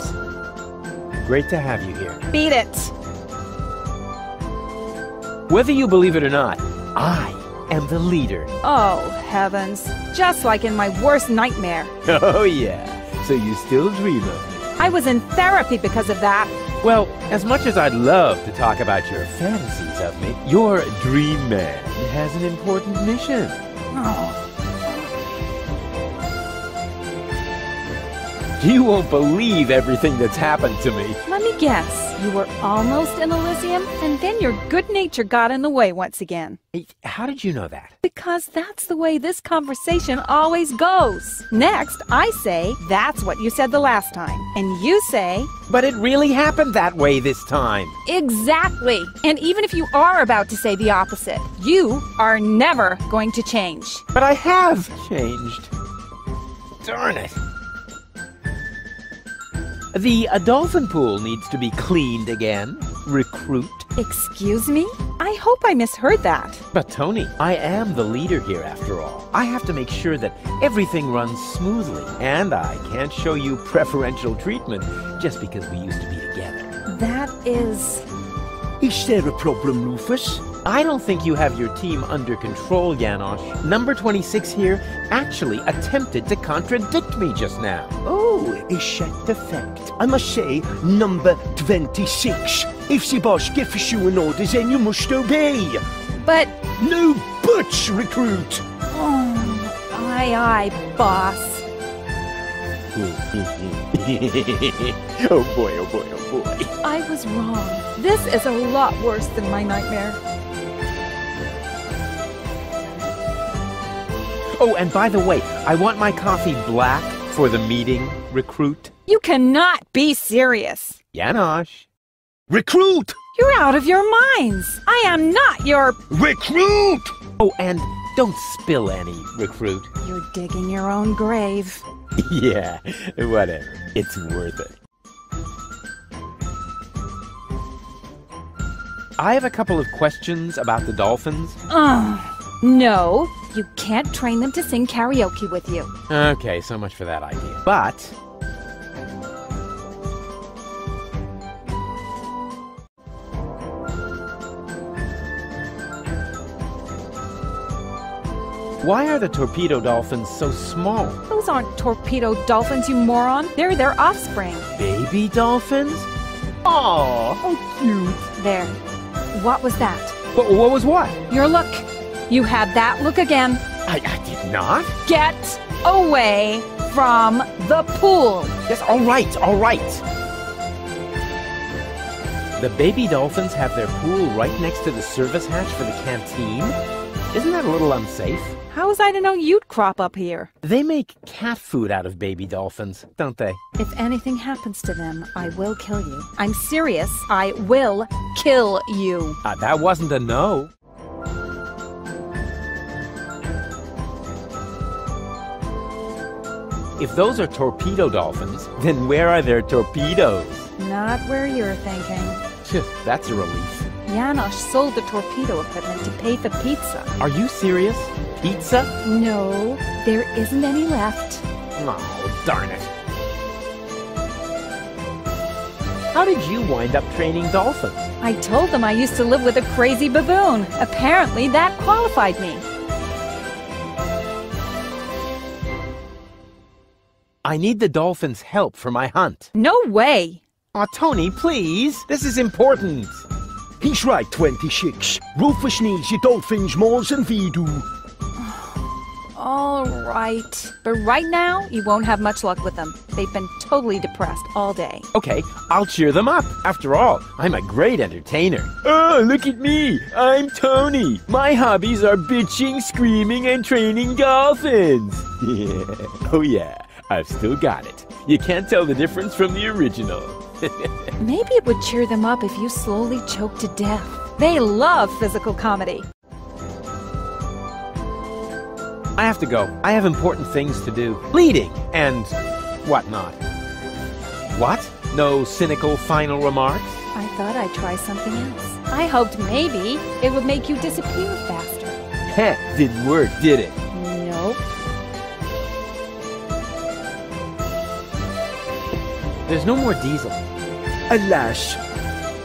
Great to have you here. Beat it! Whether you believe it or not, I am the leader. Oh, heavens. Just like in my worst nightmare. Oh, yeah. So you still dream of me. I was in therapy because of that. Well, as much as I'd love to talk about your fantasies of me, your dream man has an important mission. Oh. You won't believe everything that's happened to me. Let me guess. You were almost in Elysium, and then your good nature got in the way once again. How did you know that? Because that's the way this conversation always goes. Next, I say, that's what you said the last time. And you say, But it really happened that way this time. Exactly. And even if you are about to say the opposite, you are never going to change. But I have changed. Darn it. The dolphin pool needs to be cleaned again. Recruit. Excuse me? I hope I misheard that. But Toni, I am the leader here after all. I have to make sure that everything runs smoothly. And I can't show you preferential treatment just because we used to be together. That is. Is there a problem, Rufus? I don't think you have your team under control, Janosch. Number 26 here actually attempted to contradict me just now. Oh, is that the fact? I must say, number 26. If the boss gives you an order, then you must obey. But. No buts, recruit! Oh, aye, aye, boss. oh boy, oh boy, oh boy. I was wrong. This is a lot worse than my nightmare. Oh, and by the way, I want my coffee black for the meeting, recruit. You cannot be serious. Janosch. Recruit! You're out of your minds. I am not your. Recruit! Oh, and don't spill any, recruit. You're digging your own grave. yeah, whatever. It's worth it. I have a couple of questions about the dolphins. Oh, no. You can't train them to sing karaoke with you. Okay, so much for that idea. But. Why are the torpedo dolphins so small? Those aren't torpedo dolphins, you moron. They're their offspring. Baby dolphins? Aw, how cute. There. What was that? What, what was what? Your look. You had that look again. I, I did not. Get away from the pool. Yes, all right, all right. The baby dolphins have their pool right next to the service hatch for the canteen? Isn't that a little unsafe? How was I to know you'd crop up here? They make cat food out of baby dolphins, don't they? If anything happens to them, I will kill you. I'm serious. I will kill you. Uh, that wasn't a no. If those are torpedo dolphins, then where are their torpedoes? Not where you're thinking. Phew, That's a relief. Janosch sold the torpedo equipment to pay for pizza. Are you serious? Pizza? No, there isn't any left. Oh, darn it. How did you wind up training dolphins? I told them I used to live with a crazy baboon. Apparently, that qualified me. I need the dolphins' help for my hunt. No way! Aw, Toni, please. This is important. He's right, 26. Rufus needs your dolphins more than we do. All right. But right now, you won't have much luck with them. They've been totally depressed all day. Okay, I'll cheer them up. After all, I'm a great entertainer. Oh, look at me. I'm Toni. My hobbies are bitching, screaming, and training dolphins. Yeah. Oh, yeah. I've still got it. You can't tell the difference from the original. Maybe it would cheer them up if you slowly choke to death. They love physical comedy. I have to go. I have important things to do. Leading and whatnot. What? No cynical final remarks? I thought I'd try something else. I hoped maybe it would make you disappear faster. Heh, didn't work, did it? Nope. There's no more diesel. Alas.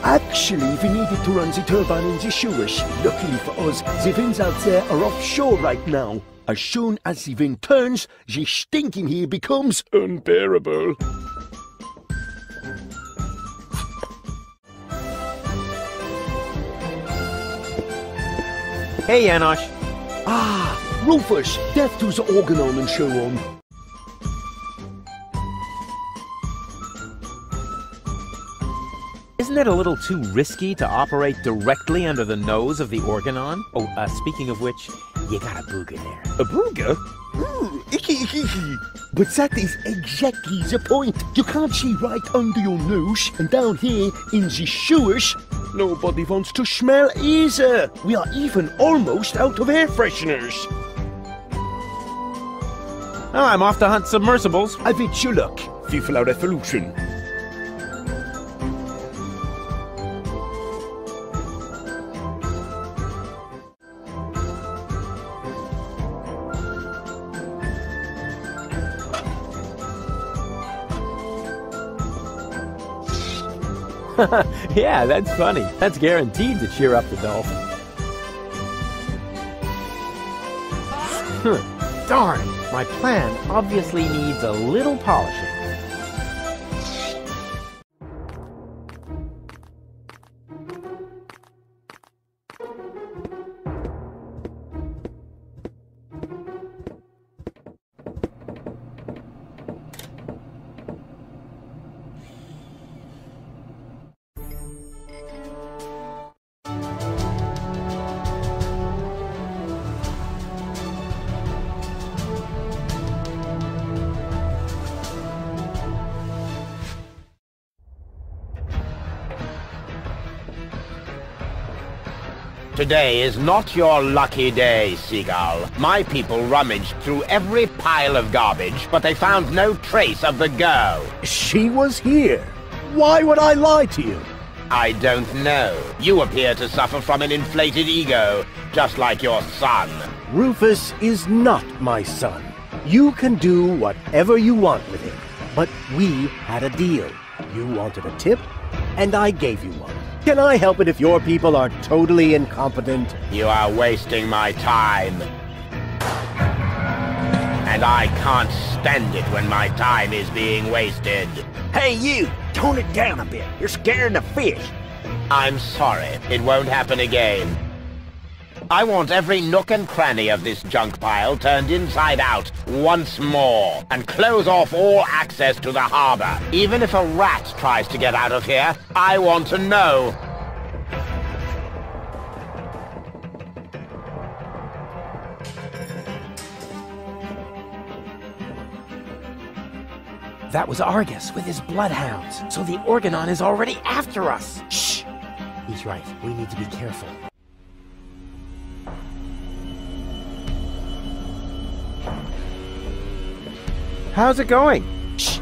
Actually, we needed to run the turbine in the sewers. Luckily for us, the winds out there are offshore right now. As soon as the wind turns, the stinking here becomes unbearable. Hey, Janosch. Ah, Rufus, death to the organon and so on. Isn't it a little too risky to operate directly under the nose of the organon? Oh, uh, speaking of which, you got a booger there. A booger? Ooh, icky, icky, icky. But that is exactly the point. You can't see right under your nose, and down here in the sewers, nobody wants to smell either. We are even almost out of air fresheners. Oh, I'm off to hunt submersibles. I wish you luck. Vive la revolution. yeah, that's funny. That's guaranteed to cheer up the dolphins. Huh, Darn, my plan obviously needs a little polishing. Today is not your lucky day, Seagull. My people rummaged through every pile of garbage, but they found no trace of the girl. She was here. Why would I lie to you? I don't know. You appear to suffer from an inflated ego, just like your son. Rufus is not my son. You can do whatever you want with him. But we had a deal. You wanted a tip, and I gave you one. Can I help it if your people are totally incompetent? You are wasting my time. And I can't stand it when my time is being wasted. Hey, you! Tone it down a bit. You're scaring the fish. I'm sorry. It won't happen again. I want every nook and cranny of this junk pile turned inside out once more, and close off all access to the harbor. Even if a rat tries to get out of here, I want to know. That was Argus with his bloodhounds, so the Organon is already after us. Shh! He's right. We need to be careful. How's it going? Shh!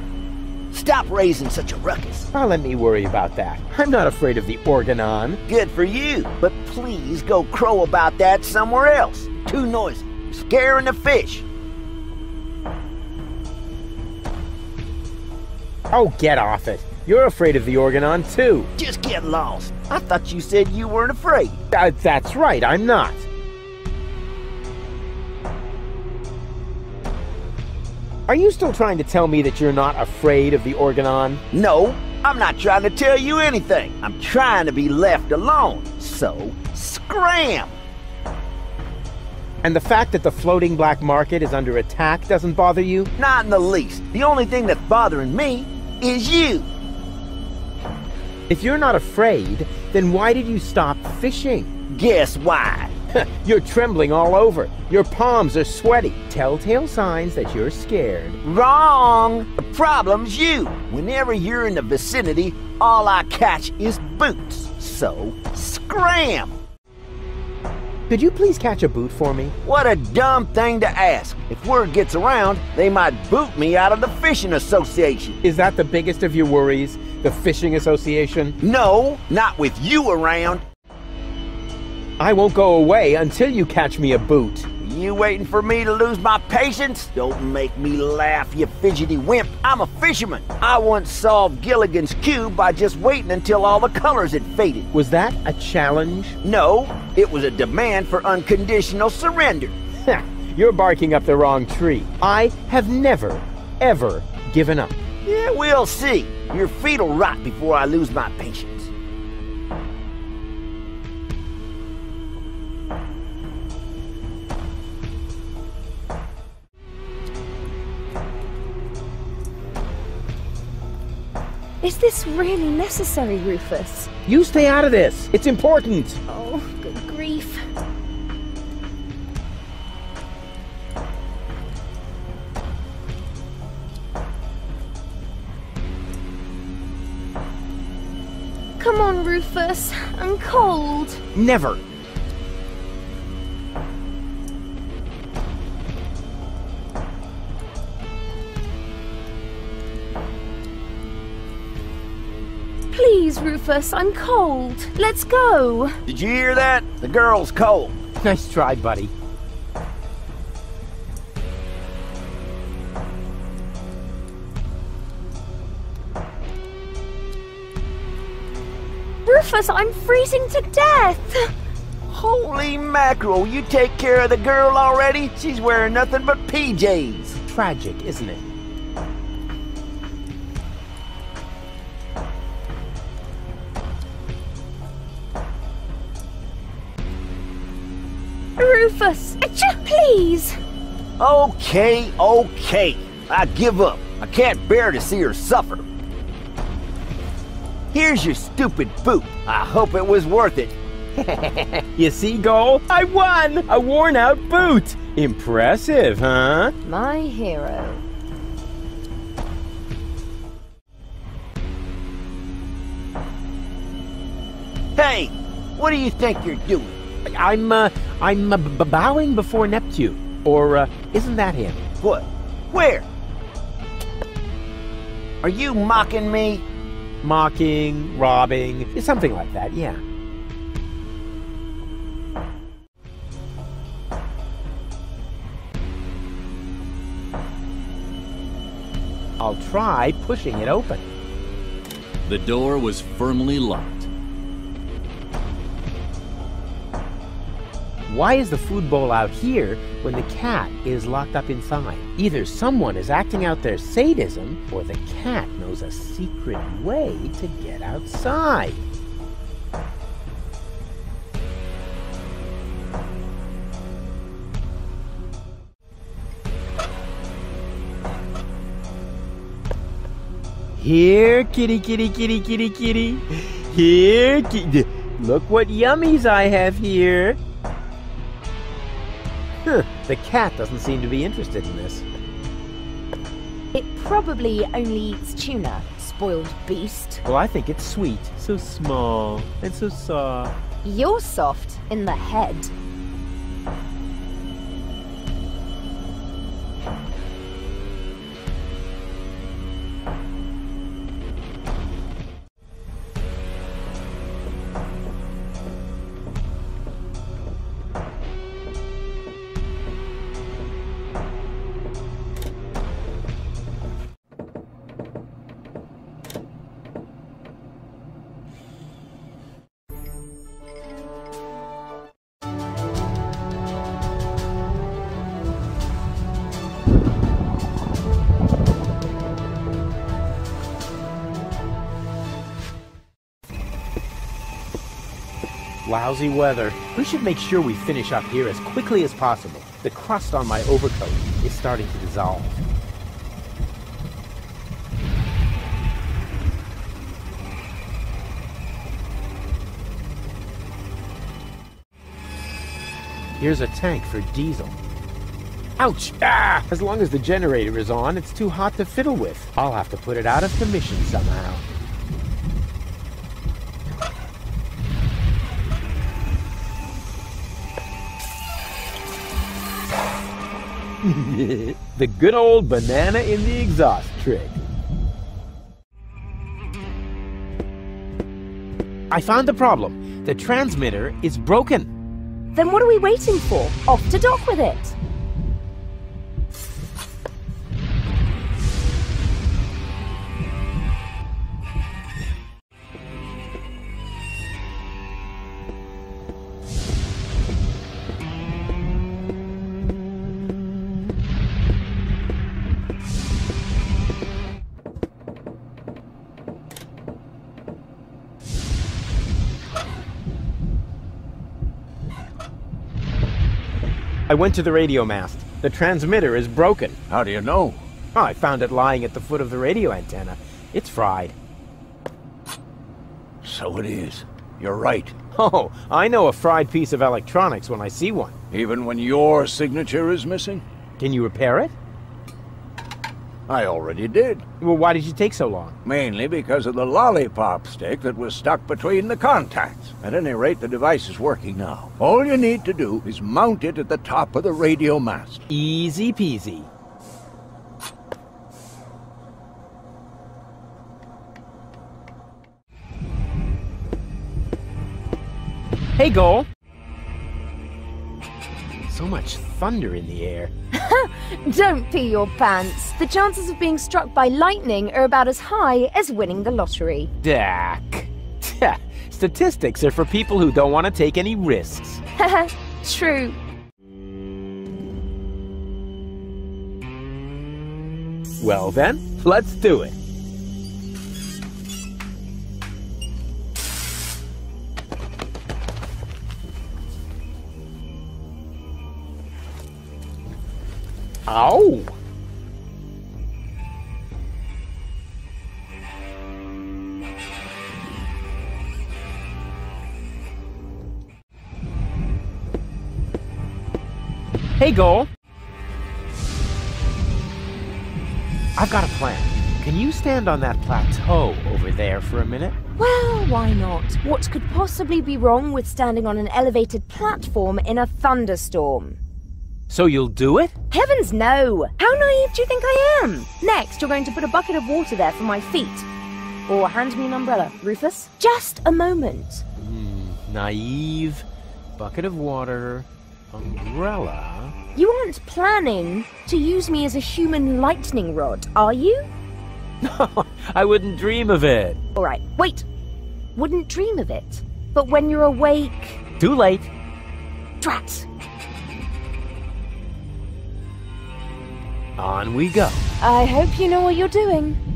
Stop raising such a ruckus. Oh, let me worry about that. I'm not afraid of the Organon. Good for you, but please go crow about that somewhere else. Too noisy. Scaring the fish. Oh, get off it. You're afraid of the Organon, too. Just get lost. I thought you said you weren't afraid. Uh, that's right, I'm not. Are you still trying to tell me that you're not afraid of the Organon? No, I'm not trying to tell you anything. I'm trying to be left alone. So, scram! And the fact that the floating black market is under attack doesn't bother you? Not in the least. The only thing that's bothering me is you. If you're not afraid, then why did you stop fishing? Guess why? you're trembling all over. Your palms are sweaty. Telltale signs that you're scared. Wrong! The problem's you. Whenever you're in the vicinity, all I catch is boots. So, scram! Could you please catch a boot for me? What a dumb thing to ask. If word gets around, they might boot me out of the fishing association. Is that the biggest of your worries? The fishing association? No, not with you around. I won't go away until you catch me a boot. You waiting for me to lose my patience? Don't make me laugh, you fidgety wimp. I'm a fisherman. I once solved Gilligan's Cube by just waiting until all the colors had faded. Was that a challenge? No, it was a demand for unconditional surrender. You're barking up the wrong tree. I have never, ever given up. Yeah, we'll see. Your feet'll rot before I lose my patience. Is this really necessary, Rufus? You stay out of this. It's important. Oh, good grief. Come on, Rufus. I'm cold. Never. Please, Rufus, I'm cold. Let's go. Did you hear that? The girl's cold. Nice try, buddy. Rufus, I'm freezing to death. Holy mackerel, you take care of the girl already? She's wearing nothing but PJs. Tragic, isn't it? Rufus, please. Okay, okay. I give up. I can't bear to see her suffer. Here's your stupid boot. I hope it was worth it. you see, Goal? I won! A worn out boot! Impressive, huh? My hero. Hey, what do you think you're doing? I'm, uh, I'm uh, b- bowing before Neptune. Or, uh, isn't that him? What? Where? Are you mocking me? Mocking, robbing, something like that, yeah. I'll try pushing it open. The door was firmly locked. Why is the food bowl out here when the cat is locked up inside? Either someone is acting out their sadism, or the cat knows a secret way to get outside. Here, kitty, kitty, kitty, kitty, kitty. Here, kitty. Look what yummies I have here. The cat doesn't seem to be interested in this. It probably only eats tuna, spoiled beast. Well, I think it's sweet. So small and so soft. You're soft in the head. Lousy weather. We should make sure we finish up here as quickly as possible. The crust on my overcoat is starting to dissolve. Here's a tank for diesel. Ouch! Ah! As long as the generator is on, it's too hot to fiddle with. I'll have to put it out of commission somehow. the good old banana in the exhaust trick. I found the problem. The transmitter is broken. Then what are we waiting for? Off to dock with it. Went to the radio mast. The transmitter is broken. How do you know? Oh, I found it lying at the foot of the radio antenna. It's fried. So it is. You're right. Oh, I know a fried piece of electronics when I see one. Even when your signature is missing? Can you repair it? I already did. Well, why did you take so long? Mainly because of the lollipop stick that was stuck between the contacts. At any rate, the device is working now. All you need to do is mount it at the top of the radio mast. Easy peasy. Hey, Goal. So much thunder in the air. Don't pee your pants. The chances of being struck by lightning are about as high as winning the lottery. Dak. Statistics are for people who don't want to take any risks. True. Well then, let's do it. Ow! Hey, Goal. I've got a plan. Can you stand on that plateau over there for a minute? Well, why not? What could possibly be wrong with standing on an elevated platform in a thunderstorm? So you'll do it? Heavens no! How naive do you think I am? Next, you're going to put a bucket of water there for my feet. Or hand me an umbrella, Rufus. Just a moment. Mm, naive, bucket of water, umbrella. You aren't planning to use me as a human lightning rod, are you? No, I wouldn't dream of it. All right, wait. Wouldn't dream of it. But when you're awake... Too late. Drat. On we go. I hope you know what you're doing.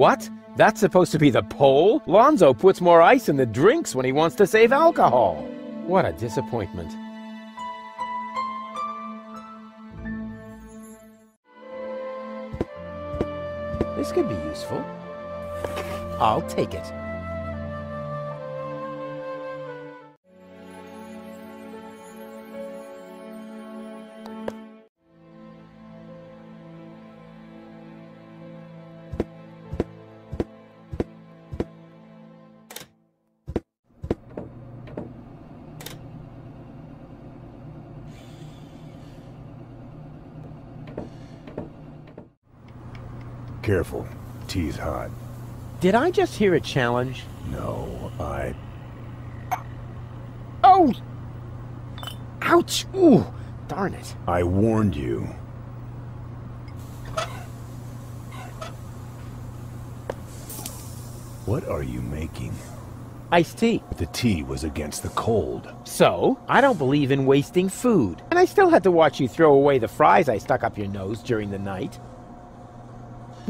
What? That's supposed to be the pole? Lonzo puts more ice in the drinks when he wants to save alcohol. What a disappointment. This could be useful. I'll take it. Careful. Tea's hot. Did I just hear a challenge? No, I... Oh! Ouch! Ooh! Darn it. I warned you. What are you making? Iced tea. But The tea was against the cold. So, I don't believe in wasting food. And I still had to watch you throw away the fries I stuck up your nose during the night.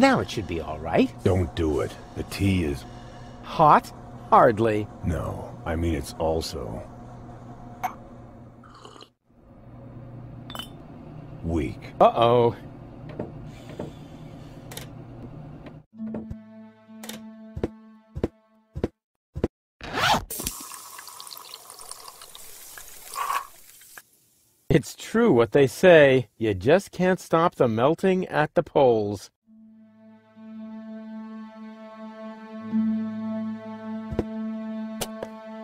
Now it should be all right. Don't do it. The tea is... Hot? Hardly. No, I mean it's also... Weak. Uh-oh. It's true what they say. You just can't stop the melting at the poles.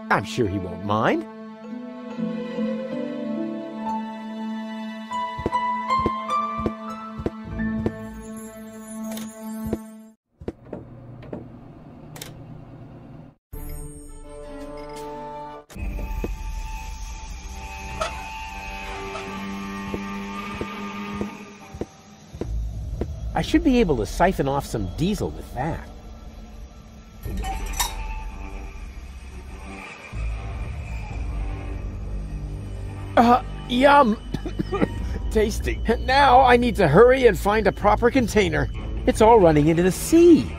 I'm sure he won't mind. I should be able to siphon off some diesel with that. Uh, yum! Tasty. Now I need to hurry and find a proper container. It's all running into the sea.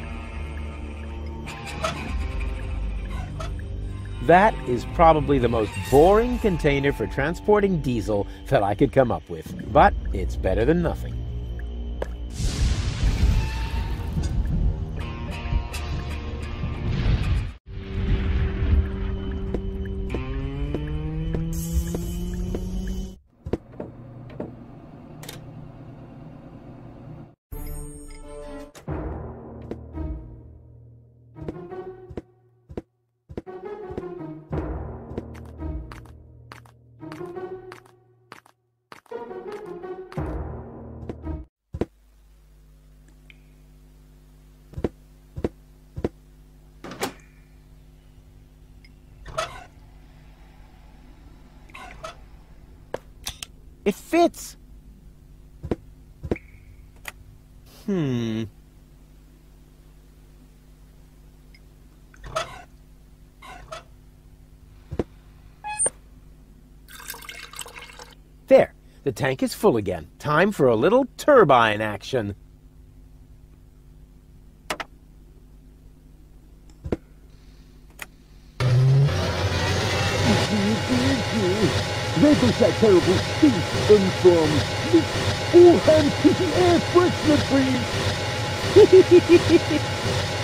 That is probably the most boring container for transporting diesel that I could come up with. But it's better than nothing. Tank is full again. Time for a little turbine action. Terrible coming from the full hand kicking air freshener trees.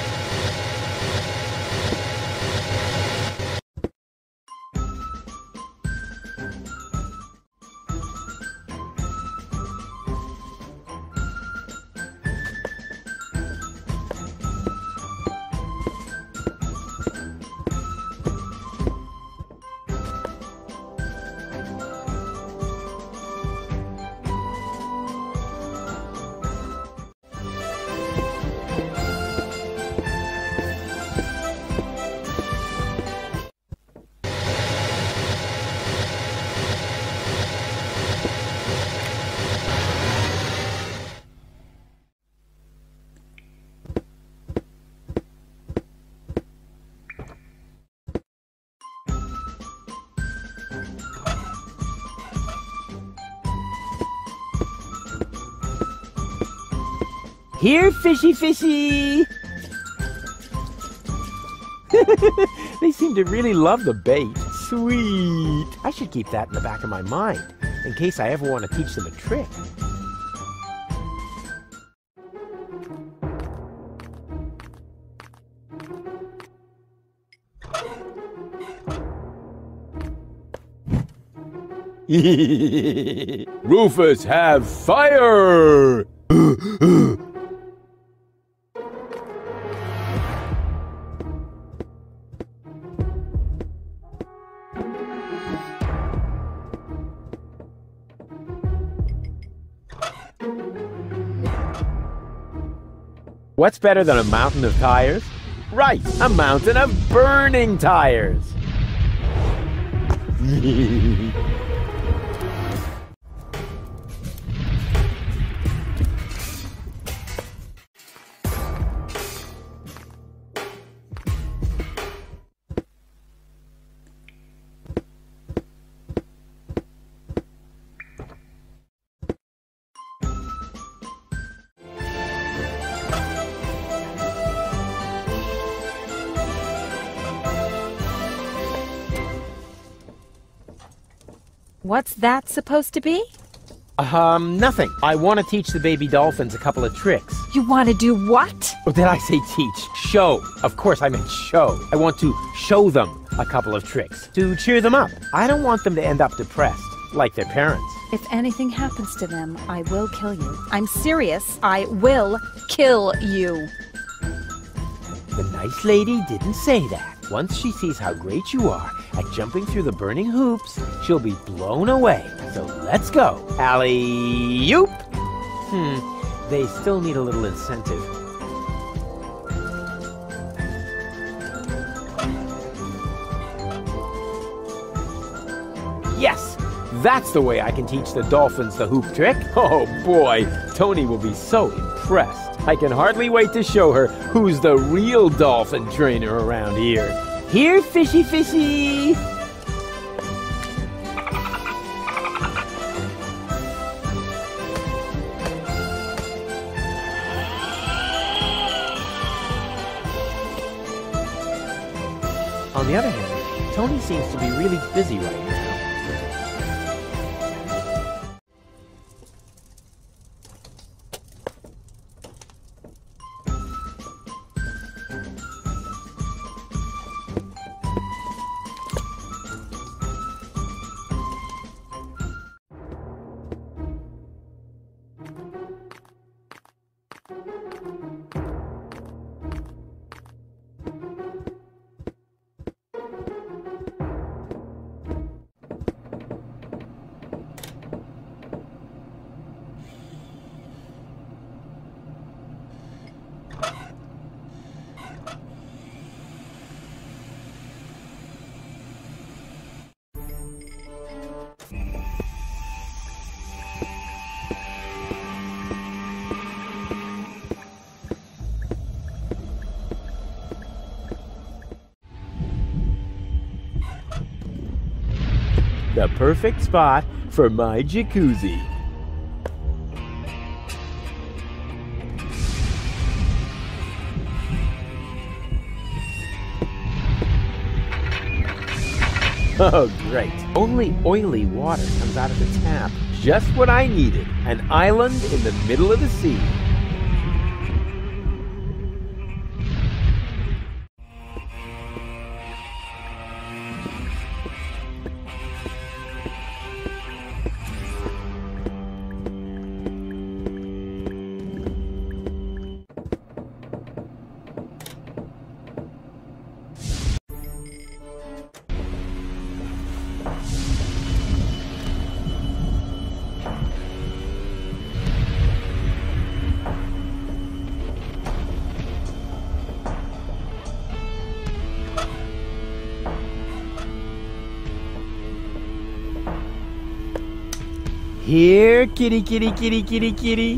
Here, fishy fishy! they seem to really love the bait. Sweet. I should keep that in the back of my mind, in case I ever want to teach them a trick. Rufus, have fire! What's better than a mountain of tires? Right, a mountain of burning tires. What's that supposed to be? Um, nothing. I want to teach the baby dolphins a couple of tricks. You want to do what? Or did I say teach? Show. Of course I meant show. I want to show them a couple of tricks to cheer them up. I don't want them to end up depressed like their parents. If anything happens to them, I will kill you. I'm serious. I will kill you. The nice lady didn't say that. Once she sees how great you are at jumping through the burning hoops, she'll be blown away. So let's go. Alley-oop! Hmm, they still need a little incentive. Yes! That's the way I can teach the dolphins the hoop trick. Oh boy, Toni will be so impressed. I can hardly wait to show her who's the real dolphin trainer around here. Here, fishy fishy! On the other hand, Toni seems to be really busy right now. Perfect spot for my jacuzzi. Oh, great. Only oily water comes out of the tap. Just what I needed. An island in the middle of the sea. Here, kitty, kitty, kitty, kitty, kitty.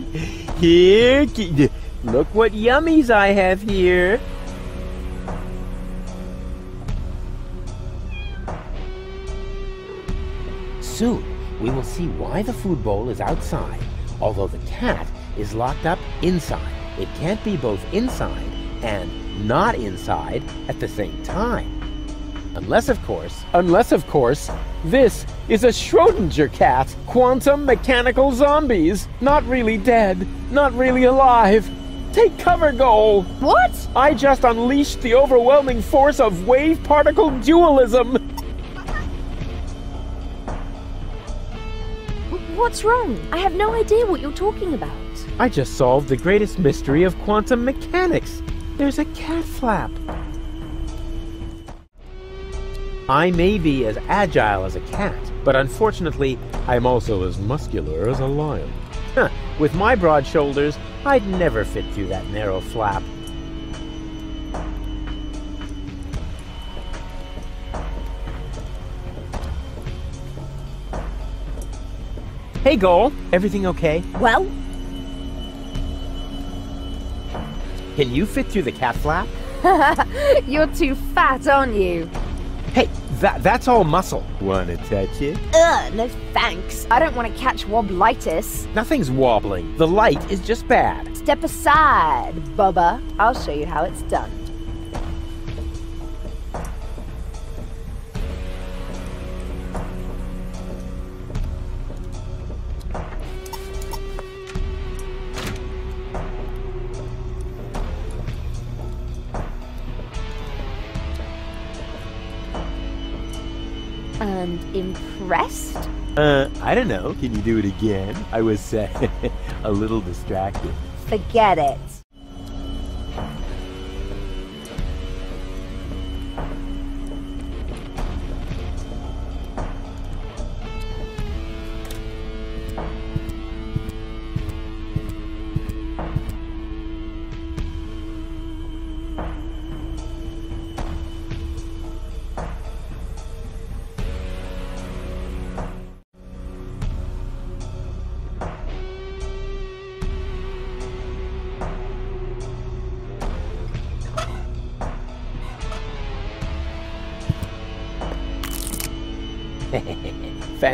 Here, kitty. Look what yummies I have here. Soon, we will see why the food bowl is outside, although the cat is locked up inside. It can't be both inside and not inside at the same time. Unless, of course, unless, of course, this is a Schrodinger cat. Quantum mechanical zombies. Not really dead, not really alive. Take cover, Goal! What? I just unleashed the overwhelming force of wave particle dualism! What's wrong? I have no idea what you're talking about. I just solved the greatest mystery of quantum mechanics. There's a cat flap. I may be as agile as a cat, but unfortunately, I'm also as muscular as a lion. Huh, with my broad shoulders, I'd never fit through that narrow flap. Hey, Goal. Everything okay? Well? Can you fit through the cat flap? you're too fat, aren't you? Hey, that, that's all muscle. Wanna touch it? Ugh, no thanks. I don't want to catch wobblitis. Nothing's wobbling. The light is just bad. Step aside, Bubba. I'll show you how it's done. Impressed? Uh, I don't know. Can you do it again? I was uh, a little distracted. Forget it.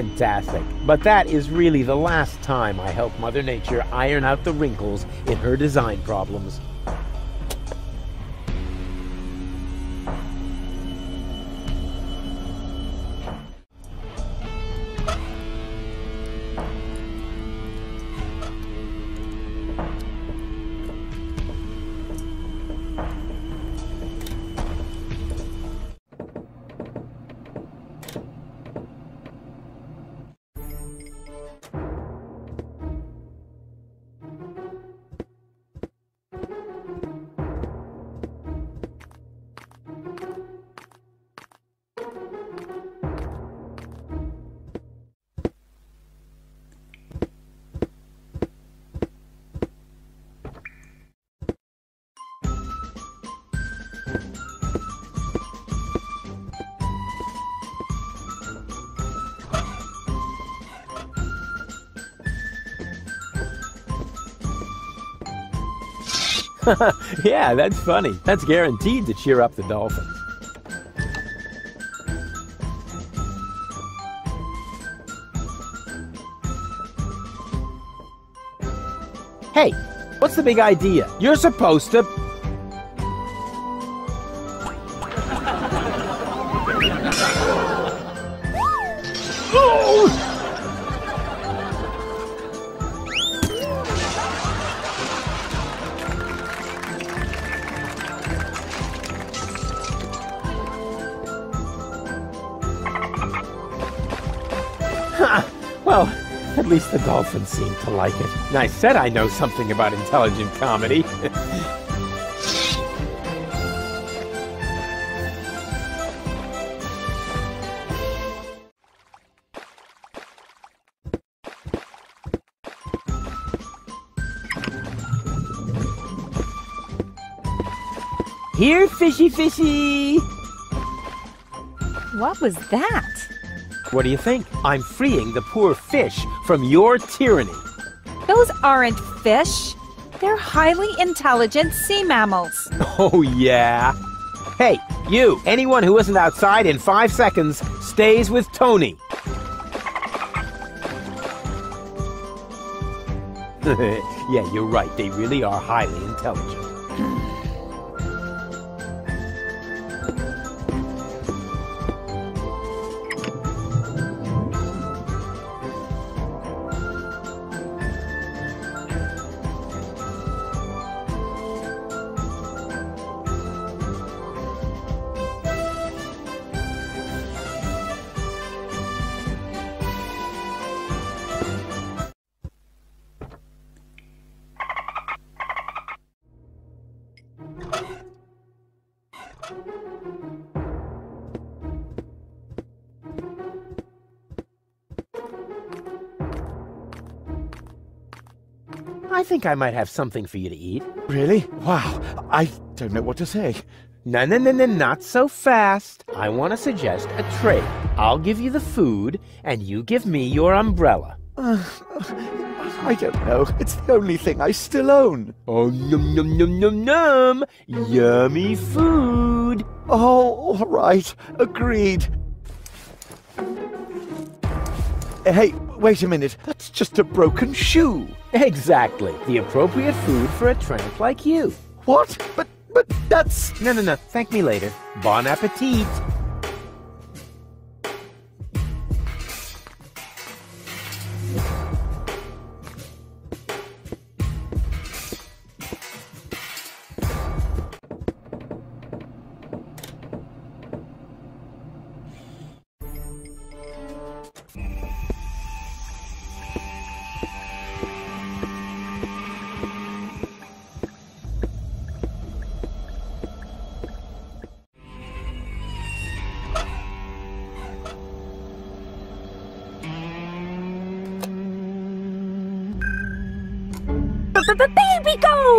Fantastic. But that is really the last time I help Mother Nature iron out the wrinkles in her design problems. yeah, that's funny. That's guaranteed to cheer up the dolphins. Hey, what's the big idea? You're supposed to. To like it. And I said I know something about intelligent comedy. Here, fishy fishy! What was that? What do you think? I'm freeing the poor fish from your tyranny. Those aren't fish. They're highly intelligent sea mammals. Oh, yeah? Hey, you! Anyone who isn't outside in five seconds stays with Toni. yeah, you're right. They really are highly intelligent. Think I might have something for you to eat. Really? Wow, I don't know what to say. No, no, no, no, not so fast. I want to suggest a trade. I'll give you the food, and you give me your umbrella. Uh, I don't know. It's the only thing I still own. Oh, num, num, num, num, num. Yummy food. Oh, all right. Agreed. Hey, wait a minute. That's just a broken shoe. Exactly. The appropriate food for a tramp like you. What? But, but that's... No, no, no. Thank me later. Bon appetit.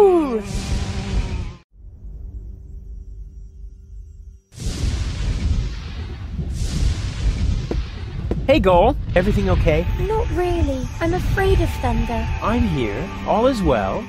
Baby goal! Hey, Goal. Everything okay? Not really. I'm afraid of thunder. I'm here. All is well.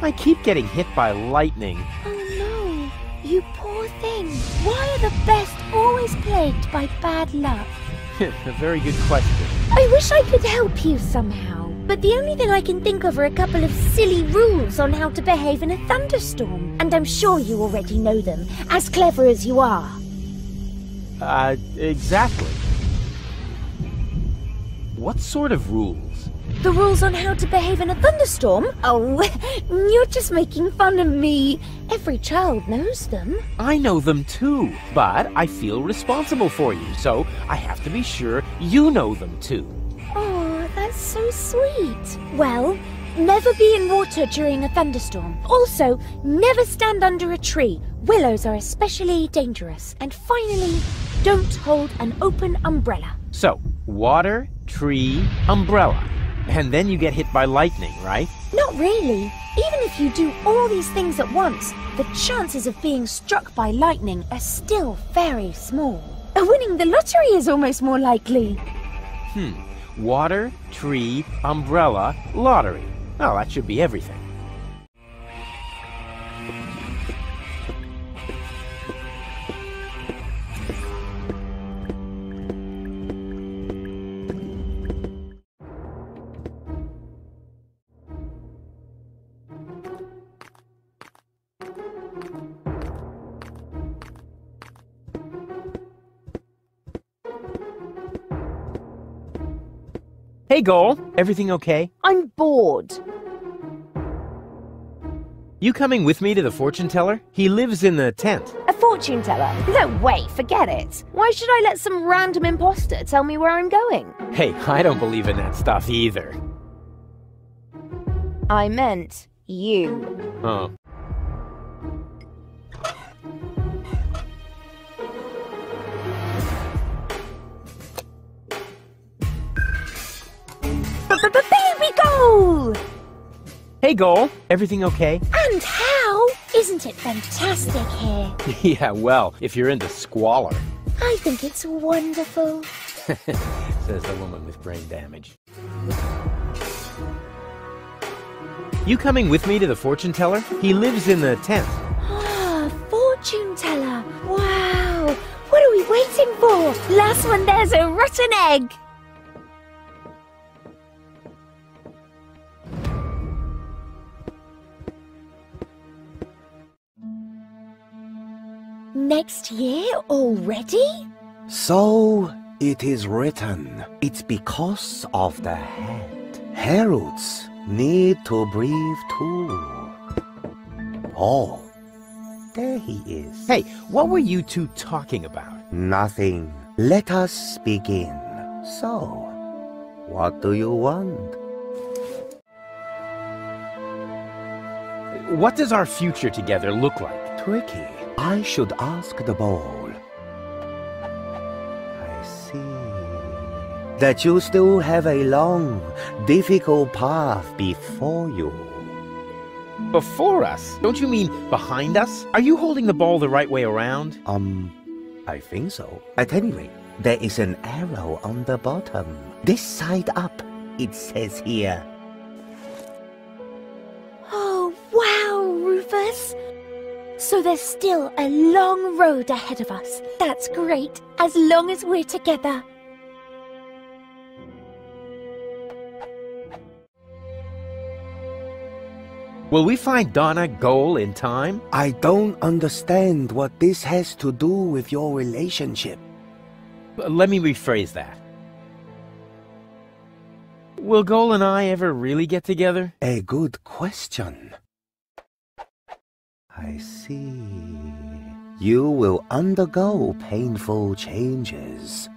I keep getting hit by lightning. Oh no, you poor thing. Why are the best always plagued by bad luck? a very good question. I wish I could help you somehow. But the only thing I can think of are a couple of silly rules on how to behave in a thunderstorm. And I'm sure you already know them, as clever as you are. Uh, exactly. What sort of rules? The rules on how to behave in a thunderstorm? Oh, you're just making fun of me. Every child knows them. I know them too, but I feel responsible for you, so I have to be sure you know them too. So sweet. Well, never be in water during a thunderstorm. Also, never stand under a tree. Willows are especially dangerous. And finally, don't hold an open umbrella. So, water, tree, umbrella. And then you get hit by lightning, right? Not really. Even if you do all these things at once, the chances of being struck by lightning are still very small. Winning the lottery is almost more likely. Hmm. Water, tree, umbrella, lottery. Oh, that should be everything. Hey, Goal. Everything okay? I'm bored. You coming with me to the fortune teller? He lives in the tent. A fortune teller? No way, forget it. Why should I let some random imposter tell me where I'm going? Hey, I don't believe in that stuff either. I meant you. Oh. Goal! Hey, Goal. Everything okay? And how? Isn't it fantastic here? yeah, well, if you're into squalor, I think it's wonderful. says the woman with brain damage. You coming with me to the fortune teller? He lives in the tent. Ah, fortune teller. Wow. What are we waiting for? Last one there's a rotten egg. Next year already? So it is written. It's because of the head. Heralds need to breathe too. Oh, there he is. Hey, what were you two talking about? Nothing. Let us begin. So, what do you want? What does our future together look like? Tricky. I should ask the ball. I see. That you still have a long, difficult path before you. Before us? Don't you mean behind us? Are you holding the ball the right way around? Um, I think so. At any rate, there is an arrow on the bottom. This side up, it says here. Oh, wow, Rufus! So there's still a long road ahead of us. That's great, as long as we're together. Will we find Donna Goal in time? I don't understand what this has to do with your relationship. Uh, let me rephrase that. Will Goal and I ever really get together? A good question. I see. You will undergo painful changes.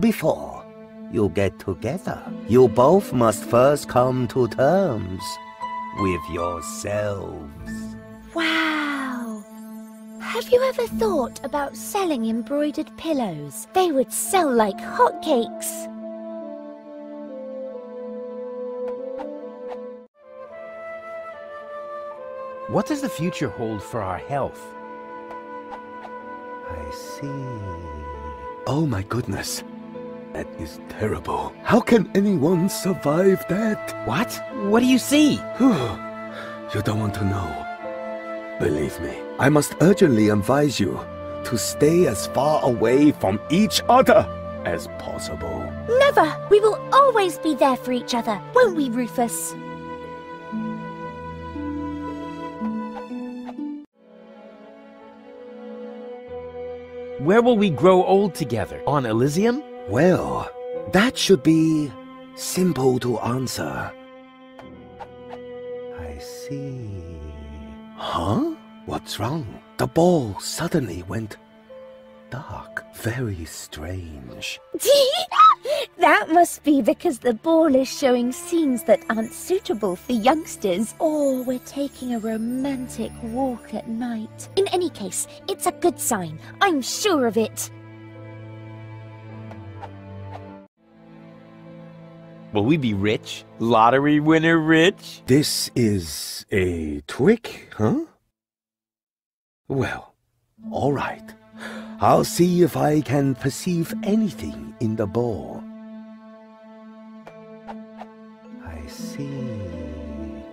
Before you get together, you both must first come to terms with yourselves. Wow! Have you ever thought about selling embroidered pillows? They would sell like hotcakes. What does the future hold for our health? I see. Oh my goodness. That is terrible. How can anyone survive that? What? What do you see? you don't want to know. Believe me, I must urgently advise you to stay as far away from each other as possible. Never! We will always be there for each other, won't we, Rufus? Where will we grow old together? On Elysium? Well, that should be simple to answer. I see. Huh? What's wrong? The ball suddenly went dark. Very strange. that must be because the ball is showing scenes that aren't suitable for youngsters, or we're taking a romantic walk at night. In any case, it's a good sign. I'm sure of it. Will we be rich? Lottery winner rich? This is a trick, huh? Well, all right. I'll see if I can perceive anything in the ball. I see.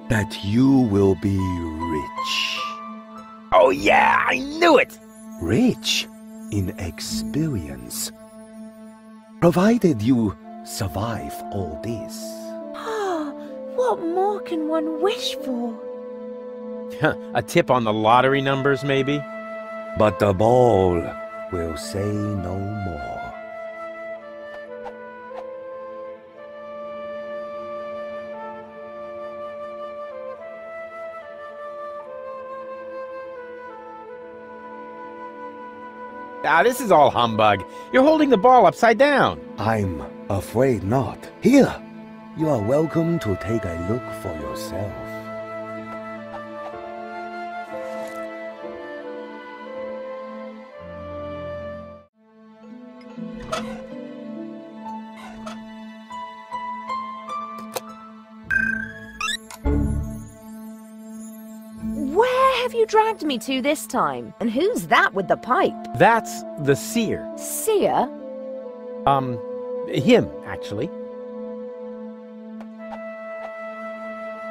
That you will be rich. Oh yeah, I knew it! Rich in experience. Provided you survive all this. Ah, what more can one wish for? a tip on the lottery numbers, maybe? But the ball will say no more. Ah, this is all humbug. You're holding the ball upside down. I'm afraid not. Here, you are welcome to take a look for yourself. You dragged me to this time? And who's that with the pipe? That's the seer. Seer? Um, him, actually.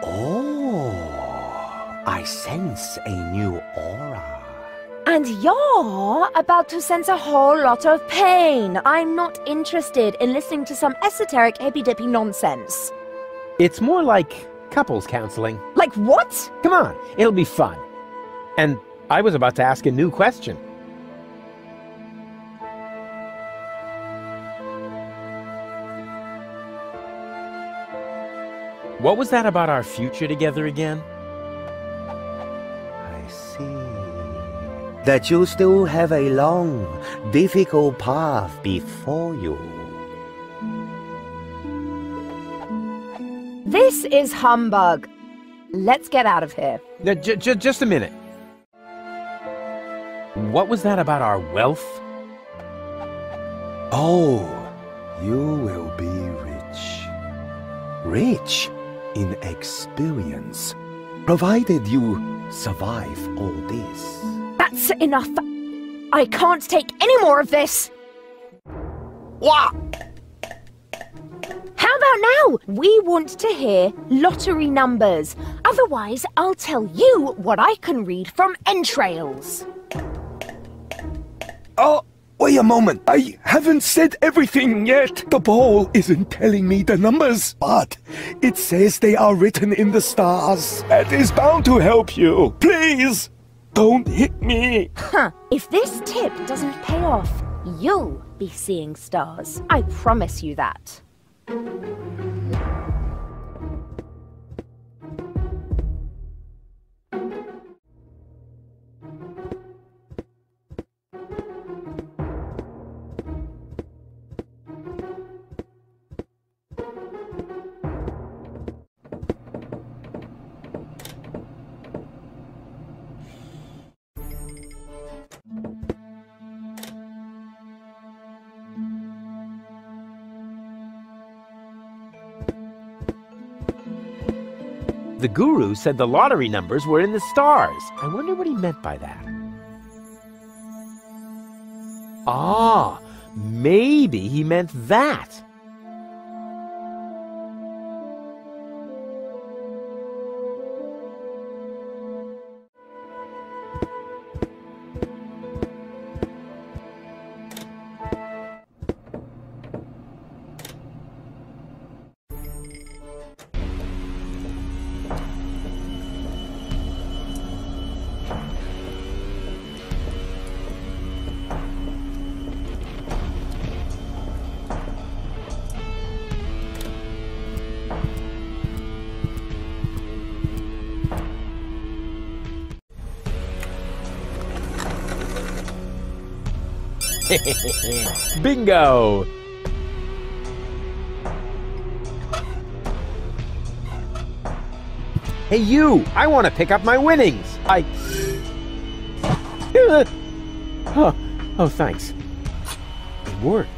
Oh, I sense a new aura. And you're about to sense a whole lot of pain. I'm not interested in listening to some esoteric hippy-dippy nonsense. It's more like couples counseling. Like what? Come on, it'll be fun. And I was about to ask a new question. What was that about our future together again? I see. That you still have a long, difficult path before you. This is humbug. Let's get out of here. Now, j- j- just a minute. What was that about our wealth? Oh, You will be rich. Rich in experience. Provided you survive all this. That's enough. I can't take any more of this. What? How about now? We want to hear lottery numbers. Otherwise, I'll tell you what I can read from entrails. Oh, wait a moment. I haven't said everything yet. The ball isn't telling me the numbers, but it says they are written in the stars. That is bound to help you. Please, don't hit me. Huh. If this tip doesn't pay off, you'll be seeing stars. I promise you that. The guru said the lottery numbers were in the stars. I wonder what he meant by that. Ah, maybe he meant that. Bingo! Hey, you! I want to pick up my winnings! I. oh, oh, thanks. It worked.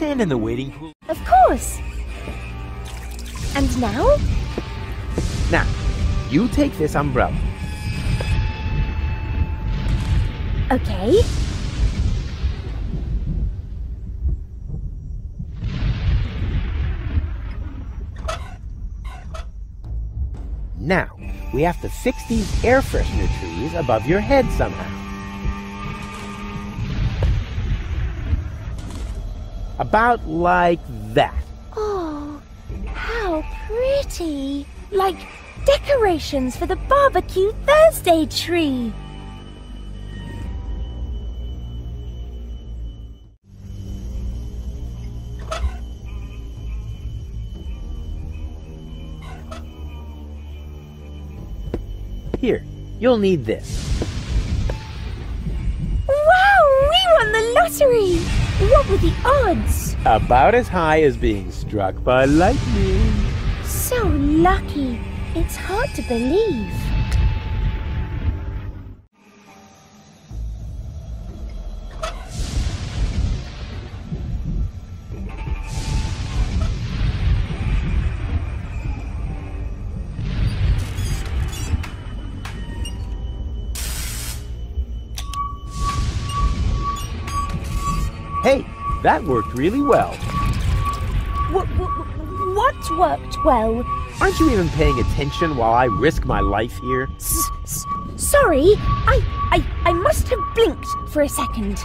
Stand in the waiting pool? Of course. And now? Now, you take this umbrella. Okay. Now, we have to fix these air freshener trees above your head somehow. About like that. Oh, how pretty. Like decorations for the barbecue Thursday tree. Here, you'll need this. Were the odds? About as high as being struck by lightning. So lucky. It's hard to believe. That worked really well. What, what, what worked well? Aren't you even paying attention while I risk my life here? S- sorry, I, I, I must have blinked for a second.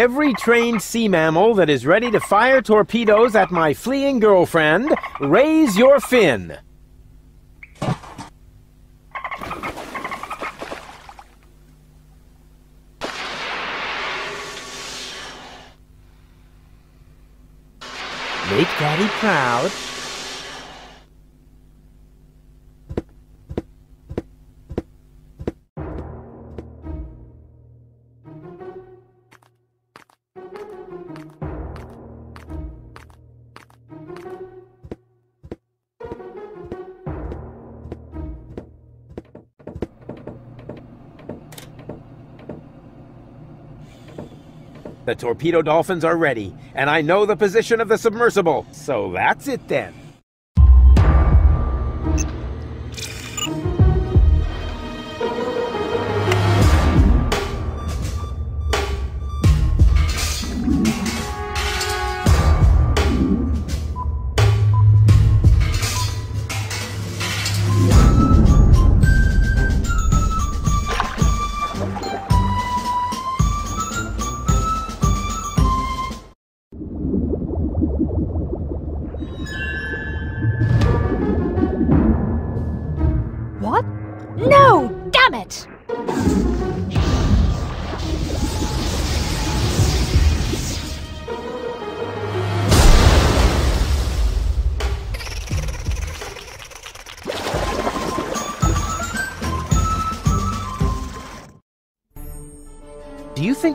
Every trained sea mammal that is ready to fire torpedoes at my fleeing girlfriend, raise your fin. Make Daddy proud. Torpedo dolphins are ready, and I know the position of the submersible. So that's it then.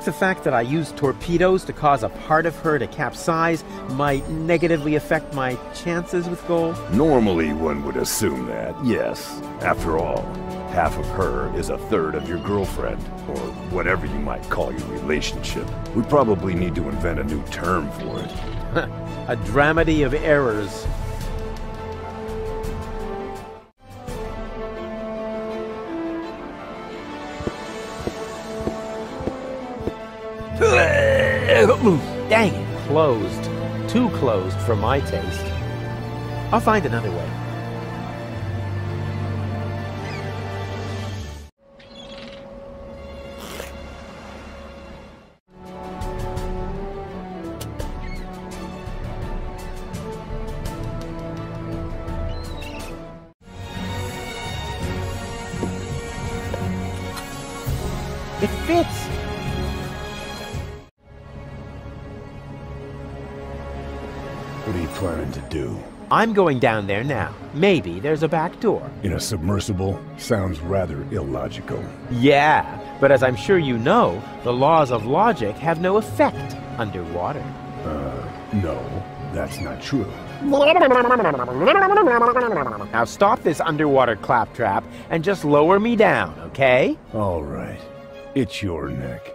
The fact that I used torpedoes to cause a part of her to capsize might negatively affect my chances with Goal? Normally, one would assume that, yes. After all, half of her is a third of your girlfriend, or whatever you might call your relationship. We probably need to invent a new term for it. a dramedy of errors. Closed. Too closed for my taste. I'll find another way. I'm going down there now. Maybe there's a back door. In a submersible? Sounds rather illogical. Yeah, but as I'm sure you know, the laws of logic have no effect underwater. Uh, no, that's not true. Now stop this underwater claptrap and just lower me down, okay? All right. It's your neck.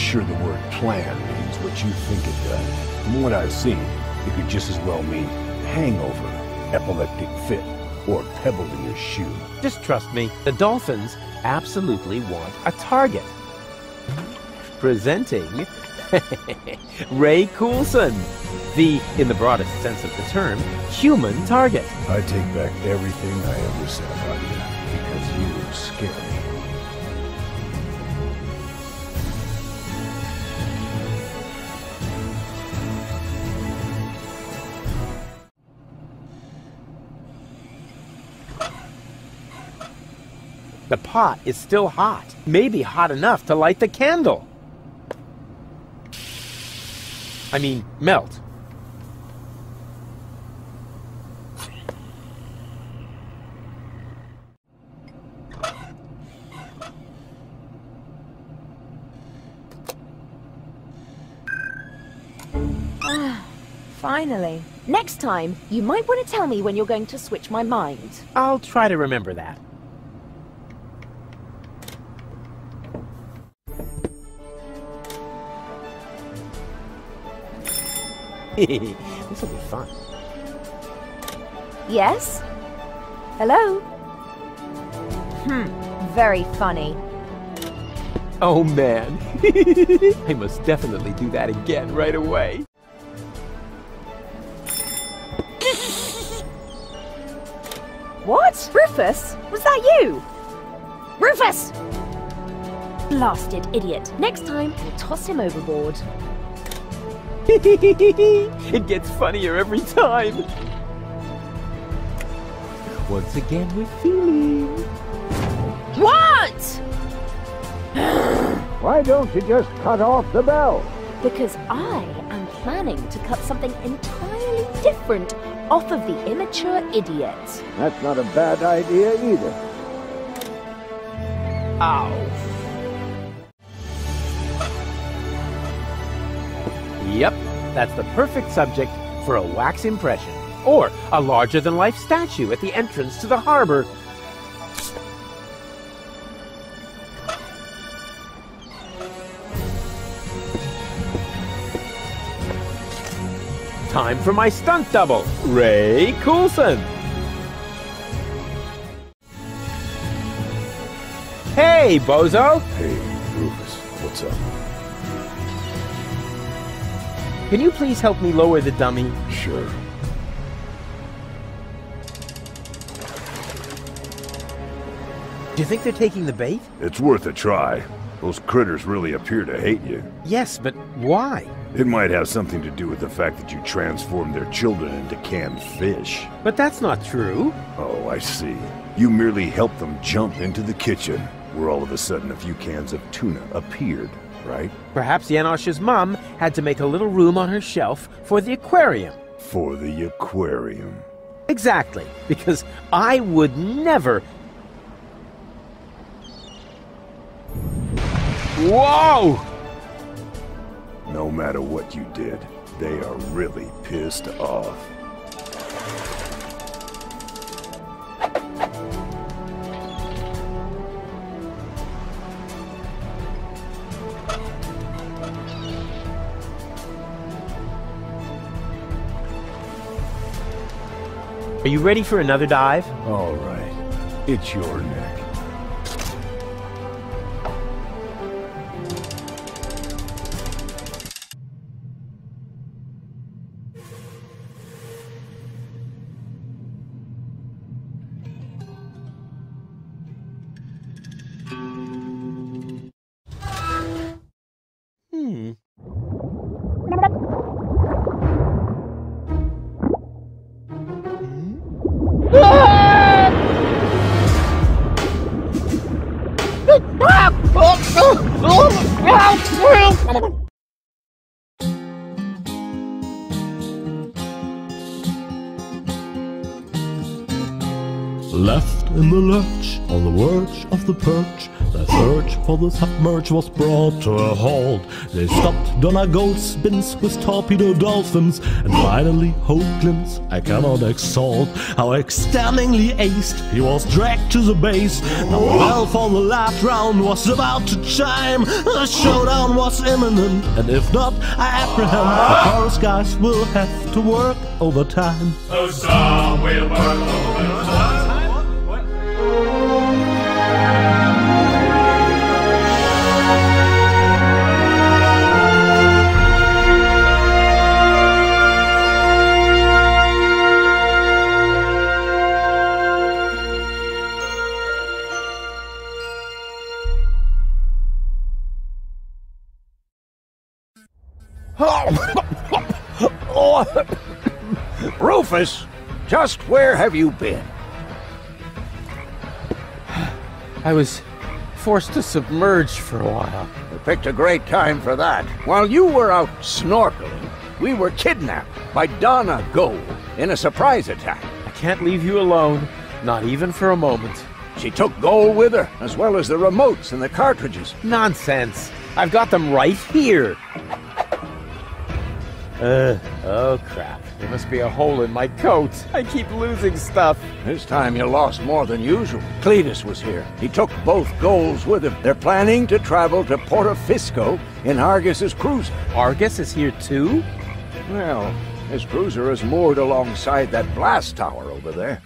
sure the word plan means what you think it does? From what I've seen, it could just as well mean hangover, epileptic fit, or pebble in your shoe. Just trust me, the Dolphins absolutely want a target. Presenting Ray Coulson, the, in the broadest sense of the term, human target. I take back everything I ever said pot is still hot. Maybe hot enough to light the candle. I mean, melt. Ah, finally. Next time, you might want to tell me when you're going to switch my mind. I'll try to remember that. this will be fun. Yes? Hello? Hmm, very funny. Oh man, I must definitely do that again right away. What? Rufus? Was that you? Rufus! Blasted idiot. Next time, we'll toss him overboard. it gets funnier every time. Once again with feeling. What? Why don't you just cut off the bell? Because I am planning to cut something entirely different off of the immature idiot. That's not a bad idea either. Ow. Yep, that's the perfect subject for a wax impression. Or a larger than life statue at the entrance to the harbor. Time for my stunt double, Ray Coulson. Hey, bozo! Hey, Rufus, what's up? Can you please help me lower the dummy? Sure. Do you think they're taking the bait? It's worth a try. Those critters really appear to hate you. Yes, but why? It might have something to do with the fact that you transformed their children into canned fish. But that's not true. Oh, I see. You merely helped them jump into the kitchen, where all of a sudden a few cans of tuna appeared, right? Perhaps Janosch's mom had to make a little room on her shelf for the aquarium. For the aquarium. Exactly, because I would never. Whoa! No matter what you did, they are really pissed off. Are you ready for another dive? All right. It's your neck. For the submerge was brought to a halt. They stopped Donegal spins with torpedo dolphins, and finally glimpse I cannot exalt. How extendingly aced he was dragged to the base. Now the bell for the last round was about to chime. The showdown was imminent, and if not, I apprehend the chorus guys will have to work overtime. Song will work overtime. Just where have you been? I was forced to submerge for a while. You picked a great time for that. While you were out snorkeling, we were kidnapped by Donna Gold in a surprise attack. I can't leave you alone, not even for a moment. She took Goal with her, as well as the remotes and the cartridges. Nonsense. I've got them right here. Uh, oh crap. There must be a hole in my coat. I keep losing stuff. This time you lost more than usual. Cletus was here. He took both goals with him. They're planning to travel to Porta Fisco in Argus's cruiser. Argus is here too? Well, his cruiser is moored alongside that blast tower over there.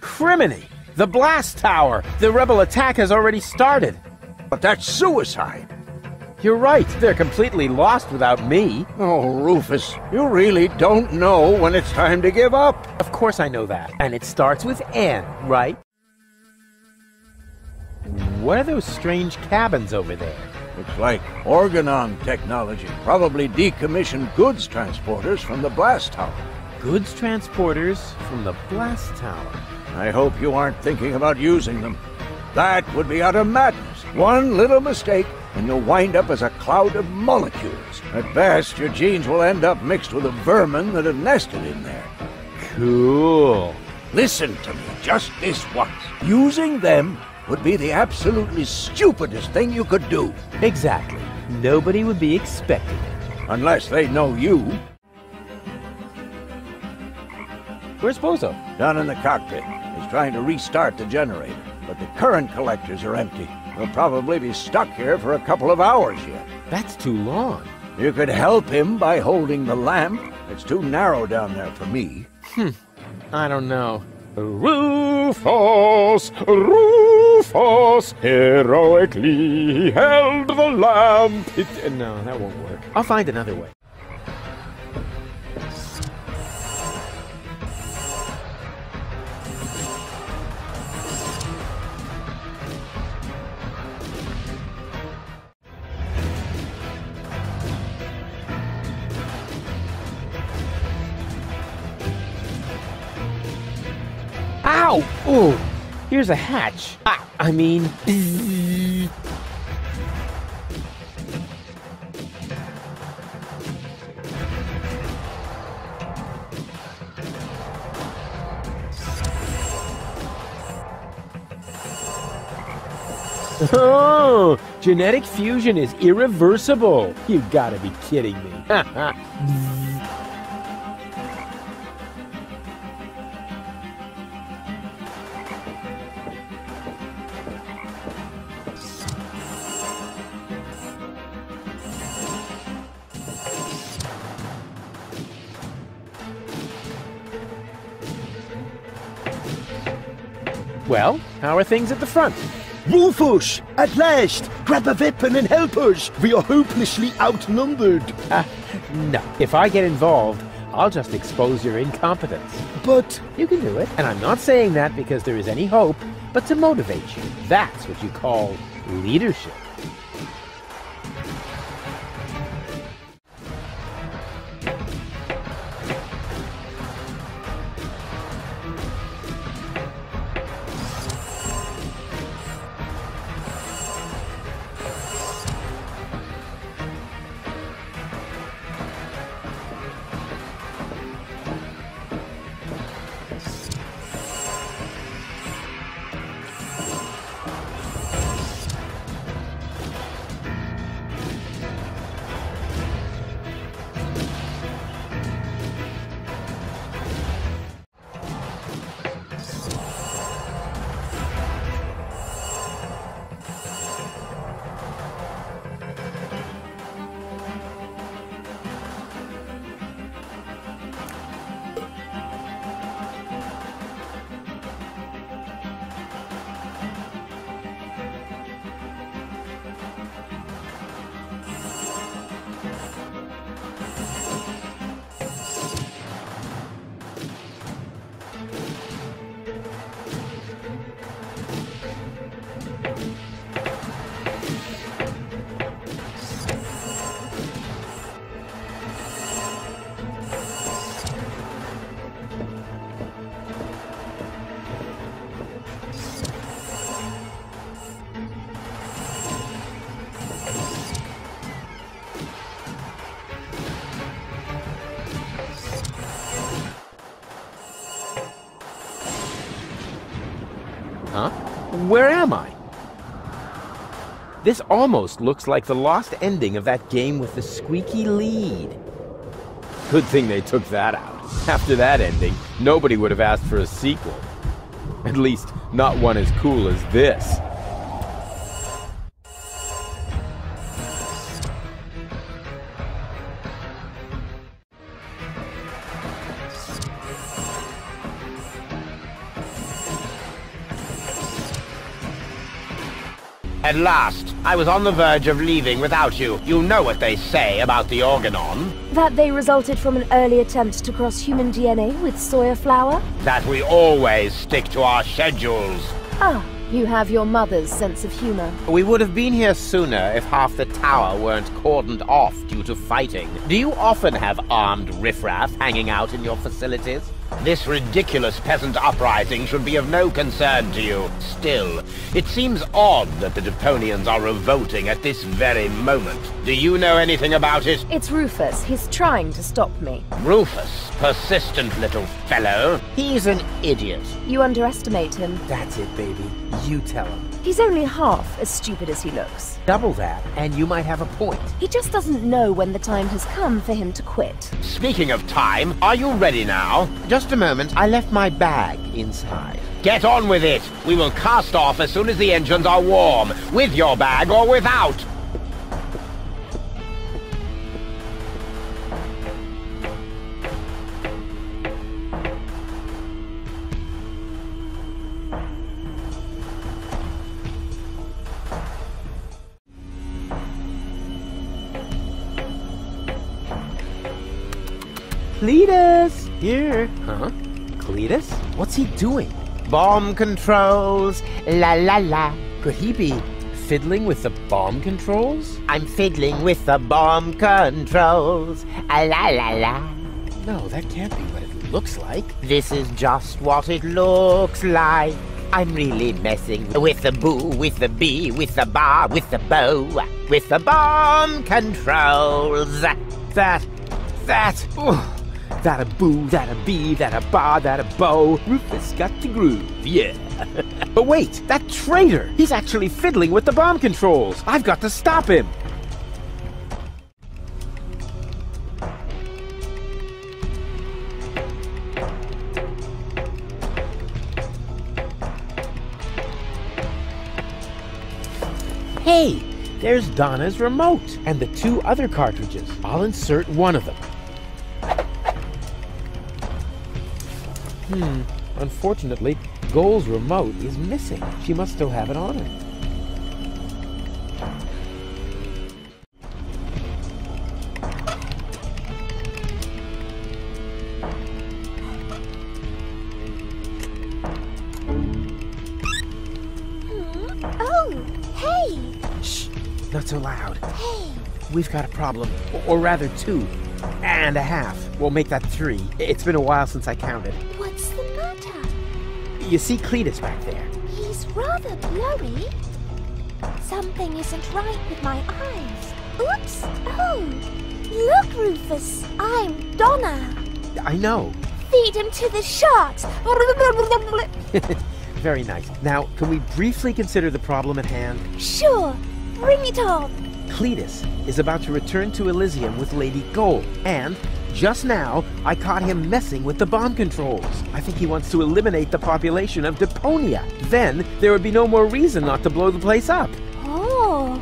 Criminy! The blast tower! The rebel attack has already started. But that's suicide. You're right. They're completely lost without me. Oh, Rufus, you really don't know when it's time to give up. Of course I know that. And it starts with N, right? What are those strange cabins over there? Looks like Organon technology. Probably decommissioned goods transporters from the blast tower. Goods transporters from the blast tower. I hope you aren't thinking about using them. That would be utter madness. One little mistake, and you'll wind up as a cloud of molecules. At best, your genes will end up mixed with the vermin that have nested in there. Cool. Listen to me just this once. Using them would be the absolutely stupidest thing you could do. Exactly. Nobody would be expecting it. Unless they know you. Where's Bozo? Down in the cockpit. He's trying to restart the generator, but the current collectors are empty. He'll probably be stuck here for a couple of hours yet. That's too long. You could help him by holding the lamp. It's too narrow down there for me. Hmm. I don't know. Rufus, Rufus, heroically he held the lamp. It, no, that won't work. I'll find another way. Ow! Oh, here's a hatch. Ah, I mean. Oh, genetic fusion is irreversible. You've gotta be kidding me. Well, how are things at the front? Rufus, at last! Grab a weapon and help us! We are hopelessly outnumbered. Ah, no. If I get involved, I'll just expose your incompetence. But you can do it. And I'm not saying that because there is any hope, but to motivate you. That's what you call leadership. This almost looks like the lost ending of that game with the squeaky lead. Good thing they took that out. After that ending, nobody would have asked for a sequel. At least, not one as cool as this. At last, I was on the verge of leaving without you. You know what they say about the Organon. That they resulted from an early attempt to cross human DNA with soya flour? That we always stick to our schedules. Ah, you have your mother's sense of humor. We would have been here sooner if half the tower weren't cordoned off due to fighting. Do you often have armed riffraff hanging out in your facilities? This ridiculous peasant uprising should be of no concern to you. Still, it seems odd that the Deponians are revolting at this very moment. Do you know anything about it? It's Rufus. He's trying to stop me. Rufus, persistent little fellow. He's an idiot. You underestimate him. That's it, baby. You tell him. He's only half as stupid as he looks. Double that, and you might have a point. He just doesn't know when the time has come for him to quit. Speaking of time, are you ready now? Just a moment, I left my bag inside. Get on with it! We will cast off as soon as the engines are warm, with your bag or without! Cletus! Here. Huh? Cletus? What's he doing? Bomb controls, la la la. Could he be fiddling with the bomb controls? I'm fiddling with the bomb controls, a la la la. No, that can't be what it looks like. This is just what it looks like. I'm really messing with the boo, with the bee, with the bar, with the bow, with the bomb controls. That, that, oh, that a boo, that a bee, that a bar, that a bow. Rufus got the groove, yeah. but wait, that traitor! He's actually fiddling with the bomb controls. I've got to stop him. Hey, there's Donna's remote and the two other cartridges. I'll insert one of them. Hmm, unfortunately, Goal's remote is missing. She must still have it on her. Oh, hey! Shh, not so loud. Hey! We've got a problem, or rather two, and a half. We'll make that three. It's been a while since I counted. Matter? You see Cletus back there? He's rather blurry. Something isn't right with my eyes. Oops! Oh! Look, Rufus! I'm Donna! I know. Feed him to the sharks! Very nice. Now, can we briefly consider the problem at hand? Sure! Bring it on! Cletus is about to return to Elysium with Lady Goal, and just now I caught him messing with the bomb controls. I think he wants to eliminate the population of Deponia. Then there would be no more reason not to blow the place up. Oh!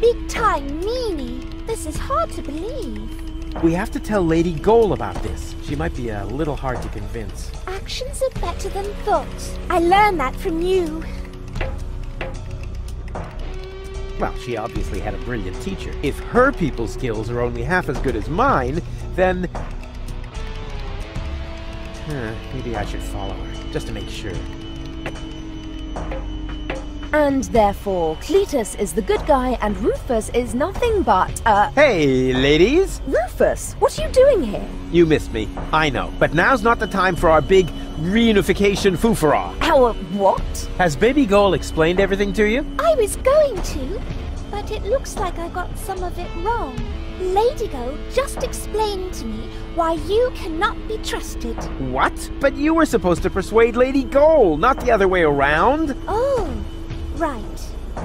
Big time meanie! This is hard to believe. We have to tell Lady Goal about this. She might be a little hard to convince. Actions are better than thoughts. I learned that from you. Well, she obviously had a brilliant teacher. If her people skills are only half as good as mine, then... Huh, maybe I should follow her, just to make sure. And therefore, Cletus is the good guy and Rufus is nothing but, a... Hey, ladies! Rufus, what are you doing here? You missed me, I know. But now's not the time for our big reunification foofara. Our what? Has Baby Goal explained everything to you? I was going to, but it looks like I got some of it wrong. Lady Goal just explained to me why you cannot be trusted. What? But you were supposed to persuade Lady Goal, not the other way around. Oh, right.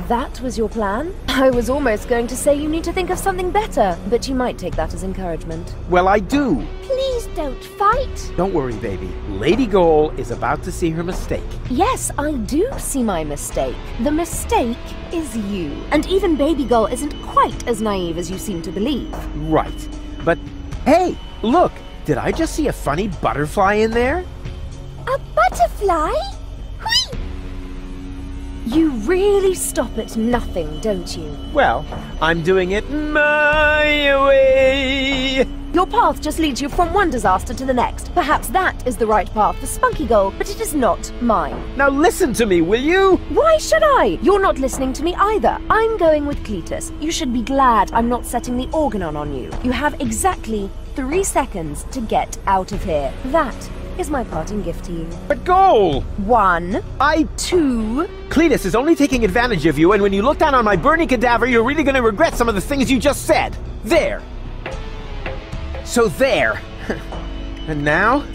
That was your plan? I was almost going to say you need to think of something better, but you might take that as encouragement. Well, I do. Please don't fight. Don't worry, baby. Lady Goal is about to see her mistake. Yes, I do see my mistake. The mistake is you. And even Baby Goal isn't quite as naive as you seem to believe. Right. But hey, look! Did I just see a funny butterfly in there? A butterfly? You really stop at nothing, don't you? Well, I'm doing it my way. Your path just leads you from one disaster to the next. Perhaps that is the right path for Spunky Goal, but it is not mine. Now listen to me, will you? Why should I? You're not listening to me either. I'm going with Cletus. You should be glad I'm not setting the organon on you. You have exactly three seconds to get out of here. That is my parting gift to you. But Goal! One. I... Two. Cletus is only taking advantage of you, and when you look down on my burning cadaver, you're really gonna regret some of the things you just said. There. So there. and now?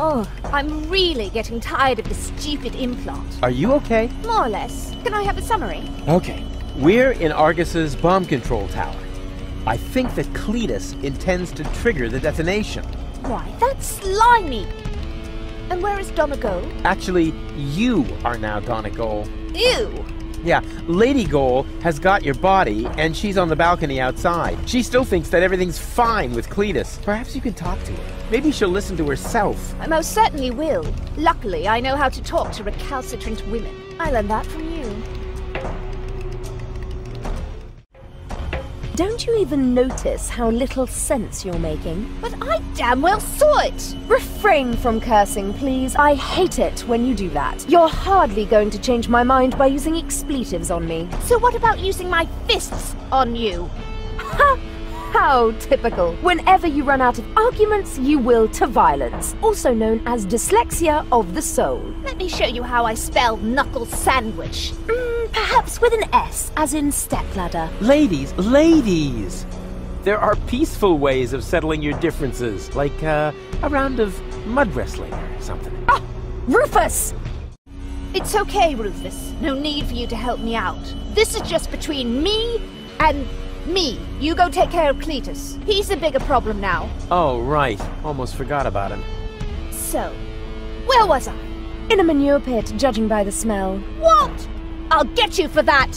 Oh, I'm really getting tired of this stupid implant. Are you okay? More or less. Can I have a summary? Okay. We're in Argus's bomb control tower. I think that Cletus intends to trigger the detonation. Why, that's slimy! And where is Donegal? Actually, you are now Donegal. Ew! Yeah, Lady Goal has got your body, and she's on the balcony outside. She still thinks that everything's fine with Cletus. Perhaps you can talk to her. Maybe she'll listen to herself. I most certainly will. Luckily, I know how to talk to recalcitrant women. I learned that from you. Don't you even notice how little sense you're making? But I damn well saw it! Refrain from cursing, please. I hate it when you do that. You're hardly going to change my mind by using expletives on me. So what about using my fists on you? Ha! How typical. Whenever you run out of arguments, you will to violence, also known as dyslexia of the soul. Let me show you how I spell knuckle sandwich. Mm, perhaps with an S, as in stepladder. Ladies, ladies! There are peaceful ways of settling your differences, like uh, a round of mud wrestling or something. Ah! Rufus! It's okay, Rufus. No need for you to help me out. This is just between me and me. You go take care of Cletus. He's the bigger problem now. Oh, right. Almost forgot about him. So, where was I? In a manure pit, judging by the smell. What? I'll get you for that!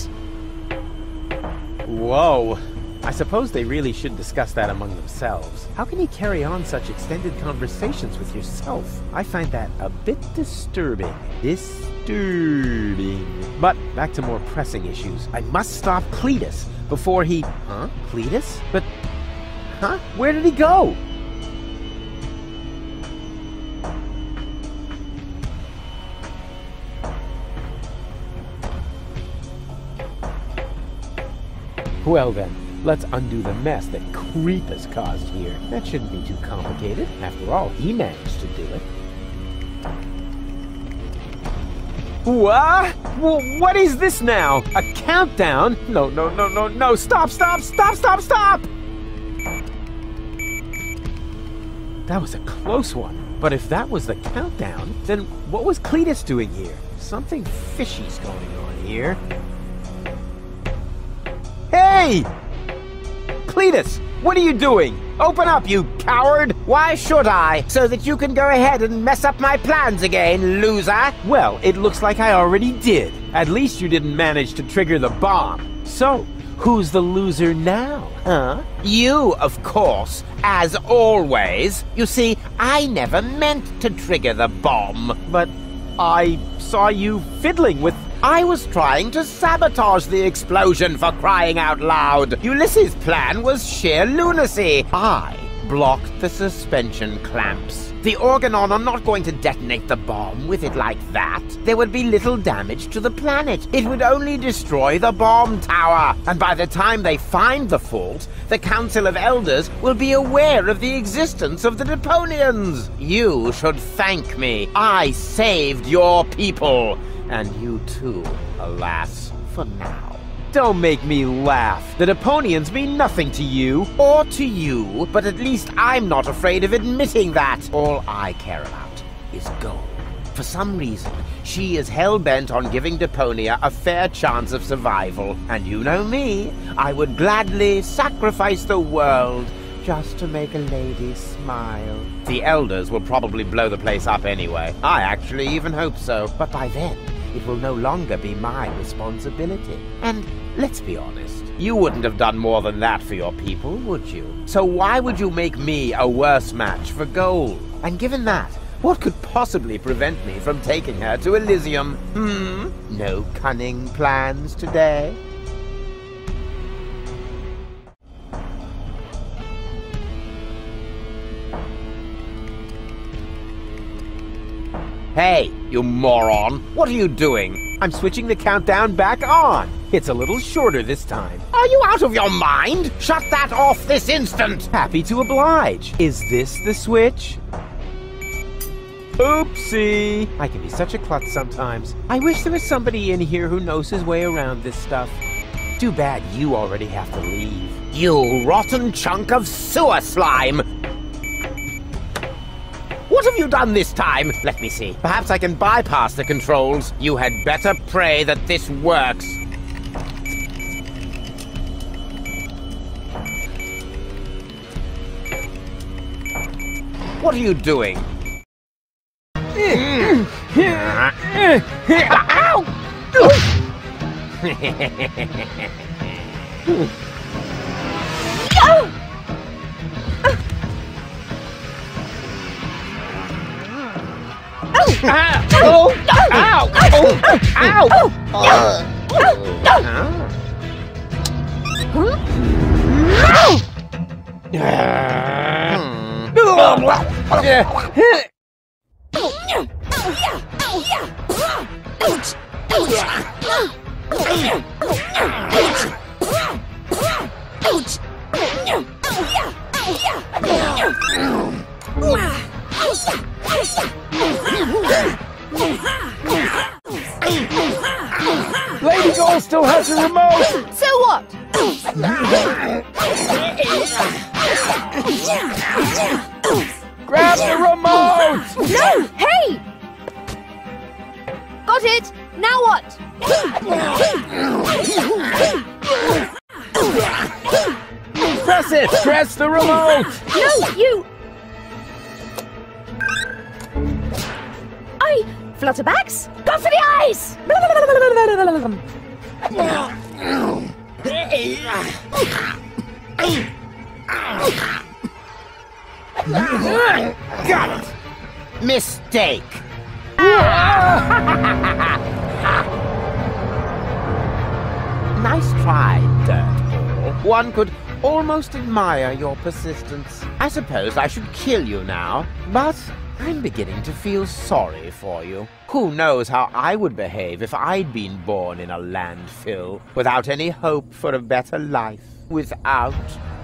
Whoa. I suppose they really should discuss that among themselves. How can you carry on such extended conversations with yourself? I find that a bit disturbing. Disturbing. But back to more pressing issues. I must stop Cletus before he... Huh? Cletus? But... Huh? Where did he go? Well then, let's undo the mess that Creep has caused here. That shouldn't be too complicated. After all, he managed to do it. What? Well, what is this now? A countdown? No, no, no, no, no. Stop, stop, stop, stop, stop! That was a close one. But if that was the countdown, then what was Cletus doing here? Something fishy's going on here. Hey! Cletus, what are you doing? Open up, you coward! Why should I? So that you can go ahead and mess up my plans again, loser? Well, it looks like I already did. At least you didn't manage to trigger the bomb. So, who's the loser now, huh? You, of course, as always. You see, I never meant to trigger the bomb. But I saw you fiddling with I was trying to sabotage the explosion for crying out loud. Ulysses' plan was sheer lunacy. I blocked the suspension clamps. The Organon are not going to detonate the bomb with it like that. There would be little damage to the planet. It would only destroy the bomb tower. And by the time they find the fault, the Council of Elders will be aware of the existence of the Deponians. You should thank me. I saved your people. And you too, alas, for now. Don't make me laugh. The Deponians mean nothing to you. Or to you, but at least I'm not afraid of admitting that. All I care about is Goal. For some reason, she is hell-bent on giving Deponia a fair chance of survival. And you know me, I would gladly sacrifice the world just to make a lady smile. The Elders will probably blow the place up anyway. I actually even hope so. But by then, it will no longer be my responsibility. And let's be honest, you wouldn't have done more than that for your people, would you? So why would you make me a worse match for Goal? And given that, what could possibly prevent me from taking her to Elysium? Hmm? No cunning plans today? Hey, you moron! What are you doing? I'm switching the countdown back on. It's a little shorter this time. Are you out of your mind? Shut that off this instant! Happy to oblige. Is this the switch? Oopsie! I can be such a klutz sometimes. I wish there was somebody in here who knows his way around this stuff. Too bad you already have to leave. You rotten chunk of sewer slime! What have you done this time? Let me see. Perhaps I can bypass the controls. You had better pray that this works. What are you doing? Ah! Oh! Ow! Oh! Ow! Lady Goal still has the remote! So what? Grab the remote! No! Hey! Got it! Now what? Press it! Press the remote! No, you! Flutterbacks? Go for the eyes! Got it! Mistake! nice try, Dirtball. One could almost admire your persistence. I suppose I should kill you now, but I'm beginning to feel sorry for you. Who knows how I would behave if I'd been born in a landfill, without any hope for a better life, without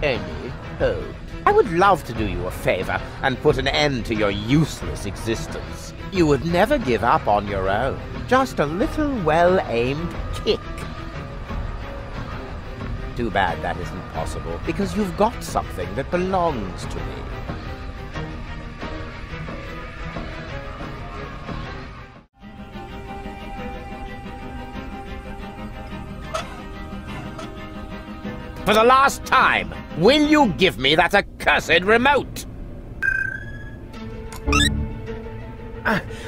any hope. I would love to do you a favor and put an end to your useless existence. You would never give up on your own. Just a little well-aimed kick. Too bad that isn't possible, because you've got something that belongs to me. For the last time, will you give me that accursed remote?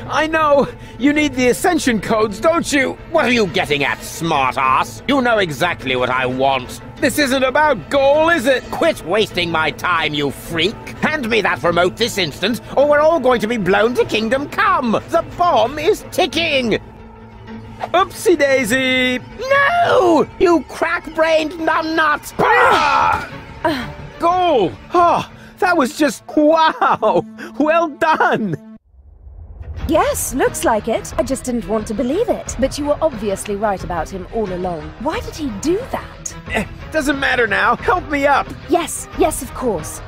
I know! You need the ascension codes, don't you? What are you getting at, smartass? You know exactly what I want. This isn't about goal, is it? Quit wasting my time, you freak! Hand me that remote this instant, or we're all going to be blown to Kingdom Come! The bomb is ticking! Oopsie daisy! No! You crack-brained numbnut! Goal! Ah, That was just wow! Well done! Yes, looks like it. I just didn't want to believe it. But you were obviously right about him all along. Why did he do that? Eh, doesn't matter now. Help me up. Yes, yes, of course.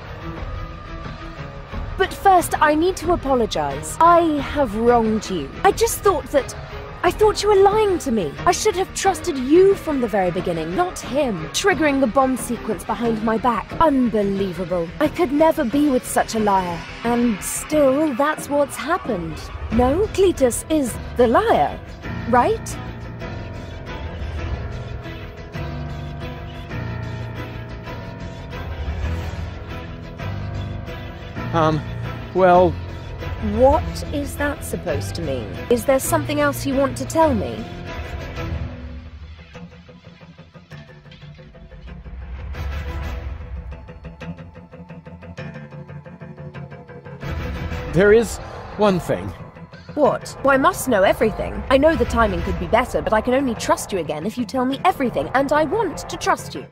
But first, I need to apologize. I have wronged you. I just thought that. I thought you were lying to me. I should have trusted you from the very beginning, not him. Triggering the bomb sequence behind my back. Unbelievable. I could never be with such a liar. And still, that's what's happened. No, Cletus is the liar, right? Um, well. What is that supposed to mean? Is there something else you want to tell me? There is one thing. What? Well, I must know everything. I know the timing could be better, but I can only trust you again if you tell me everything, and I want to trust you.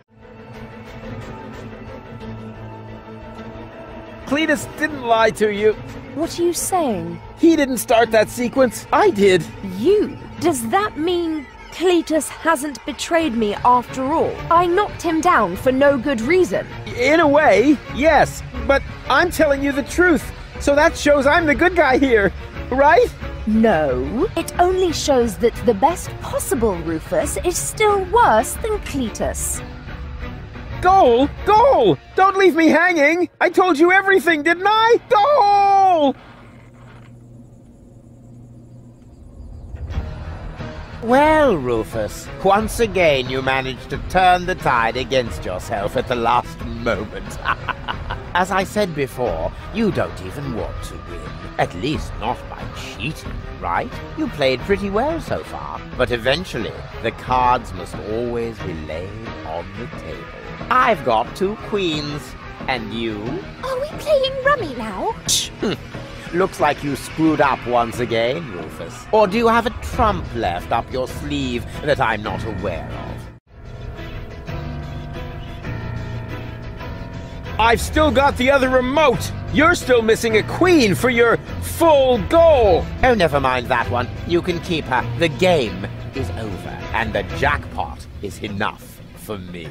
Cletus didn't lie to you. What are you saying? He didn't start that sequence. I did. You? Does that mean Cletus hasn't betrayed me after all? I knocked him down for no good reason. In a way, yes. But I'm telling you the truth. So that shows I'm the good guy here, right? No, it only shows that the best possible Rufus is still worse than Cletus. Goal! Goal! Don't leave me hanging! I told you everything, didn't I? Goal! Well, Rufus, once again you managed to turn the tide against yourself at the last moment. As I said before, you don't even want to win. At least not by cheating, right? You played pretty well so far, but eventually the cards must always be laid on the table. I've got two queens, and you? Are we playing rummy now? Hmm. Looks like you screwed up once again, Rufus. Or do you have a trump left up your sleeve that I'm not aware of? I've still got the other remote. You're still missing a queen for your full goal. Oh, never mind that one. You can keep her. The game is over, and the jackpot is enough for me.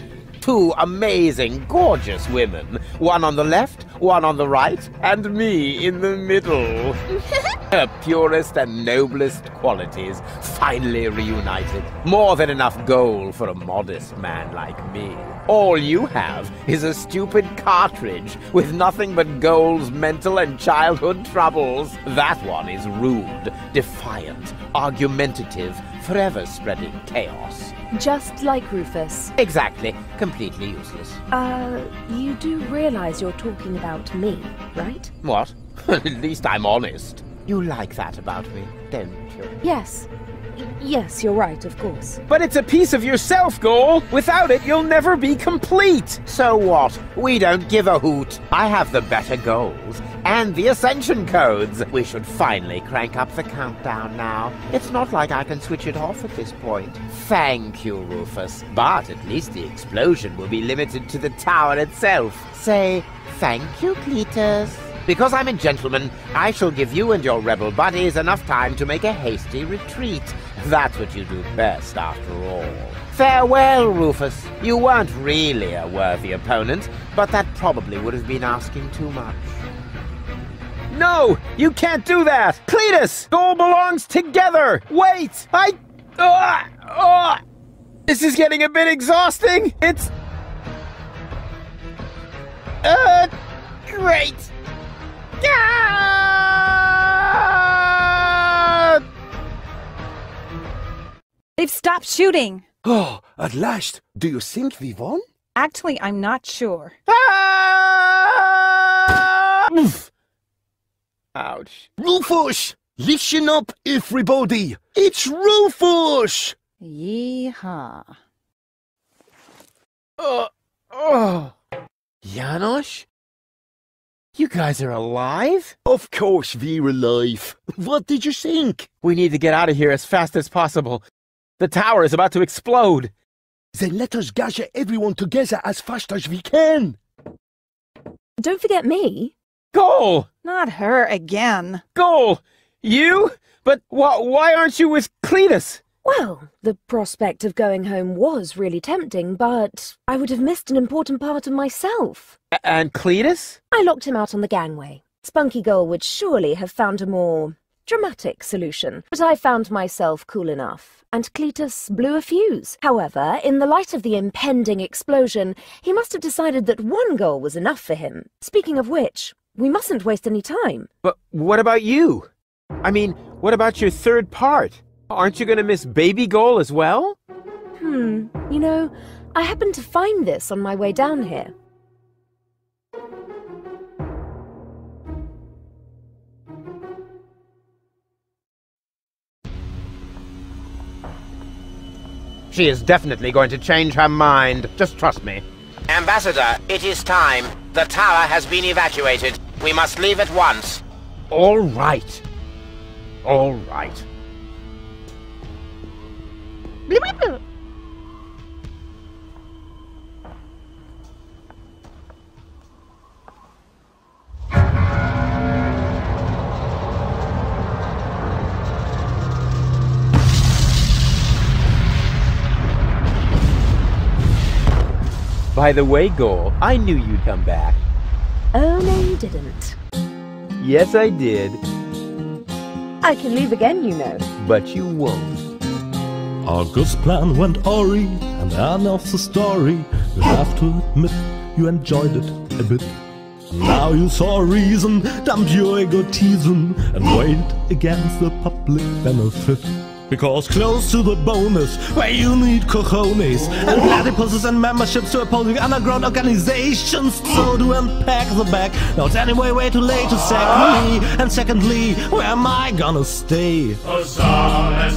Two amazing, gorgeous women. One on the left, one on the right, and me in the middle. Her purest and noblest qualities finally reunited. More than enough Goal for a modest man like me. All you have is a stupid cartridge with nothing but Goal's mental and childhood troubles. That one is rude, defiant, argumentative, forever spreading chaos. Just like Rufus. Exactly. Completely useless. Uh, you do realize you're talking about me, right? What? At least I'm honest. You like that about me, don't you? Yes. Yes, you're right, of course. But it's a piece of yourself, Goal. Without it, you'll never be complete. So what? We don't give a hoot. I have the better goals and the ascension codes. We should finally crank up the countdown now. It's not like I can switch it off at this point. Thank you, Rufus. But at least the explosion will be limited to the tower itself. Say thank you, Cletus. Because I'm a gentleman, I shall give you and your rebel buddies enough time to make a hasty retreat. That's what you do best, after all. Farewell, Rufus. You weren't really a worthy opponent, but that probably would have been asking too much. No, you can't do that. Cletus, goal belongs together. Wait, I. Uh, uh, this is getting a bit exhausting. It's. Uh, great. Ah! They've stopped shooting. Oh, at last. Do you think we won? Actually, I'm not sure. Ah! Oof. Ouch. Rufus! Listen up, everybody! It's Rufus! Yeehaw. Uh, oh. Janosch? You guys are alive? Of course we're alive. What did you think? We need to get out of here as fast as possible. The tower is about to explode. Then let us gather everyone together as fast as we can. Don't forget me. Goal! Not her again. Goal! You? But wh why aren't you with Cletus? Well, the prospect of going home was really tempting, but I would have missed an important part of myself. A and Cletus? I locked him out on the gangway. Spunky Goal would surely have found a more dramatic solution, but I found myself cool enough, and Cletus blew a fuse. However, in the light of the impending explosion, he must have decided that one goal was enough for him. Speaking of which, we mustn't waste any time. But what about you? I mean, what about your third part? Aren't you going to miss Baby Goal as well? Hmm, you know, I happened to find this on my way down here. She is definitely going to change her mind. Just trust me. Ambassador, it is time. The tower has been evacuated. We must leave at once. All right. All right. By the way, Goal, I knew you'd come back. Oh, no, you didn't. Yes, I did. I can leave again, you know. But you won't. Our August's plan went awry, and that knows the story. You have to admit you enjoyed it a bit. Now you saw a reason, dump your egotism, and weigh it against the public benefit. Because close to the bonus, where you need cojones and platypuses and memberships to opposing underground organizations. So to unpack the bag, now it's anyway way too late to sack me. And secondly, where am I gonna stay? Huzzah,